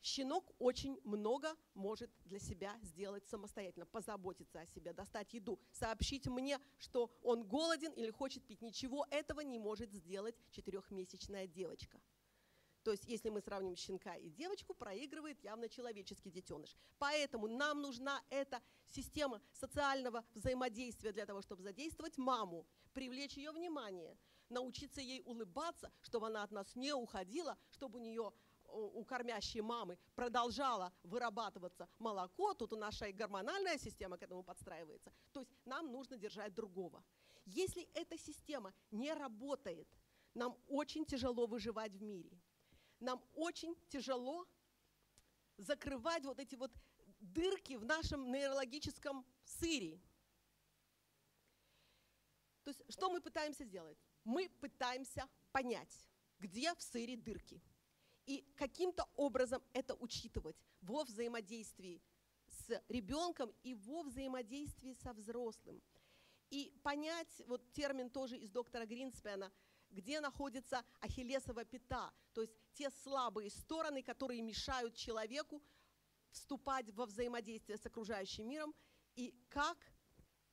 Щенок очень много может для себя сделать самостоятельно, позаботиться о себе, достать еду, сообщить мне, что он голоден или хочет пить. Ничего этого не может сделать четырехмесячная девочка. То есть, если мы сравним щенка и девочку, проигрывает явно человеческий детеныш. Поэтому нам нужна эта система социального взаимодействия для того, чтобы задействовать маму, привлечь ее внимание, научиться ей улыбаться, чтобы она от нас не уходила, чтобы у нее у кормящей мамы продолжало вырабатываться молоко, тут у нашей гормональная система к этому подстраивается. То есть нам нужно держать другого. Если эта система не работает, нам очень тяжело выживать в мире нам очень тяжело закрывать вот эти вот дырки в нашем нейрологическом сыре. То есть что мы пытаемся сделать? Мы пытаемся понять, где в сыре дырки. И каким-то образом это учитывать во взаимодействии с ребенком и во взаимодействии со взрослым. И понять, вот термин тоже из доктора Гринспена – где находится ахиллесова пята, то есть те слабые стороны, которые мешают человеку вступать во взаимодействие с окружающим миром, и как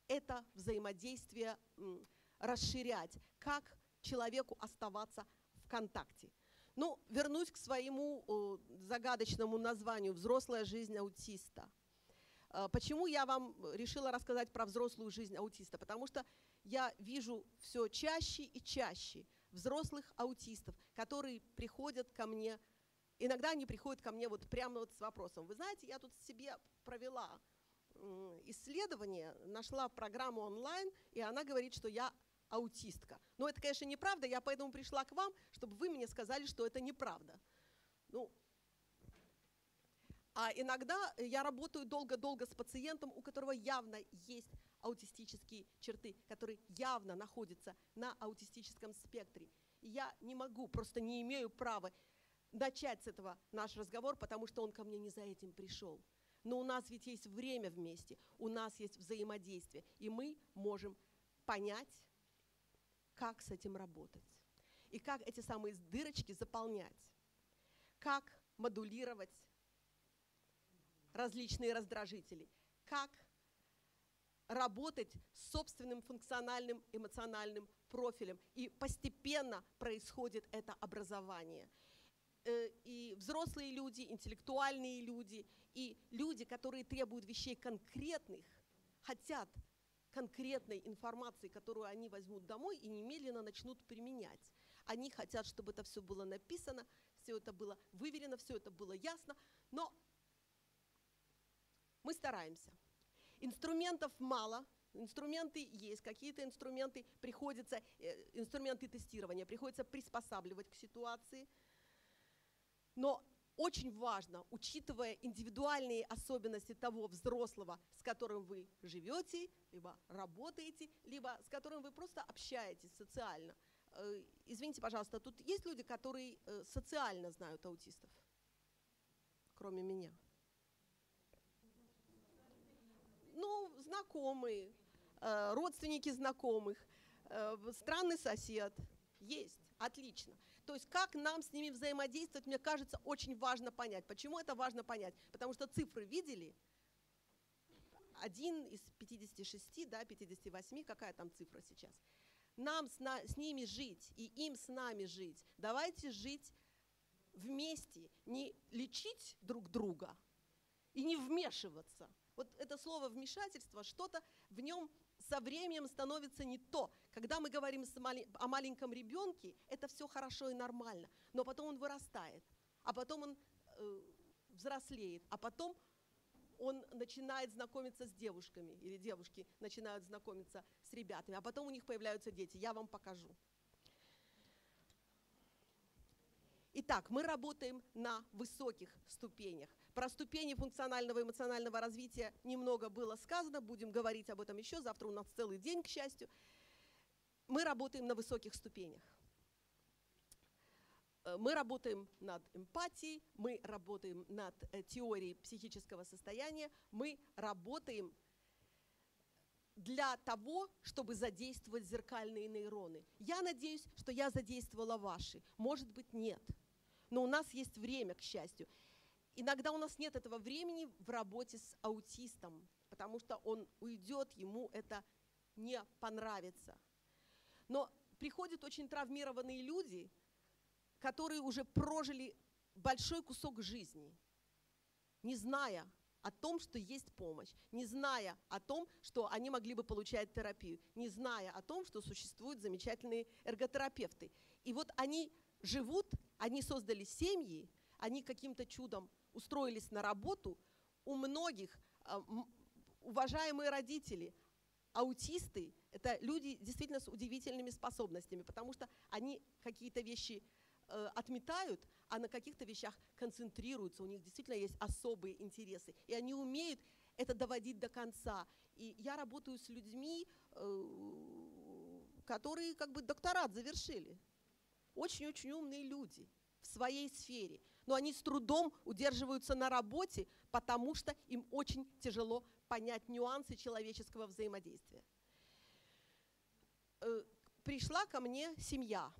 это взаимодействие расширять, как человеку оставаться в контакте. Ну, вернусь к своему загадочному названию «Взрослая жизнь аутиста». А, почему я вам решила рассказать про взрослую жизнь аутиста? Потому что я вижу все чаще и чаще взрослых аутистов, которые приходят ко мне, иногда они приходят ко мне вот прямо вот с вопросом, вы знаете, я тут себе провела исследование, нашла программу онлайн, и она говорит, что я аутистка. Но это, конечно, неправда, я поэтому пришла к вам, чтобы вы мне сказали, что это неправда. Ну, а иногда я работаю долго-долго с пациентом, у которого явно есть аутистические черты, которые явно находятся на аутистическом спектре. И я не могу, просто не имею права начать с этого наш разговор, потому что он ко мне не за этим пришел. Но у нас ведь есть время вместе, у нас есть взаимодействие, и мы можем понять, как с этим работать. И как эти самые дырочки заполнять. Как модулировать различные раздражители. Как работать с собственным функциональным эмоциональным профилем. И постепенно происходит это образование. Э, и взрослые люди, интеллектуальные люди, и люди, которые требуют вещей конкретных, хотят конкретной информации, которую они возьмут домой и немедленно начнут применять. Они хотят, чтобы это все было написано, все это было выверено, все это было ясно, но Мы стараемся. Инструментов мало, инструменты есть, какие-то инструменты приходится, э, инструменты тестирования приходится приспосабливать к ситуации. Но очень важно, учитывая индивидуальные особенности того взрослого, с которым вы живете, либо работаете, либо с которым вы просто общаетесь социально. Э, извините, пожалуйста, тут есть люди, которые э, социально знают аутистов, кроме меня? Ну, знакомые, э, родственники знакомых, странный сосед. Есть, отлично. То есть как нам с ними взаимодействовать, мне кажется, очень важно понять. Почему это важно понять? Потому что цифры видели, один из 56, да, 58, какая там цифра сейчас? Нам с, на, с ними жить и им с нами жить. Давайте жить вместе, не лечить друг друга и не вмешиваться. Вот это слово вмешательство, что-то в нем со временем становится не то. Когда мы говорим о маленьком ребенке, это все хорошо и нормально, но потом он вырастает, а потом он э, взрослеет, а потом он начинает знакомиться с девушками, или девушки начинают знакомиться с ребятами, а потом у них появляются дети. Я вам покажу. Итак, мы работаем на высоких ступенях. Про ступени функционального и эмоционального развития немного было сказано, будем говорить об этом еще, завтра у нас целый день, к счастью. Мы работаем на высоких ступенях. Э, мы работаем над эмпатией, мы работаем над э, теорией психического состояния, мы работаем для того, чтобы задействовать зеркальные нейроны. Я надеюсь, что я задействовала ваши. Может быть, нет. Но у нас есть время, к счастью. Иногда у нас нет этого времени в работе с аутистом, потому что он уйдет, ему это не понравится. Но приходят очень травмированные люди, которые уже прожили большой кусок жизни, не зная о том, что есть помощь, не зная о том, что они могли бы получать терапию, не зная о том, что существуют замечательные эрготерапевты. И вот они живут, они создали семьи, они каким-то чудом устроились на работу, у многих а, уважаемые родители, аутисты – это люди действительно с удивительными способностями, потому что они какие-то вещи э, отметают, а на каких-то вещах концентрируются, у них действительно есть особые интересы, и они умеют это доводить до конца. И я работаю с людьми, э, которые как бы докторат завершили. Очень-очень умные люди в своей сфере – но они с трудом удерживаются на работе, потому что им очень тяжело понять нюансы человеческого взаимодействия. Э, пришла ко мне семья.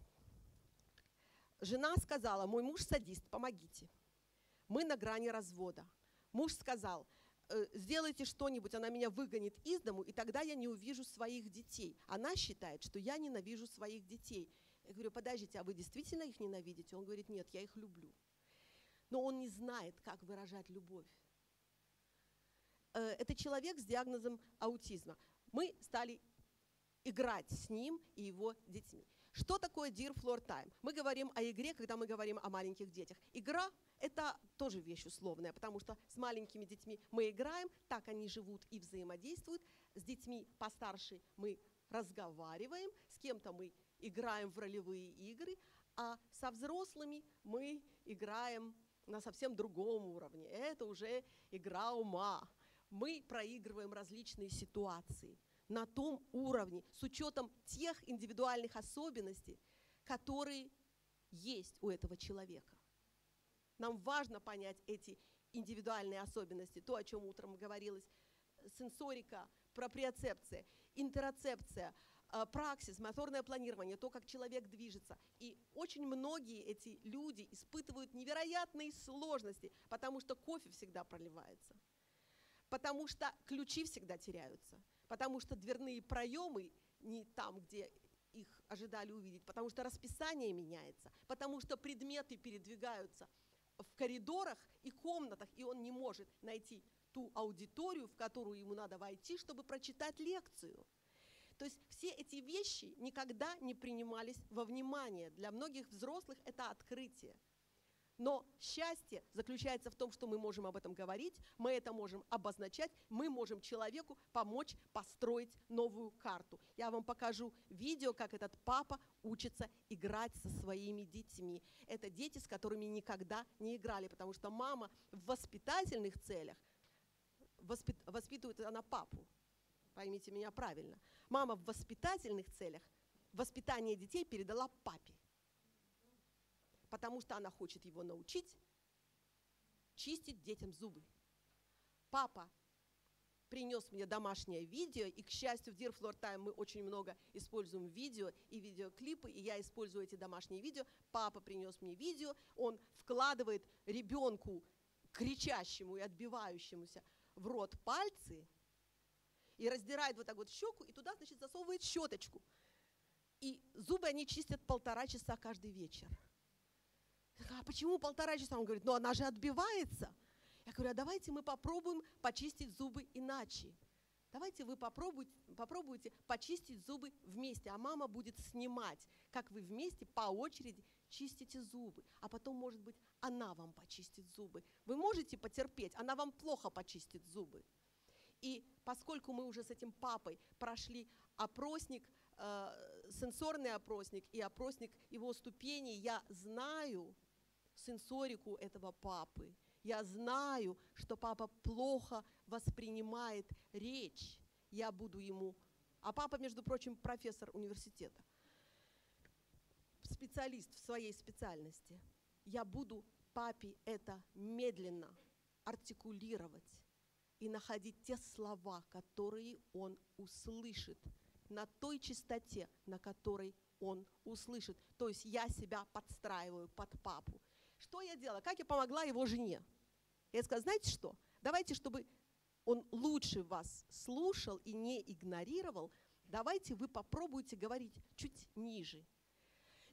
Жена сказала, мой муж садист, помогите. Мы на грани развода. Муж сказал, «Э, сделайте что-нибудь, она меня выгонит из дому, и тогда я не увижу своих детей. Она считает, что я ненавижу своих детей. Я говорю, подождите, а вы действительно их ненавидите? Он говорит, нет, я их люблю но он не знает, как выражать любовь. Э, это человек с диагнозом аутизма. Мы стали играть с ним и его детьми. Что такое Dear Floor Time? Мы говорим о игре, когда мы говорим о маленьких детях. Игра – это тоже вещь условная, потому что с маленькими детьми мы играем, так они живут и взаимодействуют. С детьми постарше мы разговариваем, с кем-то мы играем в ролевые игры, а со взрослыми мы играем на совсем другом уровне. Это уже игра ума. Мы проигрываем различные ситуации на том уровне с учетом тех индивидуальных особенностей, которые есть у этого человека. Нам важно понять эти индивидуальные особенности, то, о чем утром говорилось, сенсорика, проприоцепция, интероцепция – праксис, моторное планирование, то, как человек движется. И очень многие эти люди испытывают невероятные сложности, потому что кофе всегда проливается, потому что ключи всегда теряются, потому что дверные проемы не там, где их ожидали увидеть, потому что расписание меняется, потому что предметы передвигаются в коридорах и комнатах, и он не может найти ту аудиторию, в которую ему надо войти, чтобы прочитать лекцию. То есть все эти вещи никогда не принимались во внимание. Для многих взрослых это открытие. Но счастье заключается в том, что мы можем об этом говорить, мы это можем обозначать, мы можем человеку помочь построить новую карту. Я вам покажу видео, как этот папа учится играть со своими детьми. Это дети, с которыми никогда не играли, потому что мама в воспитательных целях воспит, воспитывает она папу. Поймите меня правильно. Мама в воспитательных целях воспитание детей передала папе потому что она хочет его научить чистить детям зубы. Папа принес мне домашнее видео, и, к счастью, в Dear Floor Time мы очень много используем видео и видеоклипы, и я использую эти домашние видео. Папа принес мне видео, он вкладывает ребенку, кричащему и отбивающемуся в рот пальцы, и раздирает вот так вот щеку, и туда, значит, засовывает щеточку. И зубы они чистят полтора часа каждый вечер. А почему полтора часа? Он говорит, ну она же отбивается. Я говорю, а давайте мы попробуем почистить зубы иначе. Давайте вы попробуйте, попробуйте почистить зубы вместе, а мама будет снимать, как вы вместе по очереди чистите зубы. А потом, может быть, она вам почистит зубы. Вы можете потерпеть, она вам плохо почистит зубы. И поскольку мы уже с этим папой прошли опросник, э, сенсорный опросник и опросник его ступеней, я знаю, сенсорику этого папы. Я знаю, что папа плохо воспринимает речь. Я буду ему... А папа, между прочим, профессор университета. Специалист в своей специальности. Я буду папе это медленно артикулировать и находить те слова, которые он услышит на той частоте, на которой он услышит. То есть я себя подстраиваю под папу. Что я делала? Как я помогла его жене? Я сказала, знаете что? Давайте, чтобы он лучше вас слушал и не игнорировал, давайте вы попробуйте говорить чуть ниже.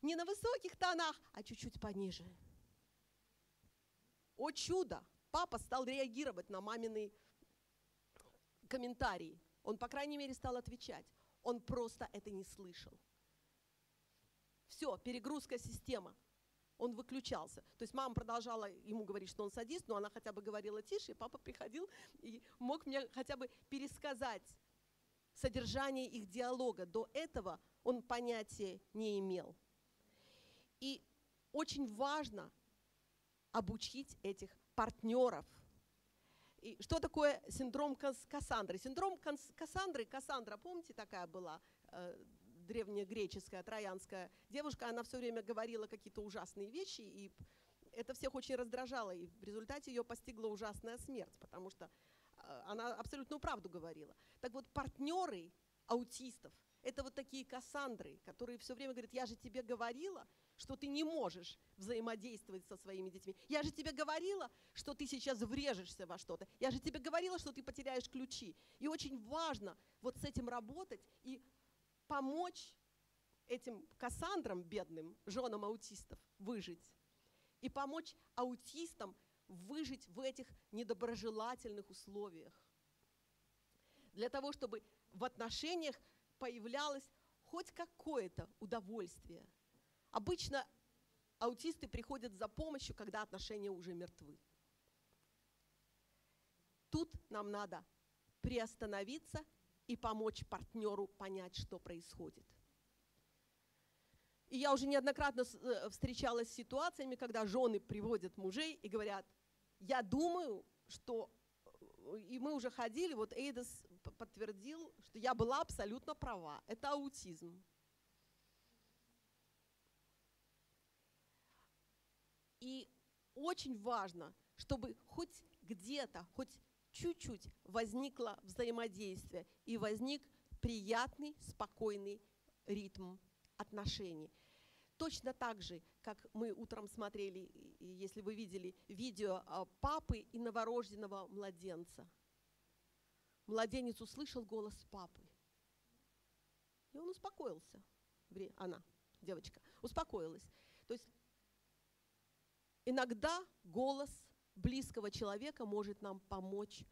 Не на высоких тонах, а чуть-чуть пониже. О чудо! Папа стал реагировать на мамины комментарии. Он, по крайней мере, стал отвечать. Он просто это не слышал. Все, перегрузка системы он выключался. То есть мама продолжала ему говорить, что он садист, но она хотя бы говорила тише, и папа приходил и мог мне хотя бы пересказать содержание их диалога. До этого он понятия не имел. И очень важно обучить этих партнеров. И что такое синдром Кассандры? Синдром Кассандры, Кассандра, помните, такая была э, древнегреческая, троянская девушка, она все время говорила какие-то ужасные вещи, и это всех очень раздражало, и в результате ее постигла ужасная смерть, потому что э, она абсолютную правду говорила. Так вот, партнеры аутистов – это вот такие Кассандры, которые все время говорят, я же тебе говорила, что ты не можешь взаимодействовать со своими детьми. Я же тебе говорила, что ты сейчас врежешься во что-то. Я же тебе говорила, что ты потеряешь ключи. И очень важно вот с этим работать и помочь этим Кассандрам, бедным, женам аутистов, выжить. И помочь аутистам выжить в этих недоброжелательных условиях. Для того, чтобы в отношениях появлялось хоть какое-то удовольствие. Обычно аутисты приходят за помощью, когда отношения уже мертвы. Тут нам надо приостановиться и помочь партнеру понять, что происходит. И я уже неоднократно э, встречалась с ситуациями, когда жены приводят мужей и говорят, я думаю, что... Э, и мы уже ходили, вот Эйдес подтвердил, что я была абсолютно права. Это аутизм. И очень важно, чтобы хоть где-то, хоть чуть-чуть возникло взаимодействие и возник приятный, спокойный ритм отношений. Точно так же, как мы утром смотрели, если вы видели видео а, папы и новорожденного младенца. Младенец услышал голос папы. И он успокоился. Она, девочка, успокоилась. То есть иногда голос близкого человека может нам помочь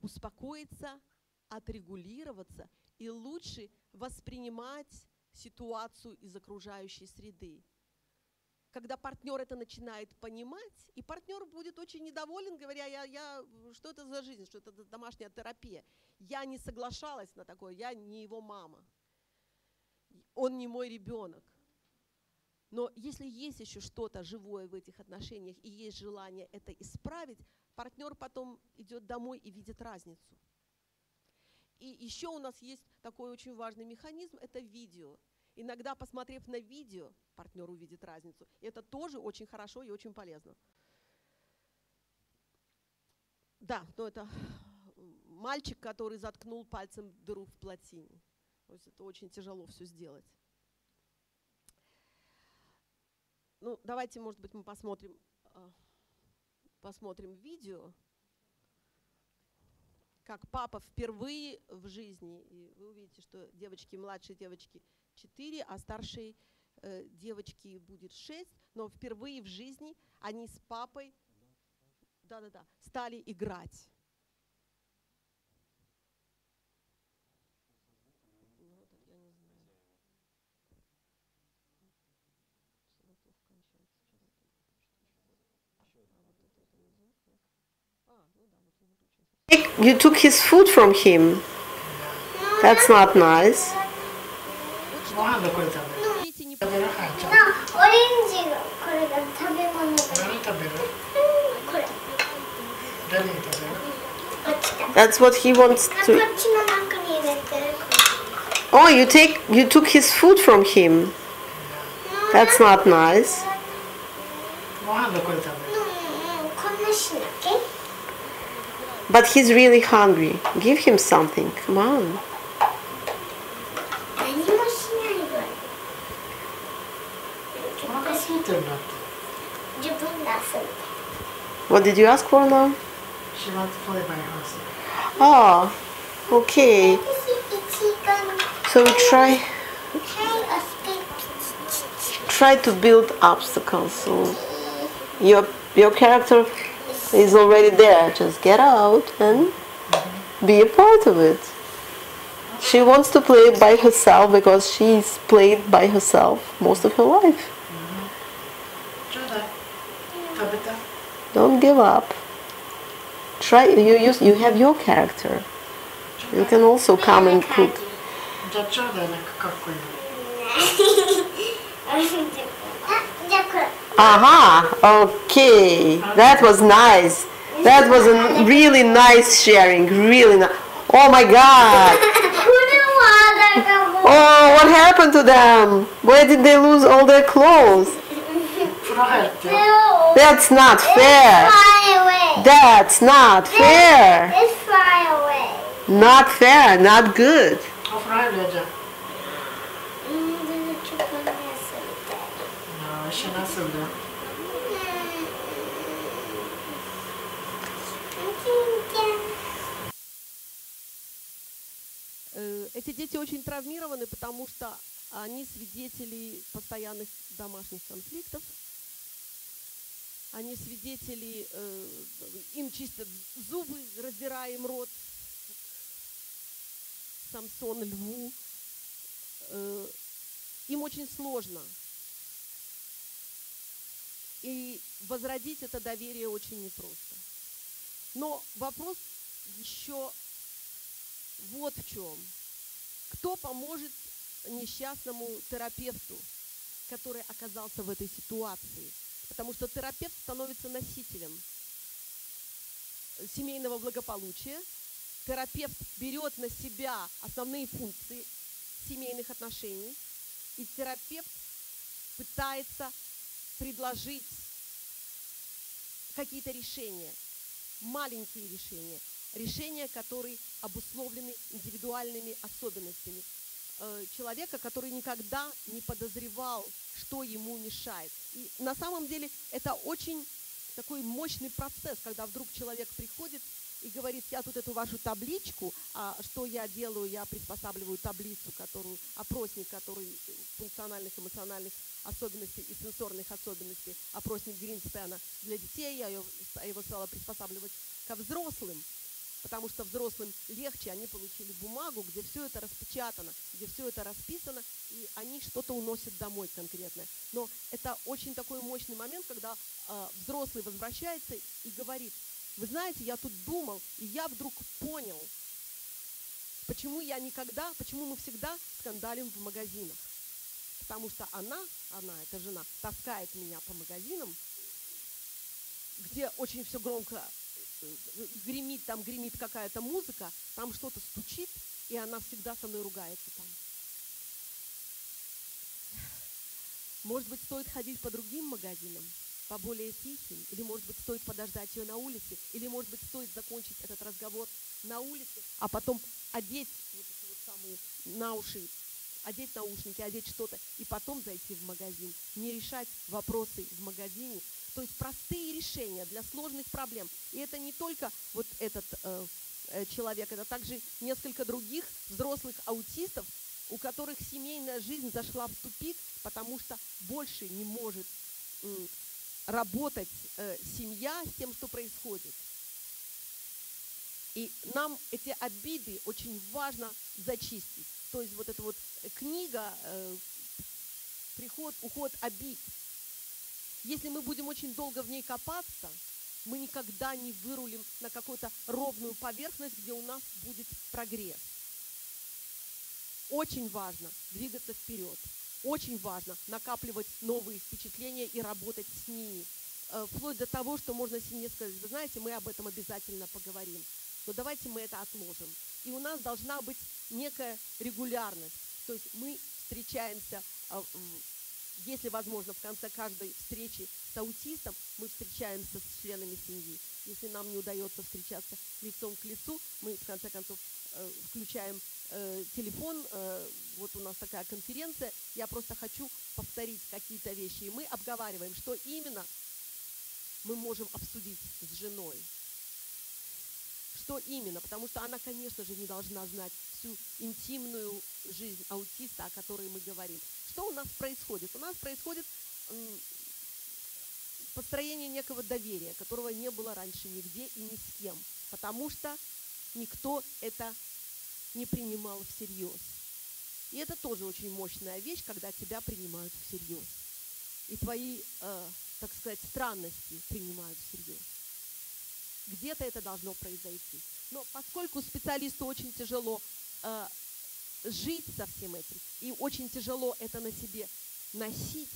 успокоиться, отрегулироваться и лучше воспринимать ситуацию из окружающей среды. когда партнер это начинает понимать, и партнер будет очень недоволен, говоря, я, я, что это за жизнь, что это домашняя терапия. Я не соглашалась на такое, я не его мама. Он не мой ребенок. Но если есть еще что-то живое в этих отношениях и есть желание это исправить, партнер потом идет домой и видит разницу. И еще у нас есть такой очень важный механизм, это видео. Иногда, посмотрев на видео, партнер увидит разницу. И это тоже очень хорошо и очень полезно. Да, но это мальчик, который заткнул пальцем дыру в плотине. То есть это очень тяжело все сделать. Ну, давайте, может быть, мы посмотрим, а, посмотрим видео, как папа впервые в жизни, и вы увидите, что девочки, младшие девочки 4, а старшей э, девочки будет 6, но впервые в жизни они с папой да-да-да, стали играть. You took his food from him. That's not nice. That's what he wants to. Oh, you take you took his food from him. That's not nice. But he's really hungry. Give him something. Come on. What did you ask for now? She wants to play by house. Oh, okay. So we try try to build obstacles. So your your character is already there. Just get out and be a part of it. She wants to play by herself because she's played by herself most of her life. Don't give up. Try you use you have your character. You can also come and cook. Aha, okay. That was nice. That was a really nice sharing. Really nice. Oh my god. Oh, what happened to them? Where did they lose all their clothes? That's not fair. That's not fair. Not fair, not good. Эти дети очень травмированы, потому что они свидетели постоянных домашних конфликтов. Они свидетели, э, им чистят зубы, раздирая рот. Самсон льву. Э, Им очень сложно. И возродить это доверие очень непросто. Но вопрос еще вот в чем. Кто поможет несчастному терапевту, который оказался в этой ситуации? Потому что терапевт становится носителем семейного благополучия. Терапевт берет на себя основные функции семейных отношений. И терапевт пытается предложить какие-то решения, маленькие решения, решения, которые обусловлены индивидуальными особенностями э, человека, который никогда не подозревал, что ему мешает. И на самом деле это очень такой мощный процесс, когда вдруг человек приходит и говорит, я тут эту вашу табличку, а что я делаю, я приспосабливаю таблицу, которую, опросник, который функциональных, эмоциональных особенностей и сенсорных особенностей, опросник Гринстена для детей, я ее- его стала приспосабливать ко взрослым. Потому что взрослым легче, они получили бумагу, где все это распечатано, где все это расписано, и они что-то уносят домой конкретное. Но это очень такой мощный момент, когда э, взрослый возвращается и говорит, вы знаете, я тут думал, и я вдруг понял, почему я никогда, почему мы всегда скандалим в магазинах. Потому что она, она, эта жена, таскает меня по магазинам, где очень все громко гремит, там гремит какая-то музыка, там что-то стучит, и она всегда со мной ругается там. Может быть, стоит ходить по другим магазинам, по более тихим, или, может быть, стоит подождать ее на улице, или, может быть, стоит закончить этот разговор на улице, а потом одеть вот эти вот самые на уши одеть наушники, одеть что-то, и потом зайти в магазин, не решать вопросы в магазине. То есть простые решения для сложных проблем. И это не только вот этот э, э, человек, это также несколько других взрослых аутистов, у которых семейная жизнь зашла в тупик, потому что больше не может э, работать э, семья с тем, что происходит. И нам эти обиды очень важно зачистить. То есть вот эта вот книга э, «Приход, уход обид». Если мы будем очень долго в ней копаться, мы никогда не вырулим на какую-то ровную поверхность, где у нас будет прогресс. Очень важно двигаться вперед. Очень важно накапливать новые впечатления и работать с ними. Э, вплоть до того, что можно семье сказать, вы знаете, мы об этом обязательно поговорим. Но давайте мы это отложим. И у нас должна быть некая регулярность. То есть мы встречаемся, а, если возможно, в конце каждой встречи с аутистом, мы встречаемся с членами семьи. Если нам не удается встречаться лицом к лицу, мы в конце концов э, включаем э, телефон, э, вот у нас такая конференция, я просто хочу повторить какие-то вещи, и мы обговариваем, что именно мы можем обсудить с женой, что именно, потому что она, конечно же, не должна знать всю интимную жизнь аутиста, о которой мы говорим. Что у нас происходит? У нас происходит построение некого доверия, которого не было раньше нигде и ни с кем, потому что никто это не принимал всерьез. И это тоже очень мощная вещь, когда тебя принимают всерьез. И твои, э, так сказать, странности принимают всерьез. Где-то это должно произойти. Но поскольку специалисту очень тяжело э, жить со всем этим, и очень тяжело это на себе носить,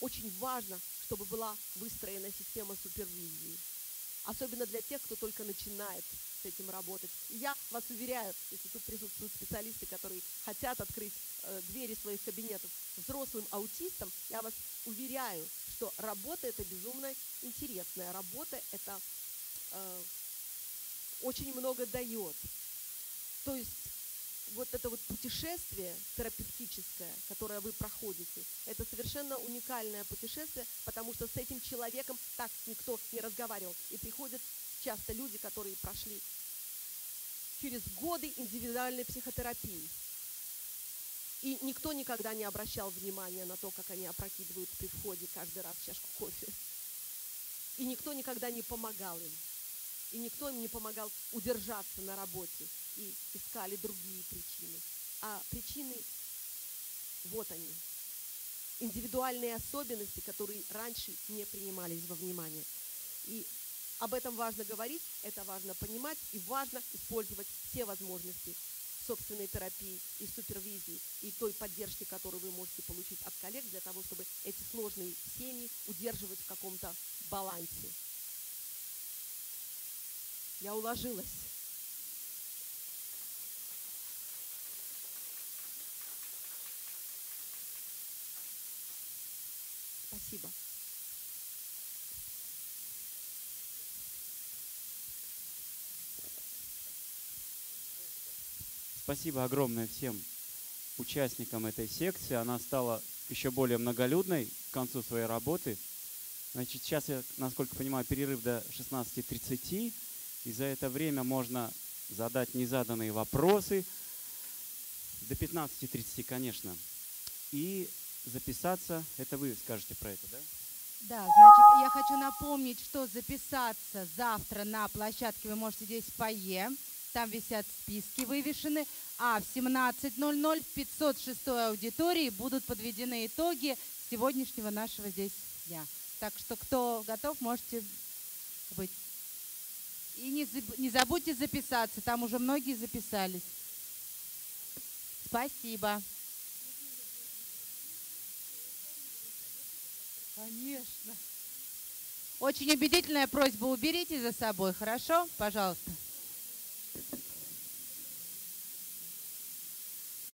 очень важно, чтобы была выстроена система супервизии. Особенно для тех, кто только начинает с этим работать. И я вас уверяю, если тут присутствуют специалисты, которые хотят открыть э, двери своих кабинетов взрослым аутистам, я вас уверяю, что работа это безумно интересная. Работа это э, очень много дает. То есть вот это вот путешествие терапевтическое, которое вы проходите, это совершенно уникальное путешествие, потому что с этим человеком так никто не разговаривал. И приходят часто люди, которые прошли через годы индивидуальной психотерапии. И никто никогда не обращал внимания на то, как они опрокидывают при входе каждый раз чашку кофе. И никто никогда не помогал им и никто им не помогал удержаться на работе и искали другие причины. А причины, вот они, индивидуальные особенности, которые раньше не принимались во внимание. И об этом важно говорить, это важно понимать и важно использовать все возможности собственной терапии и супервизии и той поддержки, которую вы можете получить от коллег для того, чтобы эти сложные семьи удерживать в каком-то балансе. Я уложилась. Спасибо. Спасибо огромное всем участникам этой секции. Она стала еще более многолюдной к концу своей работы. Значит, сейчас я, насколько понимаю, перерыв до 16.30. И за это время можно задать незаданные вопросы. До 15.30, конечно. И записаться, это вы скажете про это, да? Да, значит, я хочу напомнить, что записаться завтра на площадке вы можете здесь в фойе. Там висят списки вывешены. А в 17.00 в 506 аудитории будут подведены итоги сегодняшнего нашего здесь дня. Так что кто готов, можете быть. И не, не забудьте записаться, там уже многие записались. Спасибо. Конечно. Очень убедительная просьба, уберите за собой, хорошо? Пожалуйста.